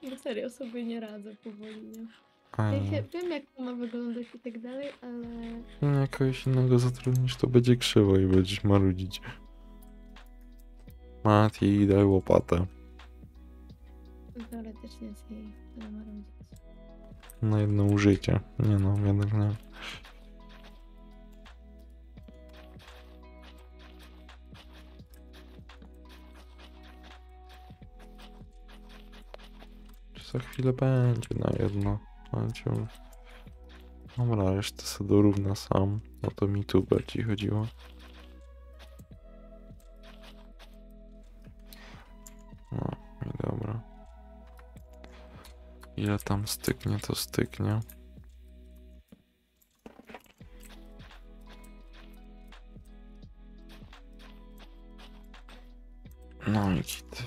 Bo serio sobie nie radzę powoli, nie? Ja się, wiem jak to ma wyglądać i tak dalej, ale jak kogoś innego zatrudnisz, to będzie krzywo i będziesz marudzić. Mati, daj łopatę. teoretycznie jest jej marudzić. Na jedno użycie. Nie no, jednak nie. Za chwilę będzie na jedno? Będzie. Dobra, resztę sobie dorówna sam. No to mi tu bardziej chodziło. No i dobra. Ile tam styknie, to styknie. No i git.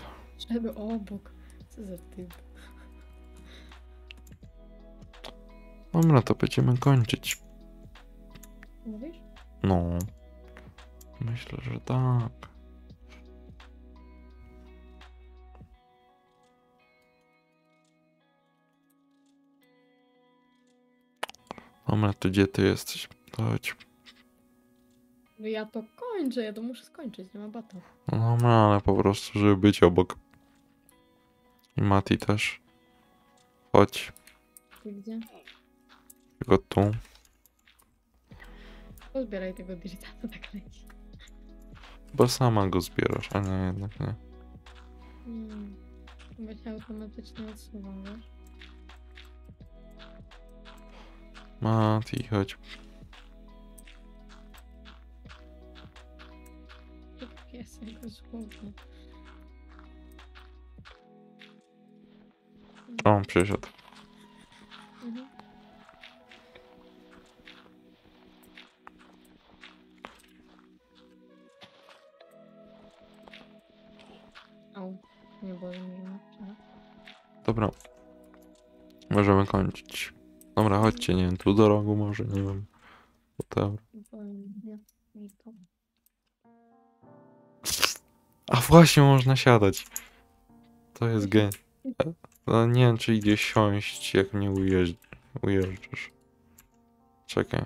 Żeby obok. Co za typ. Dobra, to będziemy kończyć. Mówisz? No. Myślę, że tak. Dobra, to gdzie ty jesteś? Chodź. No ja to kończę, ja to muszę skończyć, nie ma bata. No dobra, ale po prostu, żeby być obok. I Mati też. Chodź, Ty gdzie? Tylko tu. Pozbieraj tego dirta, to tak leci. Bo sama go zbierasz, a nie, jednak nie. Nie. Chyba się automatycznie odsuwam, wiesz? Mati, chodź. Pies jego słownie. O, przyszedł. Mhm. Au, nie boli mnie. Dobra. Możemy kończyć. Dobra, chodźcie, nie wiem, tu do rogu może, nie wiem. Mnie. To. A właśnie, można siadać. To jest gen. No, nie wiem, czy idzie siąść, jak nie ujeżdż... ujeżdżasz. Czekaj.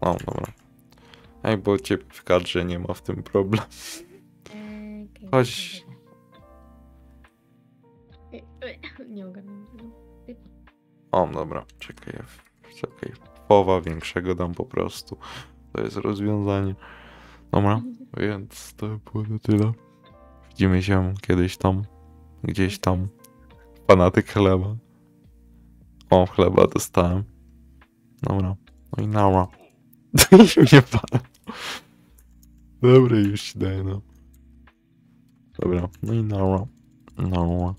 O, dobra. Ej, bo cię w kadrze nie ma w tym problem. Chodź. Nie ogarnę. O, dobra, czekaj, czekaj. Połowa większego dam po prostu. To jest rozwiązanie. Dobra, więc to było na tyle. Widzimy się kiedyś tam, gdzieś tam. Fanatyk chleba. O, chleba dostałem. Dobra, no i nara. Już mnie pan. Dobra, już ci daję, no. Dobra, no i nara. Nara.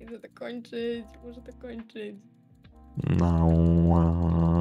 Muszę to kończyć, muszę to kończyć. Nara.